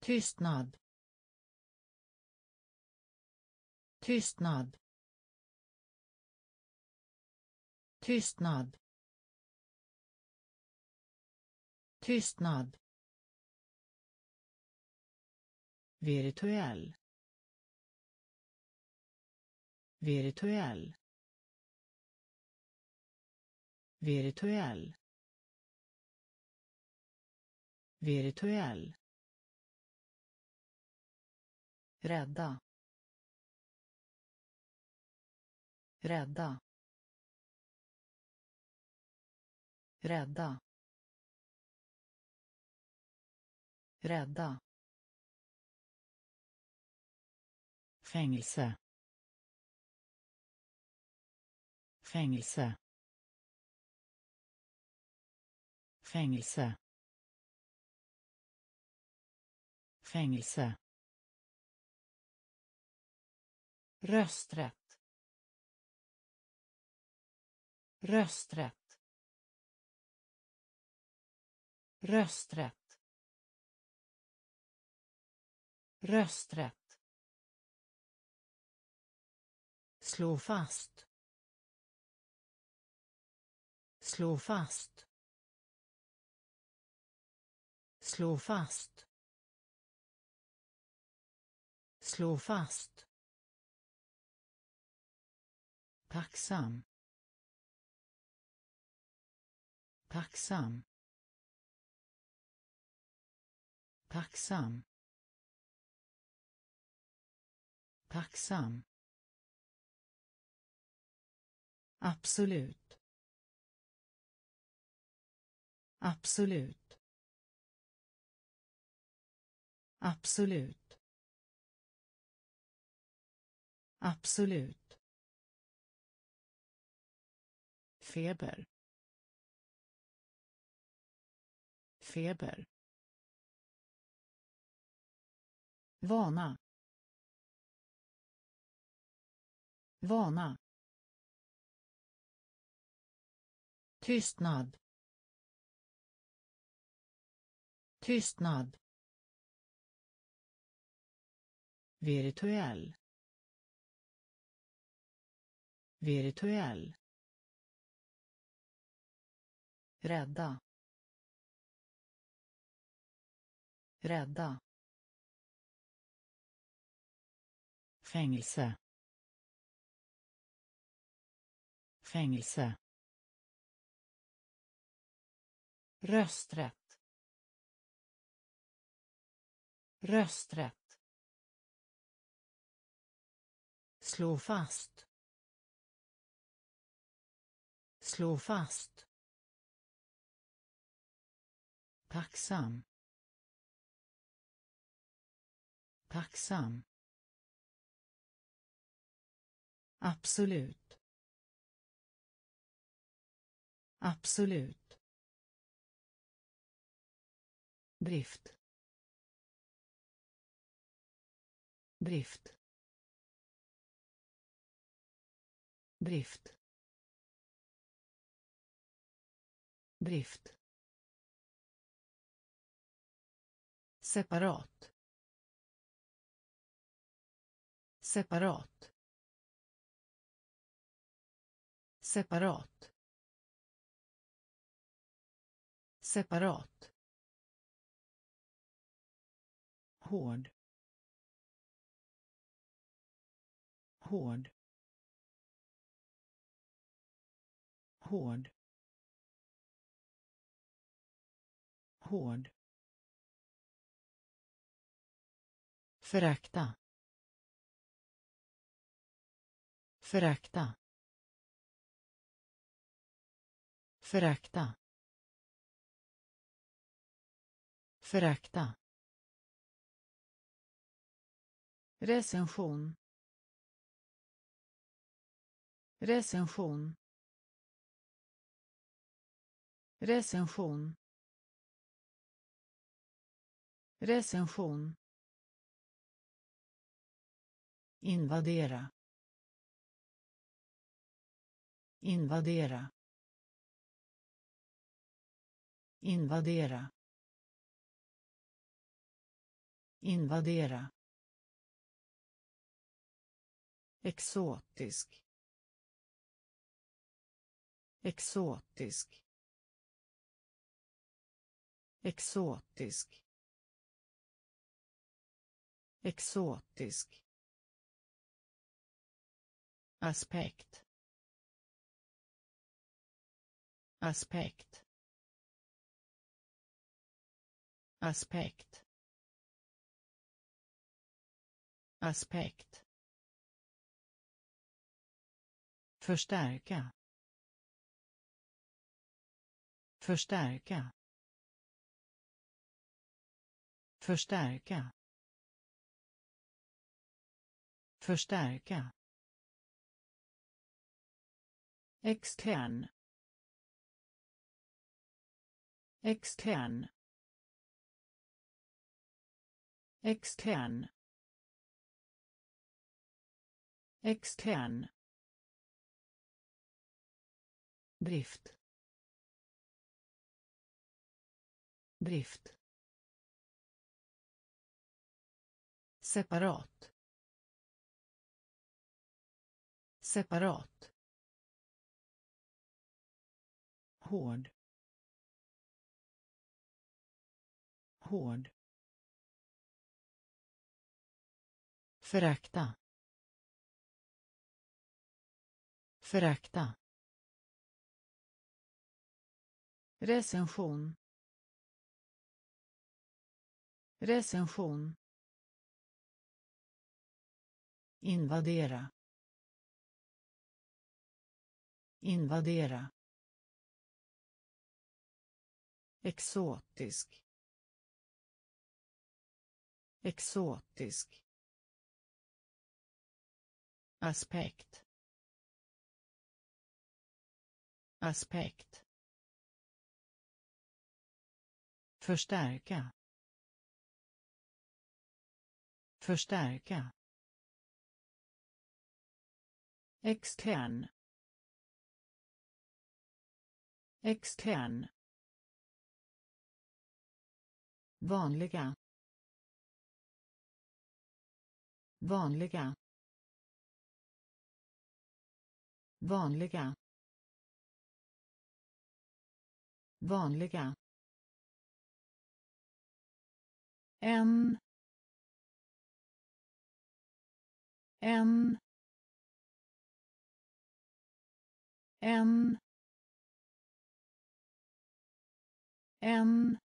Tystnad. Tystnad. Tystnad. Tystnad. Virtuell. Virtuell. Virtuell. Virtuell. Rädda. Rädda. Rädda. Rädda. Fängelse. Fängelse. Fängelse. Fängelse. Rösträtt. Rösträtt. Rösträtt. Rösträtt. Slå fast. Slå fast. Slå fast. Slå fast. Tacksam. Tacksam. Tacksam. Tacksam. Absolut. Absolut. Absolut. Absolut. Feber. Feber. Vana. Vana. Tystnad. Tystnad. Virtuell. Virtuell. Rädda. Rädda. Fängelse. Fängelse. Rösträtt. Rösträtt. Slå fast. Slå fast. Tacksam. Tacksam. Absolut. Absolut. Drift. Drift. Drift. Drift. Separat. Separat. Separat. Separat hård. Hård. Hård. Hård. Förakta. Förakta. Förakta. Förakta. Recension. Recension. Recension. Recension. Invadera. Invadera. Invadera. Invadera. Exotisk. Exotisk. Exotisk. Exotisk. Aspekt. Aspekt. Aspekt. Aspekt. Förstärka. Förstärka. Förstärka. Förstärka. Extern. Extern. Extern. Extern drift. Drift. Separat. Separat. Hård. Hård. Förakta. Förakta. Recension. Recension. Invadera. Invadera. Exotisk. Exotisk. Aspekt. Aspekt. Förstärka. Förstärka. Extern. Extern. Vanliga. Vanliga. Vanliga. Vanliga. En en en en.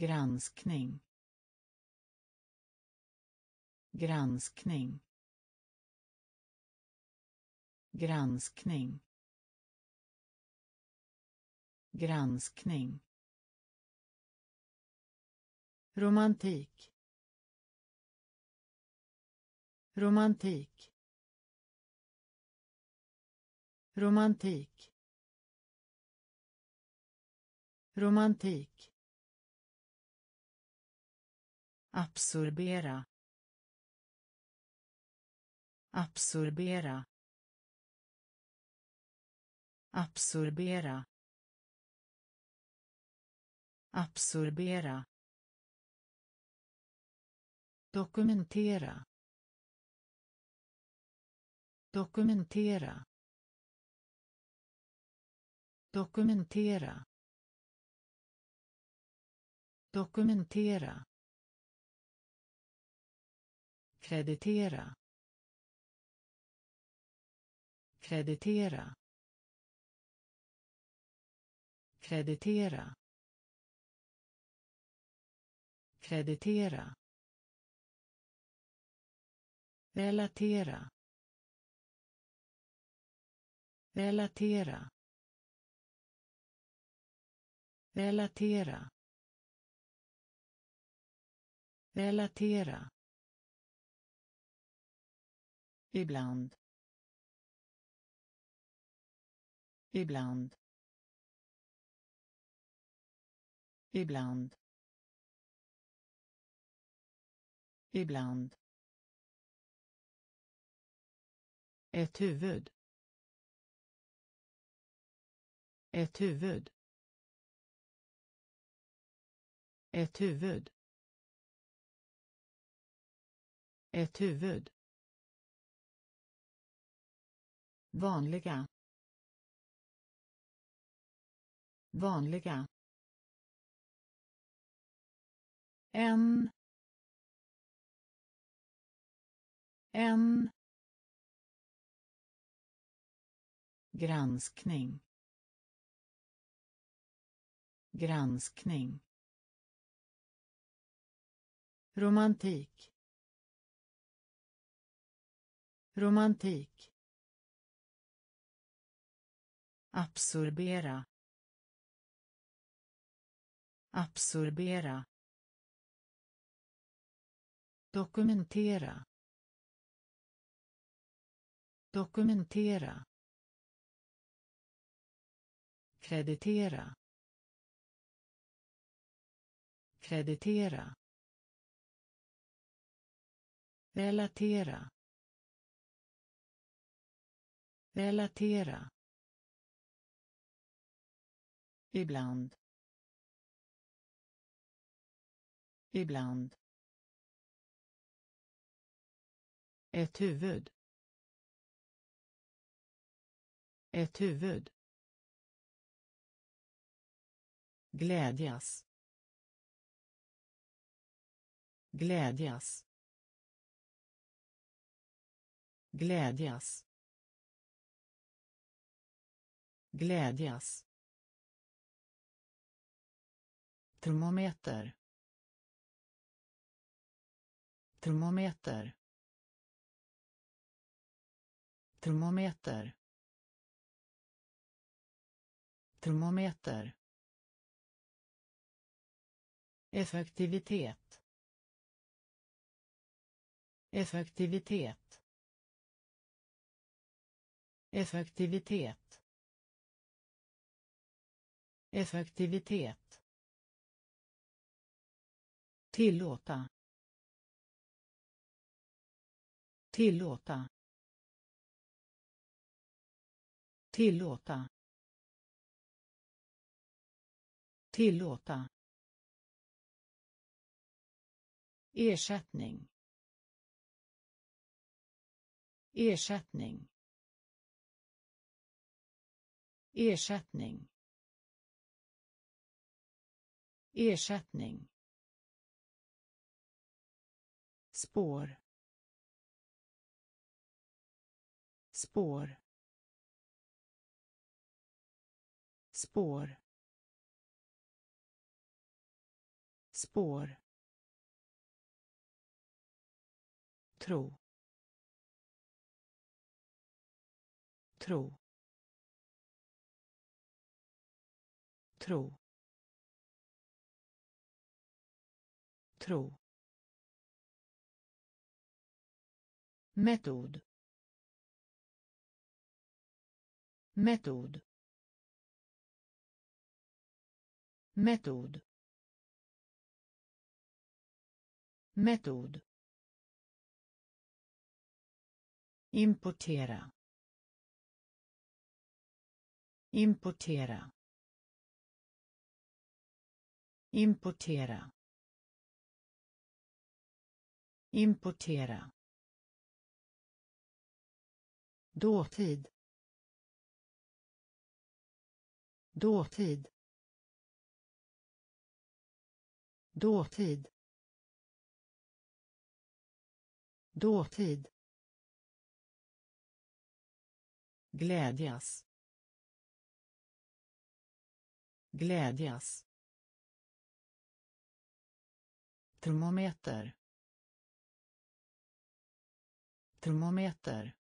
Granskning. Granskning. Granskning. Granskning romantik. Romantik. Romantik. Romantik. Absorbera. Absorbera. Absorbera. Absorbera dokumentera. Dokumentera. Dokumentera. Dokumentera. Kreditera. Kreditera. Kreditera. Kreditera relatera relatera relatera relatera. Ibland ibland ibland. Ibland. Ett huvud. Ett huvud. Ett huvud. Ett huvud. Vanliga. Vanliga. En. En. Granskning. Granskning. Romantik. Romantik. Absorbera. Absorbera. Dokumentera. Dokumentera kreditera. Kreditera. Relatera. Relatera. Ibland. Ibland. Ett huvud. Ett huvud. Glädjas. Glädjas. Glädjas. Glädjas. Termometer. Termometer. Termometer. Termometer effektivitet effektivitet effektivitet effektivitet. Tillåta tillåta tillåta. Tillåta. Ersättning. Ersättning. Ersättning. Ersättning. Spår. Spår. Spår. Spår. Tro. Tro. Tro. Tro. Metod. Metod. Metod. Metod importera importera importera importera. Dåtid. Dåtid. Dåtid. Dåtid. Glädjas. Glädjas. Termometer. Termometer.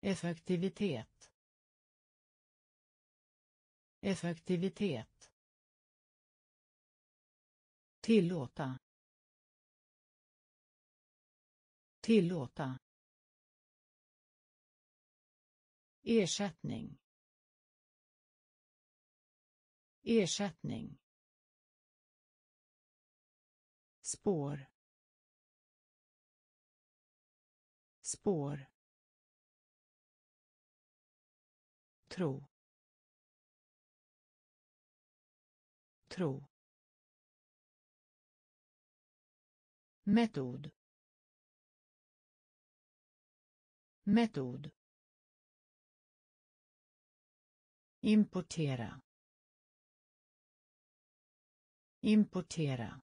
Effektivitet. Effektivitet. Tillåta. Tillåta. Ersättning. Ersättning. Spår. Spår. Tro. Tro. Metod. Metod. Importera importera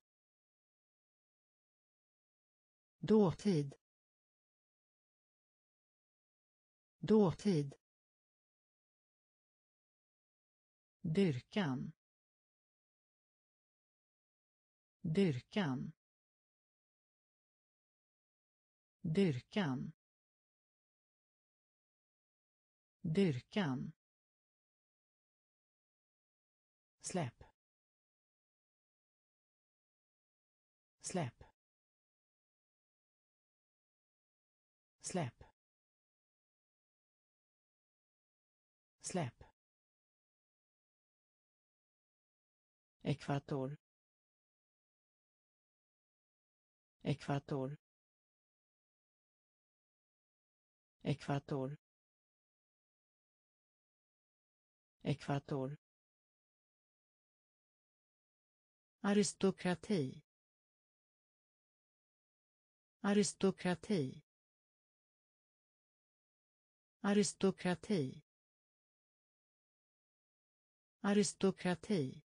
dåtid dåtid dyrkan dyrkan dyrkan dyrkan. Släpp. Släpp. Släpp. Släpp. Ekvator. Ekvator. Ekvator. Ekvator. Aristokrati. Aristokrati. Aristokrati. Aristokrati.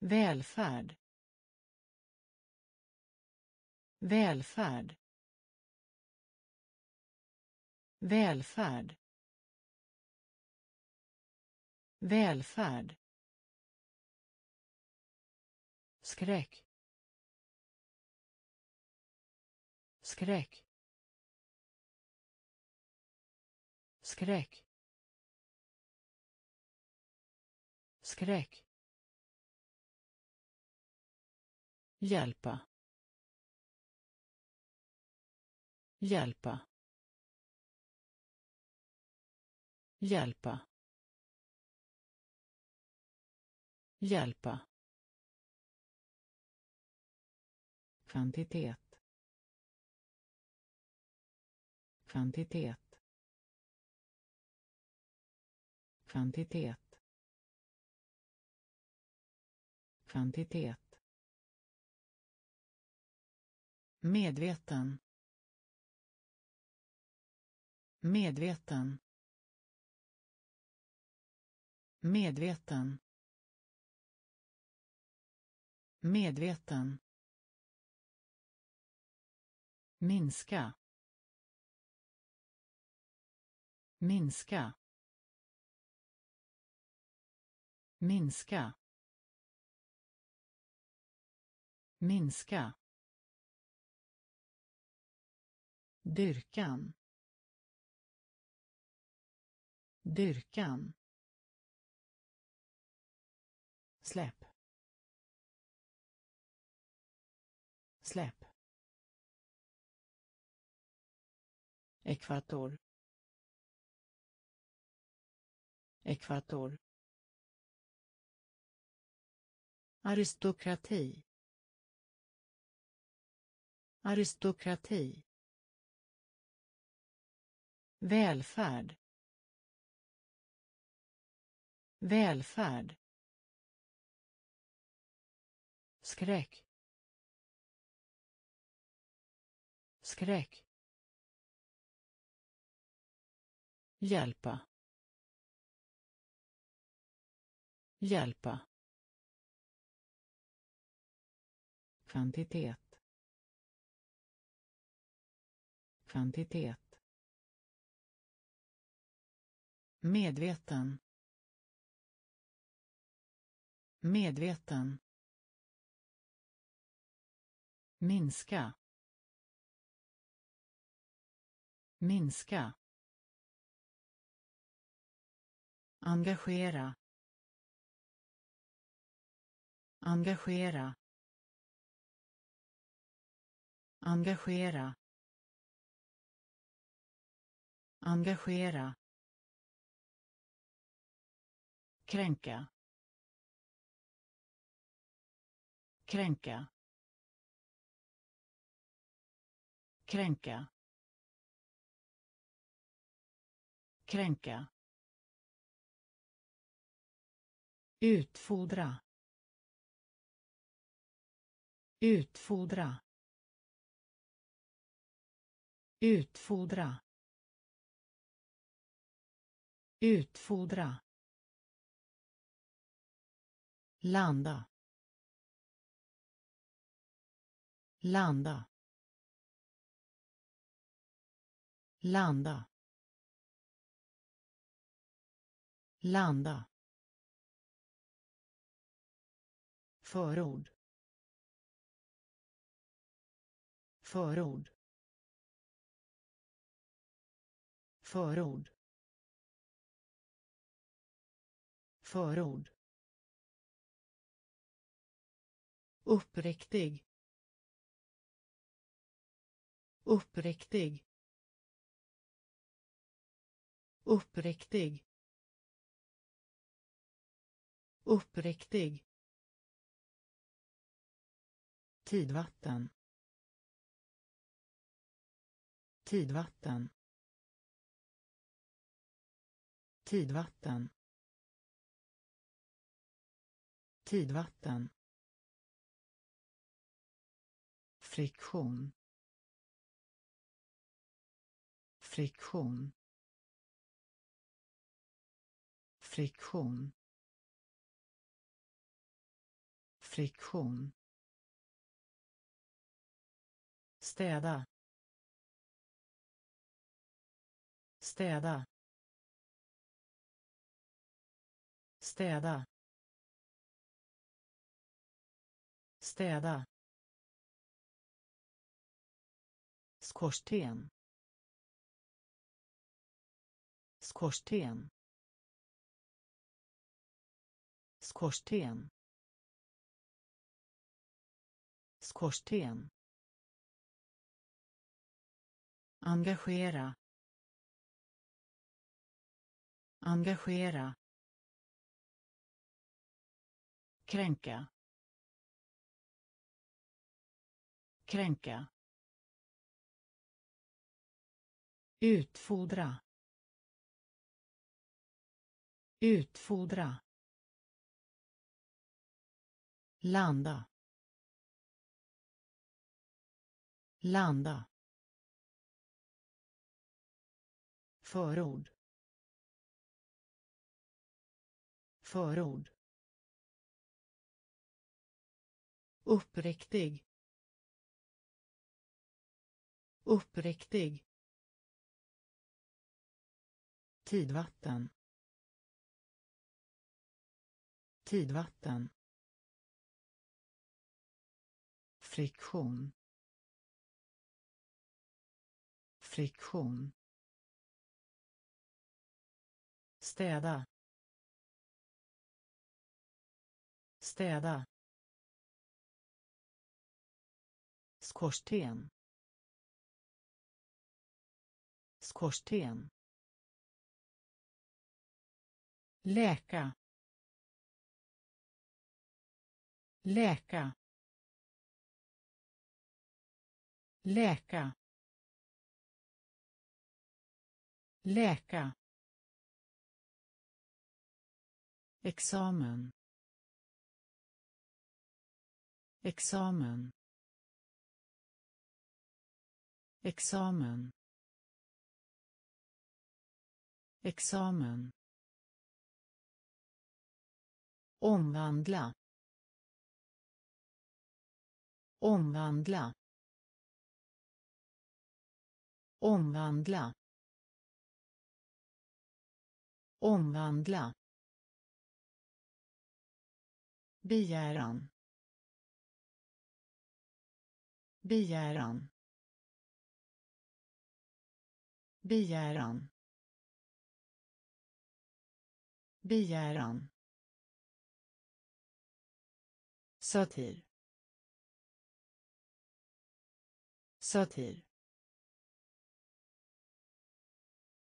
Välfärd. Välfärd. Välfärd. Välfärd. Skräck. Skräck. Skräck. Skräck. Hjälpa. Hjälpa. Hjälpa. Hjälpa. Kvantitet. Kvantitet. Kvantitet. Kvantitet. Medveten. Medveten. Medveten. Medveten minska minska minska minska. Dyrkan dyrkan. Släpp. Släpp. Ekvator ekvator aristokrati aristokrati välfärd välfärd skräck skräck. Hjälpa. Hjälpa. Kvantitet. Kvantitet. Medveten. Medveten. Minska. Minska. Engagera engagera engagera engagera kränka kränka kränka kränka. Utfodra. Utfodra. Utfodra. Utfodra. Landa. Landa. Landa. Landa. Förord. Förord. Förord. Förord. Uppriktig. Uppriktig. Uppriktig. Uppriktig tidvatten. Tidvatten. Tidvatten. Tidvatten. Friktion. Friktion. Friktion. Friktion. Städa. Städa. Städa. Städa. Skorsten. Skorsten. Skorsten. Skorsten. Engagera engagera kränka kränka utfodra utfodra landa landa. Förord. Förord. Uppriktig. Uppriktig. Tidvatten. Tidvatten. Friktion. Friktion. Städa. Städa. Skorsten. Skorsten. Läka. Läka. Läka. Läka. Examen. Examen. Examen. Examen. Omvandla. Omvandla. Omvandla. Omvandla. Begäran. Begäran. Begäran. Begäran. Satir. Satir.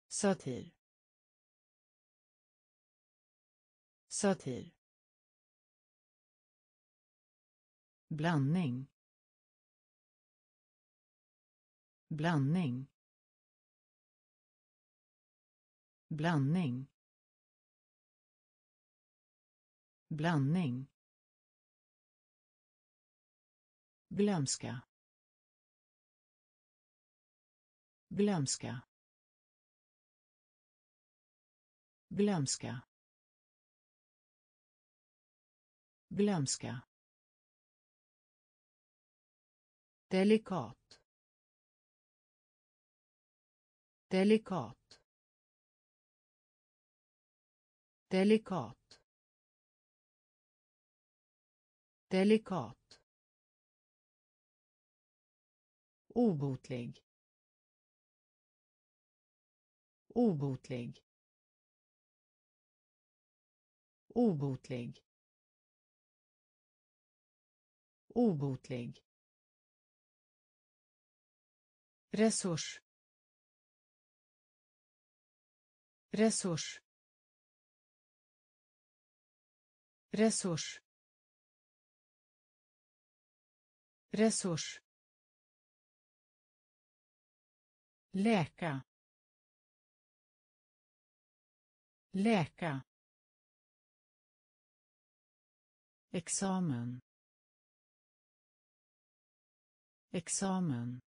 Satir. Satir. Blandning. Blandning. Blandning. Blandning. Glömska. Glömska. Glömska. Glömska. Delikat. Delikat. Delikat. Delikat. Obotlig. Obotlig. Obotlig. Obotlig. Resurs. Resurs. Resurs. Resurs. Läka. Läka. Examen. Examen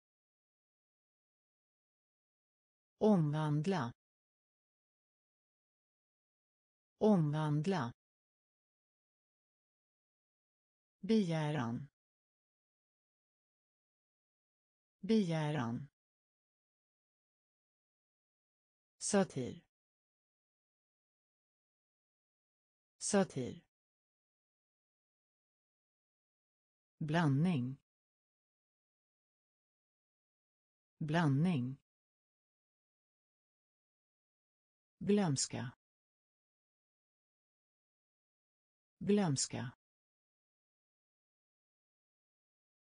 omvandla. Omvandla. Begäran. Begäran. Satir. Satir. Blandning. Blandning. Glömska. Glömska.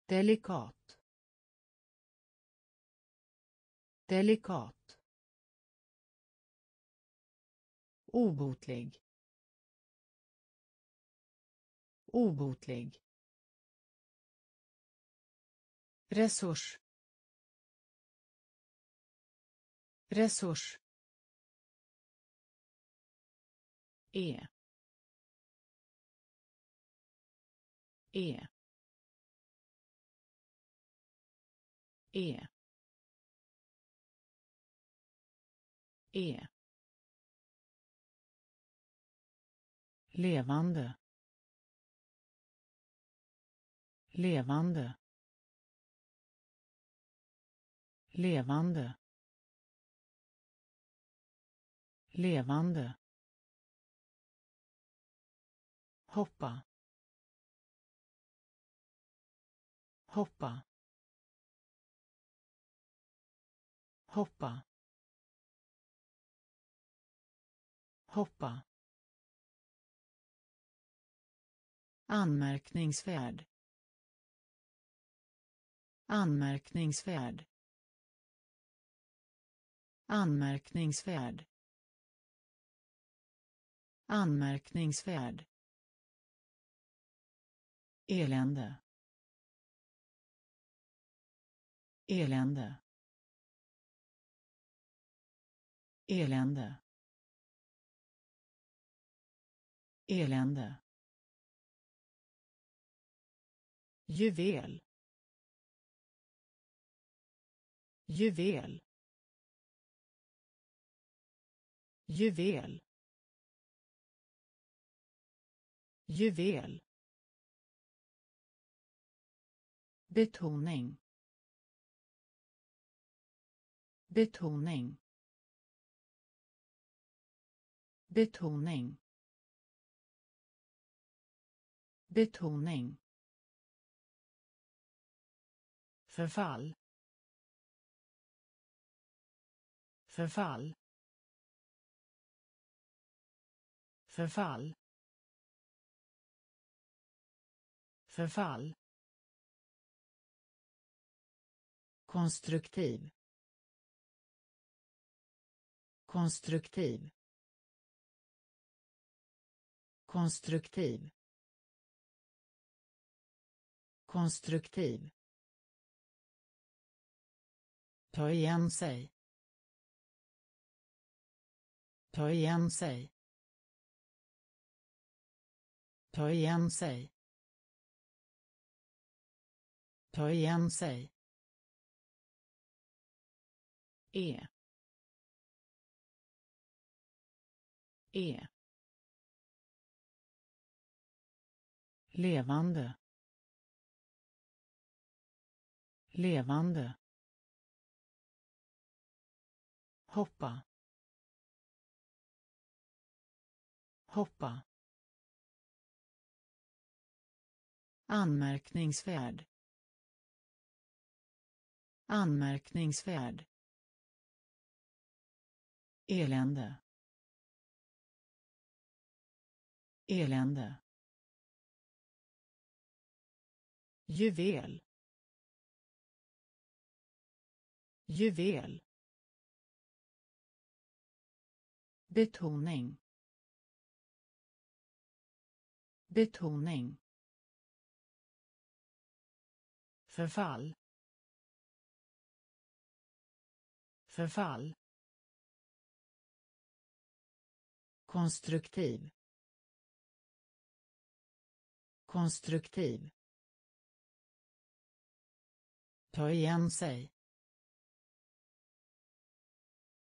Delikat. Delikat. Obotlig. Obotlig. Resurs. Resurs. E. E. E. E. Levande. Levande. Levande. Levande. Hoppa. Hoppa. Hoppa. Hoppa. Anmärkningsvärd. Anmärkningsvärd. Anmärkningsvärd. Anmärkningsvärd. Elände. Elände. Elände. Elände. Juvel. Juvel. Juvel. Juvel. Betoning. Betoning. Betoning. Betoning. Förfall. Förfall. Förfall. Förfall. Konstruktiv. Konstruktiv. Konstruktiv. Konstruktiv. Ta igen sig. Ta igen sig. Ta igen sig. Ta igen sig. E. E. levande. Levande. Hoppa. Hoppa. Anmärkningsvärd. Anmärkningsvärd. Elände. Elände. Juvel. Juvel. Betoning. Betoning. Förfall. Förfall. Konstruktiv. Konstruktiv. Ta igen sig.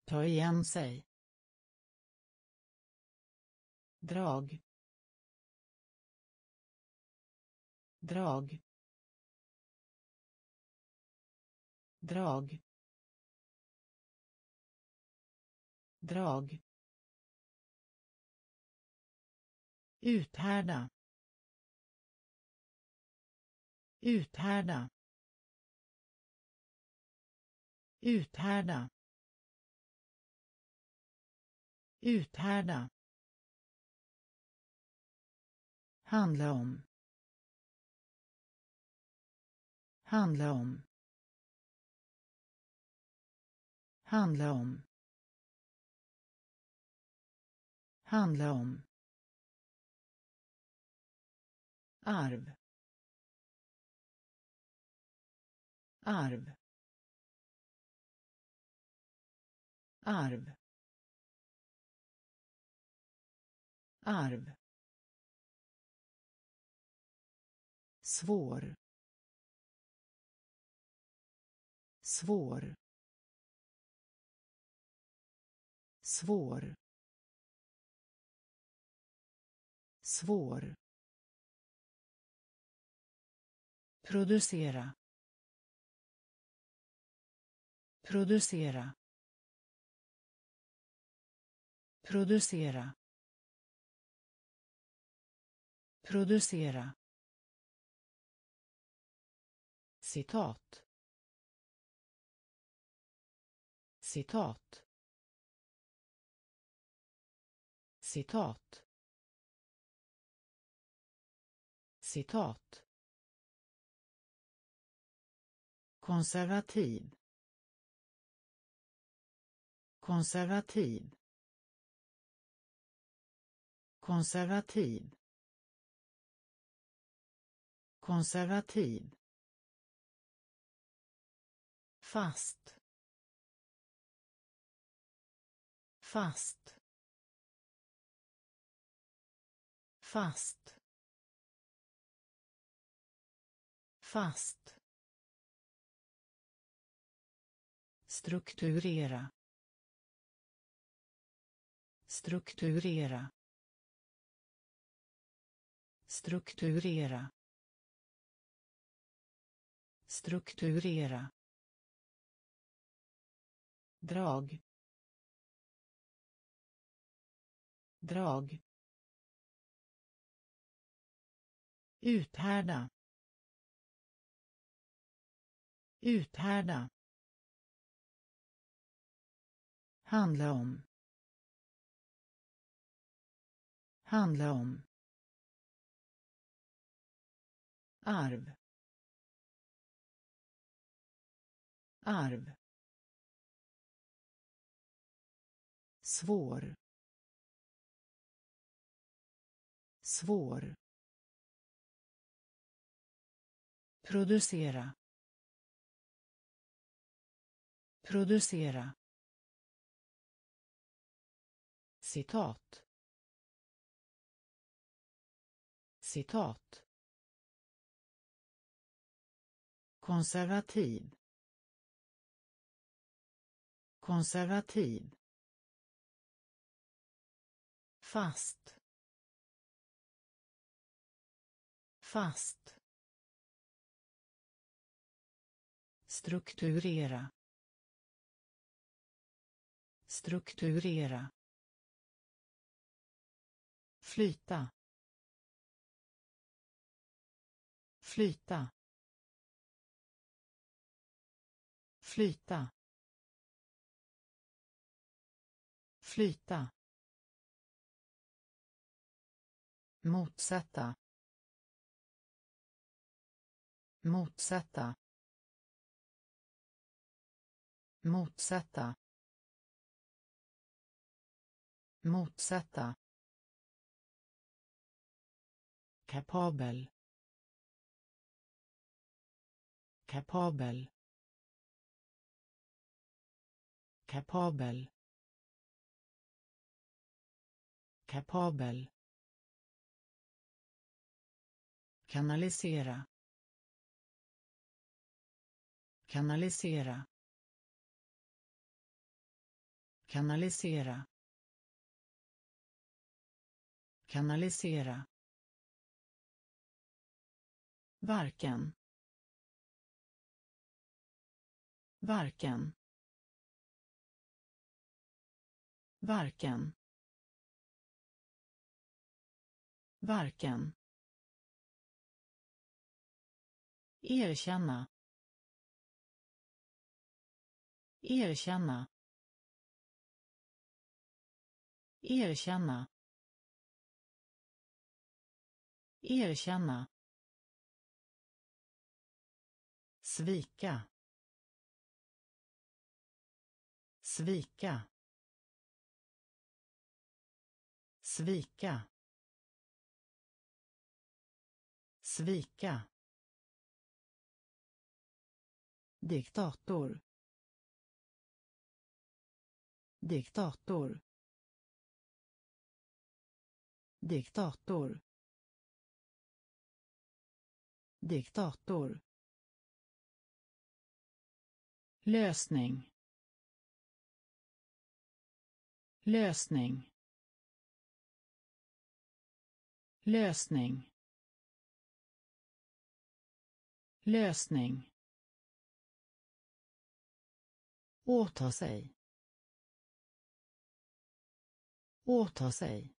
Ta igen sig. Drag. Drag. Drag. Drag. Uthärda. Uthärda. Uthärda. Uthärda. Handla om. Handla om. Handla om. Handla om. Arv. Arv. Arv. Arv. Svår. Svår. Svår. Svår. Producera producera producera producera. Citat. Citat. Citat. Citat. Konservativ. Konservativ. Konservativ. Konservativ. Fast. Fast. Fast. Fast. Strukturera. Strukturera. Strukturera. Strukturera. Drag. Drag. Uthärda. Uthärda. Handla om. Handla om. Arv. Arv. Svår. Svår. Producera. Producera. Citat. Citat. Konservativ. Konservativ. Fast. Fast. Strukturera. Strukturera flyta. Flyta. Flyta. Flyta. Motsätta. Motsätta. Motsätta. Motsätta. Kapabel. Kapabel. Kapabel. Kapabel. Kanalisera. Kanalisera. Kanalisera. Kanalisera varken. Varken. Varken. Varken. Erkänna. Erkänna. Erkänna. Erkänna. Svika. Svika. Svika. Svika. Diktator. Diktator. Diktator. Diktator lösning. Lösning. Lösning. Lösning. Åta sig. Åta sig.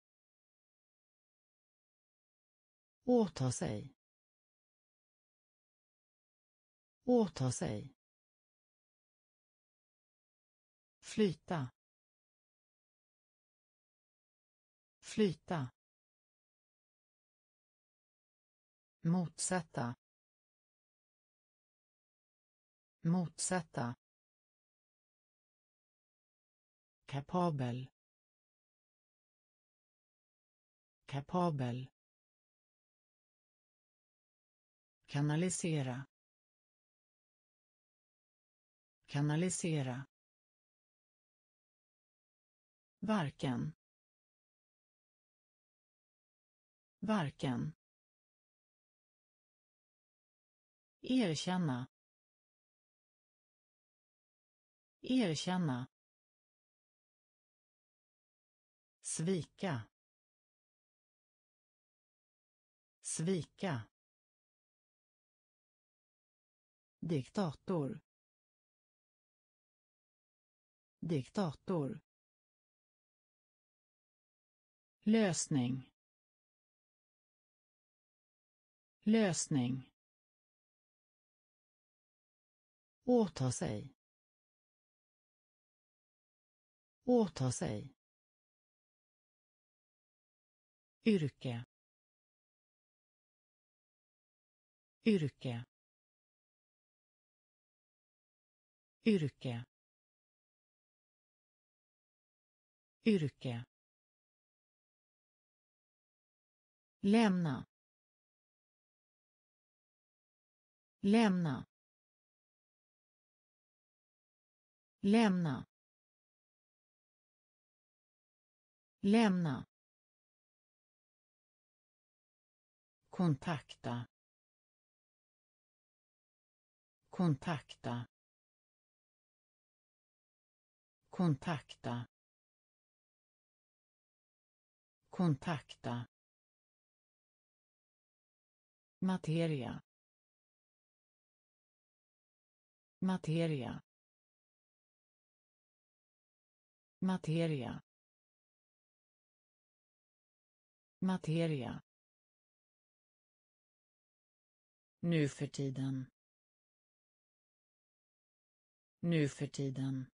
Åta sig. Åta sig. Flyta. Flyta. Motsätta. Motsätta. Kapabel. Kapabel. Kanalisera. Kanalisera varken. Varken. Erkänna. Erkänna. Svika. Svika. Diktator. Diktator lösning. Lösning. Åta sig. Åta sig. Yrke. Yrke. Yrke. Yrke. Lämna. Lämna. Lämna. Lämna. Kontakta. Kontakta. Kontakta. Kontakta materia. Materia. Materia. Materia. Nu för tiden. Nu för tiden.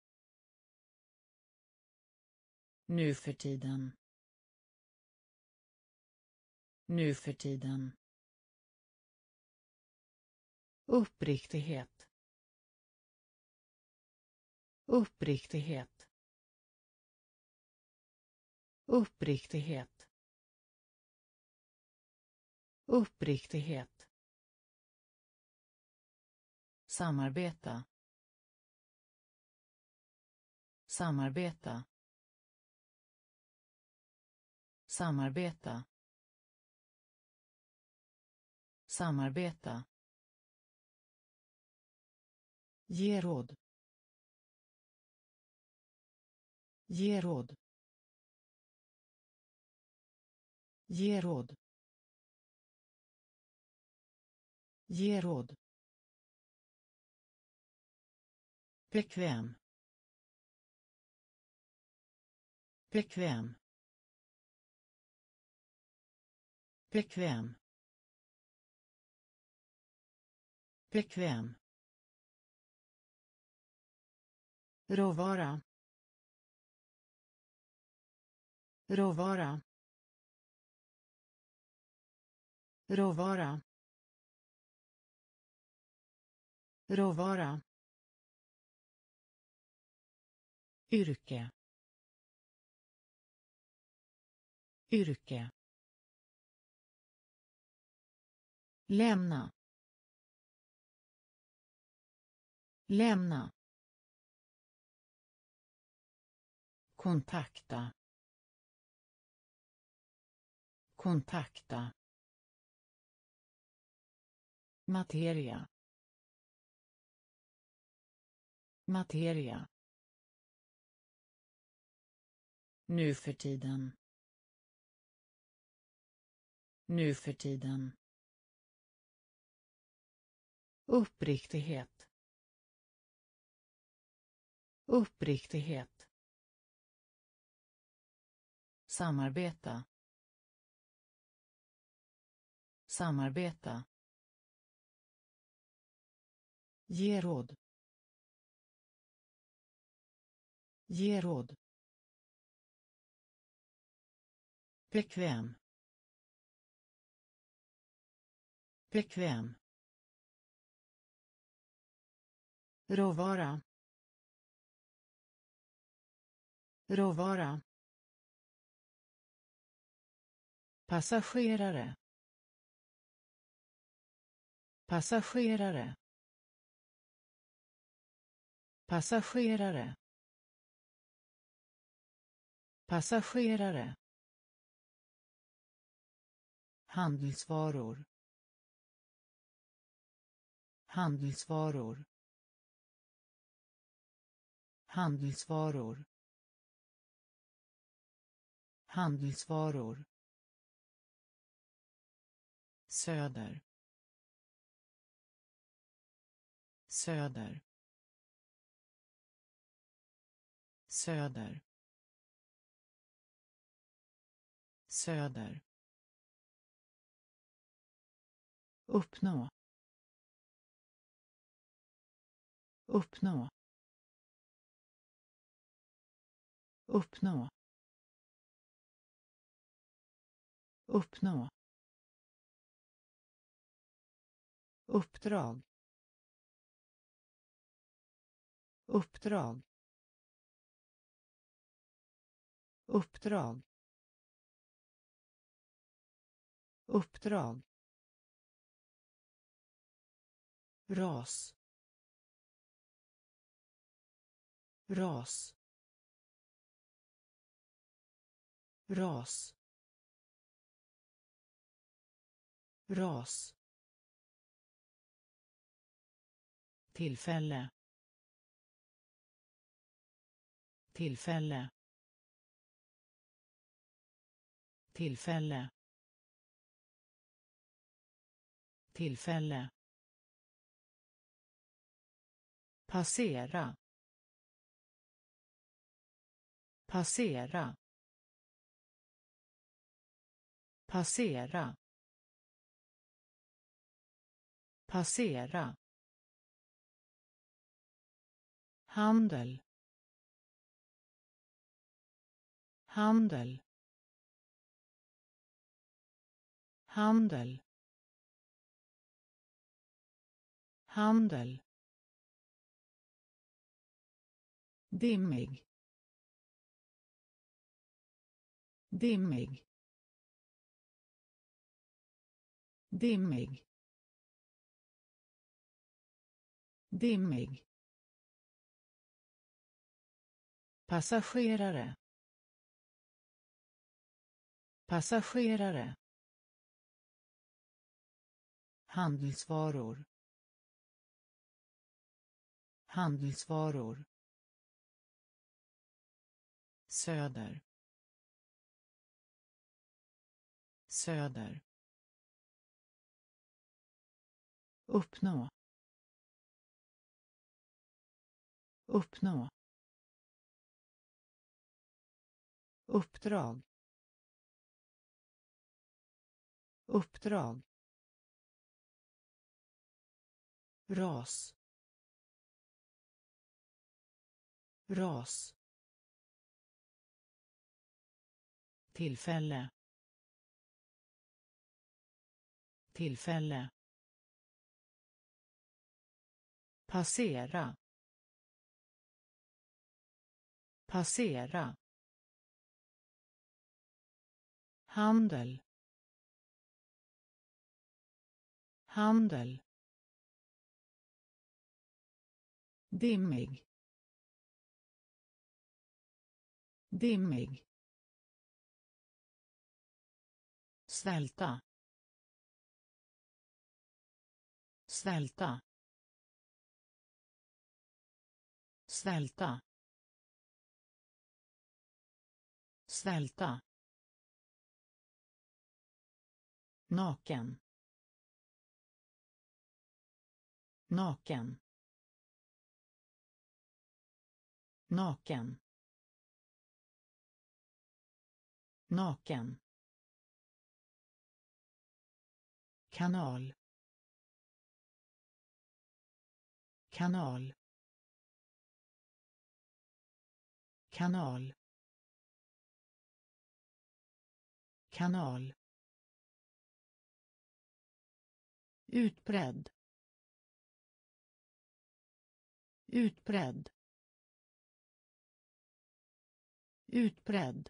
Nu för tiden. Nu för tiden uppriktighet. Uppriktighet. Uppriktighet. Uppriktighet. Samarbeta. Samarbeta. Samarbeta. Samarbeta. Ge råd. Ge råd. Ge råd. Ge råd. Bekväm. Bekväm. Bekväm. Bekväm. Råvara. Råvara. Råvara. Råvara. Yrke. Yrke. Lämna. Lämna. Kontakta. Kontakta. Materia. Materia. Nu för tiden. Nu för tiden. Uppriktighet. Uppriktighet samarbeta. Samarbeta. Ge råd. Ge råd. Bekväm. Bekväm. Råvara. Råvara. Passagerare. Passagerare. Passagerare. Passagerare. Handelsvaror. Handelsvaror. Handelsvaror. Handelsvaror söder. Söder. Söder. Söder. Uppnå. Uppnå. Uppnå. Uppnå. Uppdrag. Uppdrag. Uppdrag. Uppdrag. Ras. Ras. Ras. Ras. Tillfälle. Tillfälle. Tillfälle. Tillfälle. Passera. Passera. Passera. Passera. Handel. Handel. Handel. Handel. Dimmig. Dimmig. Dimmig. Dimmig. Passagerare. Passagerare. Handelsvaror. Handelsvaror. Söder. Söder. Uppnå. Uppnå. Uppdrag. Uppdrag. Ras. Ras. Tillfälle. Tillfälle. Passera. Passera. Handel. Handel. Dimmig. Dimmig. Svälta. Svälta. Svälta. Svälta. Naken. Naken. Naken. Naken. Kanal. Kanal. Kanal. Kanal. Utbredd. Utbredd. Utbredd.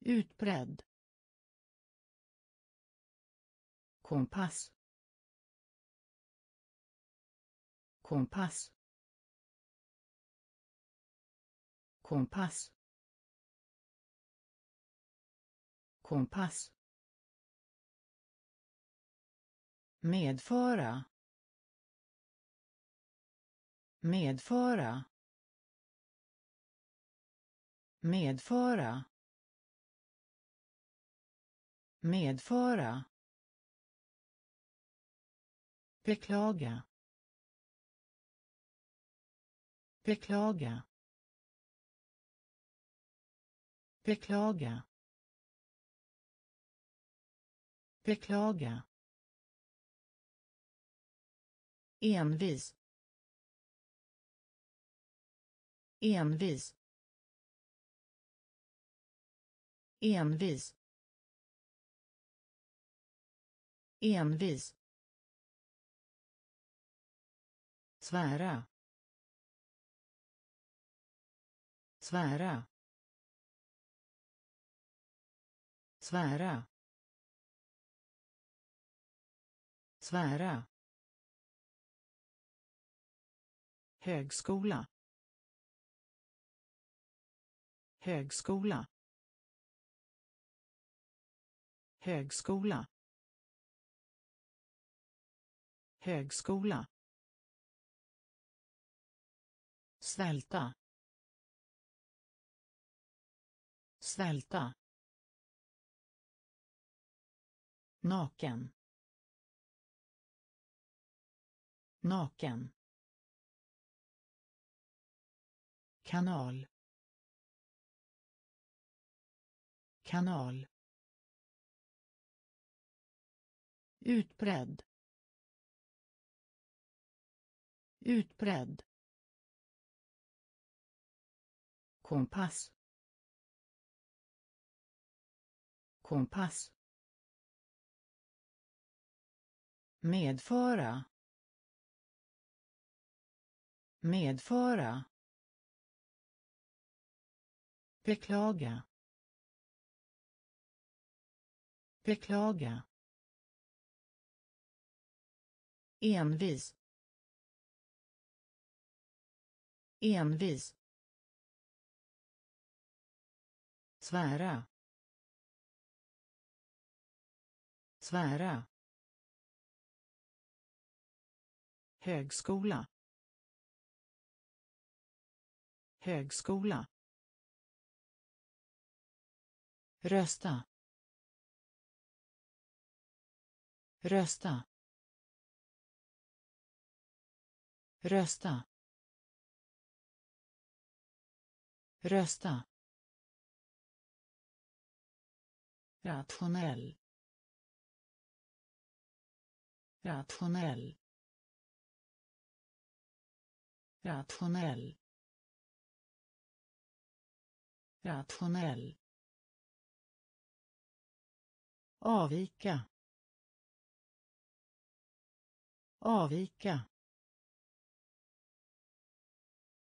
Utbredd. Kompass. Kompass. Kompass. Kompass. Medföra. Medföra. Medföra. Medföra. Beklaga. Beklaga. Beklaga. Beklaga. Envis. Envis. Envis. Envis. Svära. Svära. Svära. Svära. Högskola. Högskola. Högskola. Högskola. Svälta. Svälta. Naken. Naken. Kanal. Kanal. Utbredd. Utbredd. Kompass. Kompass. Medföra. Medföra beklaga. Beklaga. Envis. Envis. Svära. Svära. Högskola. Högskola. Rösta. Rösta. Rösta. Rösta. Rationell. Rationell. Rationell. Rationell avvika. Avvika.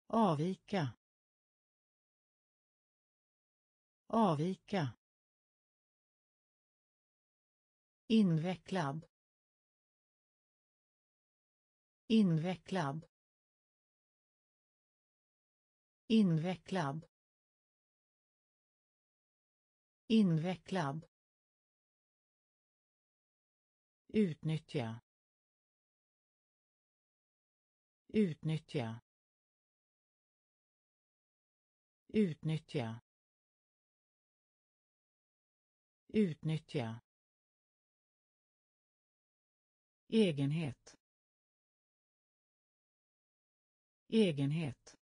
Avvika. Avvika. Invecklad. Invecklad. Invecklad. Invecklad utnyttja. Utnyttja. Utnyttja. Utnyttja. Egenhet. Egenhet.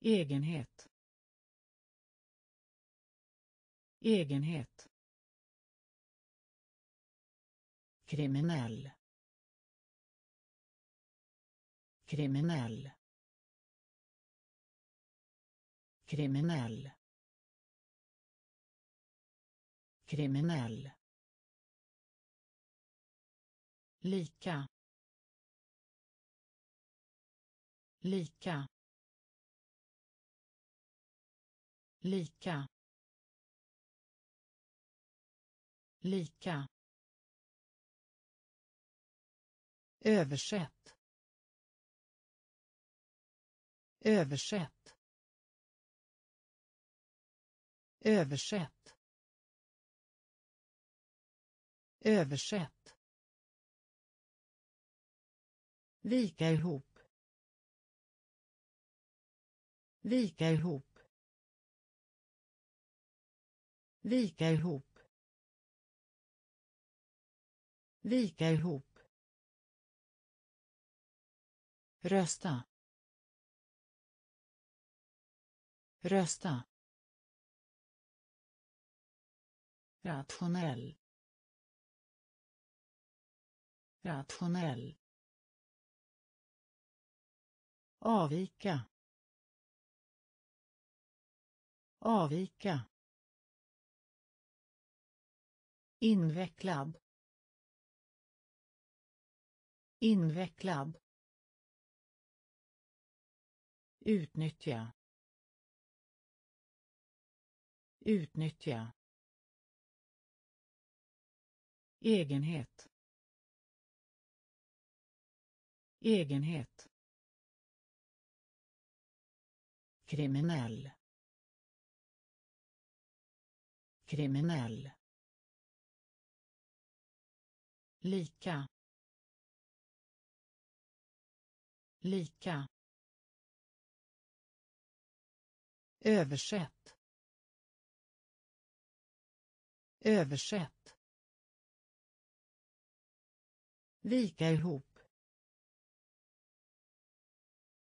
Egenhet. Egenhet. Kriminell. Kriminell. Kriminell. Kriminell. Lika. Lika. Lika. Lika. Översätt. Översätt. Översätt. Översätt. Vika ihop. Vika ihop. Vika ihop. Vika ihop. Rösta. Rösta. Rationell. Rationell. Avvika. Avvika. Invecklad. Invecklad utnyttja. Utnyttja. Egenhet. Egenhet. Kriminell. Kriminell. Lika. Lika. Översätt. Översätt. Vika ihop.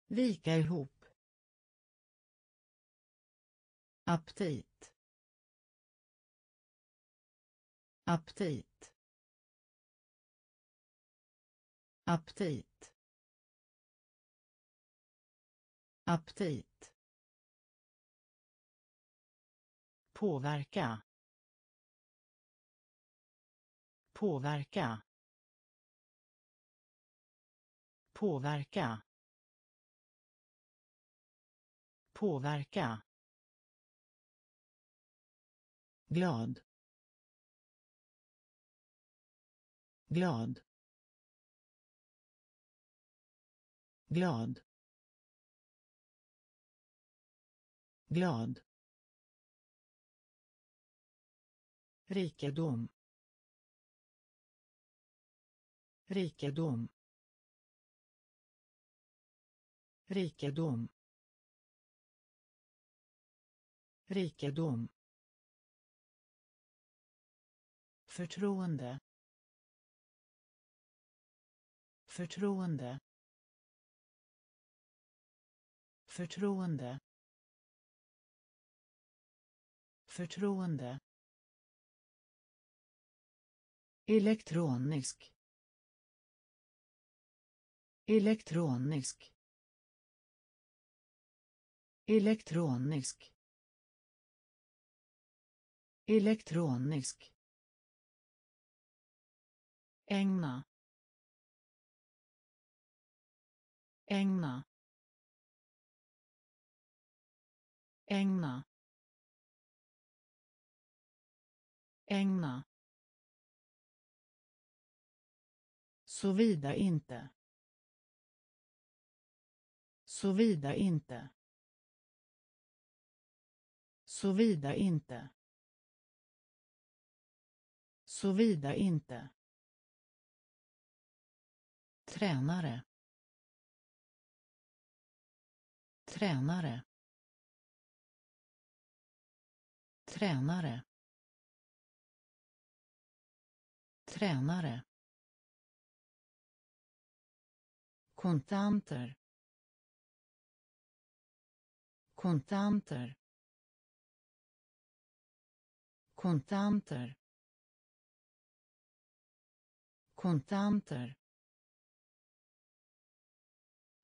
Vika ihop. Aptit. Aptit. Aptit. Aptit. Påverka påverka påverka påverka. Glad. Glad. Glad. Glad. Rikedom. Rikedom. Rikedom. Rikedom. Förtroende. Förtroende. Förtroende. Förtroende elektronisk. Elektronisk. Elektronisk. Elektronisk. Ägna. Ägna. Ägna. Ägna. Såvida inte. Såvida inte. Såvida inte. Såvida inte. Tränare. Tränare. Tränare. Tränare. Kontanter. Kontanter. Kontanter. Kontanter.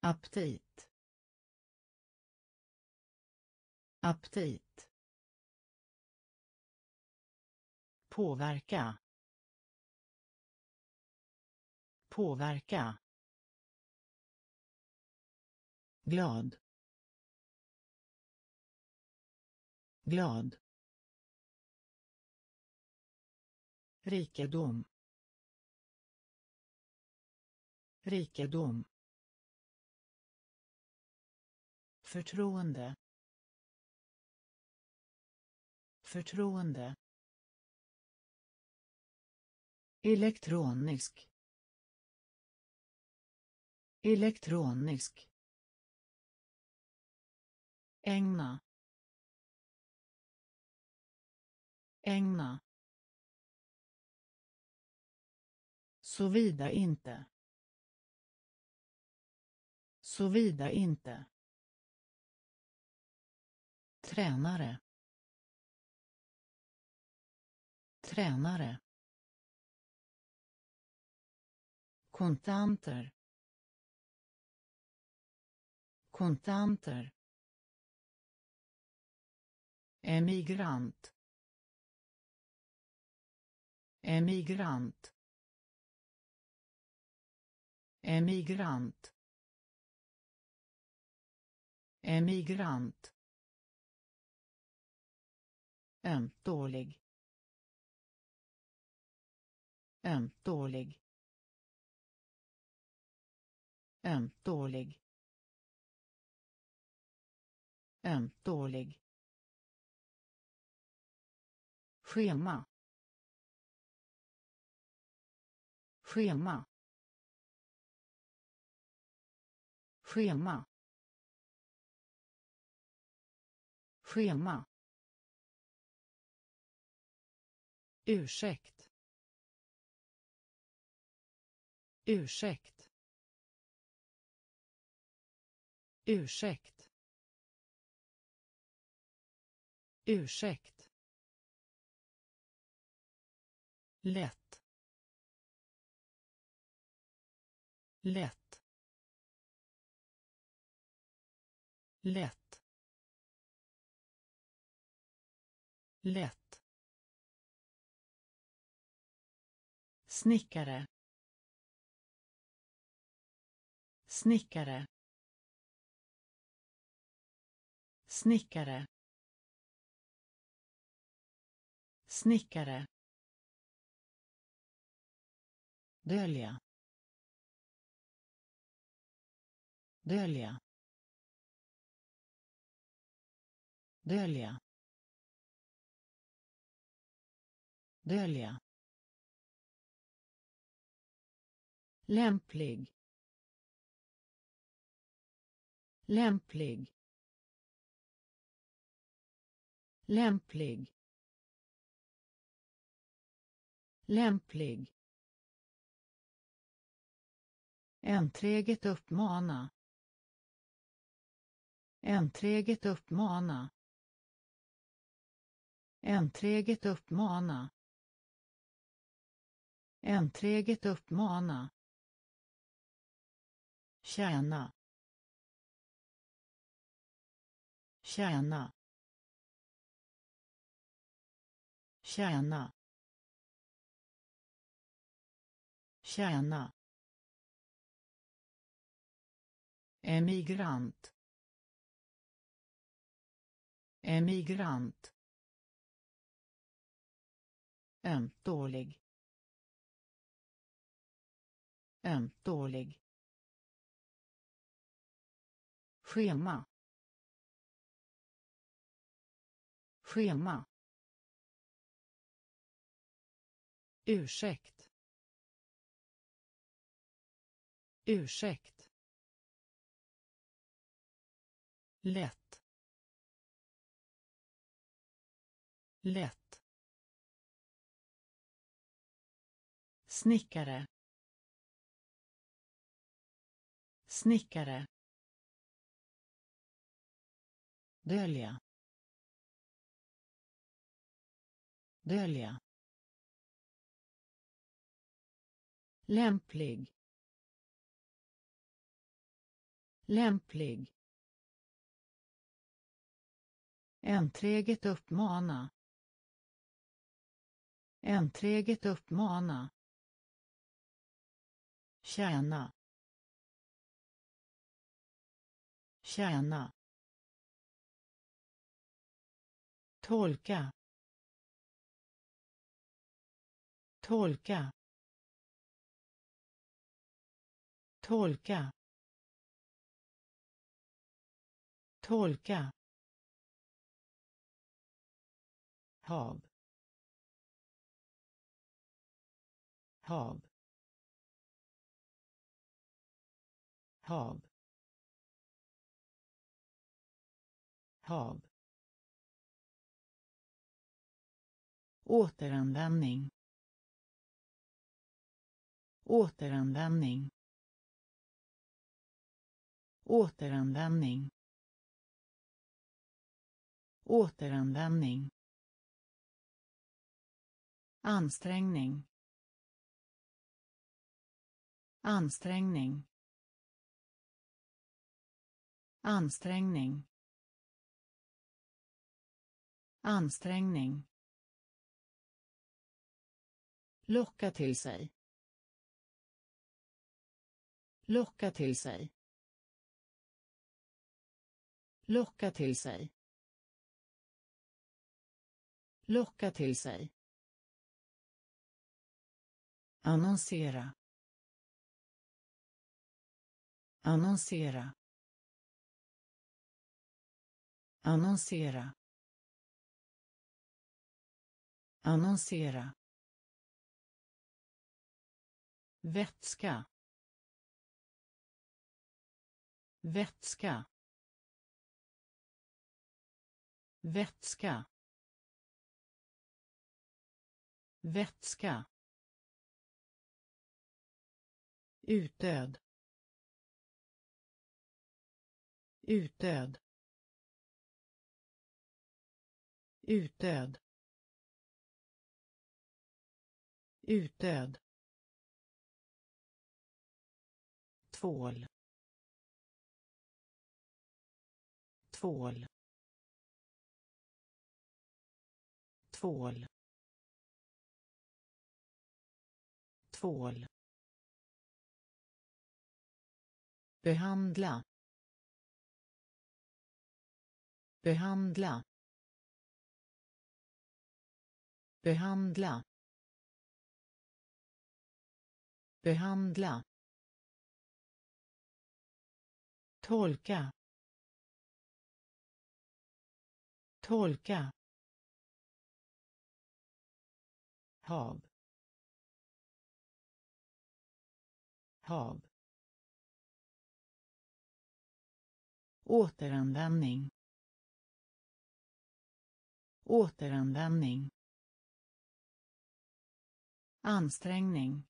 Aptit. Aptit. Påverka. Påverka glad. Glad. Rikedom. Rikedom. Förtroende. Förtroende. Elektronisk. Elektronisk ägna ägna Såvida inte. Såvida inte. Tränare. Tränare. Kontanter. Kontanter. Emigrant. Emigrant. Emigrant. Emigrant. Ömtålig. Ömtålig. Ömtålig. Ömtålig. Schema. Schema. Schema. Schema. Ursäkt. Ursäkt. Ursäkt. Ursäkt. Lätt. Lätt. Lätt. Lätt. Snickare. Snickare. Snickare. Snickare. Dölja. Dölja. Dölja. Dölja. Lämplig. Lämplig. Lämplig. Lämplig. Enträget uppmana. Enträget uppmana. Enträget uppmana. Enträget uppmana. Tjäna. Tjäna. Tjäna. Tjäna. Emigrant. Emigrant ömtålig. Ömtålig. Schema. Schema. Ursäkt. Ursäkt. Lätt. Lätt. Snickare. Snickare. Dölja. Dölja. Lämplig. Lämplig. Enträget uppmana. Enträget uppmana. Tjäna. Tjäna. tolka tolka tolka tolka hav. Hav. Hav. Hav. Återanvändning. Återanvändning. Återanvändning. Återanvändning ansträngning. Ansträngning. Ansträngning. Ansträngning. Locka till sig. Locka till sig. Locka till sig. Locka till sig annonsera annonsera annonsera annonsera. Vätska vätska. Vätska vätska. Utdöd. Utdöd. Utdöd. Utdöd. Tvål. Tvål. Tvål. Tvål. Behandla. Behandla. Behandla. Behandla. Tolka. Tolka. Hav. Hav. Återanvändning. Återanvändning. Ansträngning.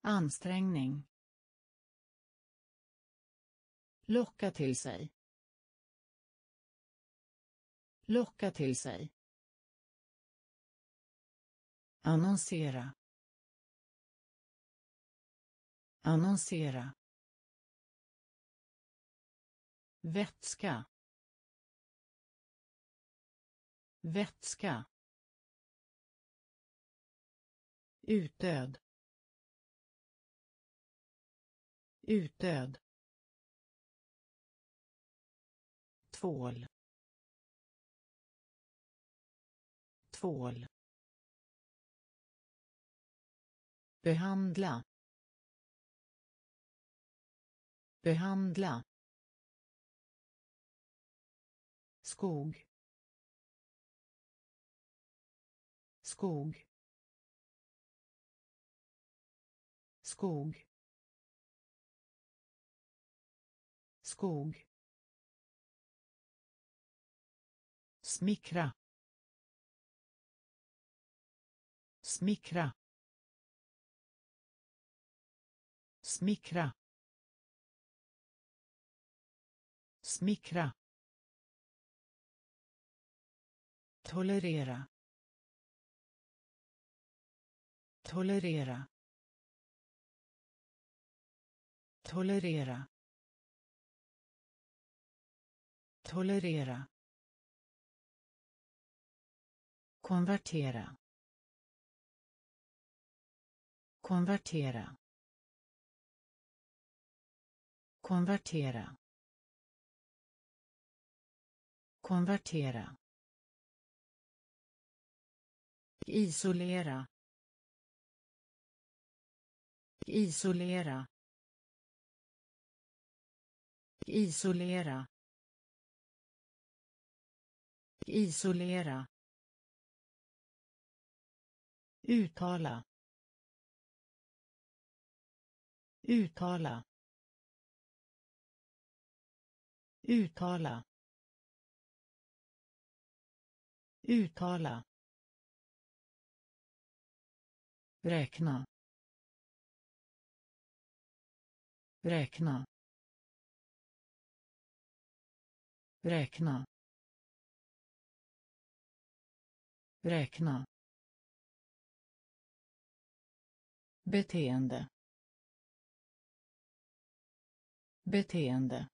Ansträngning. Locka till sig. Locka till sig. Annonsera. Annonsera vätska. Vätska. Utdöd. Utdöd. Tvål. Tvål. Behandla. Behandla. Skog. Skog. Skog. Skog. Smickra. Smickra. Smickra. Smickra. Tolerera. Tolerera. Tolerera. Tolerera. Konvertera. Konvertera. Konvertera. Konvertera. Isolera. Isolera. Isolera. Isolera. Uttala. Uttala. Uttala. Uttala. Räkna. Räkna. Räkna. Räkna. Beteende. Beteende.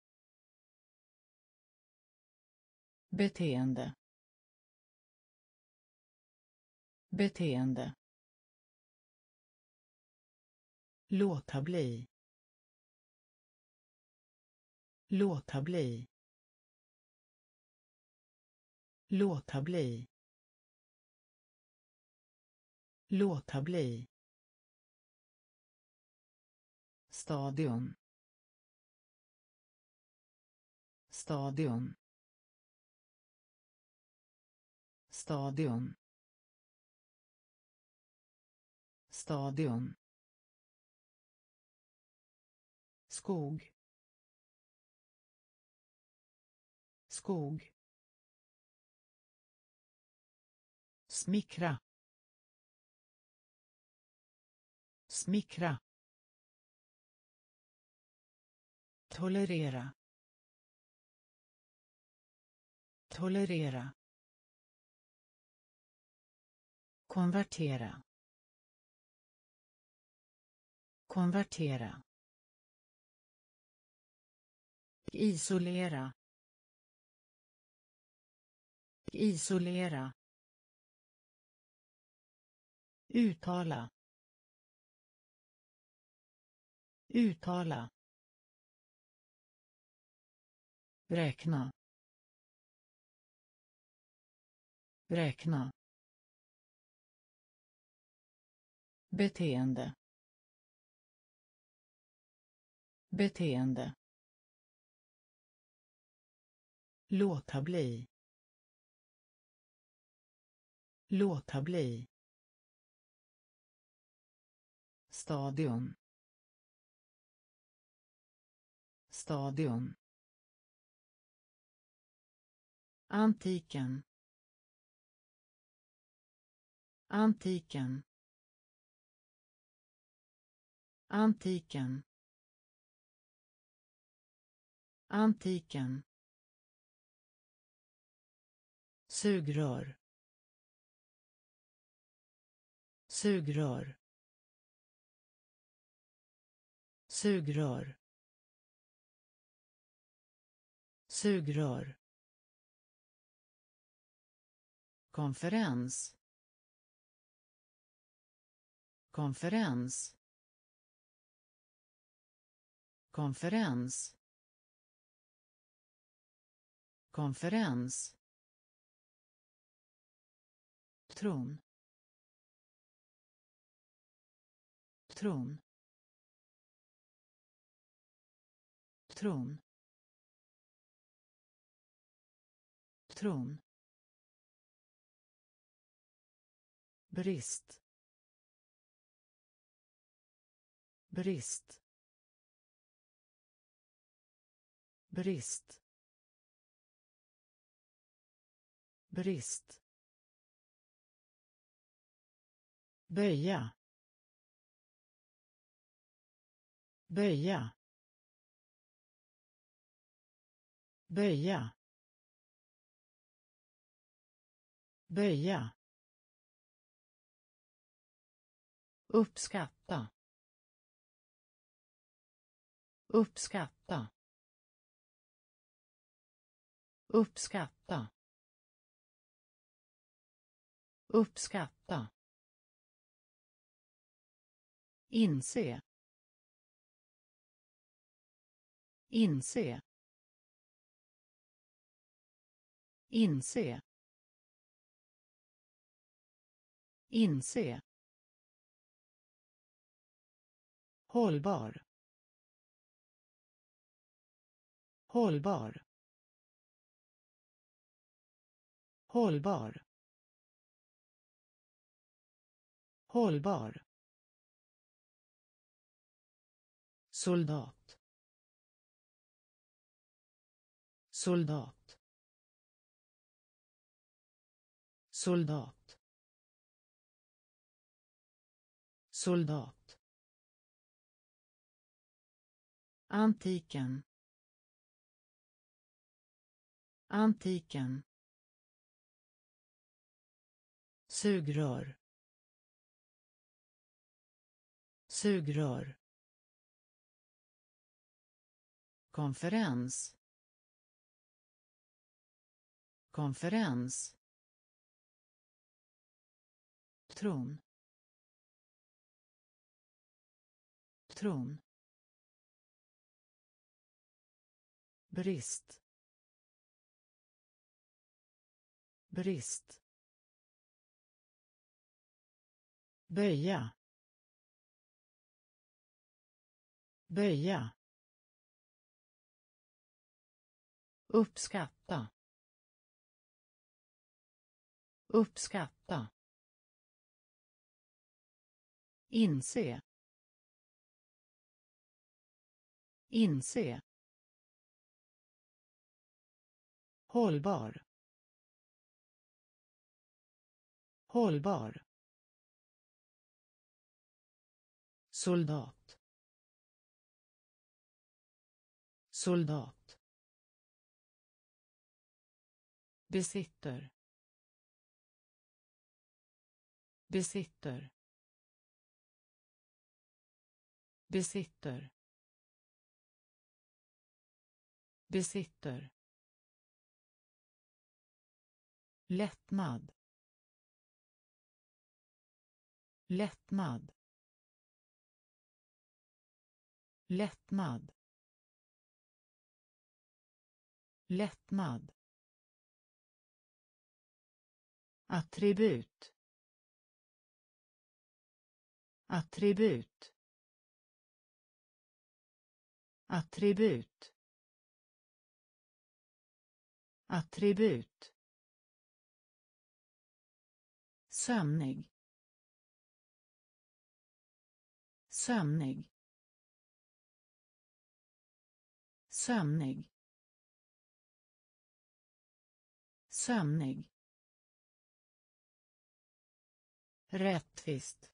Beteende. Beteende låta bli. Låta bli. Låta bli. Låta bli. Stadion. Stadion. Stadion. Stadion. Skog. Skog. Smickra. Smickra. Tolerera. Tolerera. Konvertera. Konvertera. Isolera. Isolera. Uttala. Uttala. Räkna. Räkna. Beteende. Beteende låta bli. Låta bli. Stadion. Stadion. Antiken. Antiken. Antiken. Antiken. Sugrör. Sugrör. Sugrör. Sugrör. Konferens. Konferens. Konferens. Konferens tron. Tron. Tron. Tron. Brist. Brist. Brist. Brist. Böja. Böja. Böja. Böja. Uppskatta. Uppskatta. Uppskatta. Uppskatta. Inse inse Inse. Inse. Hållbar. Hållbar. Hållbar. Hållbar. Soldat. Soldat. Soldat. Soldat. Antiken. Antiken. Sugrör. Sugrör. Konferens. Konferens. Tron. Tron. Brist. Brist. Böja. Böja. Uppskatta. Uppskatta. Inse. Inse. Hållbar. Hållbar. Soldat. Soldat. Besitter. Besitter. Besitter. Besitter. Lättnad. Lättnad. Lättnad. Lättnad. Attribut. Attribut. Attribut. Attribut. Sömnig. Sömnig. Sömnig. Sömnig. Rättvist.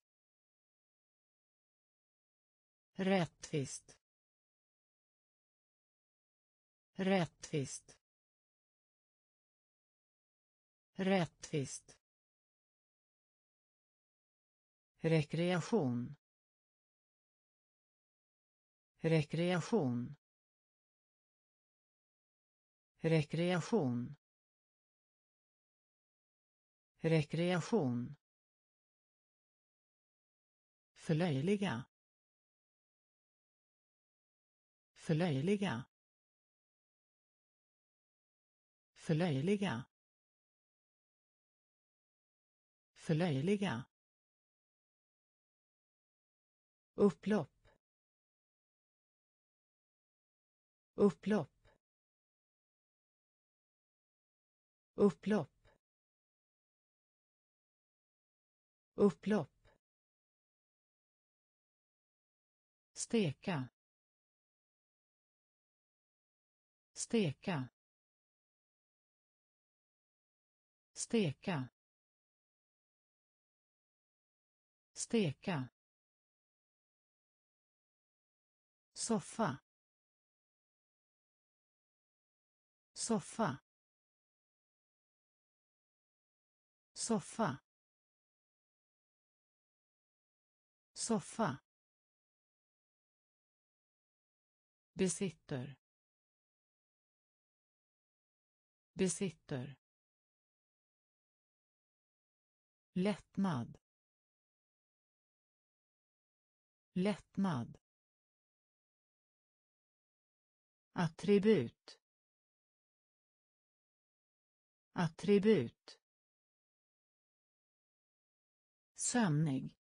Rättvist. Rättvist. Rättvist. Rekreation. Rekreation. Rekreation. Rekreation förlöjliga. Förlöjliga. Förlöjliga. Förlöjliga. Upplopp. Upplopp. Upplopp. Upplopp. Steka steka steka steka soffa soffa soffa soffa. Besitter. Besitter. Lättnad. Lättnad. Attribut. Attribut. Sömnig.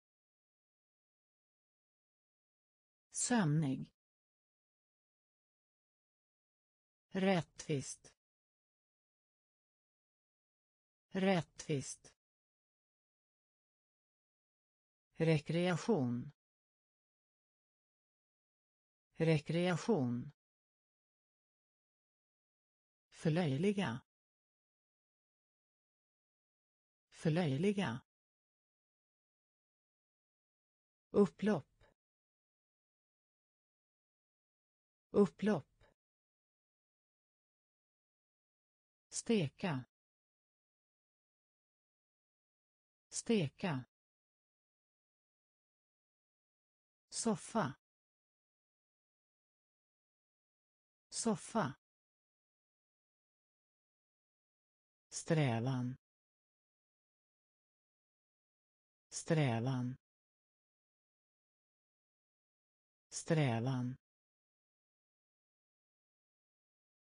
Sömnig. Rättvist. Rättvist. Rekreation. Rekreation. Förlöjliga. Förlöjliga. Upplopp. Upplopp. Steka steka soffa soffa strävan strävan strävan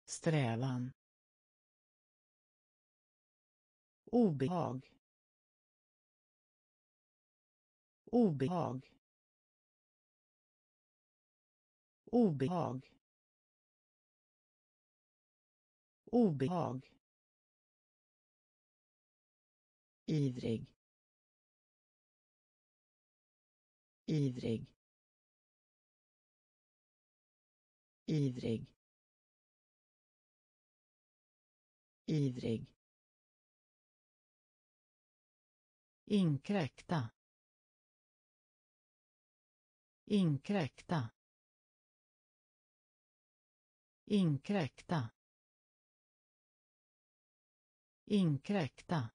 strävan. Obehag. Obehag. Obehag. Obehag. Ivrig. Ivrig. Ivrig. Ivrig. Inkräkta inkräkta inkräkta inkräkta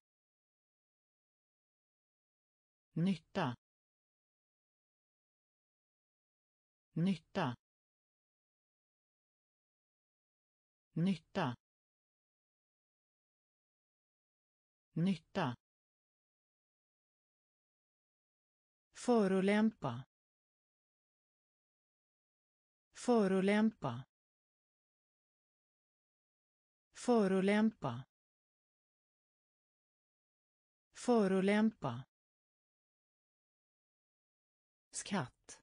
nytta nytta nytta nytta. Förolämpa. Förolämpa. Förolämpa. Förolämpa. Skatt.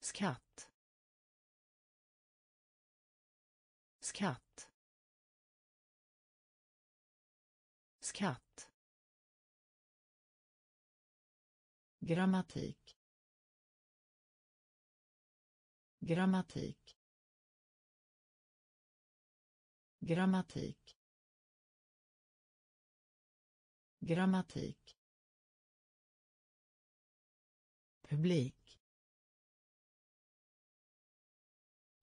Skatt. Skatt. Skatt. Grammatik. Grammatik. Grammatik. Grammatik. Publik.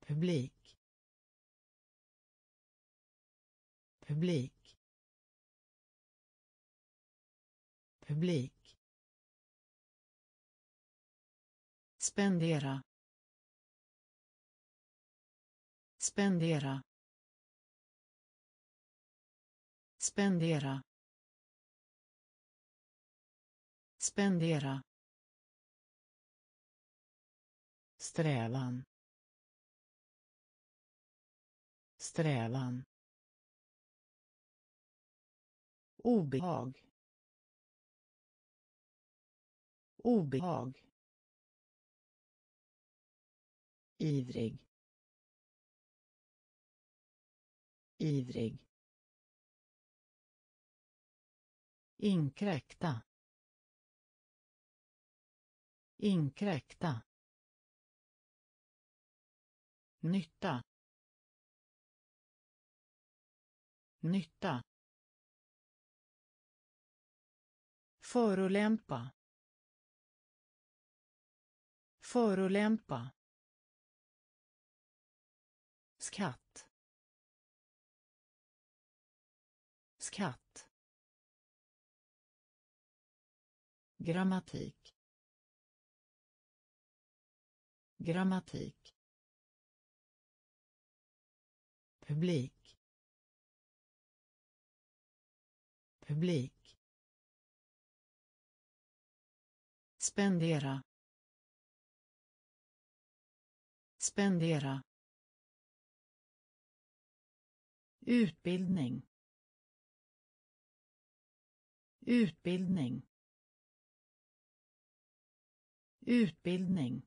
Publik. Publik. Publik. Spendera. Spendera. Spendera. Spendera. Strävan. Strävan. Obehag. Obehag. Ivrig. Ivrig. Inkräkta. Inkräkta. Nytta. Nytta. Förolämpa. Förolämpa skatt. Skatt. Grammatik. Grammatik. Publik. Publik. Spendera. Spendera. Utbildning utbildning utbildning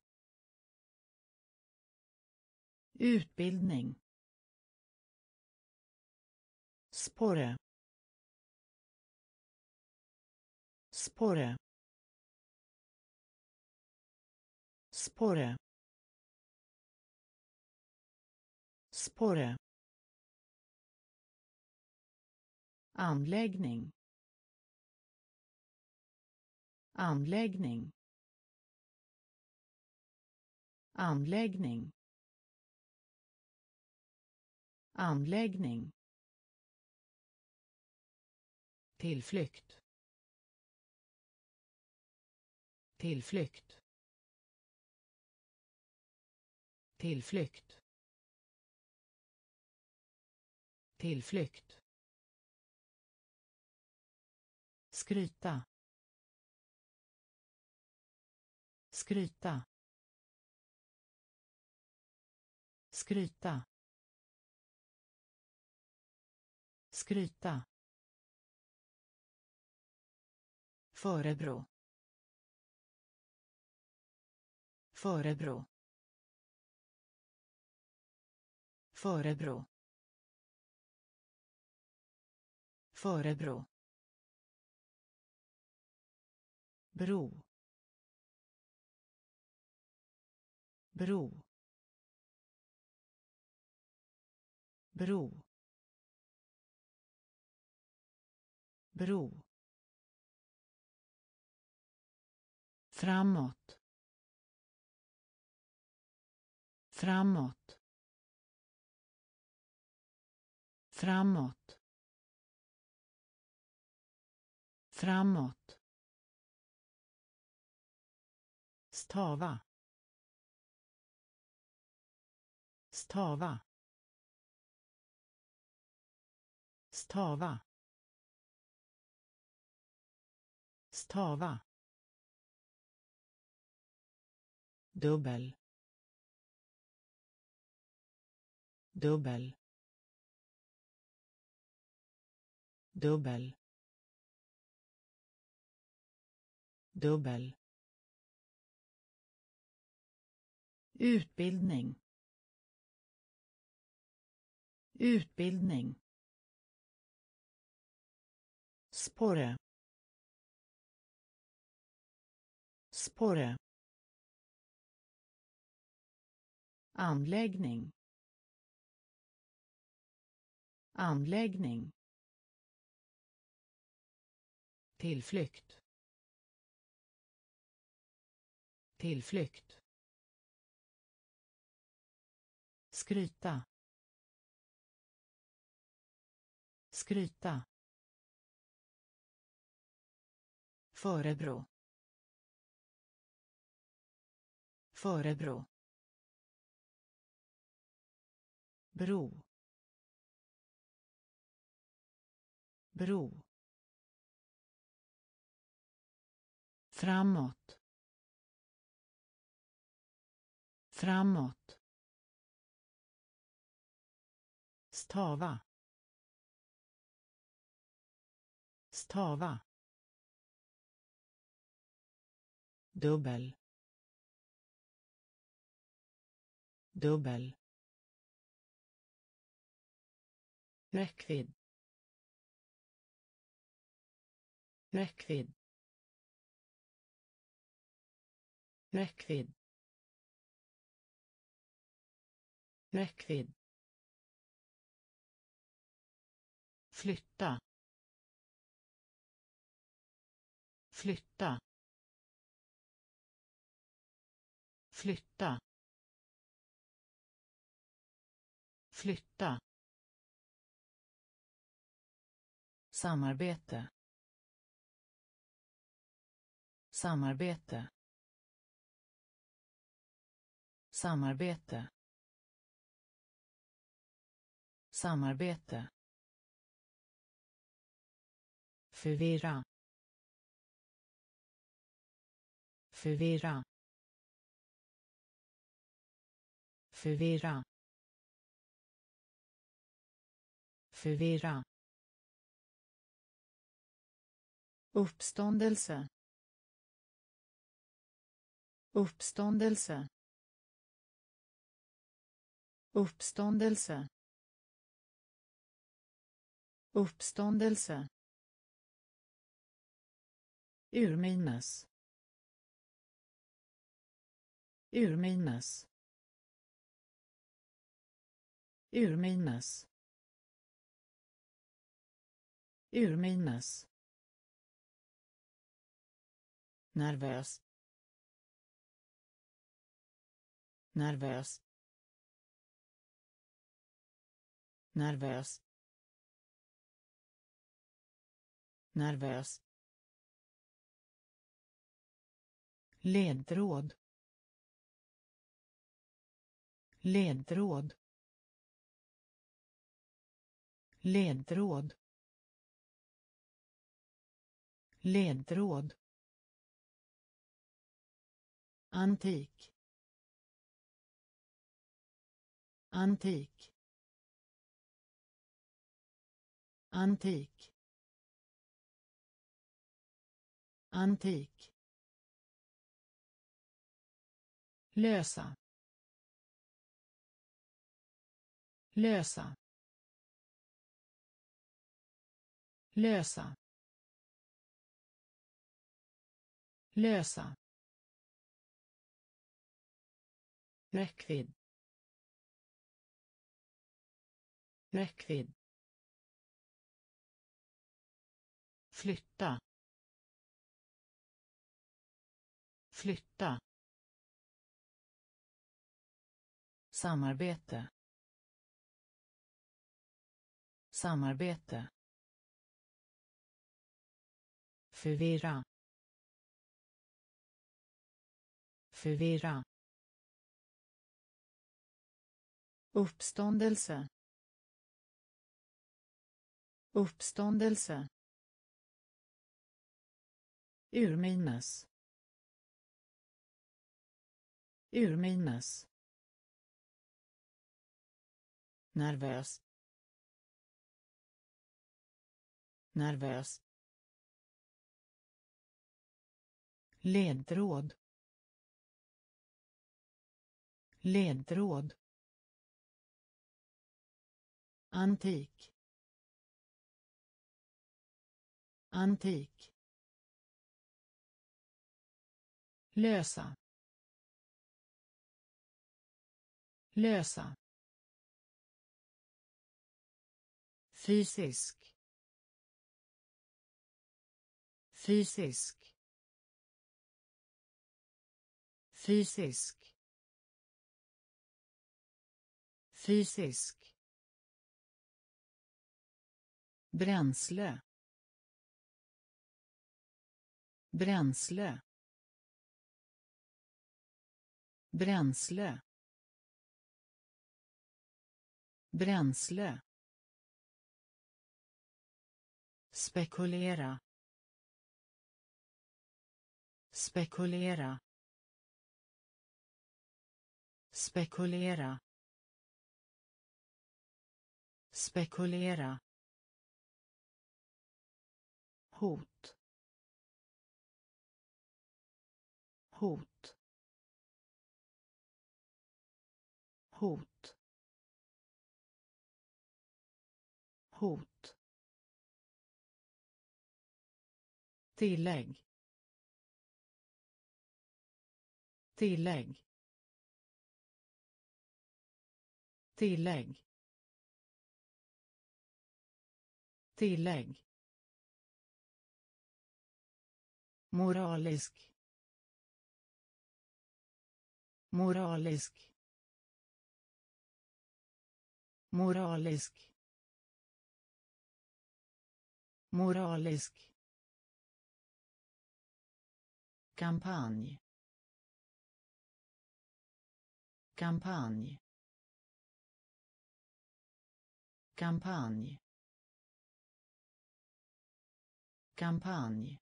utbildning Spore. Spore. Spore. Spore. Anläggning. Anläggning. Anläggning. Anläggning. Tillflykt tillflykt tillflykt tillflykt skryta skryta skryta skryta Förebro. Förebro. Förebro. Förebro. Bro. Bro. Bro. Bro. Framåt. Framåt. Framåt. Framåt. Stava. Stava. Stava. Stava. Dubbel. Dubbel. Dubbel. Dubbel. Utbildning. Utbildning. Spåre. Spåre. Anläggning. Anläggning. Tillflykt. Tillflykt. Skryta. Skryta. Förebro. Förebro. bro. Bro. Framåt. Framåt. Stava. Stava. Dubbel. Dubbel. Räckvidd. Räckvidd. Räckvidd. Räckvidd. Flytta flytta flytta flytta Samarbete. Samarbete. Samarbete. Samarbete. Förvirra. Förvirra. Förvirra. förvirra uppståndelse uppståndelse uppståndelse uppståndelse urminnes. Urminnes. Urminnes. Urminnes. Nervös. Nervös. Nervös. Nervös. Ledtråd. Ledtråd. Ledtråd. Ledtråd. Antik. Antik. Antik. Antik. Lösa. Lösa. Lösa. Lösa. Räckvidd. Räckvidd. Flytta. Flytta. Samarbete. Samarbete. Förvirra. Förvirra. Uppståndelse. Uppståndelse. Urminnes. Urminnes. Nervös. Nervös. Ledtråd. Ledtråd. Antik. Antik. Lösa. Lösa. Fysisk. Fysisk. Fysisk. Fysisk. Bränsle. Bränsle. Bränsle. Bränsle. Spekulera. Spekulera. Spekulera. Spekulera. Hot. Hot. Hot. Hot. Tillägg. Tillägg. Tillägg. Tillägg. Moralisk. Moralisk. Moralisk. Moralisk kampanj. Kampanj. Kampanj. Kampanj.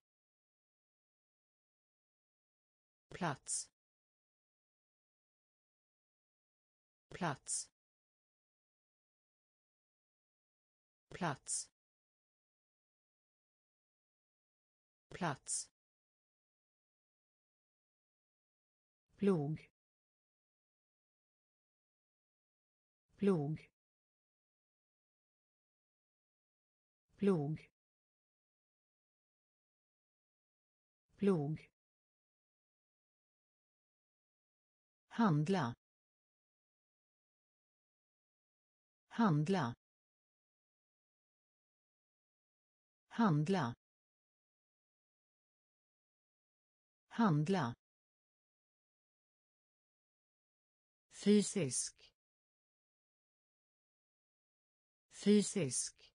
Plats. Plats. Plats. Plats. Plog. Plog. Plog. Plog. Handla. Handla. Handla. Handla. Fysisk. Fysisk.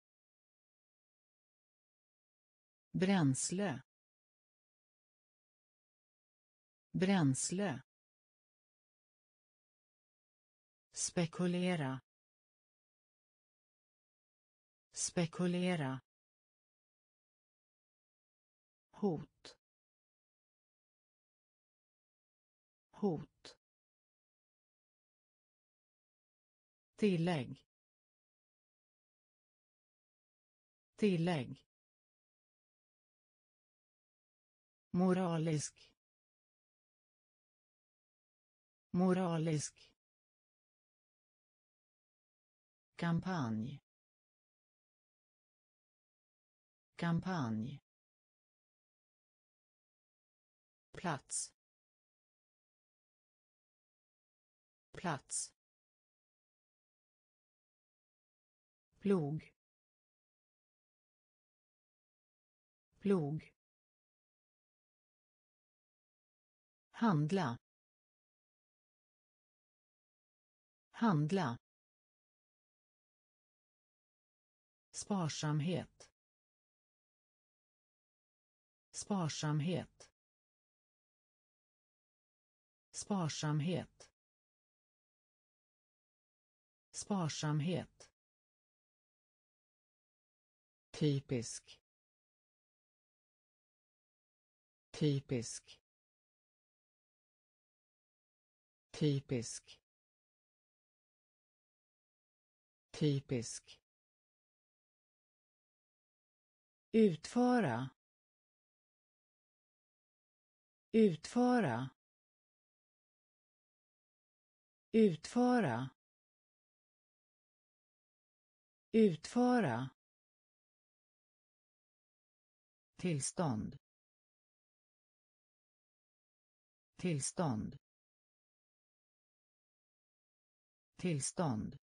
Bränsle. Bränsle. Spekulera. Spekulera. Hot. Hot. Tillägg. Tillägg. Moralisk. Moralisk. Kampanj. Kampanj. Plats. Plats. Plog. Plog. Handla. Handla. Sparsamhet. Sparsamhet. Sparsamhet. Sparsamhet typisk. Typisk. Typisk. Typisk. Utföra. Utföra. Utföra. Utföra tillstånd. Tillstånd. Tillstånd.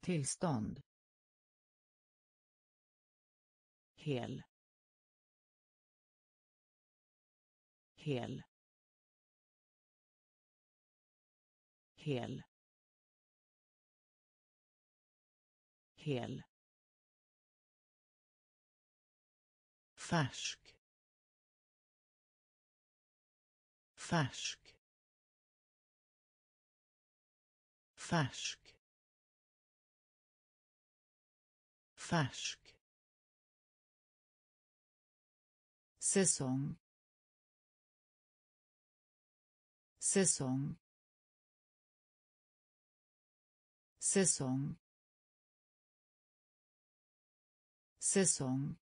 Tillstånd. Hel. Hel. Hel. Hel. Färsk färsk färsk färsk säsong säsong säsong säsong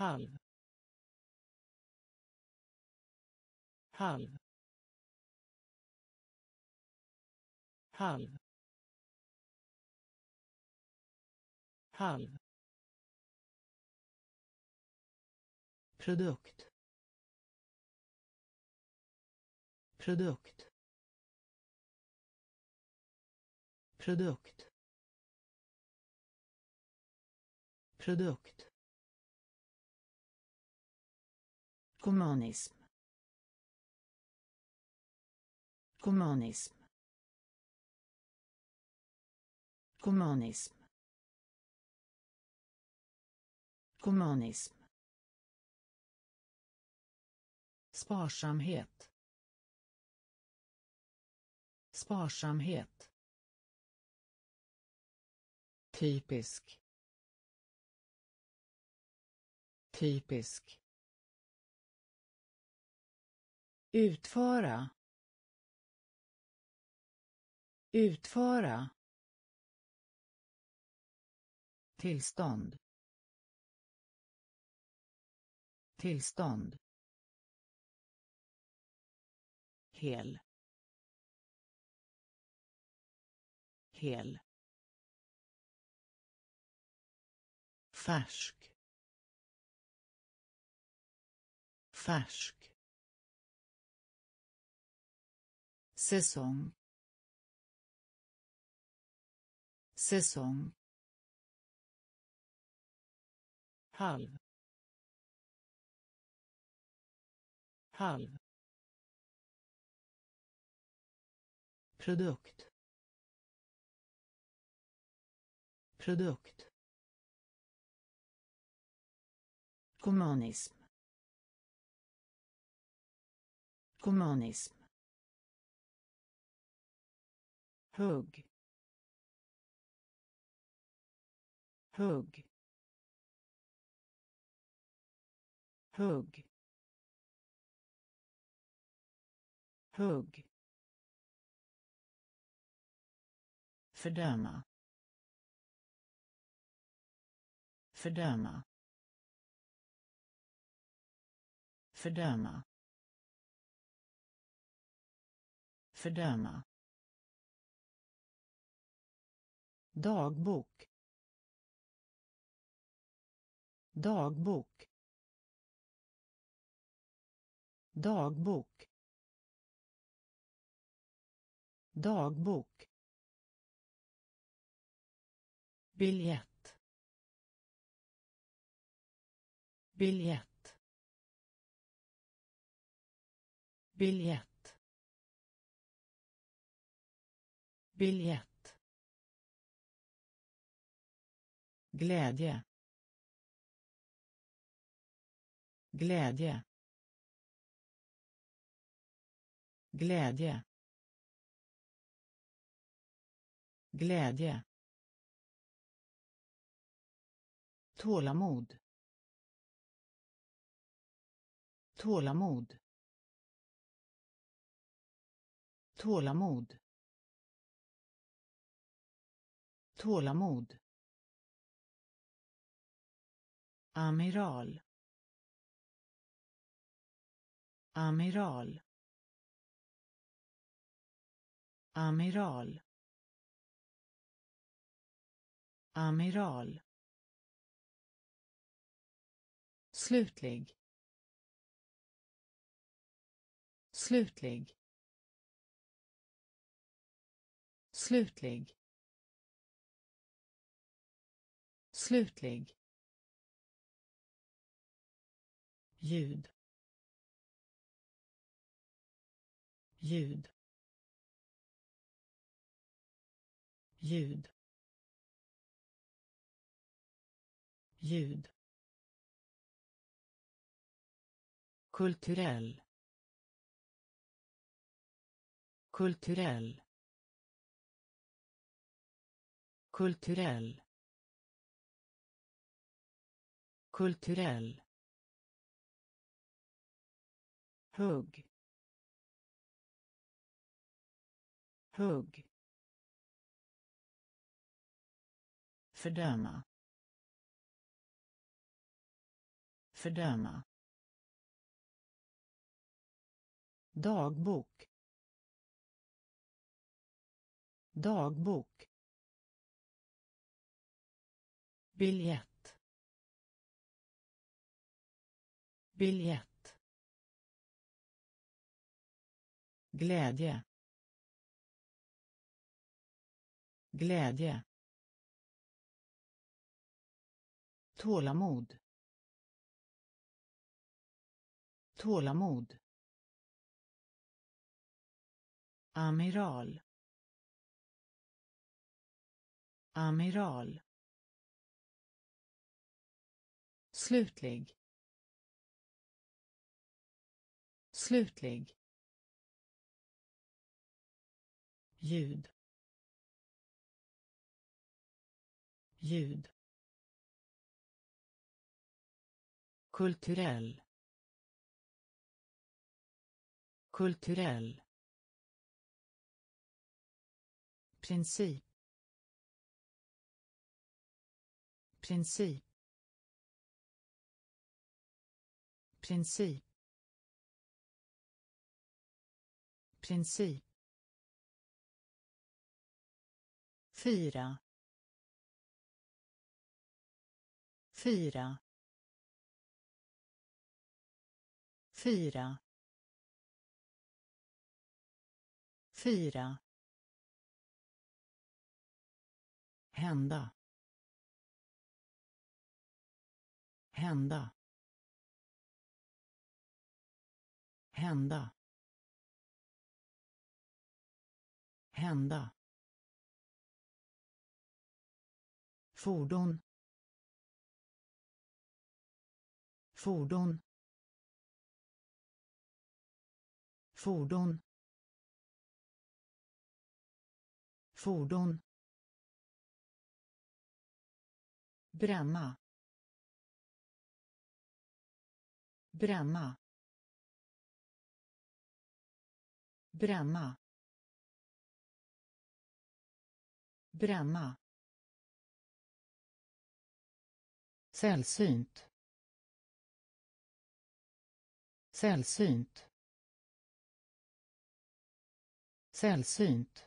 halv. Halv. Halv. Halv. Produkt. Produkt. Produkt. Produkt. Kommunism. Kommunism. Kommunism. Kommunism. Sparsamhet. Sparsamhet. Typisk. Typisk. Utföra Utföra. Tillstånd. Tillstånd. hel hel färsk färsk säsong. Säsong. Halv. Halv. Produkt. Produkt. Kommunism. Kommunism. Hugg. Hugg. Hugg. Hugg. Fördöma. Fördöma. Fördöma. Fördöma. Dagbok. Dagbok. Dagbok. Dagbok. Biljett. Biljett. Biljett. Biljett. Glädje glädje glädje glädje Tålamod. Tålamod. Tålamod. Tålamod. Amiral. Amiral. Amiral. Amiral. Slutlig. Slutlig. Slutlig. Slutlig. Ljud. Ljud. Ljud. Ljud. Kulturell. Kulturell. Kulturell. Kulturell. Hugg. Hugg. Fördöma. Fördöma. Dagbok. Dagbok. Biljett. Biljett. Glädje glädje tålamod tålamod Amiral. Amiral. Slutlig. Slutlig. Ljud. Ljud. Kulturell. Kulturell. Princip. Princip. Princip. Princip. Fyra. Fyra. Fyra. Fyra. Hända. Hända. Hända. Hända. Fordon. Fordon. Fordon. Fordon. Bränna. Bränna. Bränna. Bränna. Sällsynt. Sällsynt. Sällsynt.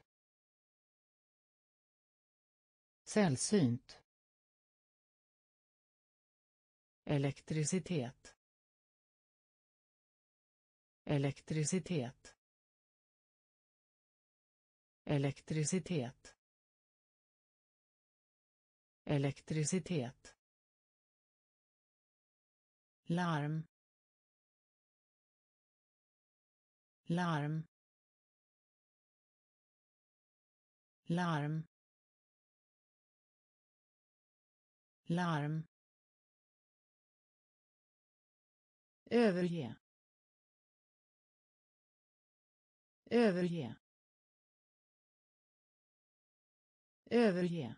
Sällsynt. Elektricitet. Elektricitet. Elektricitet. Elektricitet larm. Larm. Larm. Larm. Överge. Överge. Överge.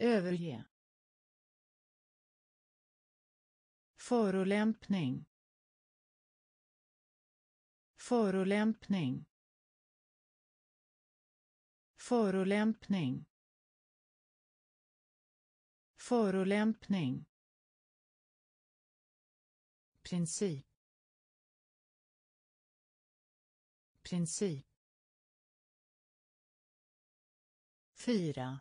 Överge. Förolämpning. Förolämpning. Förolämpning. Förolämpning. Princip. Princip. Fyra.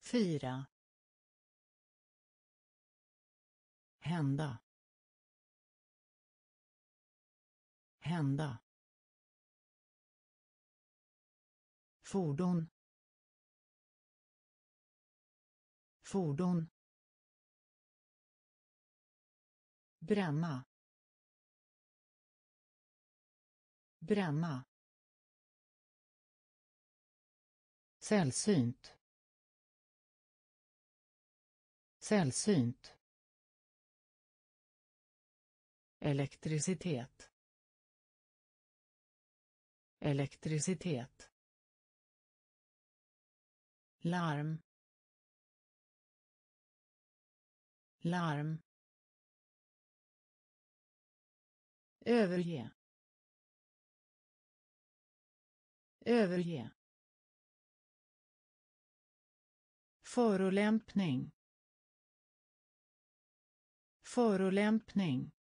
Fyra. Hända. Hända. Fordon. Fordon. Bränna. Bränna. Sällsynt. Sällsynt elektricitet. Elektricitet. Larm. Larm. Överge. Överge. Förolämpning. Förolämpning.